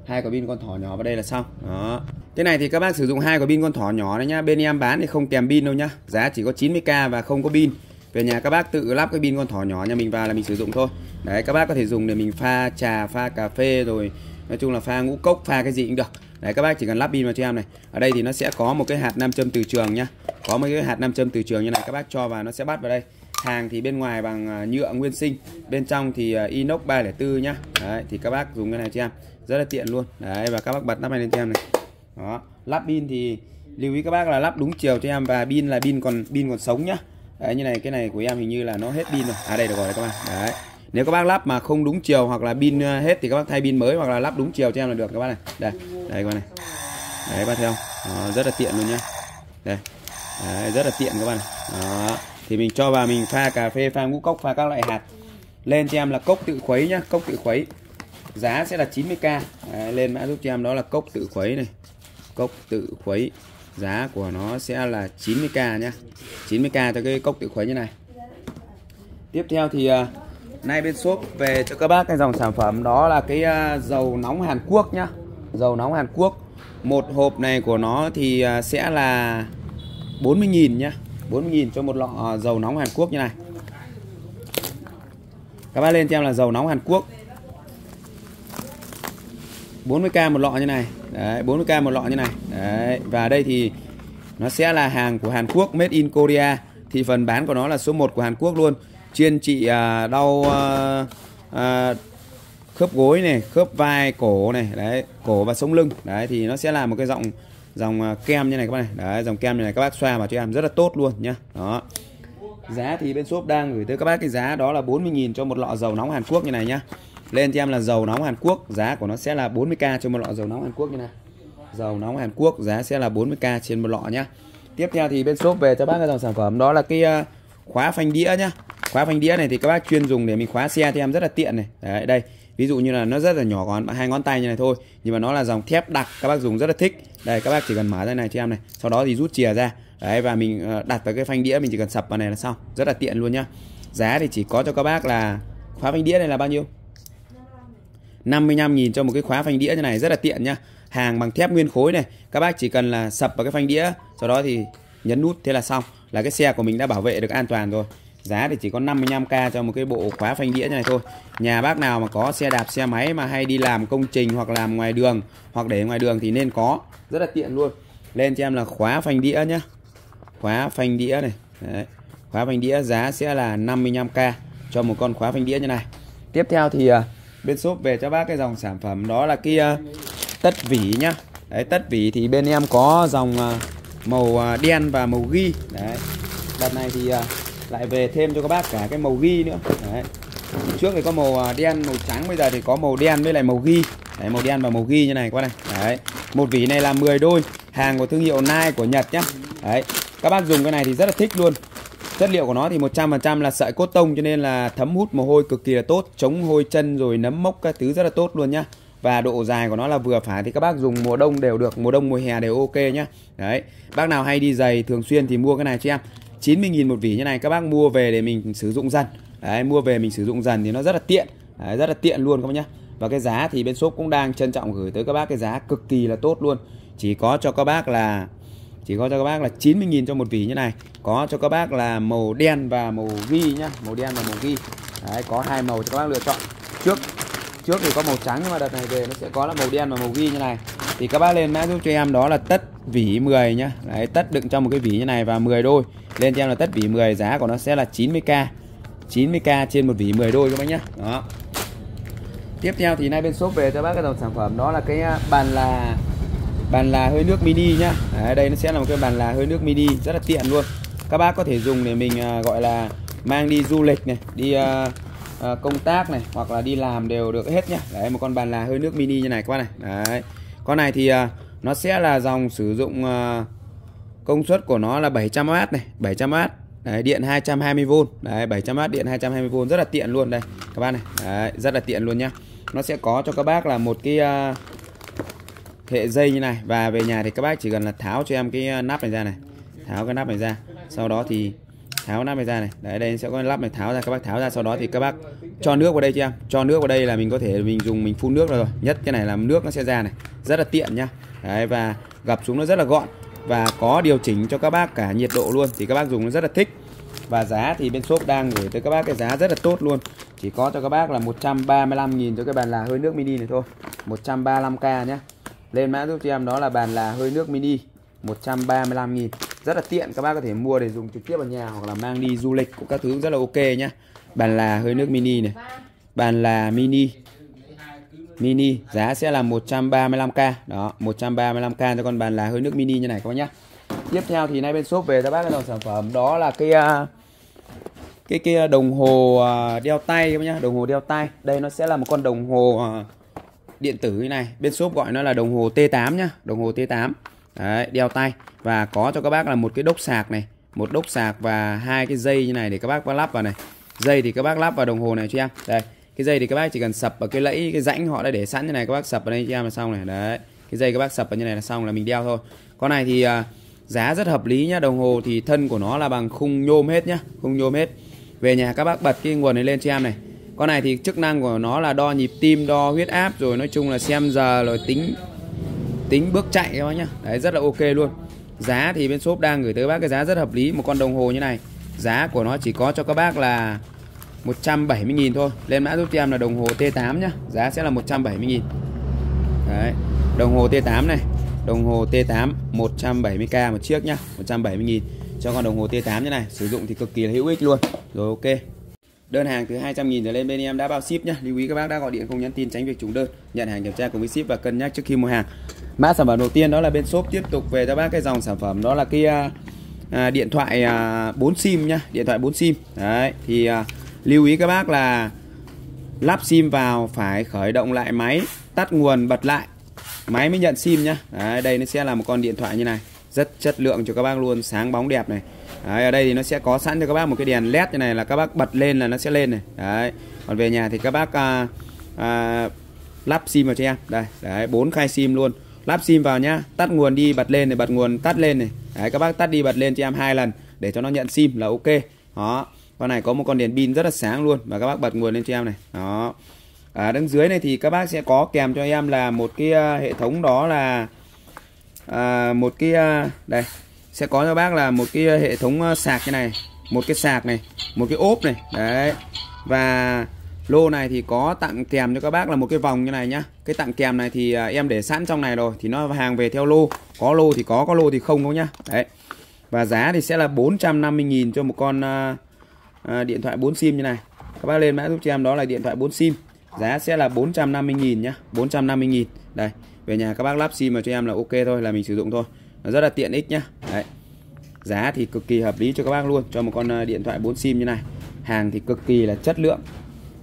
hai quả pin con thỏ nhỏ vào đây là xong. Đó. Cái này thì các bác sử dụng hai quả pin con thỏ nhỏ đấy nhá. Bên em bán thì không kèm pin đâu nhá. Giá chỉ có 90k và không có pin. Về nhà các bác tự lắp cái pin con thỏ nhỏ nhà mình vào là mình sử dụng thôi. Đấy, các bác có thể dùng để mình pha trà, pha cà phê rồi nói chung là pha ngũ cốc, pha cái gì cũng được. Đấy, các bác chỉ cần lắp pin vào cho em này. Ở đây thì nó sẽ có một cái hạt nam châm từ trường nhá. Có một cái hạt nam châm từ trường như này các bác cho vào nó sẽ bắt vào đây. Hàng thì bên ngoài bằng à, nhựa nguyên sinh. Bên trong thì à, inox 304 nhá. Đấy, thì các bác dùng cái này cho em rất là tiện luôn. Đấy và các bác bật nắp này lên cho em này. Đó lắp pin thì lưu ý các bác là lắp đúng chiều cho em và pin là pin còn pin còn sống nhá. Đấy như này cái này của em hình như là nó hết pin rồi. À đây được rồi các bạn đấy. Nếu các bác lắp mà không đúng chiều hoặc là pin ờ, hết thì các bác thay pin mới hoặc là lắp đúng chiều cho em là được các bác này. Đây đây các bác này. Đấy các bác thấy không? Đó, rất là tiện luôn nhá. Đây. Đấy, rất là tiện các bạn này. Đó thì mình cho vào mình pha cà phê pha ngũ cốc pha các loại hạt. Lên cho em là cốc tự khuấy nhá cốc tự khuấy giá sẽ là 90k đấy, lên mã giúp cho em đó là cốc tự khuấy này. Cốc tự khuấy. Giá của nó sẽ là 90k nhá. 90k cho cái cốc tự khuấy như này. Tiếp theo thì à, uh, nay bên shop về cho các bác cái dòng sản phẩm đó là cái uh, dầu nóng Hàn Quốc nhá. Dầu nóng Hàn Quốc. Một hộp này của nó thì uh, sẽ là 40.000 nhá. 40.000 cho một lọ dầu nóng Hàn Quốc như này. Các bác lên cho em là dầu nóng Hàn Quốc. 40k một lọ như này. Đấy 40k một lọ như này. Đấy và đây thì nó sẽ là hàng của Hàn Quốc made in Korea. Thì phần bán của nó là số 1 của Hàn Quốc luôn. Chuyên trị à, đau à, à, khớp gối này khớp vai cổ này đấy cổ và sống lưng. Đấy thì nó sẽ là một cái dòng dòng à, kem như này các bạn này. Đấy dòng kem như này các bác xoa vào cho em rất là tốt luôn nhá. Đó. Giá thì bên shop đang gửi tới các bác cái giá đó là 40.000 cho một lọ dầu nóng Hàn Quốc như này nhá lên cho em là dầu nóng Hàn Quốc, giá của nó sẽ là 40k cho một lọ dầu nóng Hàn Quốc như này dầu nóng Hàn Quốc giá sẽ là 40k trên một lọ nhá tiếp theo thì bên shop về cho bác cái dòng sản phẩm, đó là cái ờ, khóa phanh đĩa nhá. Khóa phanh đĩa này thì các bác chuyên dùng để mình khóa xe thì em rất là tiện này. Đấy, đây. Ví dụ như là nó rất là nhỏ còn hai ngón tay như này thôi, nhưng mà nó là dòng thép đặc, các bác dùng rất là thích. Đây, các bác chỉ cần mở ra này cho em này, sau đó thì rút chìa ra. Đấy, và mình ờ, đặt vào cái phanh đĩa, mình chỉ cần sập vào này là xong. Rất là tiện luôn nhá. Giá thì chỉ có cho các bác là khóa phanh đĩa này là bao nhiêu? 55.000 cho một cái khóa phanh đĩa như này, rất là tiện nhá. Hàng bằng thép nguyên khối này, các bác chỉ cần là sập vào cái phanh đĩa, sau đó thì nhấn nút, thế là xong. Là cái xe của mình đã bảo vệ được an toàn rồi. Giá thì chỉ có 55k cho một cái bộ khóa phanh đĩa như này thôi. Nhà bác nào mà có xe đạp, xe máy mà hay đi làm công trình hoặc làm ngoài đường, hoặc để ngoài đường thì nên có. Rất là tiện luôn. Lên cho em là khóa phanh đĩa nhá. Khóa phanh đĩa này. Đấy. khóa phanh đĩa giá sẽ là 55k cho một con khóa phanh đĩa như này. Tiếp theo thì à, bên shop về cho bác cái dòng sản phẩm đó là kia. Tất vỉ nhá. Đấy, tất vỉ thì bên em có dòng à, màu à, đen và màu ghi. Đấy. Đợt này thì à, lại về thêm cho các bác cả cái màu ghi nữa. Đấy. Trước thì có màu đen, màu trắng, bây giờ thì có màu đen với lại màu ghi. Đấy, màu đen và màu ghi như này, các này. Đấy. Một vỉ này là 10 đôi. Hàng của thương hiệu Nike của Nhật nhá. Đấy. Các bác dùng cái này thì rất là thích luôn chất liệu của nó thì 100% là sợi cốt tông cho nên là thấm hút mồ hôi cực kỳ là tốt chống hôi chân rồi nấm mốc các thứ rất là tốt luôn nhá. Và độ dài của nó là vừa phải thì các bác dùng mùa đông đều được mùa đông mùa hè đều ok nhá. Đấy bác nào hay đi giày thường xuyên thì mua cái này cho em. 90.000 một vỉ như này các bác mua về để mình sử dụng dần. Đấy mua về mình sử dụng dần thì nó rất là tiện. Đấy, rất là tiện luôn các bác nhá. Và cái giá thì bên shop cũng đang trân trọng gửi tới các bác cái giá cực kỳ là tốt luôn. Chỉ có cho các bác là chỉ có cho các bác là 90.000 cho một vỉ như này. Có cho các bác là màu đen và màu ghi nhá. Màu đen và màu ghi. Đấy, có hai màu cho các bác lựa chọn. Trước trước thì có màu trắng nhưng mà đợt này về nó sẽ có là màu đen và màu ghi như này. Thì các bác lên mã giúp cho em đó là tất vỉ 10 nhá. Đấy, tất đựng trong một cái vỉ như này và 10 đôi. Lên cho em là tất vỉ 10 giá của nó sẽ là 90k 90k trên một vỉ 10 đôi các bác nhá. Đó. Tiếp theo thì nay bên shop về cho bác cái dòng sản phẩm đó là cái à, bàn là bàn là hơi nước mini nhá. Đấy, đây nó sẽ là một cái bàn là hơi nước mini rất là tiện luôn. Các bác có thể dùng để mình à, gọi là mang đi du lịch này đi à, à, công tác này hoặc là đi làm đều được hết nhá. Đấy một con bàn là hơi nước mini như này các bác này. Đấy. Con này thì à, nó sẽ là dòng sử dụng à, công suất của nó là 700W này 700W Đấy, điện 220V Đấy 700W điện 220V rất là tiện luôn đây các bác này. Đấy, rất là tiện luôn nhá. Nó sẽ có cho các bác là một cái uh, hệ dây như này. Và về nhà thì các bác chỉ cần là tháo cho em cái ờ, nắp này ra này. Tháo cái nắp này ra. Sau đó thì tháo nắp này ra này. Đấy, đây sẽ có lắp này tháo ra. Các bác tháo ra. Sau đó thì các bác cho nước vào đây cho em. Cho nước vào đây là mình có thể mình dùng, mình phun nước rồi. Nhất cái này là nước nó sẽ ra này. Rất là tiện nhá. Đấy, và gập xuống nó rất là gọn. Và có điều chỉnh cho các bác cả nhiệt độ luôn. Thì các bác dùng nó rất là thích. Và giá thì bên shop đang gửi tới các bác cái giá rất là tốt luôn. Chỉ có cho các bác là 135.000 cho cái bàn là hơi nước mini này thôi. 135k nhé lên mã giúp cho em đó là bàn là hơi nước mini 135.000 rất là tiện các bác có thể mua để dùng trực tiếp ở nhà hoặc là mang đi du lịch cũng các thứ rất là ok nhá. Bàn là hơi nước mini này. Bàn là mini mini giá sẽ là 135k đó 135k cho con bàn là hơi nước mini như này các bác nhá. Tiếp theo thì nay bên shop về cho bác cái dòng sản phẩm. Đó là cái uh, cái cái đồng hồ à, đeo tay các bác nhá đồng hồ đeo tay. Đây nó sẽ là một con đồng hồ uh, điện tử như này. Bên shop gọi nó là đồng hồ T8 nhá. Đồng hồ T8 Đấy, đeo tay. Và có cho các bác là một cái đốc sạc này. Một đốc sạc và hai cái dây như này để các bác lắp vào này. Dây thì các bác lắp vào đồng hồ này cho em. Đây cái dây thì các bác chỉ cần sập vào cái lẫy cái rãnh họ đã để sẵn như này các bác sập vào đây cho em là xong này. Đấy cái dây các bác sập vào như này là xong là mình đeo thôi. Con này thì à, giá rất hợp lý nhá. Đồng hồ thì thân của nó là bằng khung nhôm hết nhá. Khung nhôm hết. Về nhà các bác bật cái nguồn này lên cho em này con này thì chức năng của nó là đo nhịp tim, đo huyết áp, rồi nói chung là xem giờ, rồi tính tính bước chạy các bác nhá. Đấy, rất là ok luôn. Giá thì bên shop đang gửi tới bác cái giá rất hợp lý, một con đồng hồ như này. Giá của nó chỉ có cho các bác là 170.000 thôi. Lên mã giúp cho em là đồng hồ T8 nhá. Giá sẽ là 170.000 đấy, đồng hồ T8 này. Đồng hồ T8 170k một chiếc nhá. 170 000 cho con đồng hồ T8 như này, sử dụng thì cực kỳ là hữu ích luôn. Rồi, ok đơn hàng từ 200 000 trở lên bên em đã bao ship nhá. Lưu ý các bác đã gọi điện không nhắn tin tránh việc trùng đơn nhận hàng kiểm tra cùng với ship và cân nhắc trước khi mua hàng. Mã sản phẩm đầu tiên đó là bên shop tiếp tục về cho bác cái dòng sản phẩm đó là cái à, à, điện thoại à, 4 sim nhá điện thoại 4 sim. Đấy thì à, lưu ý các bác là lắp sim vào phải khởi động lại máy tắt nguồn bật lại máy mới nhận sim nhá. Đấy, đây nó sẽ là một con điện thoại như này rất chất lượng cho các bác luôn sáng bóng đẹp này đấy, ở đây thì nó sẽ có sẵn cho các bác một cái đèn led như này là các bác bật lên là nó sẽ lên này. Đấy còn về nhà thì các bác à, à, lắp sim vào cho em. Đây đấy bốn khai sim luôn. Lắp sim vào nhá tắt nguồn đi bật lên này bật nguồn tắt lên này. Đấy các bác tắt đi bật lên cho em hai lần để cho nó nhận sim là ok. Đó con này có một con đèn pin rất là sáng luôn và các bác bật nguồn lên cho em này. Đó. Ở đằng dưới này thì các bác sẽ có kèm cho em là một cái uh, hệ thống đó là uh, một cái uh, đây sẽ có cho bác là một cái ờ, hệ thống ờ, sạc như này một cái sạc này một cái ốp này đấy. Và lô này thì có tặng kèm cho các bác là một cái vòng như này nhá. Cái tặng kèm này thì ờ, em để sẵn trong này rồi thì nó hàng về theo lô. Có lô thì có có lô thì không có nhá. Đấy. Và giá thì sẽ là 450.000 cho một con uh, điện thoại 4 sim như này. Các bác lên mã giúp cho em đó là điện thoại 4 sim. Giá sẽ là 450.000 nhá 450.000 đây về nhà các bác lắp sim vào cho em là ok thôi là mình sử dụng thôi nó rất là tiện ích nhá. Đấy. Giá thì cực kỳ hợp lý cho các bác luôn. Cho một con à, điện thoại 4 sim như này. Hàng thì cực kỳ là chất lượng.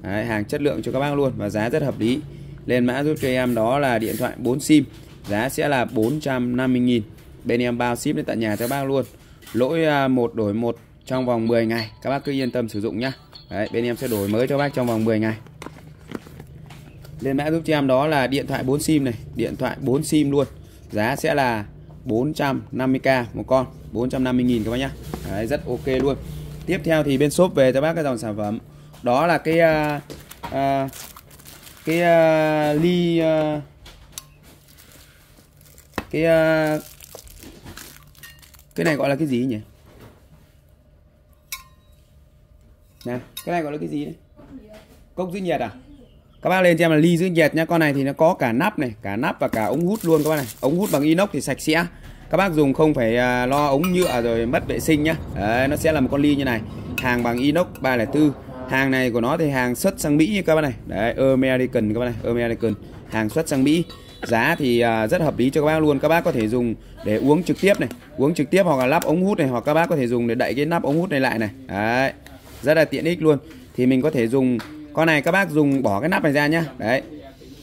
Đấy, hàng chất lượng cho các bác luôn và giá rất hợp lý. Lên mã giúp cho em đó là điện thoại 4 sim. Giá sẽ là 450.000 bên em bao ship đến tận nhà cho bác luôn. Lỗi à, một đổi một trong vòng 10 ngày. Các bác cứ yên tâm sử dụng nhá. Đấy, bên em sẽ đổi mới cho bác trong vòng 10 ngày. Lên mã giúp cho em đó là điện thoại 4 sim này. Điện thoại 4 sim luôn. Giá sẽ là 450k một con 450.000 các bác nhá. Đấy, rất ok luôn. Tiếp theo thì bên shop về cho bác cái dòng sản phẩm. Đó là cái uh, uh, cái uh, ly uh, cái uh, cái này gọi là cái gì nhỉ? Nè cái này gọi là cái gì đấy? Cốc giữ nhiệt à? Các bác lên cho em là ly giữ nhiệt nhá con này thì nó có cả nắp này cả nắp và cả ống hút luôn các bác này. Ống hút bằng inox thì sạch sẽ. Các bác dùng không phải à, lo ống nhựa rồi mất vệ sinh nhá. Đấy, nó sẽ là một con ly như này. Hàng bằng inox 304 hàng này của nó thì hàng xuất sang Mỹ như các bác này. Đấy American các bác này American. Hàng xuất sang Mỹ. Giá thì à, rất hợp lý cho các bác luôn. Các bác có thể dùng để uống trực tiếp này uống trực tiếp hoặc là lắp ống hút này hoặc các bác có thể dùng để đậy cái nắp ống hút này lại này. Đấy rất là tiện ích luôn. Thì mình có thể dùng con này các bác dùng bỏ cái nắp này ra nhá. Đấy.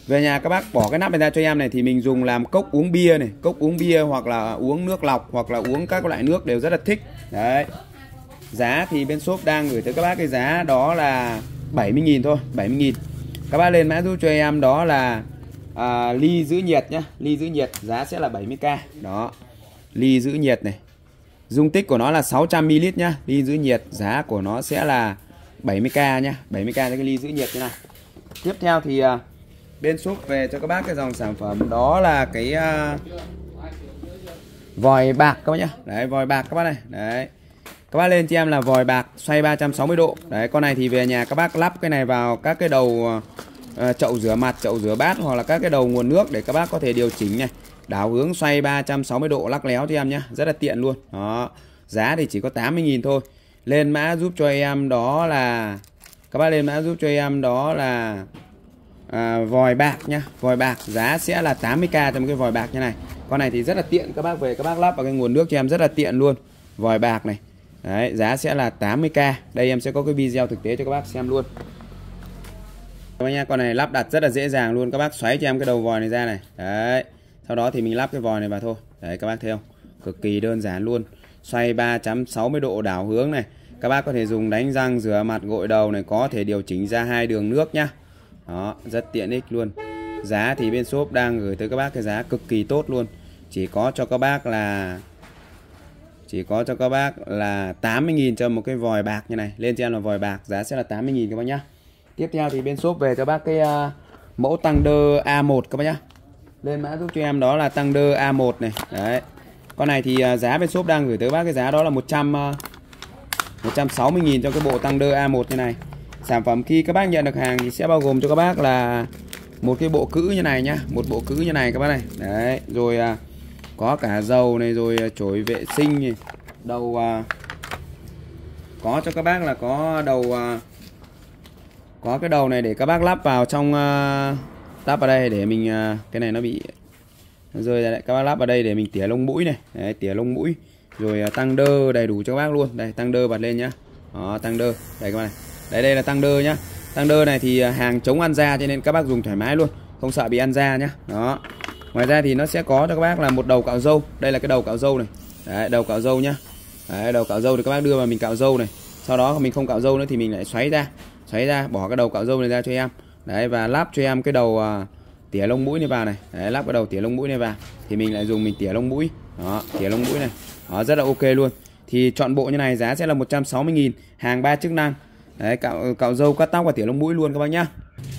Về nhà các bác bỏ cái nắp này ra cho em này thì mình dùng làm cốc uống bia này cốc uống bia hoặc là uống nước lọc hoặc là uống các loại nước đều rất là thích. Đấy. Giá thì bên shop đang gửi tới các bác cái giá đó là 70.000 thôi 70.000 các bác lên mã giúp cho em đó là à, ly giữ nhiệt nhá ly giữ nhiệt giá sẽ là 70k đó. Ly giữ nhiệt này. Dung tích của nó là 600ml nhá ly giữ nhiệt giá của nó sẽ là 70k nhá 70k cho cái ly giữ nhiệt thế này tiếp theo thì uh, bên shop về cho các bác cái dòng sản phẩm đó là cái uh, vòi bạc các bác nhá. Đấy vòi bạc các bác này. Đấy. Các bác lên cho em là vòi bạc xoay 360 độ. Đấy con này thì về nhà các bác lắp cái này vào các cái đầu uh, chậu rửa mặt chậu rửa bát hoặc là các cái đầu nguồn nước để các bác có thể điều chỉnh này. Đảo hướng xoay 360 độ lắc léo cho em nhá, rất là tiện luôn. Đó. Giá thì chỉ có 80.000 thôi lên mã giúp cho em đó là các bác lên mã giúp cho em đó là à, vòi bạc nhá. Vòi bạc giá sẽ là 80k trong cái vòi bạc như này. Con này thì rất là tiện các bác về các bác lắp vào cái nguồn nước cho em rất là tiện luôn. Vòi bạc này. Đấy giá sẽ là 80k đây em sẽ có cái video thực tế cho các bác xem luôn. Các bác nha con này lắp đặt rất là dễ dàng luôn. Các bác xoáy cho em cái đầu vòi này ra này. Đấy sau đó thì mình lắp cái vòi này vào thôi. Đấy các bác thấy không? Cực kỳ đơn giản luôn xoay 360 độ đảo hướng này. Các bác có thể dùng đánh răng rửa mặt gội đầu này có thể điều chỉnh ra hai đường nước nhá. Đó rất tiện ích luôn. Giá thì bên shop đang gửi tới các bác cái giá cực kỳ tốt luôn. Chỉ có cho các bác là chỉ có cho các bác là 80.000 cho một cái vòi bạc như này. Lên cho em là vòi bạc giá sẽ là 80.000 các bác nhá. Tiếp theo thì bên shop về cho bác cái uh, mẫu tăng đơ A1 các bác nhá. Lên mã giúp cho em đó là tăng đơ A1 này. Đấy con này thì à, giá bên shop đang gửi tới bác cái giá đó là 100 160.000 à, cho cái bộ tăng đơ A1 như này. Sản phẩm khi các bác nhận được hàng thì sẽ bao gồm cho các bác là một cái bộ cữ như này nhá một bộ cữ như này các bác này. Đấy rồi à, có cả dầu này rồi à, chổi vệ sinh này đầu à, có cho các bác là có đầu à, có cái đầu này để các bác lắp vào trong à, lắp vào đây để mình à, cái này nó bị rồi lại các bác lắp vào đây để mình tỉa lông mũi này. Đấy, tỉa lông mũi. Rồi à, tăng đơ đầy đủ cho các bác luôn. Đây tăng đơ bật lên nhá. Đó tăng đơ. Đây các bác này. Đấy đây là tăng đơ nhá. Tăng đơ này thì à, hàng chống ăn da cho nên các bác dùng thoải mái luôn. Không sợ bị ăn da nhá. Đó. Ngoài ra thì nó sẽ có cho các bác là một đầu cạo râu. Đây là cái đầu cạo râu này. Đấy, đầu cạo râu nhá. Đấy, đầu cạo râu thì các bác đưa vào mình cạo râu này. Sau đó mình không cạo râu nữa thì mình lại xoáy ra xoáy ra bỏ cái đầu cạo râu này ra cho em. Đấy và lắp cho em cái đầu uh, tỉa lông mũi này vào này. Đấy, lắp cái đầu tỉa lông mũi này vào thì mình lại dùng mình tỉa lông mũi. Đó tỉa lông mũi này. Đó rất là ok luôn. Thì chọn bộ như này giá sẽ là 160.000 hàng ba chức năng. Đấy cạo cạo râu cắt tóc và tỉa lông mũi luôn các bác nhá.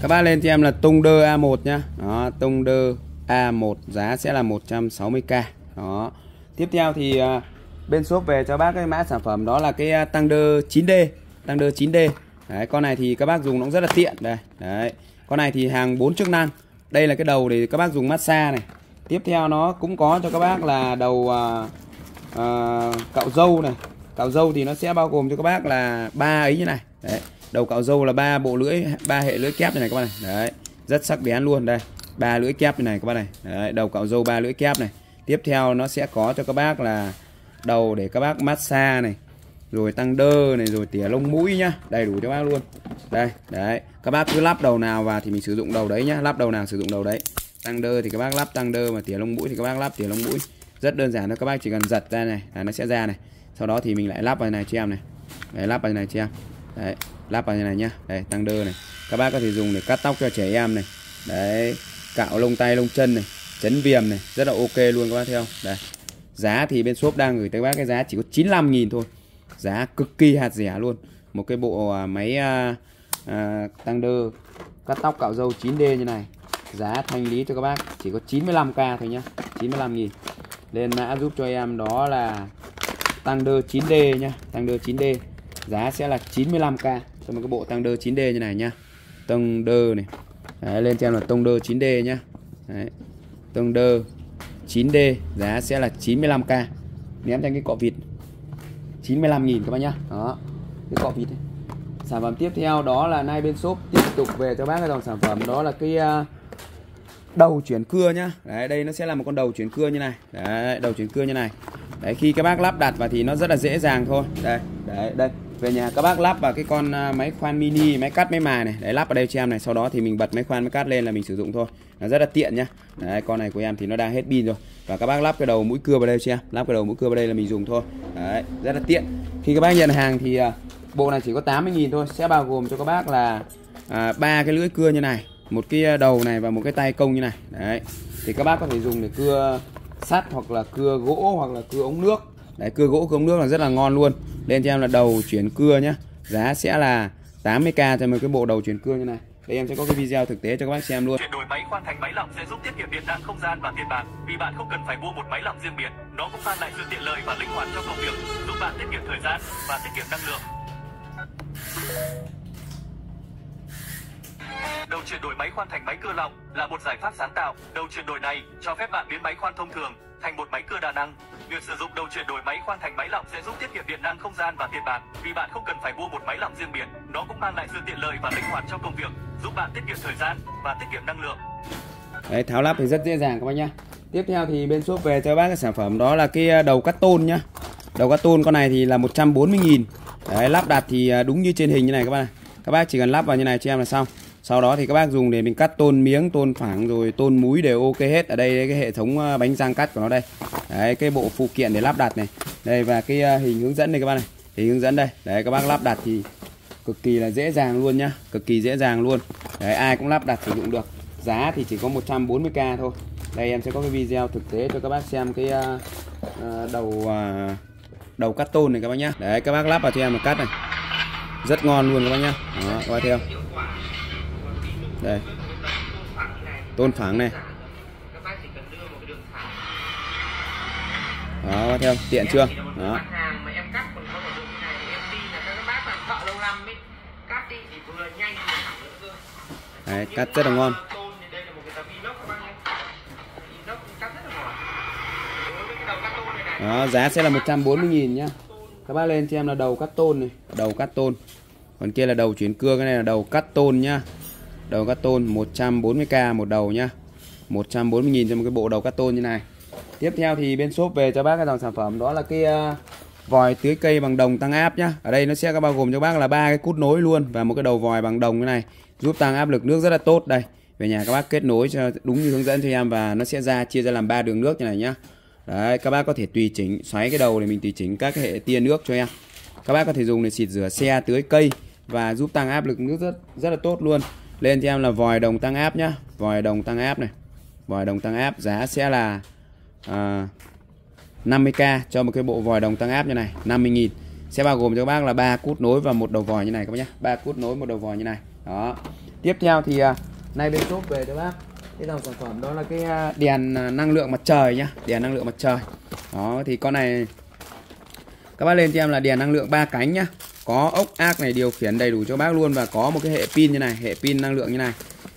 Các bác lên cho em là tung đơ A1 nhá. Đó tung đơ A1 giá sẽ là 160k đó. Tiếp theo thì à, bên shop về cho bác cái mã sản phẩm đó là cái à, tăng đơ 9D tăng đơ 9D đấy con này thì các bác dùng nó cũng rất là tiện. Đây đấy. Con này thì hàng 4 chức năng đây là cái đầu để các bác dùng massage này. Tiếp theo nó cũng có cho các bác là đầu à, à, cạo râu này. Cạo râu thì nó sẽ bao gồm cho các bác là ba ấy như này. Đấy đầu cạo râu là ba bộ lưỡi ba hệ lưỡi kép như này các bạn này. Đấy rất sắc bén luôn đây. Ba lưỡi kép như này các bạn này. Đấy, đầu cạo râu ba lưỡi kép này. Tiếp theo nó sẽ có cho các bác là đầu để các bác massage này rồi tăng đơ này, rồi tỉa lông mũi nhá. Đầy đủ cho bác luôn. Đây, đấy. Các bác cứ lắp đầu nào vào thì mình sử dụng đầu đấy nhá. Lắp đầu nào sử dụng đầu đấy. Tăng đơ thì các bác lắp tăng đơ mà tỉa lông mũi thì các bác lắp tỉa lông mũi. Rất đơn giản thôi, các bác chỉ cần giật ra này, là nó sẽ ra này. Sau đó thì mình lại lắp vào này cho em này. Đấy, lắp vào này cho em. Đấy, lắp vào như này nhá. Đây tăng đơ này. Các bác có thể dùng để cắt tóc cho trẻ em này. Đấy, cạo lông tay, lông chân này. Chấn viêm này. Rất là ok luôn các bác thấy không? Đây. Giá thì bên shop đang gửi tới các bác cái giá chỉ có 95.000 thôi giá cực kỳ hạt rẻ luôn. Một cái bộ à, máy à, à, tăng đơ cắt tóc cạo râu 9D như này. Giá thanh lý cho các bác chỉ có 95k thôi nhá 95.000 lên mã giúp cho em đó là tăng đơ 9D nhá tăng đơ 9D giá sẽ là 95k cho một cái bộ tăng đơ 9D như này nhá. Tăng đơ này. Đấy, lên cho em là tông đơ 9D nhá. Đấy. tông đơ 9D giá sẽ là 95k ném cho cái cọ vịt. 95.000 các bác nhá. Đó, cái cọ vịt này. sản phẩm tiếp theo đó là nay bên shop tiếp tục về cho bác cái dòng sản phẩm. Đó là cái à, đầu chuyển cưa nhá. Đấy, đây nó sẽ là một con đầu chuyển cưa như này. Đấy, đầu chuyển cưa như này. Đấy, khi các bác lắp đặt vào thì nó rất là dễ dàng thôi. Đây, đấy, đây về nhà các bác lắp vào cái con à, máy khoan mini máy cắt máy mài này. Đấy lắp vào đây cho em này. Sau đó thì mình bật máy khoan máy cắt lên là mình sử dụng thôi. Nó rất là tiện nhá. Đấy con này của em thì nó đang hết pin rồi. Và các bác lắp cái đầu mũi cưa vào đây cho em. Lắp cái đầu mũi cưa vào đây là mình dùng thôi. Đấy rất là tiện. Khi các bác nhận hàng thì à, bộ này chỉ có 80.000 thôi. Sẽ bao gồm cho các bác là à, ba cái lưỡi cưa như này một cái à, đầu này và một cái tay công như này. Đấy thì các bác có thể dùng để cưa sắt hoặc là cưa gỗ hoặc là cưa ống nước đấy cưa gỗ cưa nước là rất là ngon luôn lên cho em là đầu chuyển cưa nhá giá sẽ là 80k cho một cái bộ đầu chuyển cưa như này đây em sẽ có cái video thực tế cho các bác xem luôn Chuyển đổi máy khoan thành máy lọc sẽ giúp tiết kiệm điện năng không gian và tiền bạc vì bạn không cần phải mua một máy lọc riêng biệt. Nó cũng mang lại sự tiện lợi và linh hoạt trong công việc, giúp bạn tiết kiệm thời gian và tiết kiệm năng lượng. Đầu chuyển đổi máy khoan thành máy cưa lọc là một giải pháp sáng tạo. Đầu chuyển đổi này cho phép bạn biến máy khoan thông thường thành một máy cưa đa năng. Việc sử dụng đầu chuyển đổi máy khoan thành máy lọc sẽ giúp tiết kiệm điện năng không gian và tiền bạc vì bạn không cần phải mua một máy lọc riêng biệt. Nó cũng mang lại sự tiện lợi và linh hoạt trong công việc, giúp bạn tiết kiệm thời gian và tiết kiệm năng lượng. Đấy, tháo lắp thì rất dễ dàng các bác nhá. Tiếp theo thì bên shop về cho bác cái sản phẩm đó là cái à, đầu cắt tôn nhá. Đầu cắt tôn con này thì là 140.000. Đấy, lắp đặt thì à, đúng như trên hình như này các bác này. Các bác chỉ cần lắp vào như này cho em là xong. Sau đó thì các bác dùng để mình cắt tôn miếng, tôn phẳng rồi tôn múi đều ok hết. Ở đây cái hệ thống à, bánh răng cắt của nó đây. Đấy, cái bộ phụ kiện để lắp đặt này. Đây và cái à, hình hướng dẫn này các bác này. Hình hướng dẫn đây. Đấy các bác lắp đặt thì cực kỳ là dễ dàng luôn nhá. Cực kỳ dễ dàng luôn. Đấy ai cũng lắp đặt sử dụng được. Giá thì chỉ có 140k thôi. Đây em sẽ có cái video thực tế cho các bác xem cái uh, uh, đầu uh, đầu cắt tôn này các bác nhá. Đấy các bác lắp vào cho em một cắt này. Rất ngon luôn các bác nhá. Đó, các bác theo. Đây. Tôn phẳng này. Đó, các bác theo, tiện chưa? Đó. Đấy, cắt rất là ngon. cắt rất là ngon đó giá sẽ là 140.000 nhá các bác lên cho em là đầu cắt tôn này đầu cắt tôn còn kia là đầu chuyển cưa cái này là đầu cắt tôn nhá đầu cắt tôn 140k một đầu nhá. 140.000 cho một cái bộ đầu cắt tôn như này. Tiếp theo thì bên shop về cho bác cái dòng sản phẩm đó là cái uh, vòi tưới cây bằng đồng tăng áp nhá. Ở đây nó sẽ có bao gồm cho bác là ba cái cút nối luôn và một cái đầu vòi bằng đồng như này giúp tăng áp lực nước rất là tốt. Đây về nhà các bác kết nối cho đúng như hướng dẫn cho em và nó sẽ ra chia ra làm ba đường nước như này nhá. Đấy các bác có thể tùy chỉnh xoáy cái đầu để mình tùy chỉnh các cái hệ tia nước cho em. Các bác có thể dùng để xịt rửa xe tưới cây và giúp tăng áp lực nước rất rất là tốt luôn lên cho em là vòi đồng tăng áp nhá. Vòi đồng tăng áp này. Vòi đồng tăng áp giá sẽ là à, 50k cho một cái bộ vòi đồng tăng áp như này 50.000 sẽ bao gồm cho các bác là ba cút nối và một đầu vòi như này các bác nhé ba cút nối một đầu vòi như này. Đó. Tiếp theo thì à, nay bên shop về cho bác. Cái dòng sản phẩm đó là cái à, đèn à, năng lượng mặt trời nhá. Đèn năng lượng mặt trời. Đó thì con này các bác lên cho em là đèn năng lượng ba cánh nhá. Có ốc ác này điều khiển đầy đủ cho bác luôn và có một cái hệ pin như này hệ pin năng lượng như này.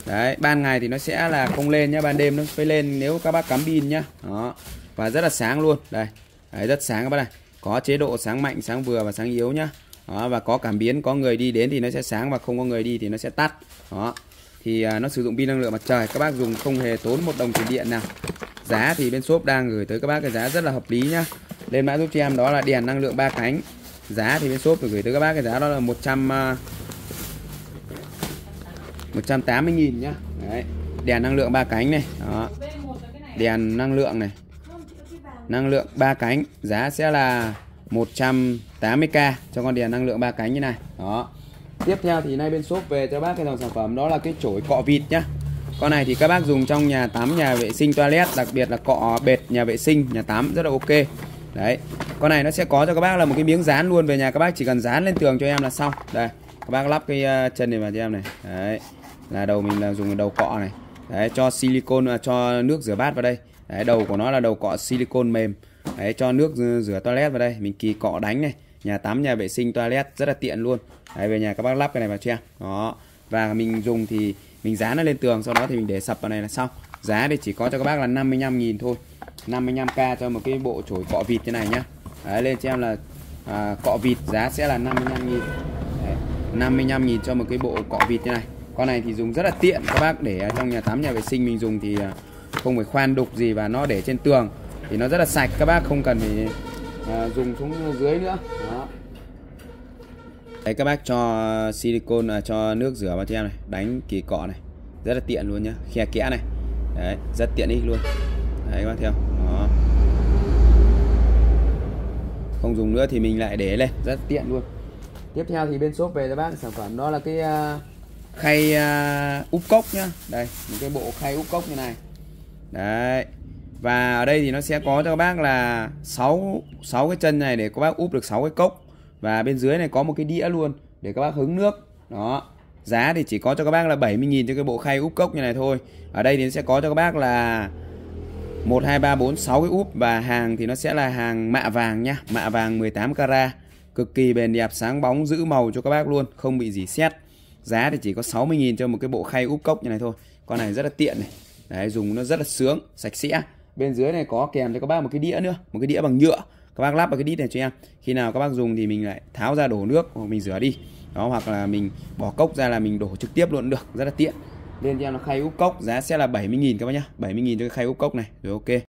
Đấy ban ngày thì nó sẽ là không lên nhá ban đêm nó phải lên nếu các bác cắm pin nhá. Đó và rất là sáng luôn. Đây đấy, rất sáng các bác này. Có chế độ sáng mạnh sáng vừa và sáng yếu nhá. Đó, và có cảm biến có người đi đến thì nó sẽ sáng và không có người đi thì nó sẽ tắt. Đó thì à, nó sử dụng pin năng lượng mặt trời. Các bác dùng không hề tốn một đồng tiền điện nào giá thì bên shop đang gửi tới các bác cái giá rất là hợp lý nhá. Lên mã giúp cho em, đó là đèn năng lượng ba cánh. Giá thì bên shop gửi tới các bác cái giá đó là 100 180 à, nghìn nhá. Đấy. đèn năng lượng ba cánh này, đó. Đèn năng lượng này. Năng lượng ba cánh, giá sẽ là 180k cho con đèn năng lượng ba cánh như này. Đó. Tiếp theo thì nay bên shop về cho bác cái dòng sản phẩm, đó là cái chổi cọ vịt nhá con này thì các bác dùng trong nhà tắm, nhà vệ sinh, toilet, đặc biệt là cọ bệt nhà vệ sinh, nhà tắm rất là ok. Đấy, con này nó sẽ có cho các bác là một cái miếng dán luôn về nhà. Các bác chỉ cần dán lên tường cho em là xong. Đây, các bác lắp cái ờ, chân này vào cho em này. Đấy, là đầu mình là dùng đầu cọ này. Đấy, cho silicon à, cho nước rửa bát vào đây. Đấy, đầu của nó là đầu cọ silicon mềm. Đấy, cho nước rửa toilet vào đây. Mình kỳ cọ đánh này. Nhà tắm, nhà vệ sinh, toilet rất là tiện luôn. Đấy, về nhà các bác lắp cái này vào cho em. Đó, và mình dùng thì mình dán nó lên tường sau đó thì mình để sập vào này là xong. Giá thì chỉ có cho các bác là 55.000 thôi. 55k cho một cái bộ chổi cọ vịt như này nhá. Đấy, lên cho em là à, cọ vịt giá sẽ là 55.000 55.000 cho một cái bộ cọ vịt như này. Con này thì dùng rất là tiện các bác để trong nhà tắm nhà vệ sinh mình dùng thì à, không phải khoan đục gì và nó để trên tường. Thì nó rất là sạch các bác không cần phải à, dùng xuống dưới nữa. Đó đấy các bác cho silicon à, cho nước rửa vào cho em này đánh kỳ cọ này rất là tiện luôn nhá khe kẽ này đấy rất tiện ích luôn đấy các bác theo đó. Không dùng nữa thì mình lại để lên rất tiện luôn. Tiếp theo thì bên shop về cho bác sản phẩm đó là cái uh, khay uh, úp cốc nhá. Đây một cái bộ khay úp cốc như này. Đấy và ở đây thì nó sẽ có cho các bác là 6 6 cái chân này để các bác úp được 6 cái cốc và bên dưới này có một cái đĩa luôn để các bác hứng nước. Đó. Giá thì chỉ có cho các bác là 70.000 cho cái bộ khay úp cốc như này thôi. Ở đây thì sẽ có cho các bác là 1 2 3 4 6 cái úp và hàng thì nó sẽ là hàng mạ vàng nhá mạ vàng 18 carat. Cực kỳ bền đẹp, sáng bóng, giữ màu cho các bác luôn, không bị gì xét giá thì chỉ có 60.000 cho một cái bộ khay úp cốc như này thôi. Con này rất là tiện này. Đấy, dùng nó rất là sướng, sạch sẽ. Bên dưới này có kèm cho các bác một cái đĩa nữa, một cái đĩa bằng nhựa các bác lắp vào cái đít này cho em. Khi nào các bác dùng thì mình lại tháo ra đổ nước hoặc mình rửa đi. Đó, hoặc là mình bỏ cốc ra là mình đổ trực tiếp luôn, được, rất là tiện. Lên cho em là khay úp cốc, giá sẽ là 70.000 các bác nhá. 70.000 cho cái khay úp cốc này, rồi ok.